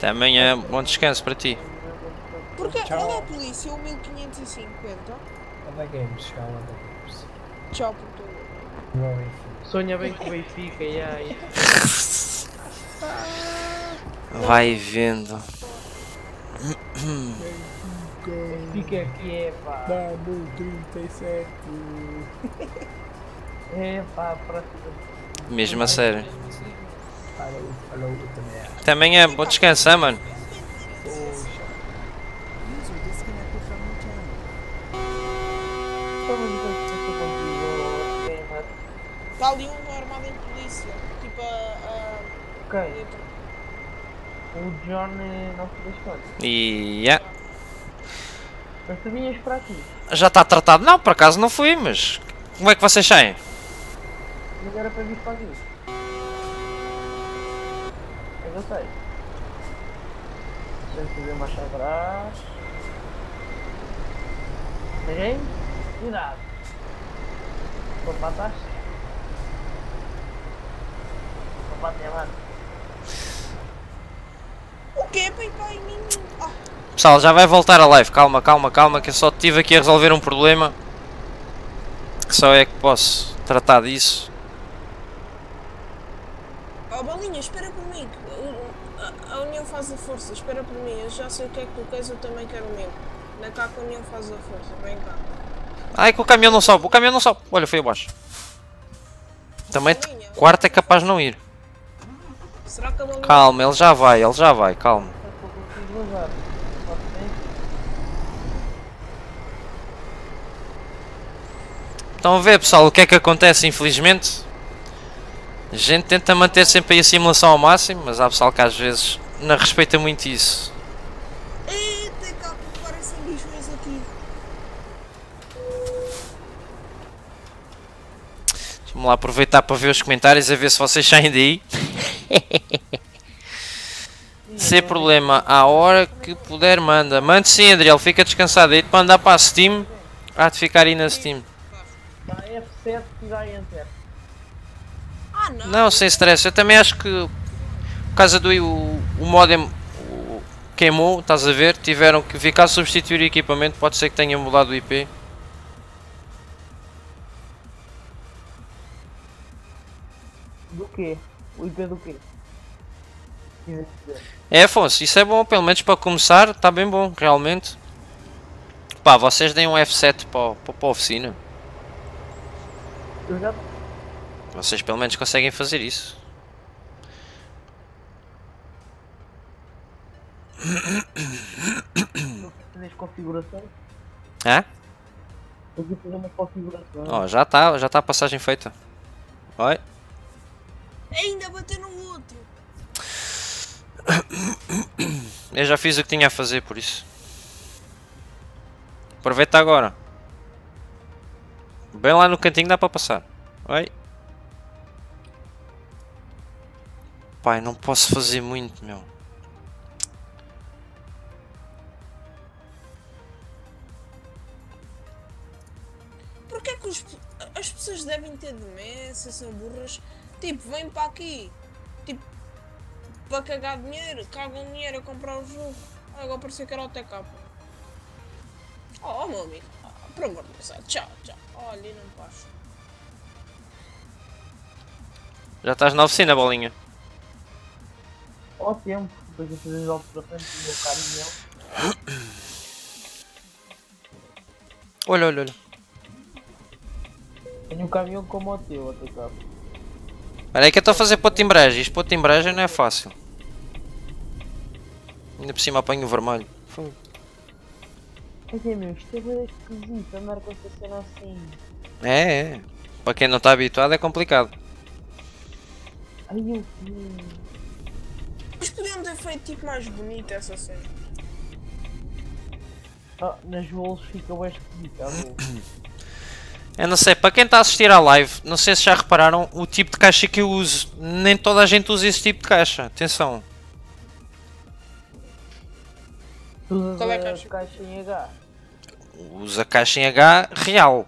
Também é. Bom descanso para ti. Porque Tchau. olha a polícia, o 1550. Anda games, tchau, anda games. Tchau por tudo. Sonha bem com o Benfica, e aí. Vai vendo. Fica aqui, é pá. Dá no 37. É pá, próxima. Mesmo a sério. Falou, também é. Também é bom descansar, mano. User disconnected from your channel. Estamos a ver gamer. Está ali um armado em polícia. Tipo a. Ok, o John eh, não se deixou. E yeah. Mas tu vinhas para aqui. já está tratado. Não, por acaso não fui, mas como é que vocês saem? Mas era para vir para aqui. Mas eu sei. Deixa eu fazer marcha atrás. Ninguém? Cuidado. Vou para trás. Vou minha mano. O quê? Pai, pai, mim. Ah, Pessoal, já vai voltar a live. Calma, calma, calma, que eu só estive aqui a resolver um problema. Que só é que posso tratar disso. Oh, Balinha, espera por mim. o- A, a união faz a força. Espera por mim. Eu já sei o que é que tu queres, eu também quero o meu. Na cá que a união faz a força. Vem cá. Ai, que o caminhão não sobe, o caminhão não sobe. Olha, foi abaixo. Também te- quarto é capaz de não ir. Será que a Balinha. Calma, ele já vai, ele já vai, calma. Estão a ver, pessoal, o que é que acontece, infelizmente? A gente tenta manter sempre aí a simulação ao máximo, mas há pessoal que às vezes não respeita muito isso. Eita, cá, parecem bichos aqui. Vamos lá aproveitar para ver os comentários, a ver se vocês saem daí. Sem problema, à hora que puder, manda. Mande sim, Adriel, fica descansado aí para andar para a Steam. Há de ficar aí na Steam. Dá F7 e dá Enter. Ah, não. Não, sem stress. Eu também acho que por causa do o, o modem o- queimou, estás a ver? Tiveram que ficar a substituir o equipamento. Pode ser que tenha mudado o IP. Do quê? O IP do quê? É, Afonso, isso é bom, pelo menos para começar, está bem bom, realmente. Pá, vocês deem um F7 para, para, para a oficina. Eu já Vocês pelo menos conseguem fazer isso. fazer as configurações. Hã? A fazer umas configurações. Ó, já está, já está a passagem feita. Oi. Ainda bater no outro. Eu já fiz o que tinha a fazer, por isso. Aproveita agora. Bem lá no cantinho dá para passar. Oi. Pai, não posso fazer muito, meu. Porquê que os- as pessoas devem ter demência, são burras? Tipo, vêm para aqui, tipo, para cagar dinheiro, cagam dinheiro a comprar o jogo. Ah, Agora parecia que era o TK. Oh, meu amigo, ah, por amor de Deus, ah, tchau, tchau. Olha, não passo. Já estás na oficina, bolinha. Ao tempo, depois de fazer as alterações do meu caminhão. Olha, olha, olha. Tenho um caminhão como o teu, cá. Olha aí que eu estou a fazer para timbragem. Isto para timbragem não é fácil. Ainda por cima apanho o vermelho. Fogo. Quer dizer, meu, isto é bem esquisito andar com esta cena assim. É, é. Para quem não está habituado é complicado. Ai, eu. Mas podiam ter feito tipo mais bonita essa cena. Ah, nas bolos fica esquisito, ah, bom. Eu não sei, para quem está a assistir à live, não sei se já repararam o tipo de caixa que eu uso. Nem toda a gente usa esse tipo de caixa. Atenção. Tu usas Qual é a a caixa? caixa em H. Usa caixa em H real.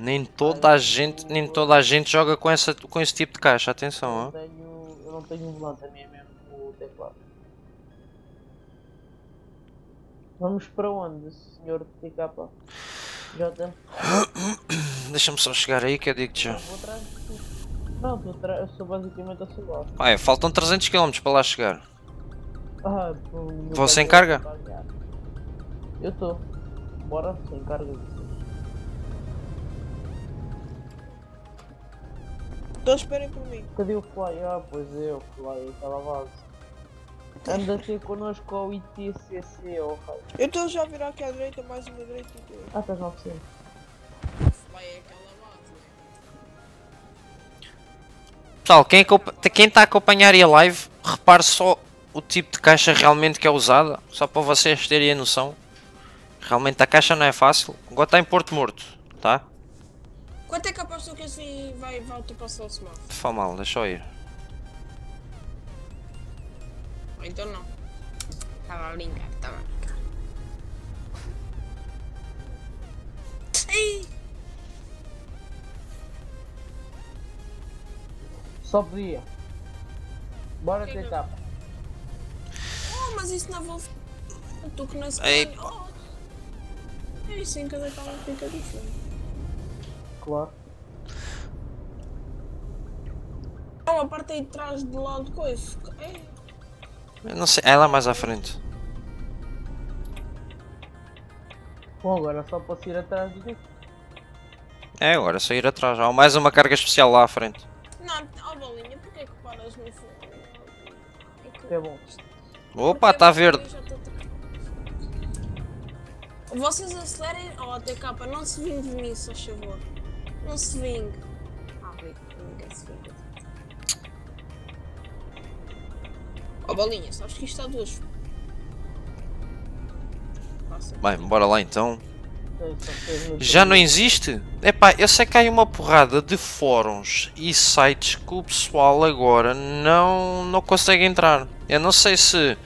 Nem toda a gente, nem toda a gente joga com, essa, com esse tipo de caixa. Atenção, Eu não tenho, eu não tenho um volante, a minha é mesmo o teclado. Vamos para onde, senhor TK? Jota? Deixa-me só chegar aí que eu digo já. Vou atrás de ti. Não, tu atra- eu sou basicamente a seu lado. Ah, é, faltam 300 km para lá chegar. Ah, encarga? vai carregar. Eu estou. Bora, sem carga. Então esperem por mim. Cadê o Fly? Ah, pois é, o Fly estava à base. Anda a ter connosco ao ITCC, oh raio. Eu estou já a virar aqui à direita, mais uma direita e tu. Ah, estás 900. Vai é aquela base, né? Pessoal, quem está a acompanhar aí a live, repare só o tipo de caixa realmente que é usada, só para vocês terem a noção. Realmente a caixa não é fácil. Agora está em Porto Morto, tá? Quanto é que apostou que assim vai, vai ultrapassar o smart? Fá mal, deixa eu ir. Ou então não. Estava a brincar, estava a brincar. Ei! Só podia. Bora que TK. Oh, mas isso não vou. Tu que não se Ei. Oh. É isso em cada carro fica diferente. Claro. Não, a parte aí de trás do lado de coisa. É. Eu não sei, é lá mais à frente. Bom, agora só posso ir atrás do. É, agora é só ir atrás. Há mais uma carga especial lá à frente. Não, ó bolinha, porquê que paras no fundo? É que- é bom. Opa, está verde. Vocês acelerem. Oh, TK, não se vingue de mim, se faz favor. Não se vingue. Ah, bem, ninguém se vinga. Oh, bolinha, sabes que isto está duas. Bem, bora lá então. No Já não existe? Epá, eu sei que há aí uma porrada de fóruns e sites que o pessoal agora não, não consegue entrar. Eu não sei se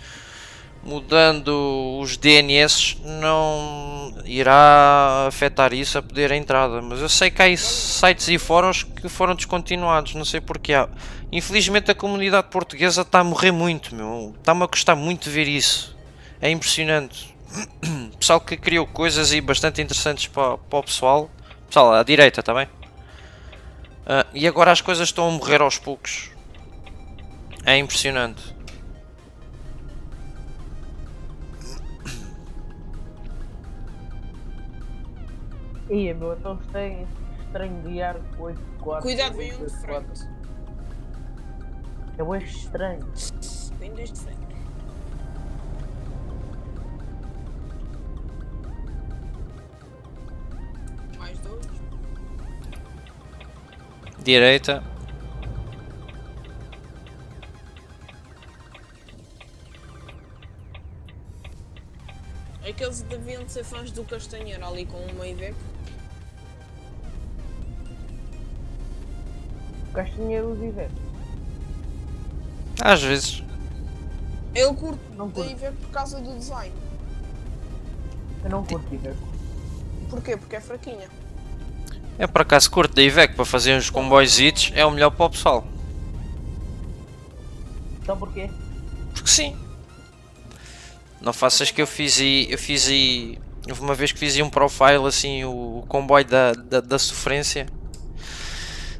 mudando os DNS não irá afetar isso a poder a entrada, mas eu sei que há sites e fóruns que foram descontinuados, não sei porquê. Infelizmente a comunidade portuguesa está a morrer muito, meu. Está-me a custar muito ver isso. É impressionante. Pessoal que criou coisas e bastante interessantes para, para o pessoal. Pessoal, à direita, está bem? Ah, e agora as coisas estão a morrer aos poucos. É impressionante. Ia, meu, então estranho, estranho guiar com 8 4 Cuidado, vem um de frente. É bem estranho. Vem desde frente. Mais dois. Direita. Aqueles deviam de ser fãs do Castanheiro ali com uma Iveco. Castanheiro usa Iveco. Às vezes. Eu curto Não curto. Iveco por causa do design. Eu não curto Iveco. Porquê? Porque é fraquinha. É por acaso curto da Iveco para fazer uns comboios é o melhor para o pessoal. Então porquê? Porque sim. Não faças que eu fiz aí. Eu fiz aí. Houve uma vez que fiz aí um profile assim, o, o comboio da, da, da sofrência.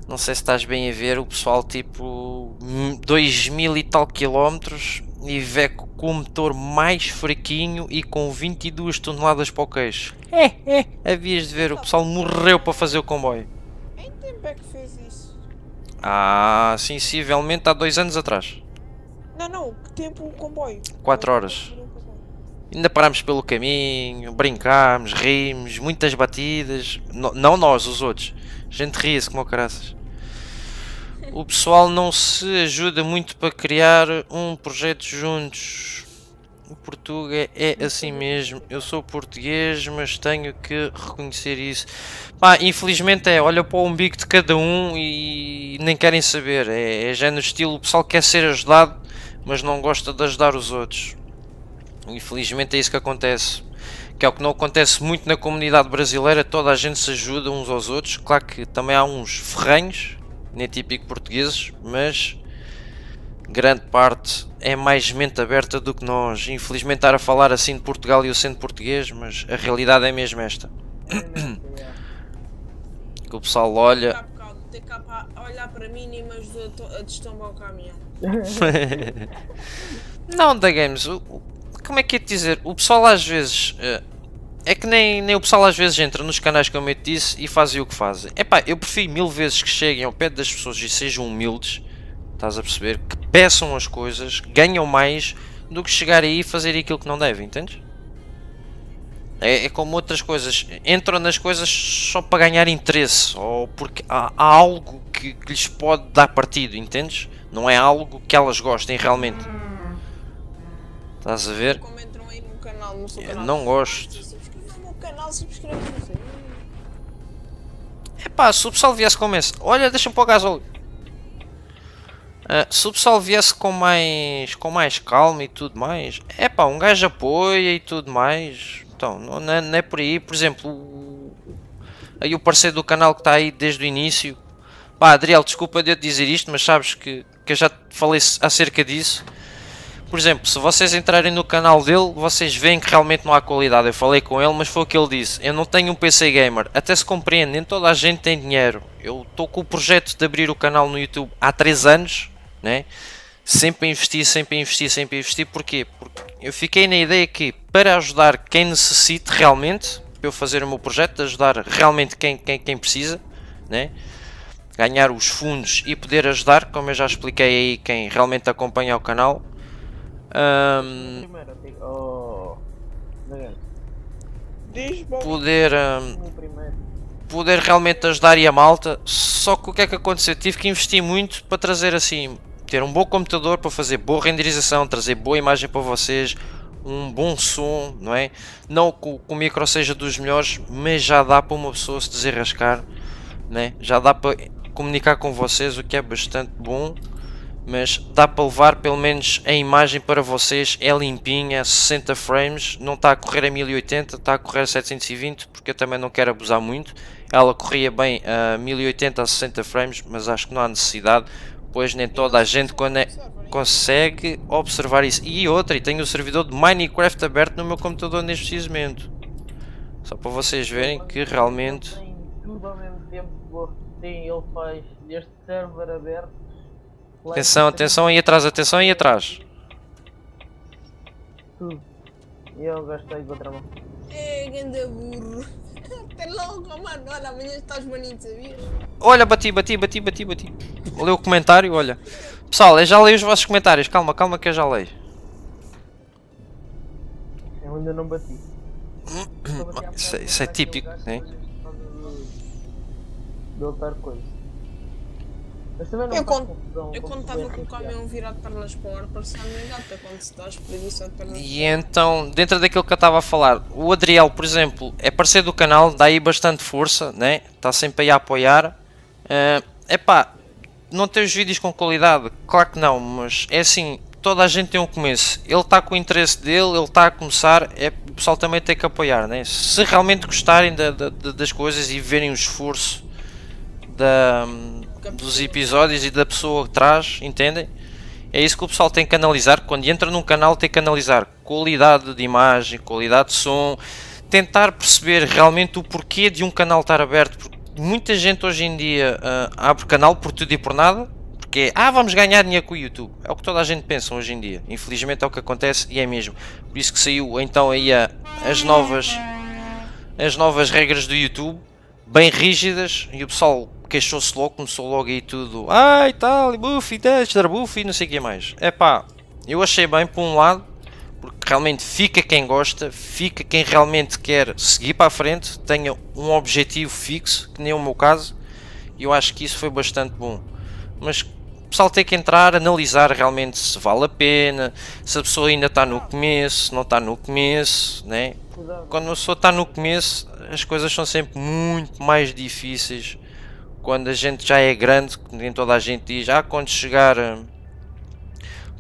Não sei se estás bem a ver, o pessoal tipo 2000 e tal quilómetros e Veco com o motor mais fraquinho e com 22 toneladas para o queixo. É, é. Havias de ver, o pessoal morreu para fazer o comboio. Em que tempo é que fez isso? Ah, sensivelmente há dois anos atrás. Não, não, que tempo o comboio? 4 horas. Ainda parámos pelo caminho, brincámos, rimos, muitas batidas. No- não nós, os outros. A gente ria-se como caraças. O pessoal não se ajuda muito para criar um projeto juntos. O Portuga é assim mesmo. Eu sou português, mas tenho que reconhecer isso. Pá, infelizmente é, olha para o umbigo de cada um e nem querem saber. É, é já no estilo, o pessoal quer ser ajudado, mas não gosta de ajudar os outros. Infelizmente é isso que acontece. Que é o que não acontece muito na comunidade brasileira, toda a gente se ajuda uns aos outros. Claro que também há uns ferrenhos, nem típico portugueses, mas grande parte é mais mente aberta do que nós. Infelizmente estar a falar assim de Portugal e eu sendo português, mas a realidade é mesmo esta. Que o pessoal olha. Ter cá para olhar para mim e me ajudou a to- a destombar o caminhão. Não, da Games, o- como é que é de dizer? O pessoal às vezes. eh, é que nem, nem o pessoal às vezes entra nos canais como eu te disse e fazem o que fazem. Epá, eu prefiro mil vezes que cheguem ao pé das pessoas e sejam humildes, estás a perceber? Que peçam as coisas, ganham mais do que chegar aí e fazer aquilo que não devem, entendes? É, é como outras coisas, entram nas coisas só para ganhar interesse ou porque há, há algo que, que lhes pode dar partido, entendes? Não é algo que elas gostem realmente. Estás a ver? Como entram aí no canal, no seu Eu canal. não gosto. Canal, subscreva não sei. Epá, se o pessoal viesse com esse. Olha, deixa-me pôr gasóleo. Ah, se o pessoal viesse com mais, com mais calma e tudo mais, é pá, um gajo apoia e tudo mais. Então, não, não é, não é por aí. Por exemplo, o- aí o parceiro do canal que está aí desde o início. Pá, Adriel, desculpa de eu dizer isto, mas sabes que, que eu já te falei acerca disso. Por exemplo, se vocês entrarem no canal dele, vocês veem que realmente não há qualidade. Eu falei com ele, mas foi o que ele disse. Eu não tenho um PC gamer. Até se compreende, nem toda a gente tem dinheiro. Eu estou com o projeto de abrir o canal no YouTube há 3 anos, né? Sempre a investir, sempre a investir, sempre a investir. Porquê? Porque eu fiquei na ideia que para ajudar quem necessite realmente, para eu fazer o meu projeto, de ajudar realmente quem, quem, quem precisa, né? ganhar os fundos e poder ajudar, como eu já expliquei aí quem realmente acompanha o canal. Primeiro, digo, oh. Poder, primeiro. poder realmente ajudar e a malta. Só que o que é que aconteceu? Tive que investir muito para trazer assim, ter um bom computador para fazer boa renderização, trazer boa imagem para vocês, um bom som, não é? Não que o, que o micro seja dos melhores, mas já dá para uma pessoa se desenrascar, né? Já dá para comunicar com vocês, o que é bastante bom. Mas dá para levar pelo menos a imagem para vocês, é limpinha, 60 frames, não está a correr a 1080, está a correr a 720, porque eu também não quero abusar muito. Ela corria bem a 1080 a 60 frames, mas acho que não há necessidade, pois nem toda a gente é- consegue observar isso. E outra, e tenho o servidor de Minecraft aberto no meu computador neste preciso momento. Só para vocês verem que realmente... Tudo ao mesmo tempo. ele faz este server aberto. Atenção, atenção aí atrás, atenção aí atrás. Tudo. E eu gastei com outra mão. É, ganda burro. Até logo, mano. Olha, amanhã estás bonito, sabias? Olha, bati, bati, bati, bati, bati. Leu o comentário, olha. Pessoal, eu já leio os vossos comentários. Calma, calma que eu já leio. Eu ainda não bati. Isso é- isso é típico, né? De outra coisa. Mas também não Eu quando- confusão Eu quando estava com o caminhão virado pernas para o ar, parecia-me gata quando se estás preguiça de pernas E então, dentro daquilo que eu estava a falar, o Adriel, por exemplo, é parceiro do canal, dá aí bastante força, né? Está sempre aí a apoiar. É epá, não tem os vídeos com qualidade? Claro que não, mas é assim, toda a gente tem um começo. Ele está com o interesse dele, ele está a começar, é, o pessoal também tem que apoiar, né? Se realmente gostarem da- da- da- das coisas e verem o esforço da, dos episódios e da pessoa que traz, entendem? É isso que o pessoal tem que analisar. Quando entra num canal, tem que analisar qualidade de imagem, qualidade de som, tentar perceber realmente o porquê de um canal estar aberto. Porque muita gente hoje em dia ah, abre canal por tudo e por nada, porque é, ah, vamos ganhar dinheiro com o YouTube. É o que toda a gente pensa hoje em dia. Infelizmente é o que acontece e é mesmo. Por isso que saiu então aí as novas as novas regras do YouTube, bem rígidas, e o pessoal queixou-se logo, começou logo aí tudo, ai tal, e buff, e buff e não sei o que mais. É pá, eu achei bem por um lado, porque realmente fica quem gosta, fica quem realmente quer seguir para a frente, tenha um objetivo fixo, que nem o meu caso, e eu acho que isso foi bastante bom. Mas o pessoal tem que entrar, analisar realmente se vale a pena, se a pessoa ainda está no começo, não está no começo, né? Quando a pessoa está no começo, as coisas são sempre muito mais difíceis. Quando a gente já é grande, nem toda a gente diz, ah, quando chegar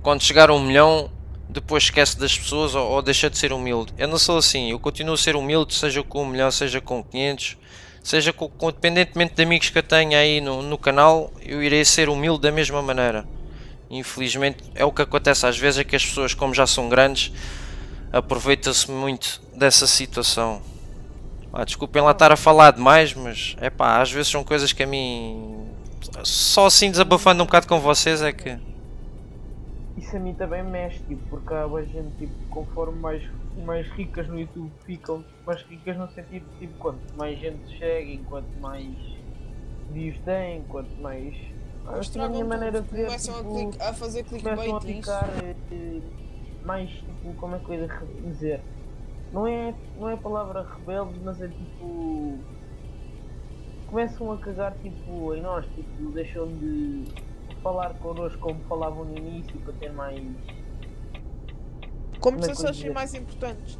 quando chegar um milhão, depois esquece das pessoas ou, ou deixa de ser humilde. Eu não sou assim, eu continuo a ser humilde, seja com um milhão, seja com 500, seja com, com independentemente de amigos que eu tenha aí no, no canal, eu irei ser humilde da mesma maneira. Infelizmente é o que acontece às vezes, é que as pessoas, como já são grandes, aproveitam-se muito dessa situação. Ah, desculpem lá estar a falar demais, mas é pá, às vezes são coisas que a mim. Só assim desabafando um bocado com vocês é que. Isso a mim também mexe, tipo, porque há boa gente, tipo, conforme mais, mais ricas no YouTube ficam, mais ricas no sentido, tipo, quanto mais gente chega, enquanto mais views tem, quanto mais... Mas Acho que a minha maneira de ver, começam a, tipo, a fazer começam a clickbait nisso. ficar eh, mais, tipo, como é que eu ia dizer? Não é, não é a palavra rebeldes, mas é tipo... Começam a cagar, tipo, em nós, tipo, deixam de falar connosco como falavam no início para ter mais... Como é se fossem mais importantes.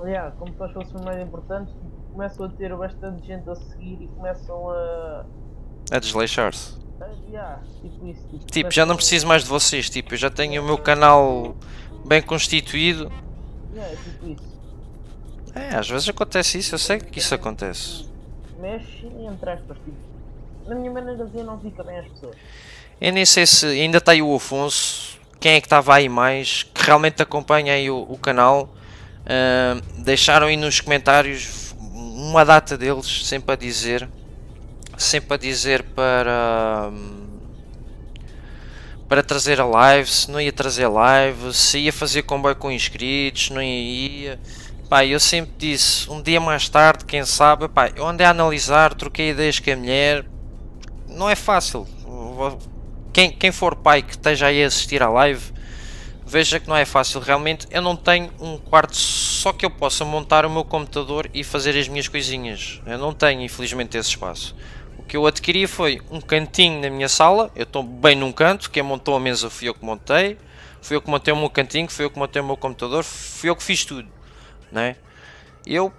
Aliás, como se nós fôssemos mais importantes, tipo, começam a ter bastante gente a seguir e começam a. a desleixar-se. yeah, tipo isso. Tipo, Tipo, já não preciso mais de vocês, tipo, eu já tenho o meu canal bem constituído. Yeah, é tipo isso. É, às vezes acontece isso, eu sei que isso acontece. Mexe entre aspas, tipo. Na minha maneira de ver, não fica bem às pessoas. Eu nem sei se ainda está aí o Afonso, quem é que estava aí mais, que realmente acompanha aí o, o canal. Ah, deixaram aí nos comentários uma data deles, sempre a dizer, sempre a dizer para para trazer a live, se não ia trazer live, se ia fazer comboio com inscritos, não ia. Pá, eu sempre disse, um dia mais tarde, quem sabe, pá, eu andei a analisar, troquei ideias com a mulher, não é fácil. Quem, quem for pai que esteja aí a assistir à live, veja que não é fácil. Realmente, eu não tenho um quarto só que eu possa montar o meu computador e fazer as minhas coisinhas. Eu não tenho, infelizmente, esse espaço. O que eu adquiri foi um cantinho na minha sala. Eu estou bem num canto. Quem montou a mesa fui eu que montei. Fui eu que montei o meu cantinho. Fui eu que montei o meu computador. Fui eu que fiz tudo. Né? Eu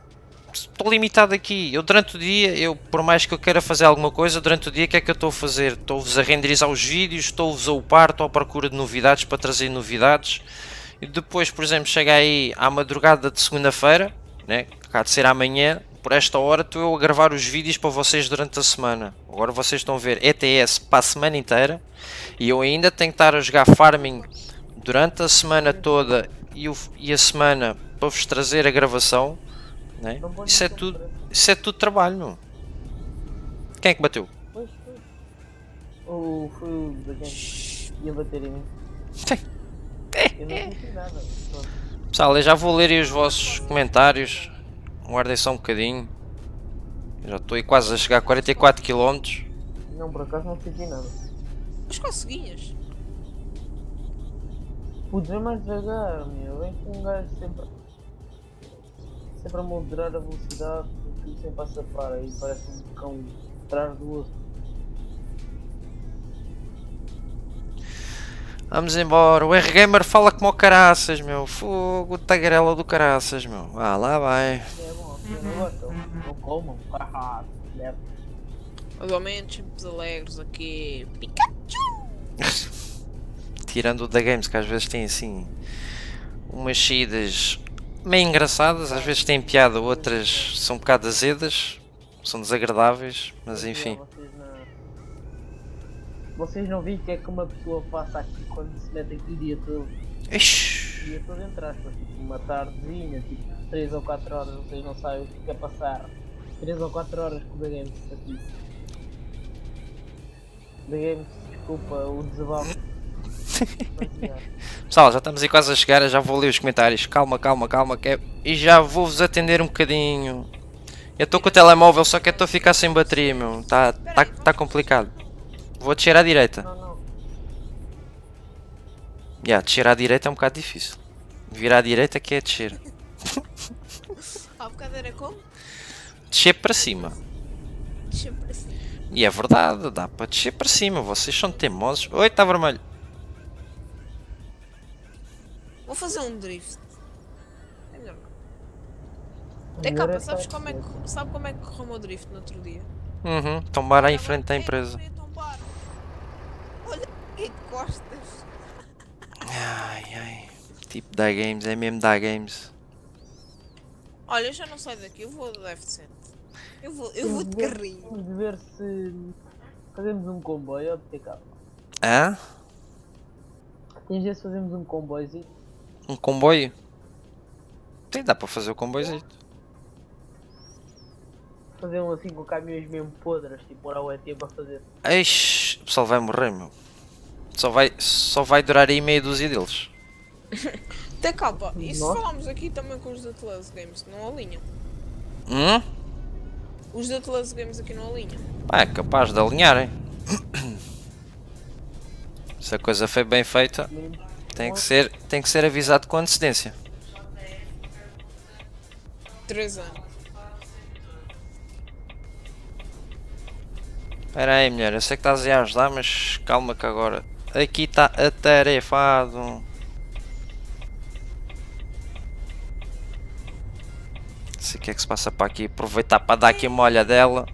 estou limitado aqui. Eu durante o dia, eu por mais que eu queira fazer alguma coisa, durante o dia o que é que eu estou a fazer? Estou-vos a renderizar os vídeos, estou-vos a upar, estou à procura de novidades para trazer novidades. E depois, por exemplo, chega aí à madrugada de segunda-feira, né? há de ser amanhã, por esta hora estou eu a gravar os vídeos para vocês durante a semana. Agora vocês estão a ver ETS para a semana inteira e eu ainda tenho que estar a jogar farming durante a semana toda e, o- e a semana para vos trazer a gravação. Né? Isso é tudo, isso é tudo trabalho. meu. Quem é que bateu? Pois, pois. Ou foi o da gente ia bater em mim. Eu não disse nada. Pronto. Pessoal, eu já vou ler aí os vossos comentários. Guardem só um bocadinho. Eu Já estou aí quase a chegar a 44 km. Não, por acaso não senti nada. Mas conseguias. Putz, é mais devagar, meu. Vem com um gajo sempre. Sempre a moderar a velocidade e sempre a safar. Aí parece um cão atrás do osso. Vamos embora. O R-Gamer fala como o caraças, meu. Fogo, tagarela do caraças, meu. Ah, lá vai. É bom, assim, não gostam. Não comam. Leva. Os homens sempre alegres aqui. Pikachu! Tirando o da Games, que às vezes tem assim. Umas saídas meio engraçadas. Às vezes tem piada, outras são um bocado azedas. São desagradáveis. Mas enfim. Vocês não, viram o que é que uma pessoa passa aqui quando se mete aqui o dia todo? Ixi. dia todo entre aspas, tipo uma tardezinha, tipo 3 ou 4 horas, vocês não sabem o que é passar 3 ou 4 horas com o The Games aqui. The Games, desculpa o desabafo. Pessoal, já estamos aí quase a chegar, já vou ler os comentários. Calma, calma, calma, que é- e já vou-vos atender um bocadinho. Eu estou com o telemóvel, só que estou a ficar sem bateria, meu. Está tá, tá complicado. Vou descer à direita. Já, descer à direita é um bocado difícil. Virar à direita que é descer. Há bocado era como? Descer para cima. Deixa-me para cima. E é verdade, dá para descer para cima. Vocês são teimosos. Oi, está vermelho. Vou fazer um drift. É melhor não. Tem capa, é sabes como é que, sabe como é que correu o meu drift no outro dia? Uhum, tombar aí em frente da empresa. Olha, e de costas. Ai, ai. Tipo da games, é mesmo da games. Olha, eu já não saio daqui, eu vou de F100. Eu vou, eu vou de carrinho. De ver se fazemos um comboio ou de TK. Hã? Tens de fazemos um comboiozinho. Um comboio? Sim, dá para fazer o comboio. Fazer um assim com caminhões mesmo podres, tipo orar o ET para fazer. Eixe, o pessoal vai morrer, meu. Só vai, só vai durar aí meia dúzia deles. Tem capa. E se Nossa. falarmos aqui também com os da Atlas Games, não alinham? Hum? Os da Atlas Games aqui não alinham. Pá, é capaz de alinharem. Se a coisa foi bem feita, tem que ser, tem que ser avisado com antecedência. 3 anos. Espera aí, mulher, eu sei que estás a ajudar, mas calma que agora aqui está atarefado. Sei o que é que se passa para aqui. Aproveitar para dar aqui uma olhadela.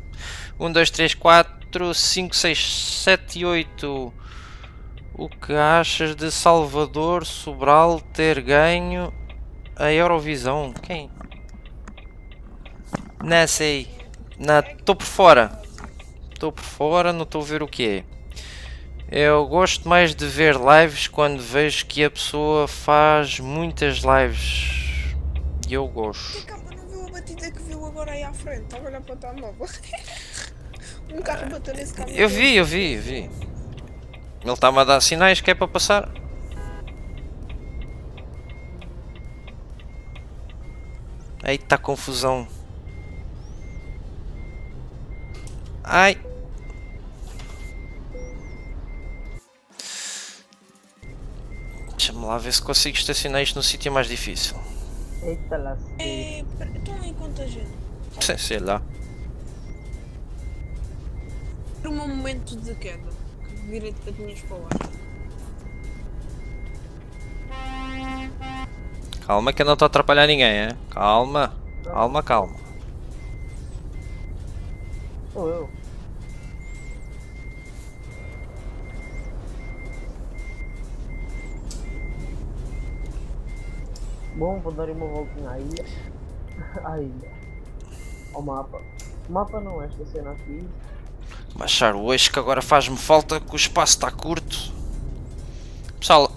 1, 2, 3, 4, 5, 6, 7 e 8. O que achas de Salvador Sobral ter ganho a Eurovisão? Quem? Não sei. Estou por fora. Estou por fora, não estou a ver o que é. Eu gosto mais de ver lives quando vejo que a pessoa faz muitas lives. E eu gosto. Tem capa, não viu a batida que viu agora aí à frente? Estava a olhar para o telemóvel. um carro bateu nesse carro. Eu vi, eu vi, eu vi. Ele está-me a dar sinais que é para passar. Eita confusão. Ai. Deixa-me lá ver se consigo estacionar isto no sítio mais difícil. Eita lá, É, estão quanta gente? Sei, sei lá. Era um momento de queda. Virei de patinhas para o ar. Calma que eu não estou a atrapalhar ninguém, é? Calma. Calma, calma. sou eu. Bom, vou dar uma voltinha à ilha. À ilha. Ao mapa. O mapa não, esta cena aqui. Baixar o eixo que agora faz-me falta que o espaço está curto. Pessoal,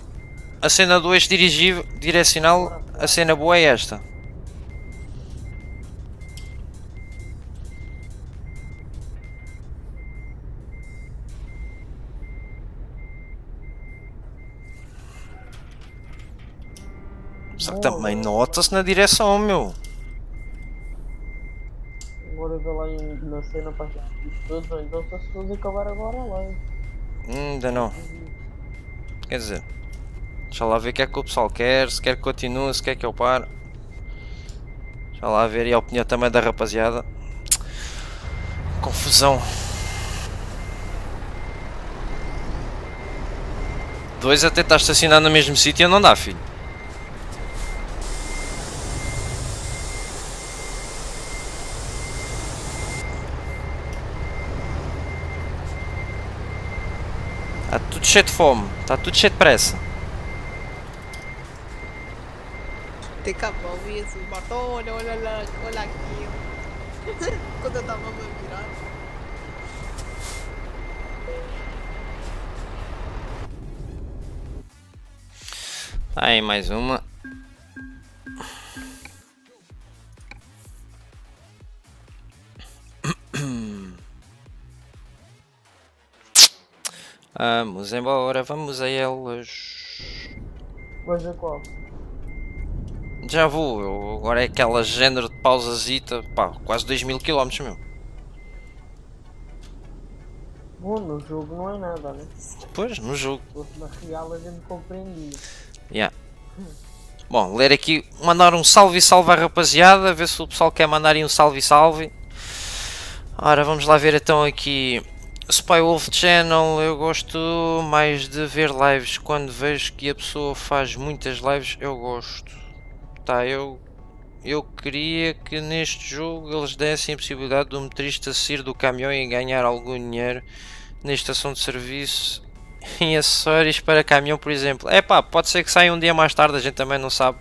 a cena do eixo dirigível, direcional, a cena boa é esta. Só que também nota-se na direção, meu. Vê lá em- na cena para os todos, então só se fosse acabar agora lá. Hum, Ainda não. Quer dizer, deixa lá ver o que é que o pessoal quer, se quer que continue, se quer que eu pare. Deixa lá ver e a opinião também da rapaziada. Confusão. Dois a tentar estacionar no mesmo sítio não dá, filho. Está tudo cheio de fome, está tudo cheio de pressa. Tem capa, ouvi esse batom, olha, olha lá, olha aqui. Quando eu estava me virar. Aí, mais uma. Vamos embora, vamos a elas. Mas a qual? Já vou, eu, agora é aquela género de pausazita, pá, quase 2 mil km, meu. Bom, no jogo não é nada, né? Pois, no jogo. Na real a gente compreendia. Yeah. Bom, ler aqui, mandar um salve e salve à rapaziada, ver se o pessoal quer mandar aí um salve e salve. Ora, vamos lá ver então aqui Spy Wolf Channel, eu gosto mais de ver lives. Quando vejo que a pessoa faz muitas lives, eu gosto. Tá, eu, eu queria que neste jogo eles dessem a possibilidade do motorista sair do caminhão e ganhar algum dinheiro na estação de serviço em acessórios para caminhão, por exemplo. É pá, pode ser que saia um dia mais tarde, a gente também não sabe.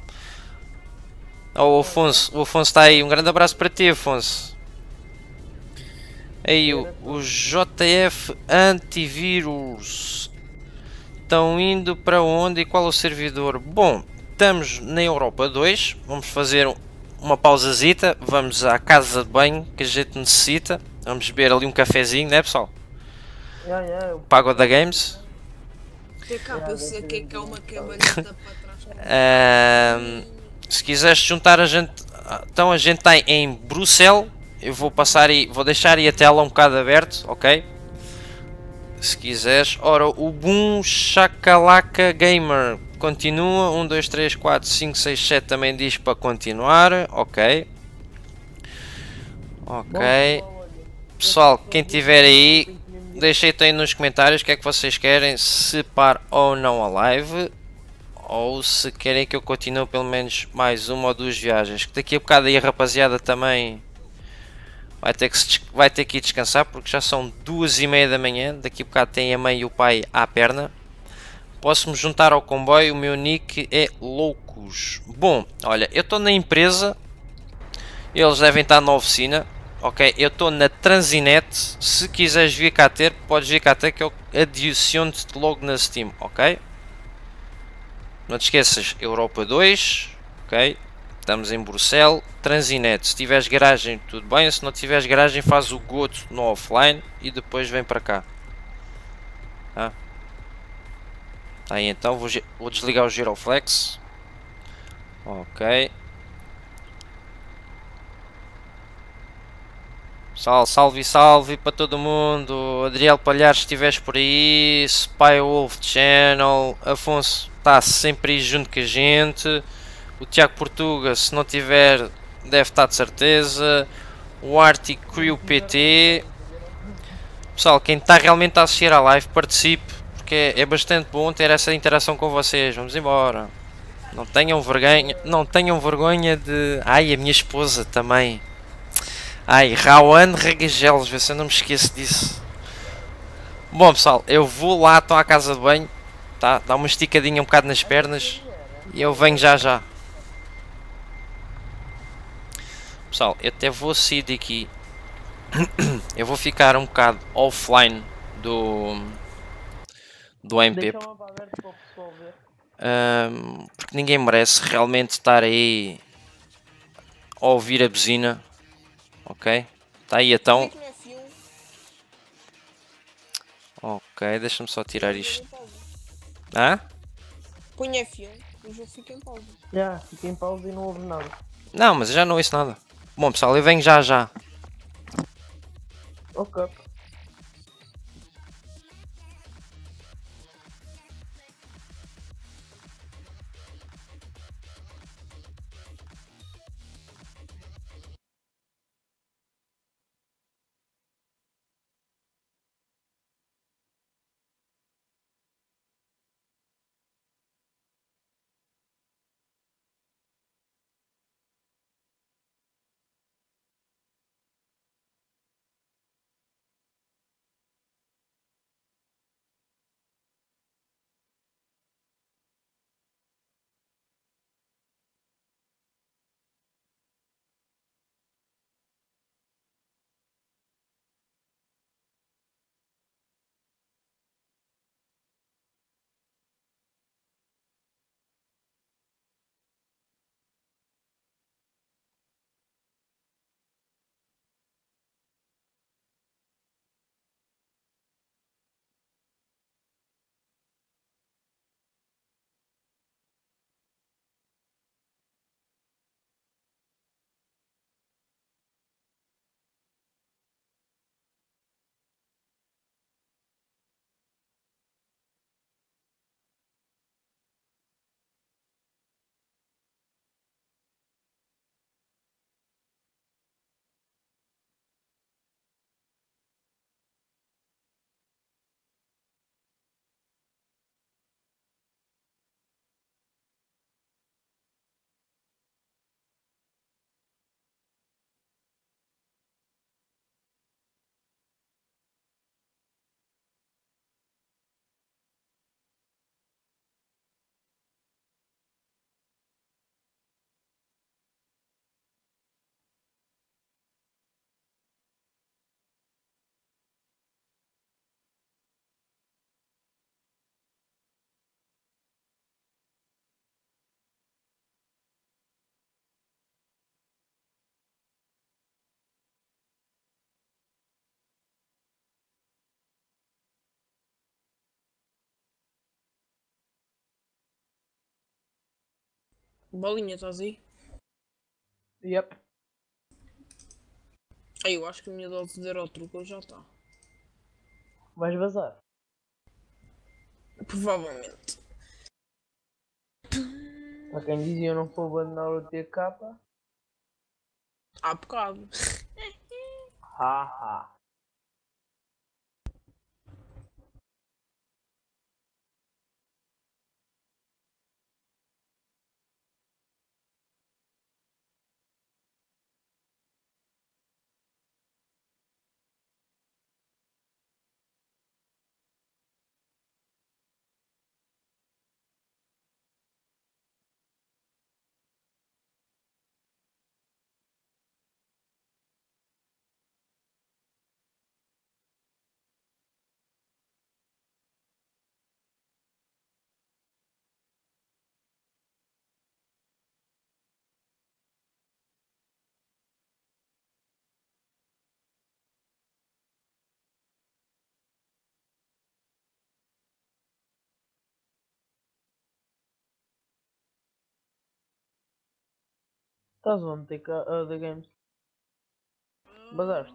Oh, o Afonso, o Afonso está aí. Um grande abraço para ti, Afonso. Aí, o, o JF Antivírus. Estão indo para onde e qual o servidor? Bom, estamos na Europa 2. Vamos fazer um- uma pausazita. Vamos à casa de banho que a gente necessita. Vamos beber ali um cafezinho, né pessoal? Yeah, yeah, eu- Pago da Games. Que capa, eu sei que é que é uma cabalhota para trás. Se quiseres juntar a gente, então a gente está em Bruxelas. Eu vou passar e vou deixar aí a tela um bocado aberto, ok? Se quiseres, ora o Boom Shakalaka Gamer continua. 1, 2, 3, 4, 5, 6, 7 também diz para continuar, ok? Ok. Pessoal, quem tiver aí, deixem aí nos comentários o que é que vocês querem, se par ou não a live ou se querem que eu continue pelo menos mais uma ou duas viagens. Que daqui a bocado aí a rapaziada também vai ter que, se vai ter que ir descansar porque já são duas e meia da manhã. Daqui a bocado tem a mãe e o pai à perna. Posso me juntar ao comboio, o meu nick é Loucos. Bom, olha, eu estou na empresa, eles devem estar na oficina. Ok, eu estou na Transinet. Se quiseres vir cá ter, podes vir cá ter que eu adiciono-te logo na Steam, ok? Não te esqueças, Europa 2, ok? Estamos em Bruxelas, Transinet. Se tiveres garagem, tudo bem. Se não tiveres garagem, faz o goto no offline e depois vem para cá. Tá? Aí então, vou, vou desligar o Giroflex. Ok. Salve, salve, salve para todo mundo. Adriel Palhares, se estiveres por aí. Spy Wolf Channel. Afonso está sempre aí junto com a gente. O Tiago Portuga, se não tiver, deve estar de certeza. O Arctic Crew PT. Pessoal, quem está realmente a assistir à live, participe. Porque é bastante bom ter essa interação com vocês. Vamos embora. Não tenham vergonha, não tenham vergonha de. Ai, a minha esposa também. Ai, Rawan Regagelos, vê se eu não me esqueço disso. Bom pessoal, eu vou lá, estou à casa de banho, tá? Dá uma esticadinha um bocado nas pernas e eu venho já já. Pessoal, eu até vou sair daqui. Eu vou ficar um bocado offline do do MP. Ahm, porque ninguém merece realmente estar aí a ouvir a buzina. Ok? Está aí então. Por que não é F1? Ok, deixa-me só tirar isto. Hã? Põe F1, o jogo fica em pausa. Já, fica em pausa e não ouve nada. Não, mas eu já não ouço nada. Bom pessoal, eu venho já já. Ok. Bolinha, estás aí? Yep. Aí eu acho que a minha dose de truco já está. Vais vazar. Provavelmente. Para quem dizia eu não vou abandonar o TK. Há bocado. Haha. Estás onde, TK? Uh, da Games? Bazaste?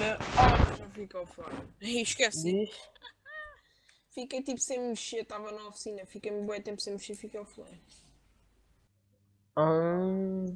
É, Ah, já fica offline. Diz? Fiquei tipo sem mexer, estava na oficina. Fiquei um bom tempo sem mexer, fiquei offline. Ah,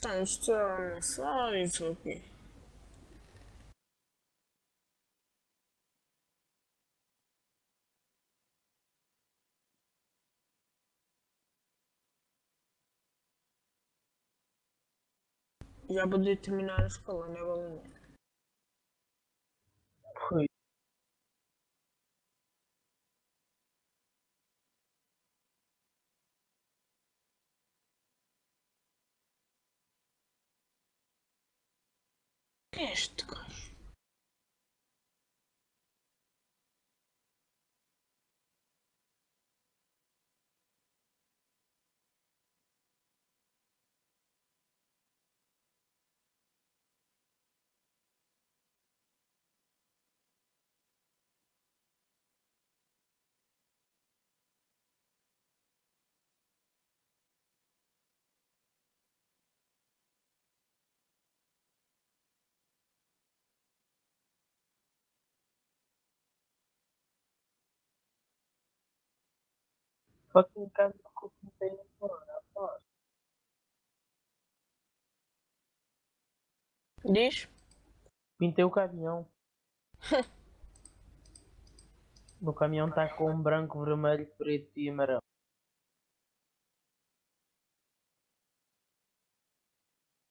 Tá, isto é só isso aqui. Já podia terminar a escola, né, Fucking casa que eu pintei no fora, rapaz. Diz? Pintei o caminhão. O caminhão está com branco, vermelho, preto e amarelo.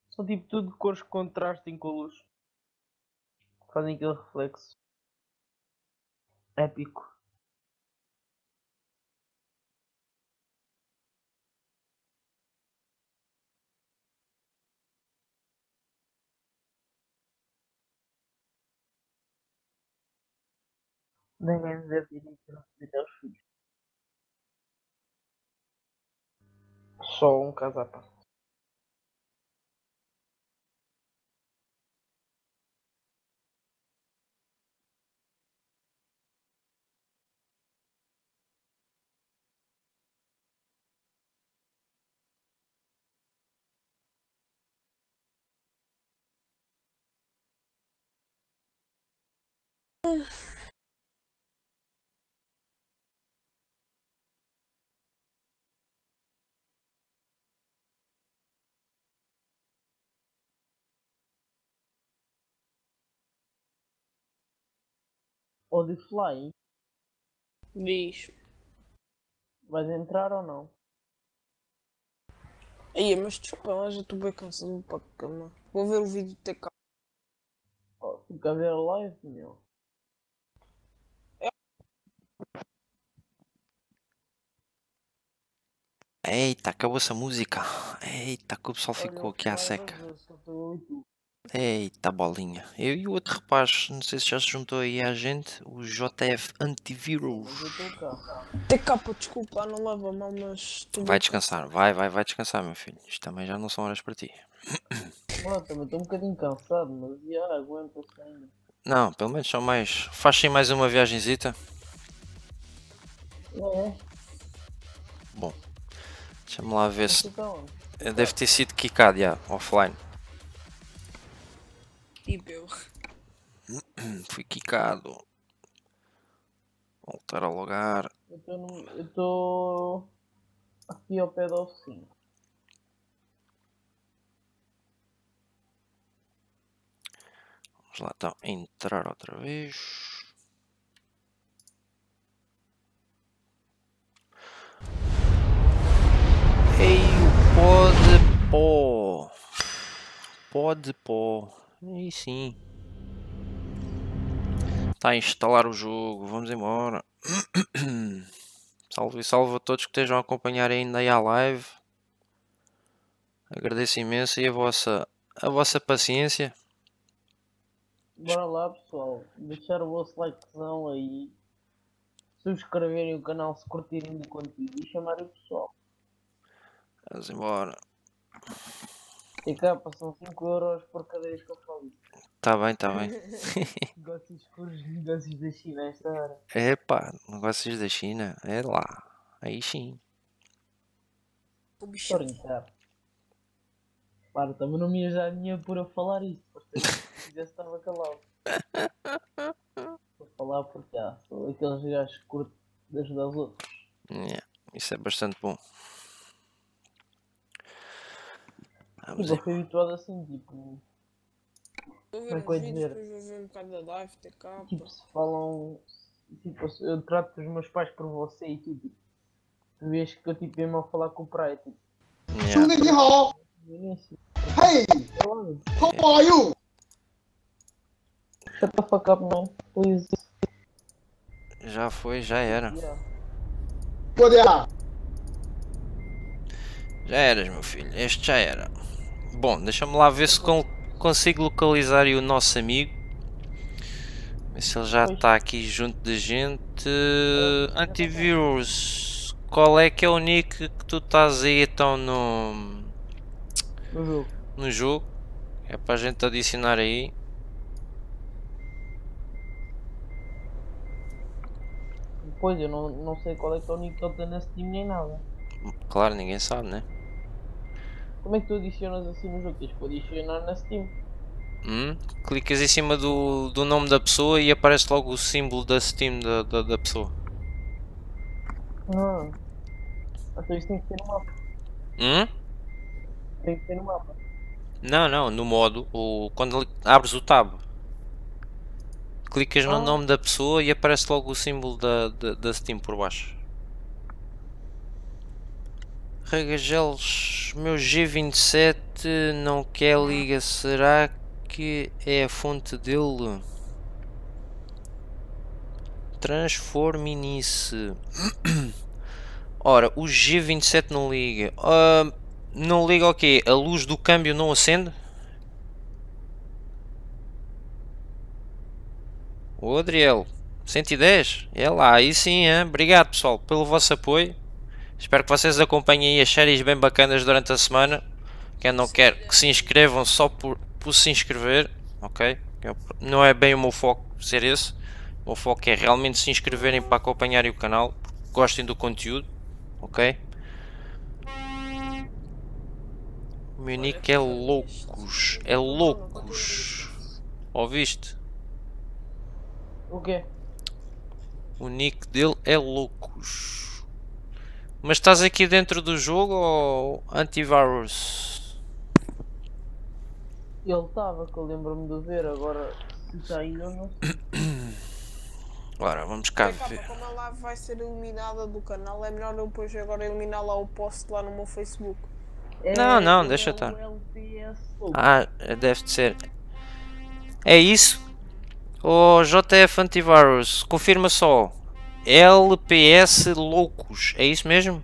São tipo tudo cores que contrastem com a luz. Fazem aquele reflexo. Épico. Ninguém deve ir aqui não se aos filhos. Só um caso à parte. De fly, Diz. vais entrar ou não? Aí, mas desculpa, já estou bem cansado para a cama. Vou ver o vídeo de TK. Oh, fica a ver a live, meu. Eita, acabou essa música. Eita, que o pessoal ficou aqui à seca. Eita bolinha. Eu e o outro rapaz, não sei se já se juntou aí à gente, o JF Antivírus. Cá. Tem capa, desculpa, não leva mal, mas. Vai descansar, vai, vai, vai descansar, meu filho. Isto também já não são horas para ti. Mano, também estou um bocadinho cansado, mas já aguenta-se ainda. Não, pelo menos são mais. Faz sim mais uma viagenzita. É, Deixa-me lá ver se. então, Deve ter sido kickado já, offline. Tipo eu. Fui quicado. Voltar a logar. eu estou aqui ao pé da oficina. Vamos lá então entrar outra vez. Ei, o pó de pó. Pó de pó. Aí sim. Está a instalar o jogo. Vamos embora. Salve e salve a todos que estejam a acompanhar ainda aí a live. Agradeço imenso e a vossa, a vossa paciência. Bora lá pessoal, deixar o vosso likezão aí, subscreverem o canal se curtirem do conteúdo e chamarem o pessoal. Vamos embora. E cá são 5 euros por cada vez que eu falo isso. Tá bem, tá bem. Negócios com os negócios da China a esta hora. Epá, negócios da China, é lá. Aí sim. O bicho. Estou a brincar. Claro, também não me ia dar dinheiro por eu falar isso. porque Se quisesse estava calado. Vou falar porque ah, sou aqueles gajos que curto de ajudar os outros. Yeah, isso é bastante bom. Vamos Tipo, eu aí. fui habituado assim, tipo, Vou ver Como é uns que eu ia vídeos, dizer? depois vou ver um bocado da live, ter capa. tipo, se falam. Tipo, eu trato os meus pais por você e tu, tipo, tu vês que eu tipo mesmo a falar com o praia, tipo, Yeah. 你好， no início. 嘿 sei lá, ，How are you？ shut the fuck up, man, please. Já foi, já era. Yeah. 我的啊， Já eras, meu filho. Este já era. Bom, deixa-me lá ver se con- consigo localizar o nosso amigo. Ver se ele já está aqui junto da gente. Antivírus, qual é que é o nick que tu estás aí então no, No jogo. no jogo? É para a gente adicionar aí. Pois, eu não, não sei qual é que é o nick que ele tem na Steam nem nada. Claro, ninguém sabe, né? Como é que tu adicionas assim no jogo? Tens que adicionar na Steam. Hum? Clicas em cima do, do nome da pessoa e aparece logo o símbolo da Steam da, da, da pessoa. Ah. Então isso tem que ser no mapa. Hum? Tem que ser no mapa. Não, não, no modo, o, quando abres o tab, clicas no Ah. nome da pessoa e aparece logo o símbolo da, da, da Steam por baixo. Regagelos, meu G27 não quer liga, será que é a fonte dele? Transforminice. Ora, o G27 não liga. Ah, não liga o quê? A luz do câmbio não acende? O Adriel, 110? É lá, aí sim, hein? obrigado pessoal pelo vosso apoio. Espero que vocês acompanhem aí as séries bem bacanas durante a semana. Quem não quer que se inscrevam só por, por se inscrever, ok? Não é bem o meu foco ser esse. O meu foco é realmente se inscreverem para acompanharem o canal, gostem do conteúdo, ok? O meu nick é loucos, é loucos. Ouviste? O quê? O nick dele é loucos. Mas estás aqui dentro do jogo ou antivirus? Ele estava, que eu lembro-me de ver, agora se está aí eu não sei. Ora, vamos cá Ter capa, ver. como a live vai ser eliminada do canal, é melhor eu depois agora eliminar lá o post lá no meu Facebook. Não, não, É deixa o estar. Ah, deve de ser. É isso? O JF Antivirus, confirma só. LPS Loucos, é isso mesmo?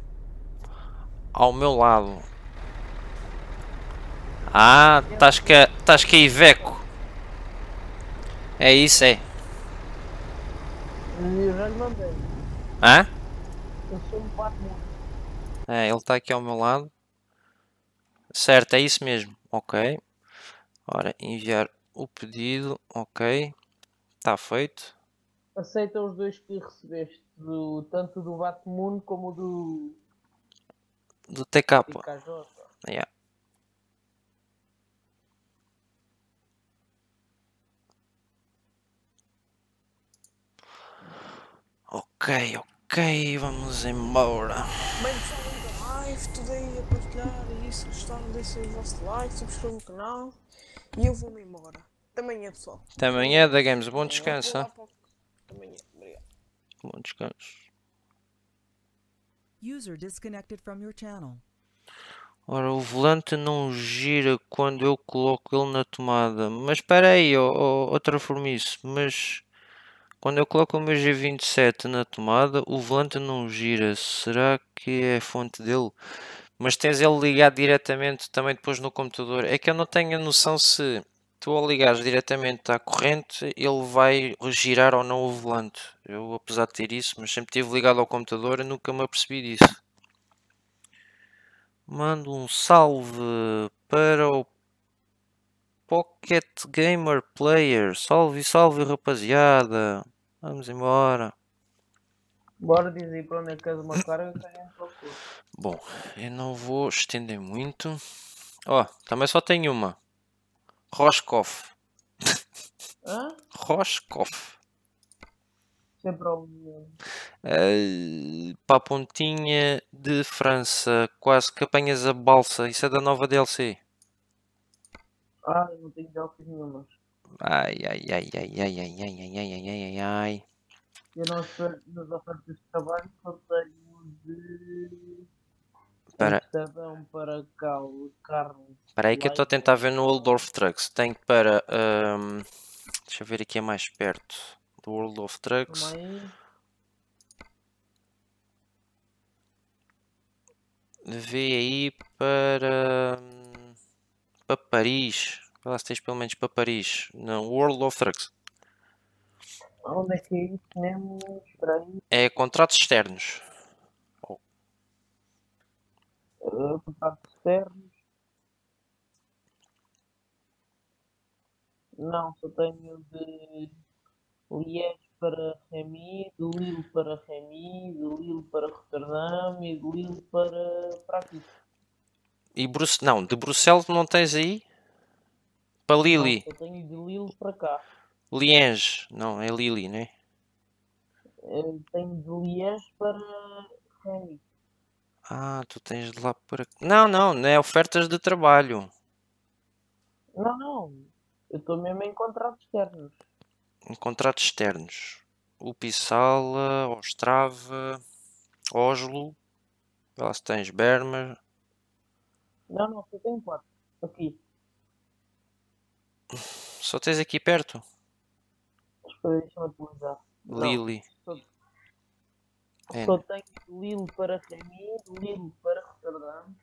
Ao meu lado. Ah, estás que estás que Iveco. É isso, é. Hã? Eu sou um Batman. É, ele está aqui ao meu lado. Certo, é isso mesmo. Ok. Ora, enviar o pedido. Ok. Está feito. Aceita os dois que recebeste, do, tanto do Batmoon como do Do TK. TKJ. Yeah. Ok, ok, vamos embora. Bem pessoal, então live, today a partilhar e isso, gostaram, deixem o vosso like, subscrevam o canal e eu vou-me embora. Também é pessoal. Também é da Games. Bom descanso. Obrigado. Bom descanso. User disconnected from your channel. Ora, o volante não gira quando eu coloco ele na tomada. Mas espera aí, ó, ó, outra formice. Mas quando eu coloco o meu G27 na tomada, o volante não gira. Será que é a fonte dele? Mas tens ele ligado diretamente também depois no computador. É que eu não tenho a noção se tu ao ligares diretamente à corrente, ele vai girar ou não o volante. Eu, apesar de ter isso, mas sempre tive ligado ao computador, eu nunca me apercebi disso. Mando um salve para o Pocket Gamer Player. Salve, salve, rapaziada. Vamos embora. Bora dizer para onde é que és uma carga que a gente procura. Bom, eu não vou estender muito. Ó, também só tenho uma. Roscoff. Hã? Roscoff. Sempre ao mesmo. Eh, para a pontinha de França. Quase que apanhas a balsa. Isso é da nova DLC. Ah, não tenho delfins nenhumas. Ai, ai, ai, ai, ai, ai, ai, ai, ai, ai, ai, ai. Eu não sei, nas ofertas de trabalho só tenho de Espera. Amsterdão para cá, o carne. Espera aí que eu estou a tentar ver no Waldorf Trucks. Tenho para. ahm, deixa eu ver aqui é mais perto. Do World of Trucks. Vê aí para. Para Paris. Vê lá se tens pelo menos para Paris. Não, World of Trucks. Onde é que é isso mesmo? É contratos externos. Contatos externos. Não, só tenho de Liège para Remy, de Lille para Remy, de Lille para Roterdão e de Lille para, para aqui. E Bruce... Não, de Bruxelas não tens aí? Para Lille. Não, só tenho de Lille para cá. Liège. Não, é Lille, né? Uh, tenho de Liège para Remy. Ah, tu tens de lá para. Não, não, não é ofertas de trabalho. Não, não. Eu estou mesmo em contratos externos. Em contratos externos. O Pissala, Ostrava, Oslo. Lá se tens Berma. Não, não, só tenho quatro. Aqui. Só tens aqui perto. Espera, deixa-me atualizar. Não, Só, É, só tenho de Lille para Remy, de Lille para Roterdão,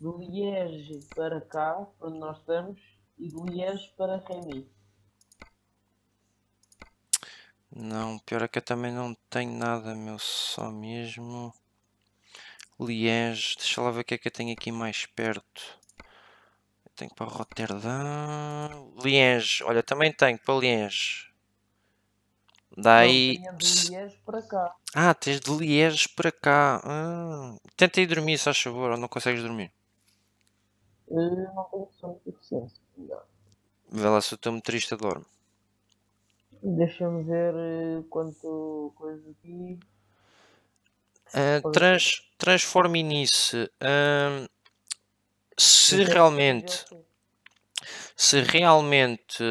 de Liège para cá, onde nós estamos, e de Liège para Remy. Não, pior é que eu também não tenho nada, meu. Só mesmo. Liège. Deixa lá ver o que é que eu tenho aqui mais perto. Eu tenho para Roterdão. Liège. Olha, também tenho para Liège. Daí. Não, tenho de Liège para cá. Ah, tens de Liège para cá. Ah, tenta ir dormir, se faz favor, ou não consegues dormir. Eh, não tenho sono suficiente. Vê lá se o teu motorista dorme. Deixa-me ver eh, quanto coisa aqui. Ah, Pode trans, transforme-nice. Ah, se Deixa-me realmente. Se realmente.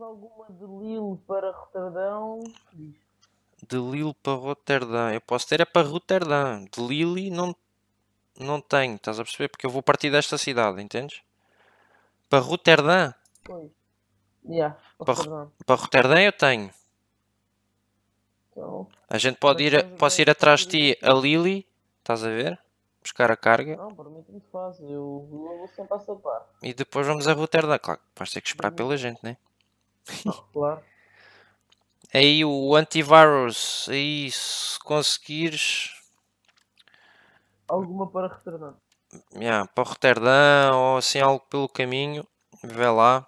alguma de Lille para Roterdão? De Lille para Roterdão. Eu posso ter é para Roterdão. De Lille não, não tenho, estás a perceber? Porque eu vou partir desta cidade, entendes? Para Roterdão. Pois. Já, Para, Roterdão. para Roterdão eu tenho. Então, A gente pode ir, posso ir atrás de ti a Lille, estás a ver? buscar a carga Não, para mim tanto faz. Eu, eu vou sempre a sapar. e depois vamos a Roterdão. Claro, vais ter que esperar pela gente, né? Claro. Aí o antivirus, aí se conseguires, Alguma para Roterdão. yeah, para Roterdão ou assim algo pelo caminho, vê lá.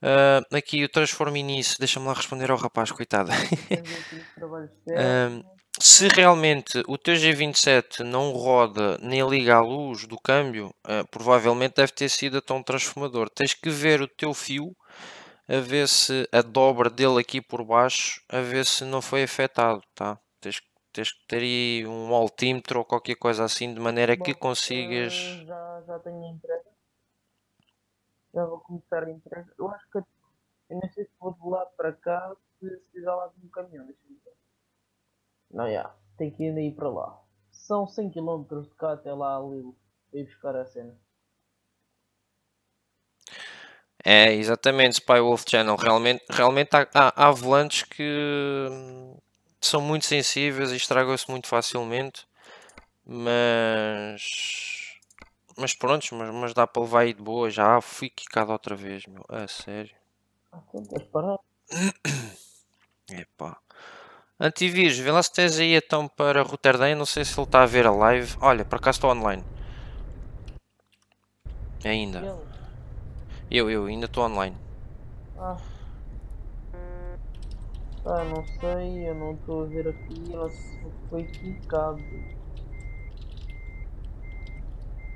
Ah, aqui o Transform Início, deixa-me lá responder ao rapaz, coitado. Externos. se realmente o teu G27 não roda nem liga a luz do câmbio, ah, provavelmente deve ter sido então um transformador. Tens que ver o teu fio, a ver se a dobra dele aqui por baixo, a ver se não foi afetado, tá? Tens, tens que ter aí um altímetro ou qualquer coisa assim, de maneira que Bom, consigas. eh, já, já tenho a entrega. Já vou começar a entrega. Eu acho que eu nem sei se vou de lá para cá se fizer lá com um caminhão. Deixa-me ver. Não, já. Tem que ir daí para lá. São 100 km de cá até lá a Lille. Para ir buscar a cena. É, exatamente, Spy Wolf Channel. Realmente, realmente há, há, há volantes que hum, são muito sensíveis e estragam-se muito facilmente. Mas. Mas pronto, mas, mas dá para levar aí de boa. Já fui quicado outra vez, meu. A sério. Ah. Epá. Antivírus, vê lá se tens aí então para Roterdão. Não sei se ele está a ver a live. Olha, por acaso estou online. Ainda. Eu, eu, ainda estou online. Ah. Ah, não sei. Eu não estou a ver aqui. Se foi quicado.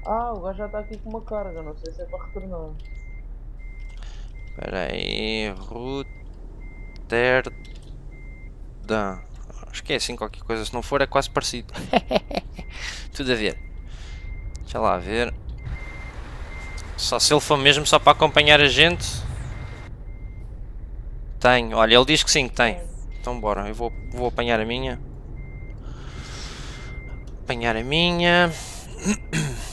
Ah, o gajo já está aqui com uma carga. Não sei se é para retornar. Espera aí, Roterdã. Acho que é assim qualquer coisa, se não for é quase parecido. Tudo a ver. Deixa lá ver. Só se ele for mesmo só para acompanhar a gente. Tem, olha, ele diz que sim, que tem. Então bora, eu vou, vou apanhar a minha. Apanhar a minha.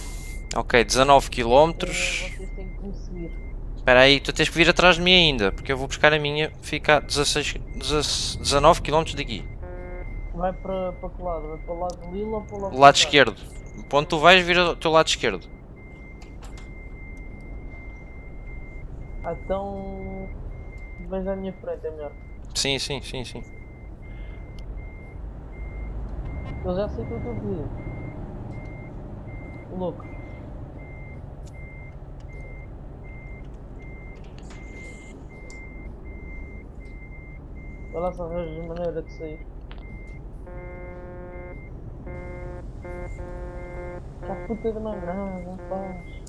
Ok, 19 km. Seguir. Espera aí, tu tens que vir atrás de mim ainda, porque eu vou buscar a minha, fica a 16, 16 19 km daqui. Vai para, para que lado? Vai para o lado de Lille ou para o lado Do lado esquerdo. Onde tu vais, vira ao teu lado esquerdo. Ah, então. Vens à minha frente, é melhor. Sim, sim, sim, sim. Eu já sei o que eu estou. Louco. Vai lá só arranjas maneira de sair. Já puta de mais nada, não faz.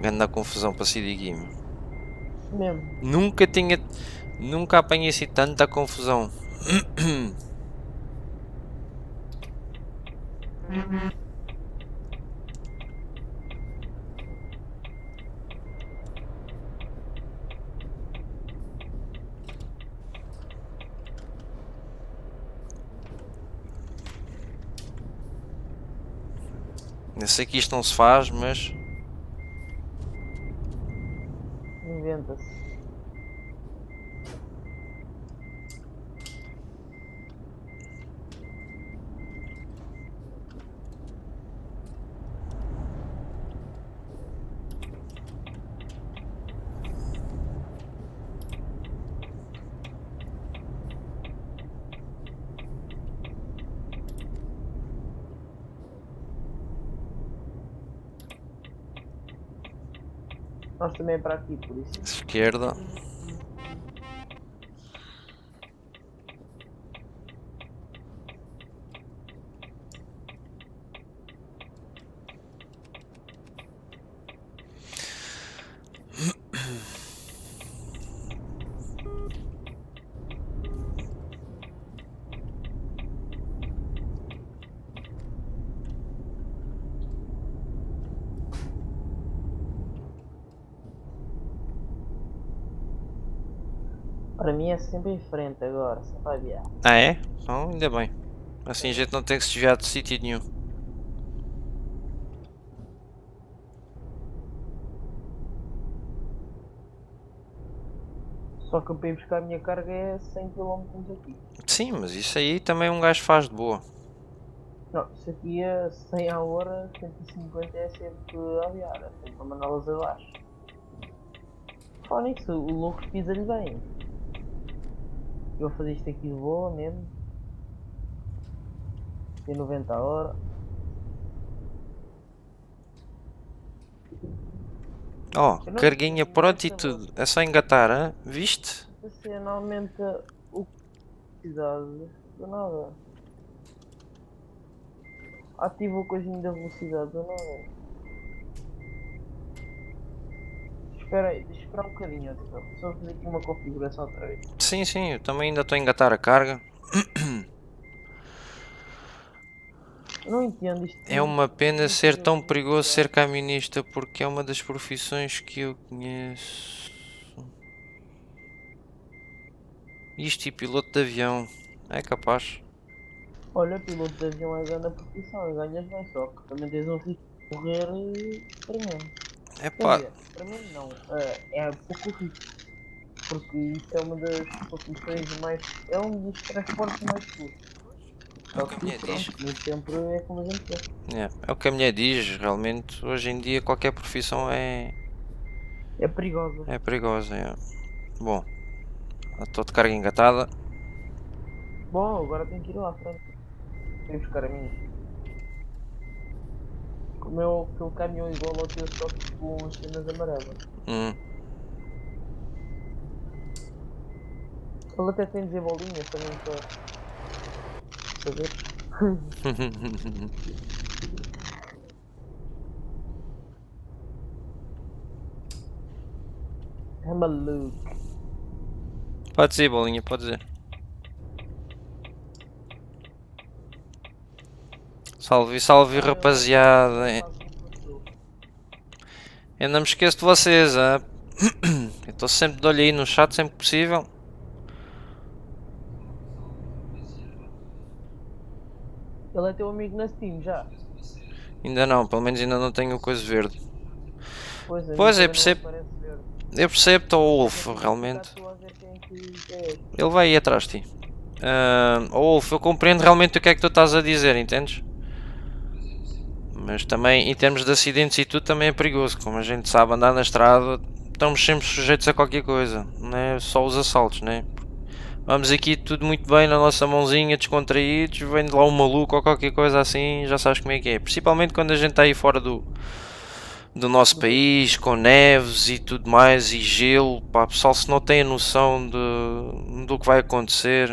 Grande confusão para meu. Mesmo. Nunca tinha. Nunca apanhei assim tanta confusão. Eu sei que isto não se faz, mas. sirvientes. Também é para aqui, por isso. Esquerda. Mim é sempre em frente agora, só vai viar. Ah é? Então ainda bem. Assim a gente não tem que se desviar de sítio nenhum. Só que para ir buscar a minha carga é 100 km aqui. Sim, mas isso aí também um gajo faz de boa. Não, isso aqui é 100 a hora, 150 é sempre a aviar, é sempre mandá-las abaixo. Fala nisso, o louco pisa-lhe bem. Eu vou fazer isto aqui de boa mesmo. Tem 90 a hora. Ó, Eu não- carguinha pronta e tudo. É só engatar, hã? Viste? A cena aumenta o velocidade do nada. Ativa o coisinho da velocidade do nada. Espera aí, deixa eu esperar um bocadinho, então. Só fazer aqui uma configuração outra vez. Sim, sim, eu também ainda estou a engatar a carga. Eu não entendo isto. É uma pena ser tão perigoso ser camionista porque é uma das profissões que eu conheço. Isto e piloto de avião. É capaz. Olha, piloto de avião é grande profissão, ganhas bem só que também tens um risco de morrer eh, tremendo. É pá. dizer, tremendo não, eh, é pouco risco. Porque isso é uma das profissões mais. é um dos transportes mais seguros. É o que a que mulher pronto, diz. é como a gente quer. É, é o que a mulher diz, realmente. Hoje em dia qualquer profissão é, É perigosa. é perigosa. É. Bom, estou de carga engatada. Bom, agora tenho que ir lá frente. Tenho buscar a minha. O meu aquele caminhão igual ao teu só que com as cenas amarelas. Hum. Ele até tem desenvolvinhas também para saber. É maluco. pode dizer, bolinha, pode dizer. Salve, salve rapaziada. Eu não me esqueço de vocês, ah. Eu estou sempre de olho aí no chat, sempre que possível. Ele é teu amigo na Steam já. Ainda não, pelo menos ainda não tenho coisa verde. Pois, mim Pois é, não percebo. verde. Eu percebo, estou o Wolf, realmente. É é. Ele vai aí atrás de ti. Oh, Wolf, eu compreendo realmente o que é que tu estás a dizer, entendes? Mas também, em termos de acidentes e tudo, também é perigoso. Como a gente sabe, andar na estrada, estamos sempre sujeitos a qualquer coisa. Não é só os assaltos, né? Vamos aqui tudo muito bem na nossa mãozinha, descontraídos. Vem de lá um maluco ou qualquer coisa assim, já sabes como é que é. Principalmente quando a gente está aí fora do, do nosso país, com neves e tudo mais, e gelo, pá, pessoal, se não tem a noção de, do que vai acontecer,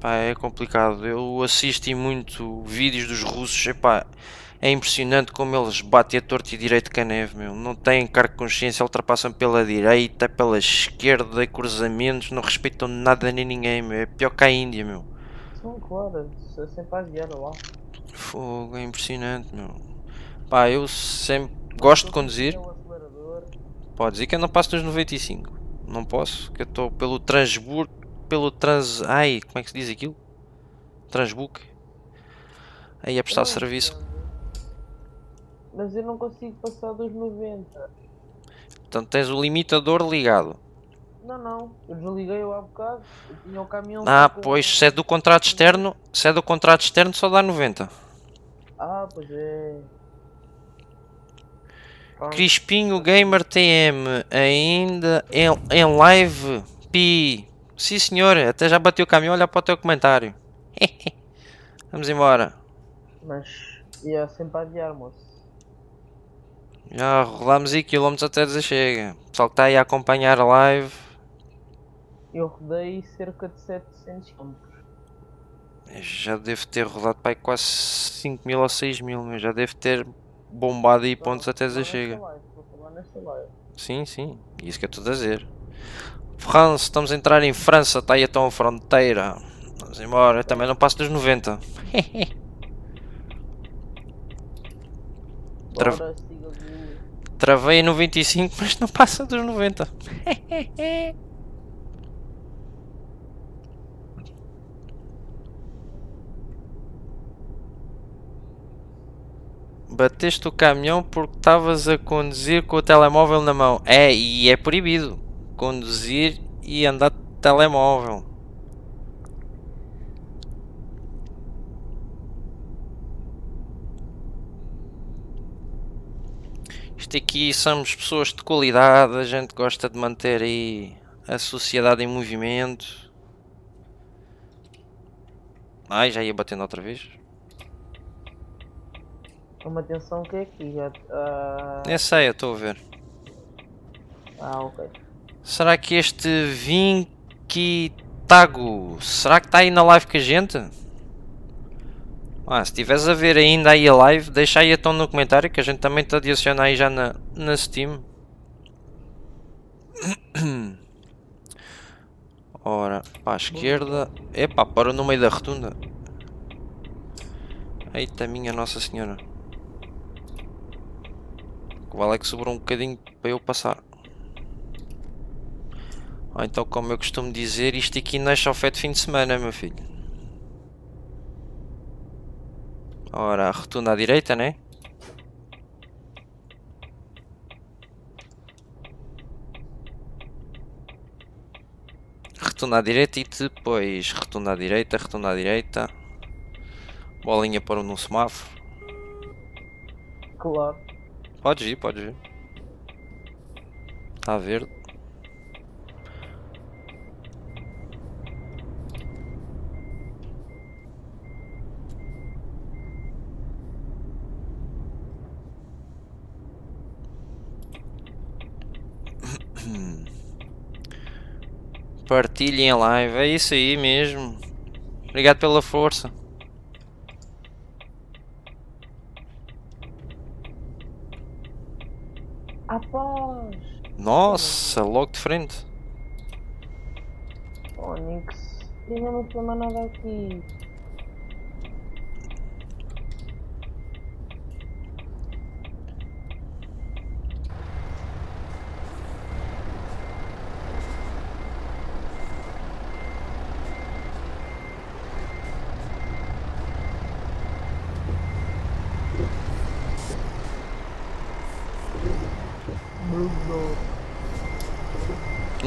pá, é complicado. Eu assisto e muito vídeos dos russos, epá, é impressionante como eles batem a torto e direito com a neve, meu. Não têm cargo de consciência, ultrapassam pela direita, pela esquerda, cruzamentos, não respeitam nada nem ninguém, meu. É pior que a Índia, meu. São claro, é sempre a guiar lá. Fogo, é impressionante, meu. Pá, eu sempre gosto de conduzir. Pode dizer que eu não passo dos 95. Não posso, que eu estou pelo Transburgo, pelo Trans... Ai, como é que se diz aquilo? Transbook. Aí a prestar serviço. Mas eu não consigo passar dos 90. Portanto, tens o limitador ligado. Não, não. Eu desliguei-o há bocado. Eu tinha o caminhão. Ah, pois, se é do contrato externo, se é do contrato externo só dá 90. Ah, pois é. Pronto. Crispinho Gamer TM, ainda em, em live? Pi. Sim senhor, até já bateu o caminhão, olha para o teu comentário. Vamos embora. Mas ia sempre adiar, moço. Já rolamos aí quilómetros até dizer chega. Pessoal que está aí a acompanhar a live. Eu rodei cerca de 700 km. Já devo ter rodado para aí quase 5 mil ou 6 mil, mas já devo ter bombado aí pontos até dizer chega. Live. Sim, sim, isso que eu estou a dizer. França, estamos a entrar em França, está aí então a fronteira. Vamos embora, eu também não passo dos 90. Tra- o... Travei em 95, mas não passa dos 90. Bateste o caminhão porque estavas a conduzir com o telemóvel na mão. É, e é proibido conduzir e andar de telemóvel. Isto aqui somos pessoas de qualidade, a gente gosta de manter aí a sociedade em movimento. Ai, já ia batendo outra vez. Uma atenção que é aqui. já- ah, Nem sei, eu estou a ver. ah, ok. Será que este Vinky Tago, será que está aí na live com a gente? Ah, se estiveres a ver ainda aí a live, deixa aí então no comentário que a gente também te adiciona aí já na, na Steam. Ora, para a esquerda. Epá, parou no meio da rotunda. Eita minha Nossa Senhora. O vale é que sobrou um bocadinho para eu passar. Então, como eu costumo dizer, isto aqui é só fé de fim de semana, meu filho. Ora, a rotunda à direita, né? Rotunda à direita e depois rotunda à direita, rotunda à direita. Bolinha para no semáforo. Claro. Podes ir, podes ir. Está verde. Partilhem a live, é isso aí mesmo. Obrigado pela força. Após! Nossa, logo de frente. Onix. Ainda não foi mais nada aqui.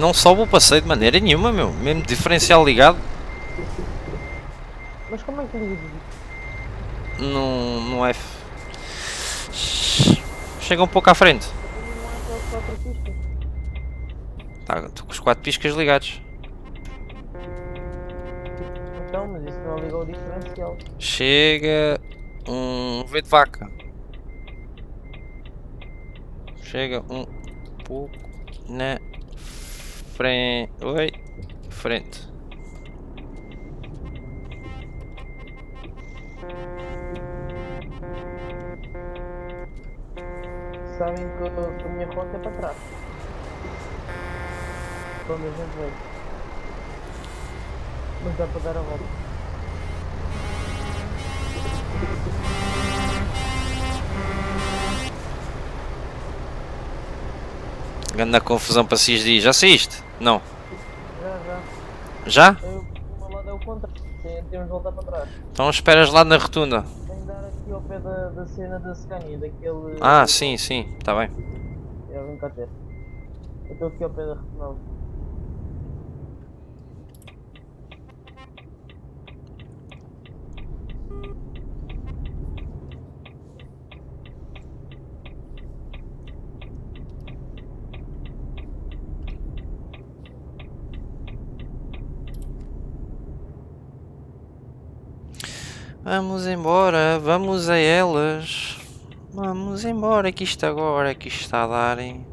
Não sobe o passeio de maneira nenhuma, meu. Mesmo diferencial ligado. Mas como é que liga? Não, não é. Chega um pouco à frente. Tá, estou com os quatro piscas ligados. Então, mas isso não liga ao diferencial. Chega um V de vaca. Chega um pouco na frente. Oi, frente. Sabem que, a minha rota é para trás. Quando a gente veio. Mas dá para dar a volta. Grande confusão para CISD. Já saíste? Não. Já, já. Já? Eu, o lado é o. Tem- Temos de voltar para trás. Então esperas lá na rotunda. Tem de dar aqui ao pé da, da cena da Scania, daquele. Ah, sim, sim, está bem. É, vem cá ter. Eu estou aqui ao pé da Retinal. Vamos embora, vamos a elas. Vamos embora, que isto agora que isto está a darem.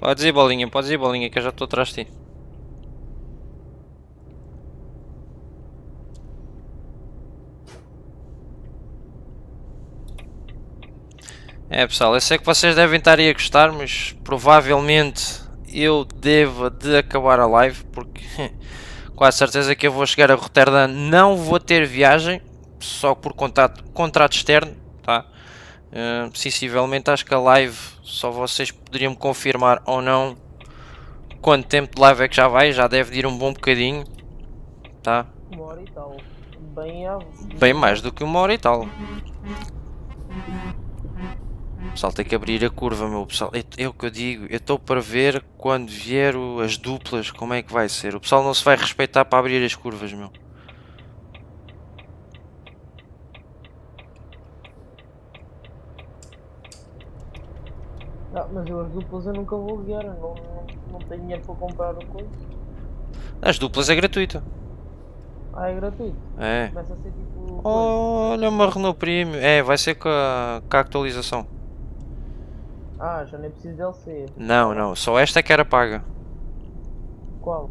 Podes ir bolinha, podes ir bolinha que eu já estou atrás de ti. É pessoal, eu sei que vocês devem estar aí a gostar, mas provavelmente eu devo de acabar a live porque com a certeza que eu vou chegar a Roterdã, não vou ter viagem, só por contrato, contrato externo? Uh, sensivelmente acho que a live só vocês poderiam confirmar ou não quanto tempo de live é que já vai? Já deve de ir um bom bocadinho. Tá? Uma hora e tal. Bem à... Bem mais do que uma hora e tal. O pessoal tem que abrir a curva, meu pessoal. É, é o que eu digo. Eu estou para ver quando vier o- as duplas como é que vai ser. O pessoal não se vai respeitar para abrir as curvas, meu. Ah, mas eu as duplas eu nunca vou guiar, não, não, não tenho dinheiro para comprar o coisa. As duplas é gratuito. Ah, é gratuito. É. Começa a ser tipo. Olha uma Renault Premium. É, vai ser com a, com a atualização. Ah, já nem preciso de DLC. Não, não. Só esta é que era paga. Qual?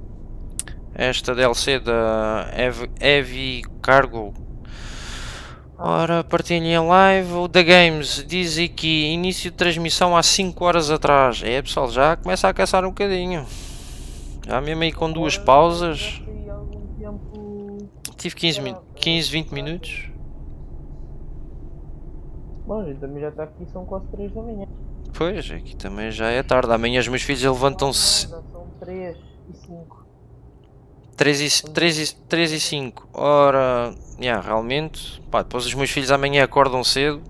Esta DLC da Heavy, Heavy Cargo. Ora, partilhem em live. O da Games diz aqui início de transmissão há 5 horas atrás. É pessoal, já começa a caçar um bocadinho. Já mesmo aí com duas pausas. Tive 15, min 15 20 minutos. Bom, a gente também já está aqui, são quase 3 da manhã. Pois, aqui também já é tarde. Amanhã os meus filhos levantam-se são 3 e 5. 3 e, 3 e, 3 e 5. Ora, yeah, realmente, pá, depois os meus filhos amanhã acordam cedo.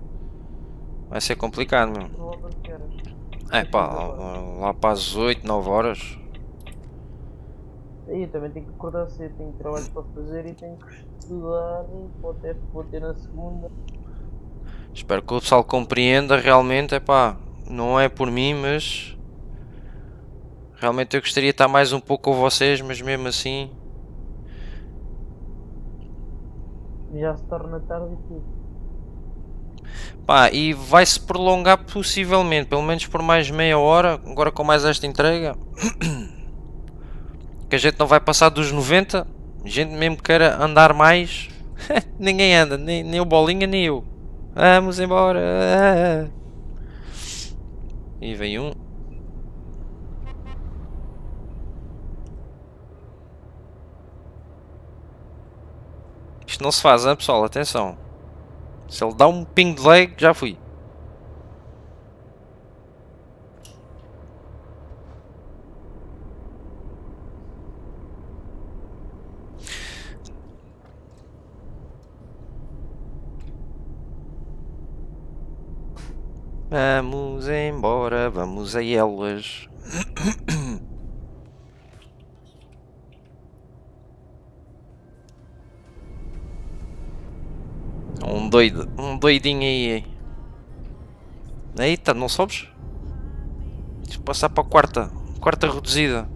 Vai ser complicado, meu. É pá, lá, para as 8, 9 horas. Eu também tenho que acordar cedo, tenho trabalho para fazer e tenho que estudar. Vou ter, vou ter na segunda. Espero que o pessoal compreenda realmente, é pá, não é por mim, mas realmente eu gostaria de estar mais um pouco com vocês, mas mesmo assim, Já se torna tarde e tudo. pá, e vai se prolongar possivelmente, pelo menos por mais meia hora, agora com mais esta entrega, que a gente não vai passar dos 90, a gente mesmo que queira andar mais, ninguém anda, nem, nem o Bolinha nem eu. Vamos embora. E vem um. Isto não se faz, hein, pessoal? Atenção. Se ele dá um ping de lag, já fui. Vamos embora, vamos a elas. Um doido, um doidinho aí. Eita, não sobes? Deixa passar para a quarta, quarta reduzida.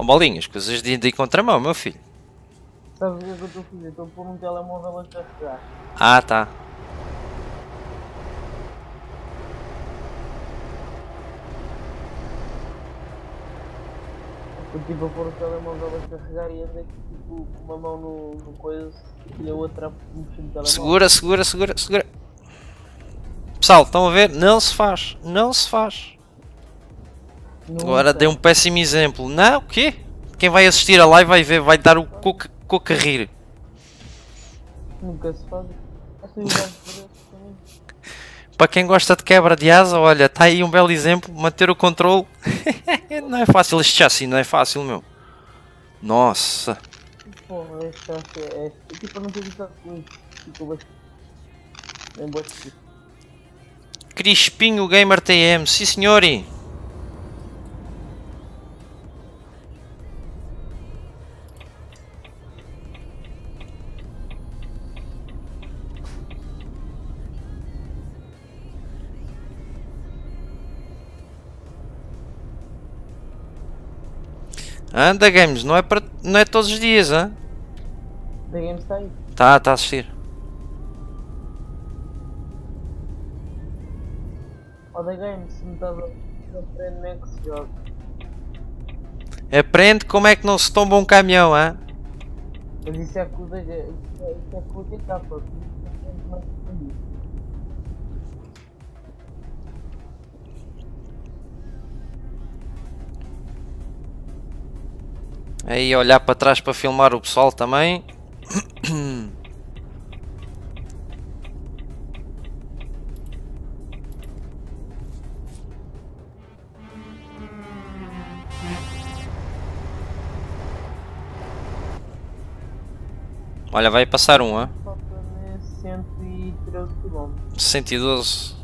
Ó bolinhas, coisas de, de contramão, meu filho. Sabes o que é que eu estou a fazer? Estou a pôr um telemóvel a carregar. Ah, tá. Estou tipo a pôr o telemóvel a carregar e ando aqui tipo uma mão no, no coisa e a outra a mexer no telemóvel. Segura, segura, segura, segura. Pessoal, estão a ver? Não se faz. Não se faz. Agora dei um péssimo exemplo. Não, o quê? Quem vai assistir a live vai ver, vai dar o coco, coco a rir. Nunca se faz. Também. Para quem gosta de quebra de asa, olha, está aí um belo exemplo. Manter o controle. não é fácil este chassi, não é fácil, meu. Nossa. Pô, esta é. é tipo, eu não tenho visto muito. Tipo, Crispinho Gamer TM, sim Anda games, não é, para, não é todos os dias, hein? Da Game está aí. Tá, tá a assistir. Ó da Game, se me estás a aprender como é que se joga. Aprende como é que não se tomba um caminhão, hã? Mas isso é da- isso é isso é o DK, pô. Isso é mais Aí olhar para trás para filmar o pessoal também. Olha, vai passar um, hã? Falta-me 113 km. 112.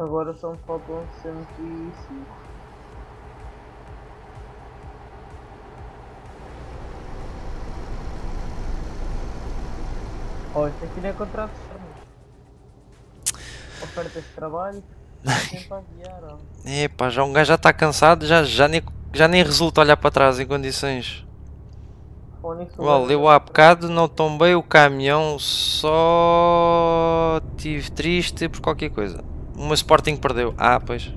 Agora só me faltam 105. Oh, isto aqui não é contrato. Ofertas de trabalho, a ó. Epá, já um gajo já está cansado, já, já, nem, já nem resulta olhar para trás em condições. Fónix, o Olha, eu há bocado não tombei o caminhão, só tive triste por qualquer coisa. Uma Sporting perdeu. Ah, pois.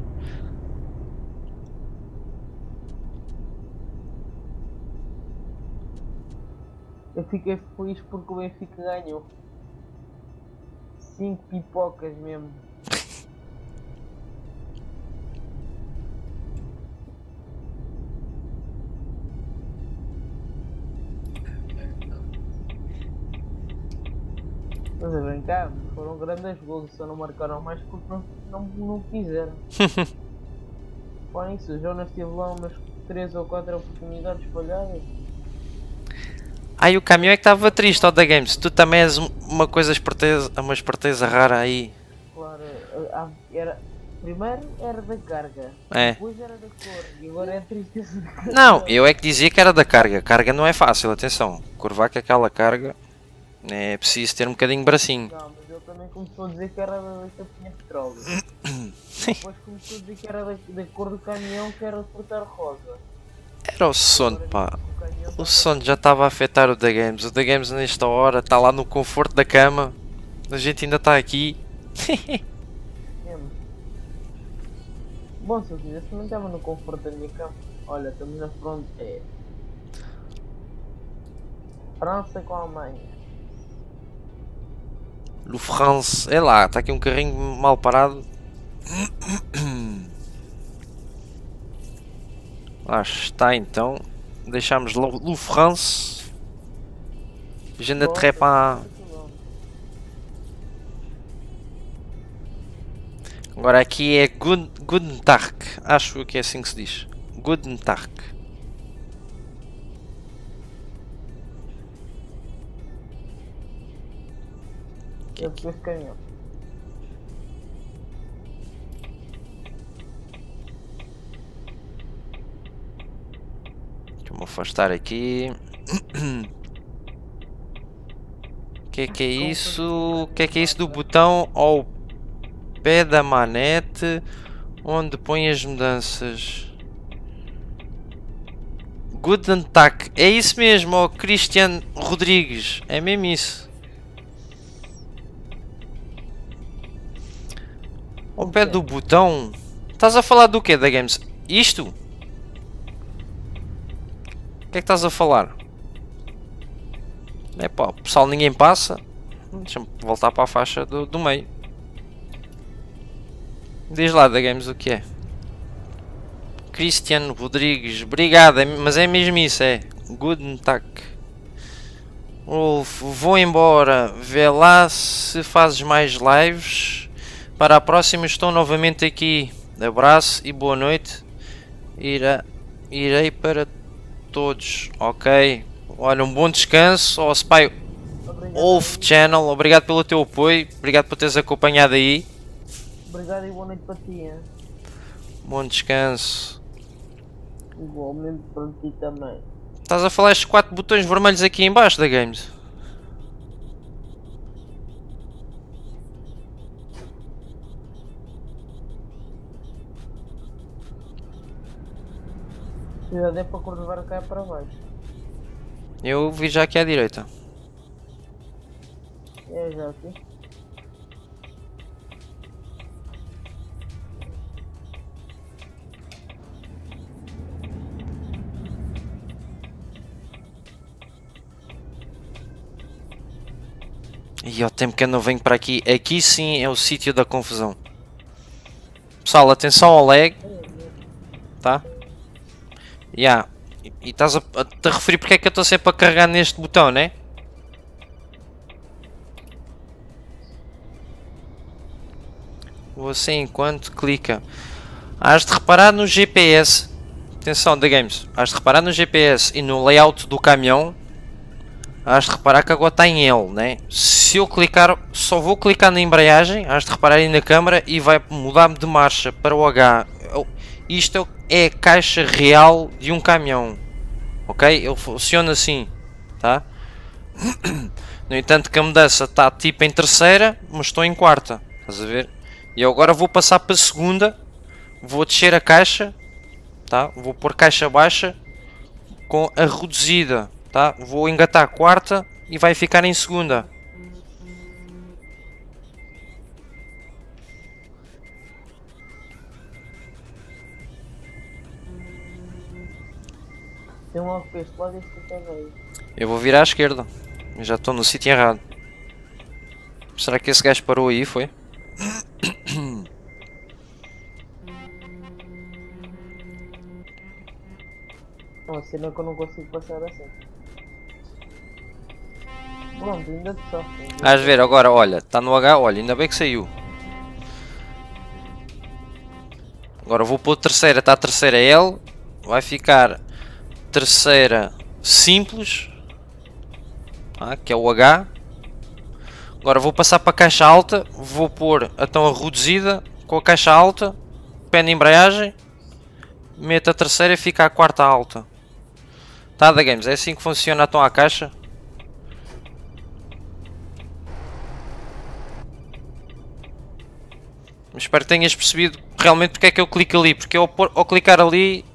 Eu fiquei feliz porque o Benfica ganhou. 5 pipocas mesmo. Mas a brincar, foram grandes gols, só não marcaram mais porque não, não, não quiseram. Fora isso, o Jonas teve lá umas 3 ou 4 oportunidades falhadas. Ai, o caminhão é que estava triste, ó da Games. Tu também és um- uma coisa esperteza, uma esperteza rara aí. Claro, era, primeiro era da carga, É. depois era da cor e agora é tristeza. Não, eu é que dizia que era da carga. Carga não é fácil, atenção. Curvar com aquela carga é preciso ter um bocadinho de bracinho. Não, mas ele também começou a dizer que era da que tinha petróleo. Depois começou a dizer que era da, da cor do caminhão que era de portar rosa. Era o sono, pá. O sono já estava a afetar o The Games. O The Games nesta hora está lá no conforto da cama. A gente ainda está aqui. Bom, se eu quisesse também estava no conforto da minha cama. Olha, estamos na fronteira. França com a Alemanha. Le France. É lá, está aqui um carrinho mal parado. Lá está então. Deixamos Le France. Je ne très pas. Agora aqui é Guten Tag. Acho que é assim que se diz. Guten Tag. Eu fui esse caminhão. Deixa-me afastar aqui. O que é que é isso? O que é que é isso do botão ao pé da manete onde põe as mudanças? Guten Tag. É isso mesmo, ó Cristiano Rodrigues. É mesmo isso. Ao pé do botão. Estás a falar do que da Games? Isto? O que é que estás a falar? É pá, pessoal ninguém passa. Deixa-me voltar para a faixa do, do meio. Diz lá da Games o que é. Cristiano Rodrigues, obrigado, é- mas é mesmo isso, é. Guten Tag. Wolf, vou embora. Vê lá se fazes mais lives. Para a próxima estou novamente aqui. Abraço e boa noite. Ira, irei para todos, ok? Olha, um bom descanso ao Spy Wolf Channel. Obrigado pelo teu apoio. Obrigado por teres acompanhado aí. Obrigado e boa noite para ti. hein? Bom descanso. Igualmente para ti também. Estás a falar estes quatro botões vermelhos aqui em baixo da Games? velocidade é para curvar cá para baixo. Eu vi já aqui à direita. É já aqui. E ao tempo que eu não venho para aqui, aqui sim é o sítio da confusão. Pessoal, atenção ao lag. Tá? Yeah. E- E estás a, a te referir porque é que eu estou sempre a carregar neste botão, né? Você enquanto clica. Has de reparar no GPS. Atenção, The Games. Has de reparar no GPS e no layout do caminhão. Has de reparar que agora está em L, né? Se eu clicar, só vou clicar na embreagem. Has de reparar aí na câmera e vai mudar-me de marcha para o H. Isto é o- é a caixa real de um caminhão. Ok? Ele funciona assim. Tá? No entanto que a mudança está tipo em terceira, mas estou em quarta. Estás a ver? E agora vou passar para segunda. Vou descer a caixa. Tá? Vou pôr caixa baixa com a reduzida. Tá? Vou engatar a quarta e vai ficar em segunda. Tem um para este lado e este para aí. Eu vou virar à esquerda. Eu já estou no sítio errado. Será que esse gajo parou aí? Foi? Não, a cena é que eu não consigo passar assim. Pronto, ainda te sofre. Vais ver agora, olha, está no H, olha, ainda bem que saiu. Agora vou pôr terceira, está a terceira L, vai ficar terceira simples, ah, que é o H. Agora vou passar para a caixa alta, vou pôr então a reduzida com a caixa alta, pé na embreagem, meto a terceira e fica a quarta alta. Tá da Games, é assim que funciona então a caixa. Espero que tenhas percebido realmente porque é que eu clico ali. Porque eu, ao clicar ali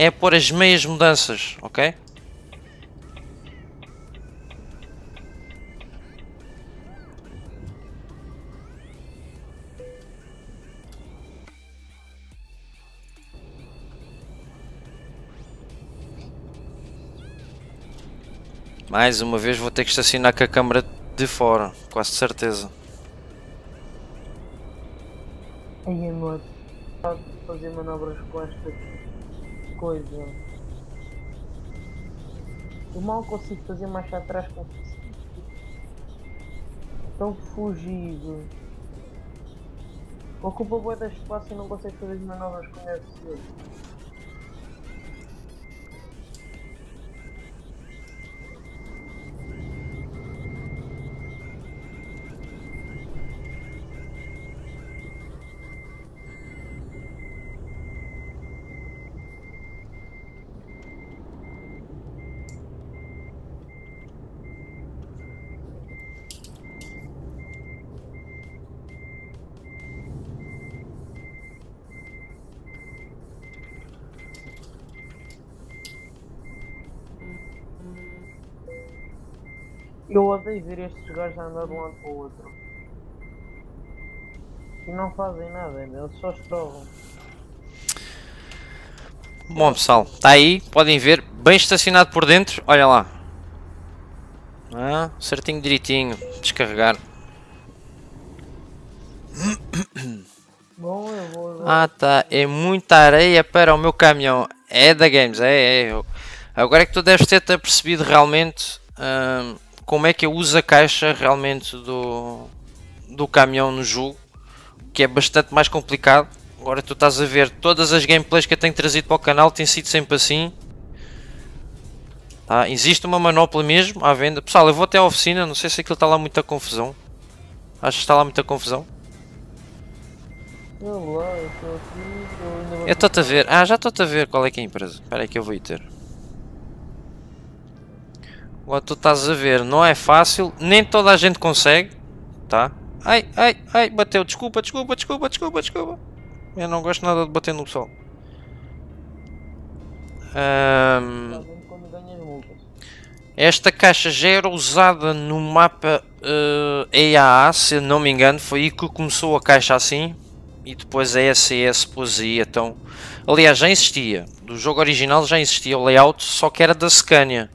é pôr as meias mudanças, ok? Mais uma vez vou ter que estacionar com a câmara de fora, quase certeza. Ai, amor. Fazer manobras com esta coisa. Eu mal consigo fazer marcha atrás com Tão fugido. Ocupa boa de espaço e não consegue fazer as manobras como deve ser. Eu odeio ver estes gajos a andar de um lado para o outro. E não fazem nada, eles só estrovam. Bom pessoal, está aí, podem ver, bem estacionado por dentro, olha lá. Ah, certinho direitinho, descarregar. Bom, eu vou agora. Ah tá, é muita areia para o meu caminhão. É da Games, é, é. eu- Agora é que tu deves ter -te percebido realmente ahm, como é que eu uso a caixa realmente do, do caminhão no jogo. Que é bastante mais complicado. Agora tu estás a ver todas as gameplays que eu tenho trazido para o canal tem sido sempre assim. Tá? Existe uma manopla mesmo à venda. Pessoal, eu vou até à oficina, não sei se aquilo está lá muita confusão. Acho que está lá muita confusão. Eu lá, eu estou aqui. Eu estou-te a ver. Ah, já estou-te a ver qual é que é a empresa. Espera aí que eu vou ir ter. Agora tu estás a ver, não é fácil, nem toda a gente consegue, tá? Ai, ai, ai, bateu, desculpa, desculpa, desculpa, desculpa, desculpa. Eu não gosto nada de bater no ganhas multas. esta caixa já era usada no mapa eh, EAA, se não me engano, foi aí que começou a caixa assim e depois a SES pôs aí, então... Aliás, já existia, do jogo original já existia o layout, só que era da Scania.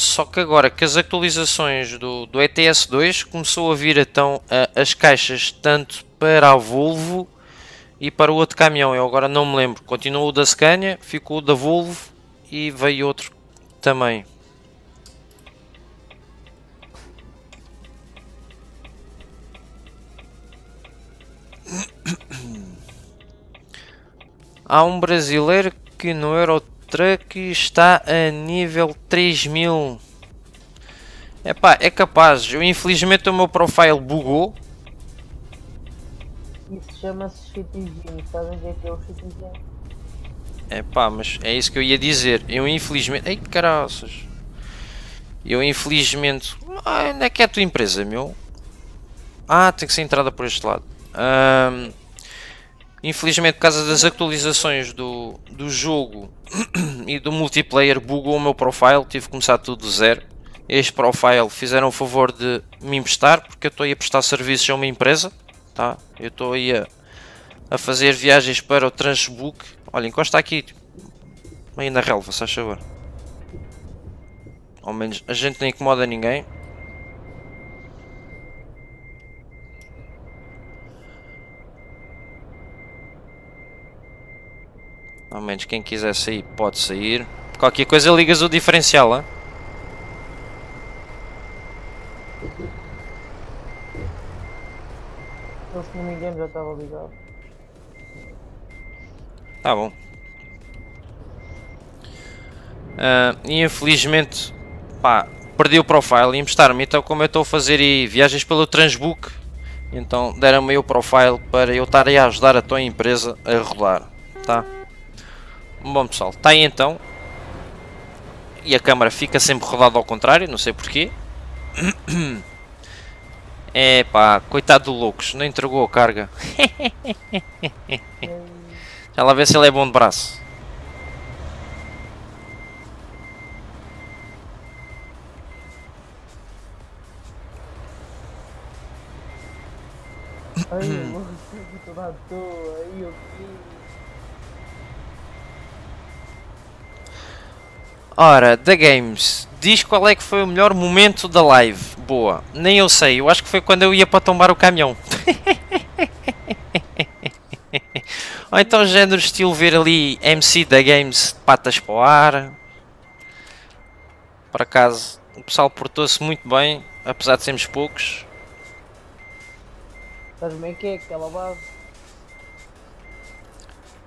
Só que agora que as atualizações do, do ETS2 começou a vir então a- as caixas tanto para a Volvo e para o outro caminhão. Eu agora não me lembro. Continuou o da Scania, ficou o da Volvo e veio outro também. Há um brasileiro que no Eurotruck está a nível 3000. Epá, é capaz. Eu, infelizmente o meu profile bugou. Isso chama-se chitizinho. Sabem o que é que é o chitizinho? Epá, mas é isso que eu ia dizer. Eu infelizmente. Ei, caraças. Eu infelizmente. Ah, onde é que é a tua empresa, meu? Ah, tem que ser entrada por este lado. Ahm, infelizmente, por causa das atualizações do, do jogo e do multiplayer, bugou o meu profile. Tive que começar tudo do zero. Este profile fizeram o favor de me emprestar, porque eu estou aí a prestar serviços a uma empresa. Tá? Eu estou aí a, a fazer viagens para o Transbook. Olha, encosta aqui. Aí na relva, se faz favor. Ao menos a gente não incomoda ninguém. Ao menos quem quiser sair pode sair. Qualquer coisa ligas o diferencial, hein? Eu, se não me engano, já estava ligado. Tá bom. E infelizmente, pá, perdi o profile e emprestaram-me. Então, como eu estou a fazer aí viagens pelo Transbook, então deram-me o profile para eu estar a ajudar a tua empresa a rodar. Tá? Bom, pessoal, está aí então. E a câmara fica sempre rodada ao contrário, não sei porquê. É pá, coitado do Loucos, não entregou a carga. Já lá vê se ele é bom de braço. Ai, louco, estou à toa. Ai, eu Ora, da Games, diz qual é que foi o melhor momento da live. Boa, nem eu sei, eu acho que foi quando eu ia para tombar o caminhão. Ou então género estilo ver ali MC da Games de patas para o ar. Por acaso, o pessoal portou-se muito bem, apesar de sermos poucos. Estás bem que é aquela base?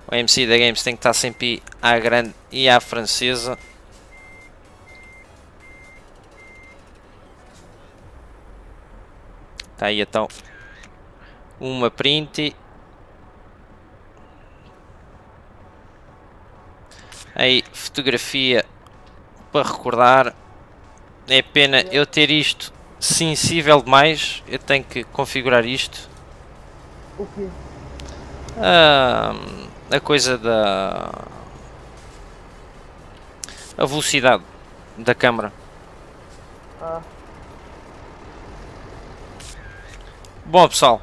O MC da Games tem que estar sempre à grande e à francesa. Tá aí então uma print. Aí fotografia para recordar. É pena eu ter isto sensível demais. Eu tenho que configurar isto. O quê? Ah, a coisa da a velocidade da câmara. Ah, Bom pessoal,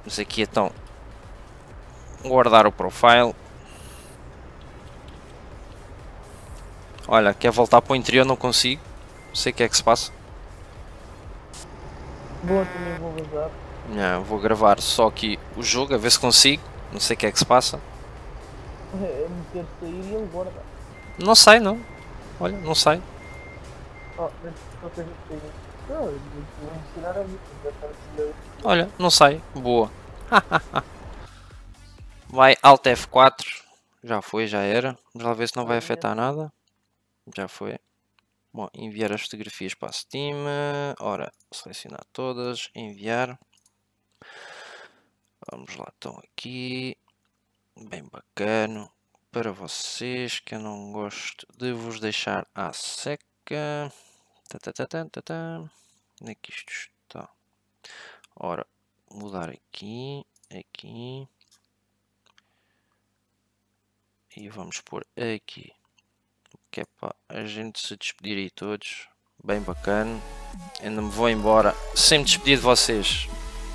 vamos aqui então guardar o profile. Olha, quer voltar para o interior, não consigo. Não sei o que é que se passa. boa, também vou usar. Não, vou gravar só aqui o jogo, a ver se consigo. Não sei o que é que se passa. É meter sair e ele guarda. Não sai não. Olha, não sai. Está assim. Olha, não sai. Boa. vai Alt F4. Já foi, já era. Vamos lá ver se não vai afetar nada. Já foi. Bom, enviar as fotografias para a Steam. Ora, selecionar todas. Enviar. Vamos lá, estão aqui. Bem bacana. Para vocês que eu não gosto de vos deixar à seca. Tá, tá, tá. Onde é que isto está? Ora, mudar aqui, aqui. E vamos pôr aqui. Que é para a gente se despedir aí todos. Bem bacana. Ainda me vou embora sem me despedir de vocês.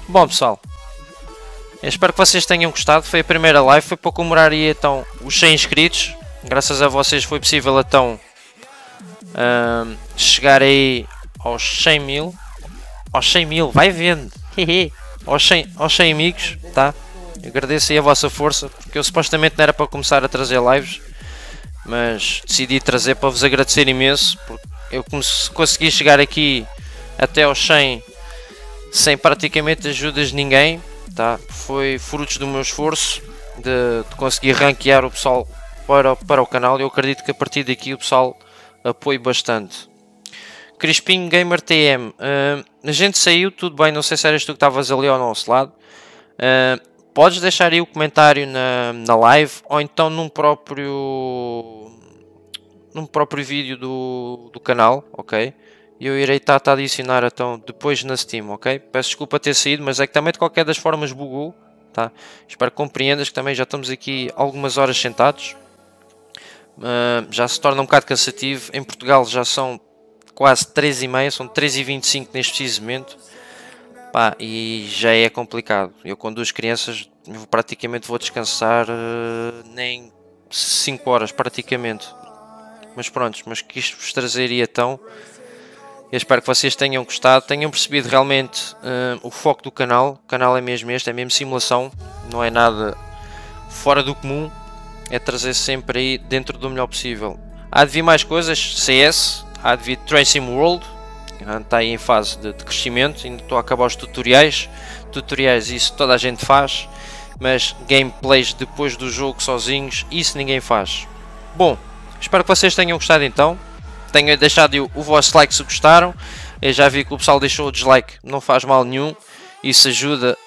Bom pessoal, Eu espero que vocês tenham gostado. Foi a primeira live, foi para comemorar aí então os 100 inscritos. Graças a vocês foi possível então ahm, chegar aí aos 100 mil. Aos 100 mil, vai vendo. aos, 100, aos 100 amigos, tá? Eu agradeço aí a vossa força, porque eu supostamente não era para começar a trazer lives, mas decidi trazer para vos agradecer imenso, porque eu cons- consegui chegar aqui até aos 100 sem praticamente ajudas de ninguém, tá? Foi frutos do meu esforço de, de conseguir ranquear o pessoal para, para o canal eu acredito que a partir daqui o pessoal apoie bastante. Crispim Gamer TM, ah, a gente saiu, tudo bem, não sei se eras tu que estavas ali ao nosso lado. Ah, podes deixar aí o comentário na, na live ou então num próprio num próprio vídeo do, do canal, ok? E eu irei estar a adicionar então depois na Steam, ok? Peço desculpa ter saído, mas é que também de qualquer das formas bugou, tá? Espero que compreendas que também já estamos aqui algumas horas sentados. Ah, já se torna um bocado cansativo. Em Portugal já são quase 3 e meia, são 3 e 25 neste preciso. Pá, e já é complicado. Eu com duas crianças praticamente vou descansar eh, nem 5 horas praticamente. Mas pronto, mas quis vos trazer então. Eu espero que vocês tenham gostado, tenham percebido realmente eh, o foco do canal. O canal é mesmo este, é mesmo simulação, não é nada fora do comum. É trazer sempre aí dentro do melhor possível. Há de vir mais coisas, CS, há de vir Train Sim World, está aí em fase de, de crescimento, ainda estou a acabar os tutoriais. Tutoriais, isso toda a gente faz, mas gameplays depois do jogo sozinhos, isso ninguém faz. Bom, espero que vocês tenham gostado então. Tenham deixado o, vosso like se gostaram. Eu já vi que o pessoal deixou o dislike, não faz mal nenhum. Isso ajuda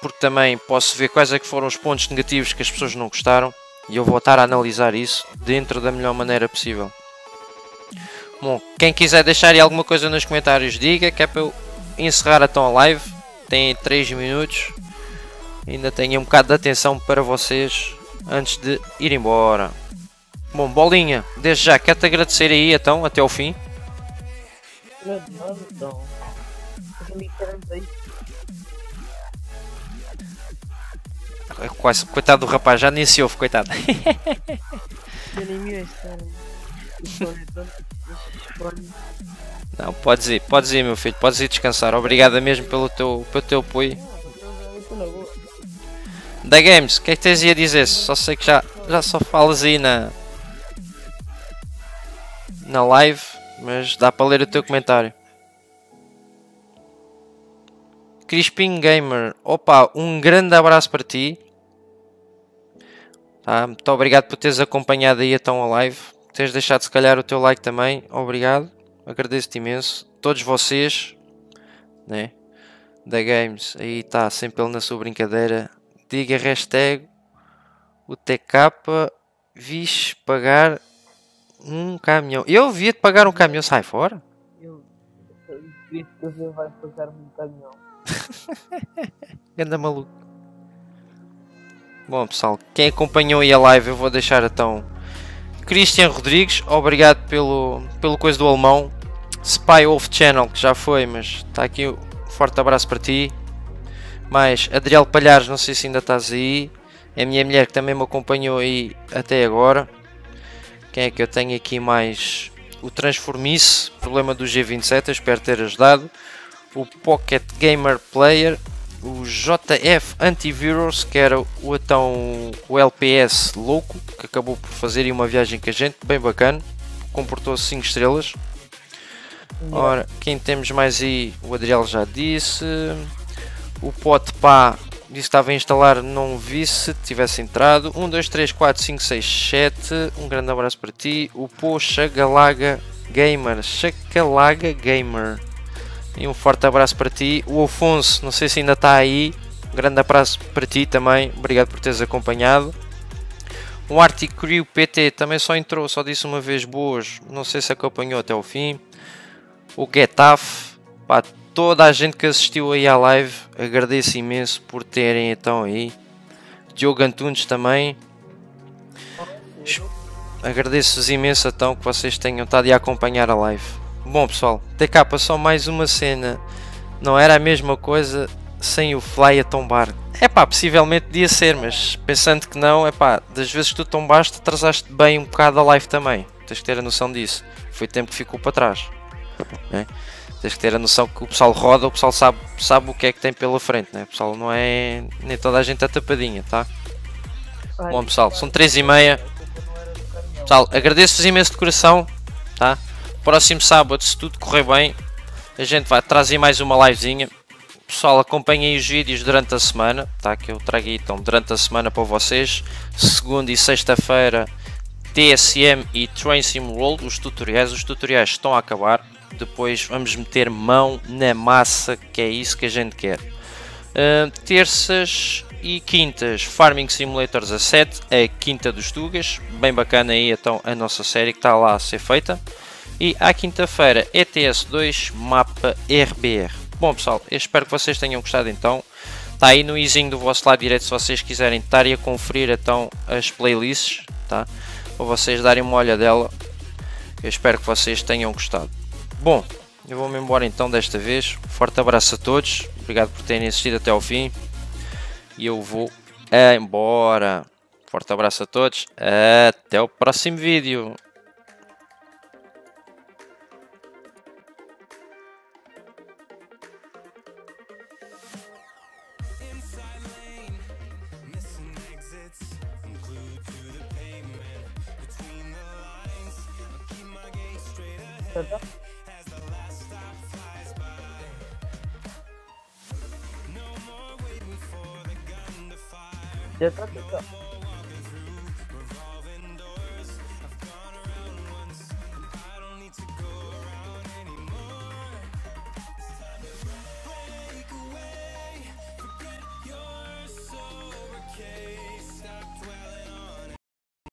porque também posso ver quais é que foram os pontos negativos que as pessoas não gostaram e eu vou estar a analisar isso dentro da melhor maneira possível. Bom, quem quiser deixar alguma coisa nos comentários, diga que é para eu encerrar então a live. Tem 3 minutos. Ainda tenho um bocado de atenção para vocês antes de ir embora. Bom, bolinha, desde já quero-te agradecer aí então, até ao fim. Quase, coitado do rapaz, já nem se ouve, coitado. Não, podes ir, podes ir, meu filho, podes ir descansar. Obrigado mesmo pelo teu, pelo teu apoio. Da Games, o que é que tens aí a dizer? Só sei que já, já só falas aí na, na live, mas dá para ler o teu comentário. Crispin Gamer, opa, um grande abraço para ti. Tá, muito obrigado por teres acompanhado aí então a live. Teres deixado se calhar o teu like também. Obrigado, agradeço-te imenso. Todos vocês, né? Da Games, aí está sempre ele na sua brincadeira. Diga hashtag o TK vis pagar um caminhão. Eu via-te pagar um caminhão, sai fora. Eu. que você vai pagar-me um caminhão. Ganda maluco. Bom pessoal, quem acompanhou aí a live eu vou deixar então Cristian Rodrigues, obrigado pelo, pelo coisa do alemão Spy Wolf Channel, que já foi, mas está aqui um forte abraço para ti Mais Adriel Palhares, não sei se ainda estás aí É a minha mulher que também me acompanhou aí até agora Quem é que eu tenho aqui mais? O Transformice, problema do G27, eu espero ter ajudado o Pocket Gamer Player, o JF Antivirus, que era o então o LPS louco, que acabou por fazer uma viagem com a gente, bem bacana, comportou-se 5 estrelas. Ora, quem temos mais aí? O Adriel já disse. O Pote Pá disse que estava a instalar, não vi se tivesse entrado. 1, 2, 3, 4, 5, 6, 7. Um grande abraço para ti. O Poxa Galaga Gamer, Chacalaga Gamer. E um forte abraço para ti. O Afonso, não sei se ainda está aí. Um grande abraço para ti também. Obrigado por teres acompanhado. O Arctic Crew PT também só entrou, só disse uma vez boas. Não sei se acompanhou até o fim. O Getaf, pá, toda a gente que assistiu aí à live, agradeço imenso por terem então aí. Diogo Antunes também. Agradeço-vos imenso então que vocês tenham estado a acompanhar a live. Bom pessoal, TK só mais uma cena. Não era a mesma coisa sem o fly a tombar. É pá, possivelmente podia ser, mas pensando que não, é pá, das vezes que tu tombaste, atrasaste bem um bocado a live também. Tens que ter a noção disso. Foi tempo que ficou para trás. né? Tens que ter a noção que o pessoal roda, o pessoal sabe, sabe o que é que tem pela frente, né? O pessoal não é. Nem toda a gente é tapadinha, tá? Bom pessoal, são 3 e meia. Pessoal, agradeço-vos imenso de coração, tá? Próximo sábado, se tudo correr bem, a gente vai trazer mais uma livezinha. Pessoal, acompanhem os vídeos durante a semana, tá? Que eu trago aí então durante a semana para vocês. Segunda e sexta-feira, TSM e Train Sim World, os tutoriais. Os tutoriais estão a acabar. Depois vamos meter mão na massa, que é isso que a gente quer. Uh, terças e quintas, Farming Simulators a 7, a quinta dos Tugas. Bem bacana aí então a nossa série que está lá a ser feita. E à quinta-feira, ETS2 Mapa RBR. Bom pessoal, eu espero que vocês tenham gostado então. Está aí no izinho do vosso lado direito se vocês quiserem estar a conferir então as playlists, tá? Para vocês darem uma olha dela. Eu espero que vocês tenham gostado. Bom, eu vou-me embora então desta vez. Forte abraço a todos. Obrigado por terem assistido até ao fim. E eu vou embora. Forte abraço a todos. Até o próximo vídeo. Já tá, já tá.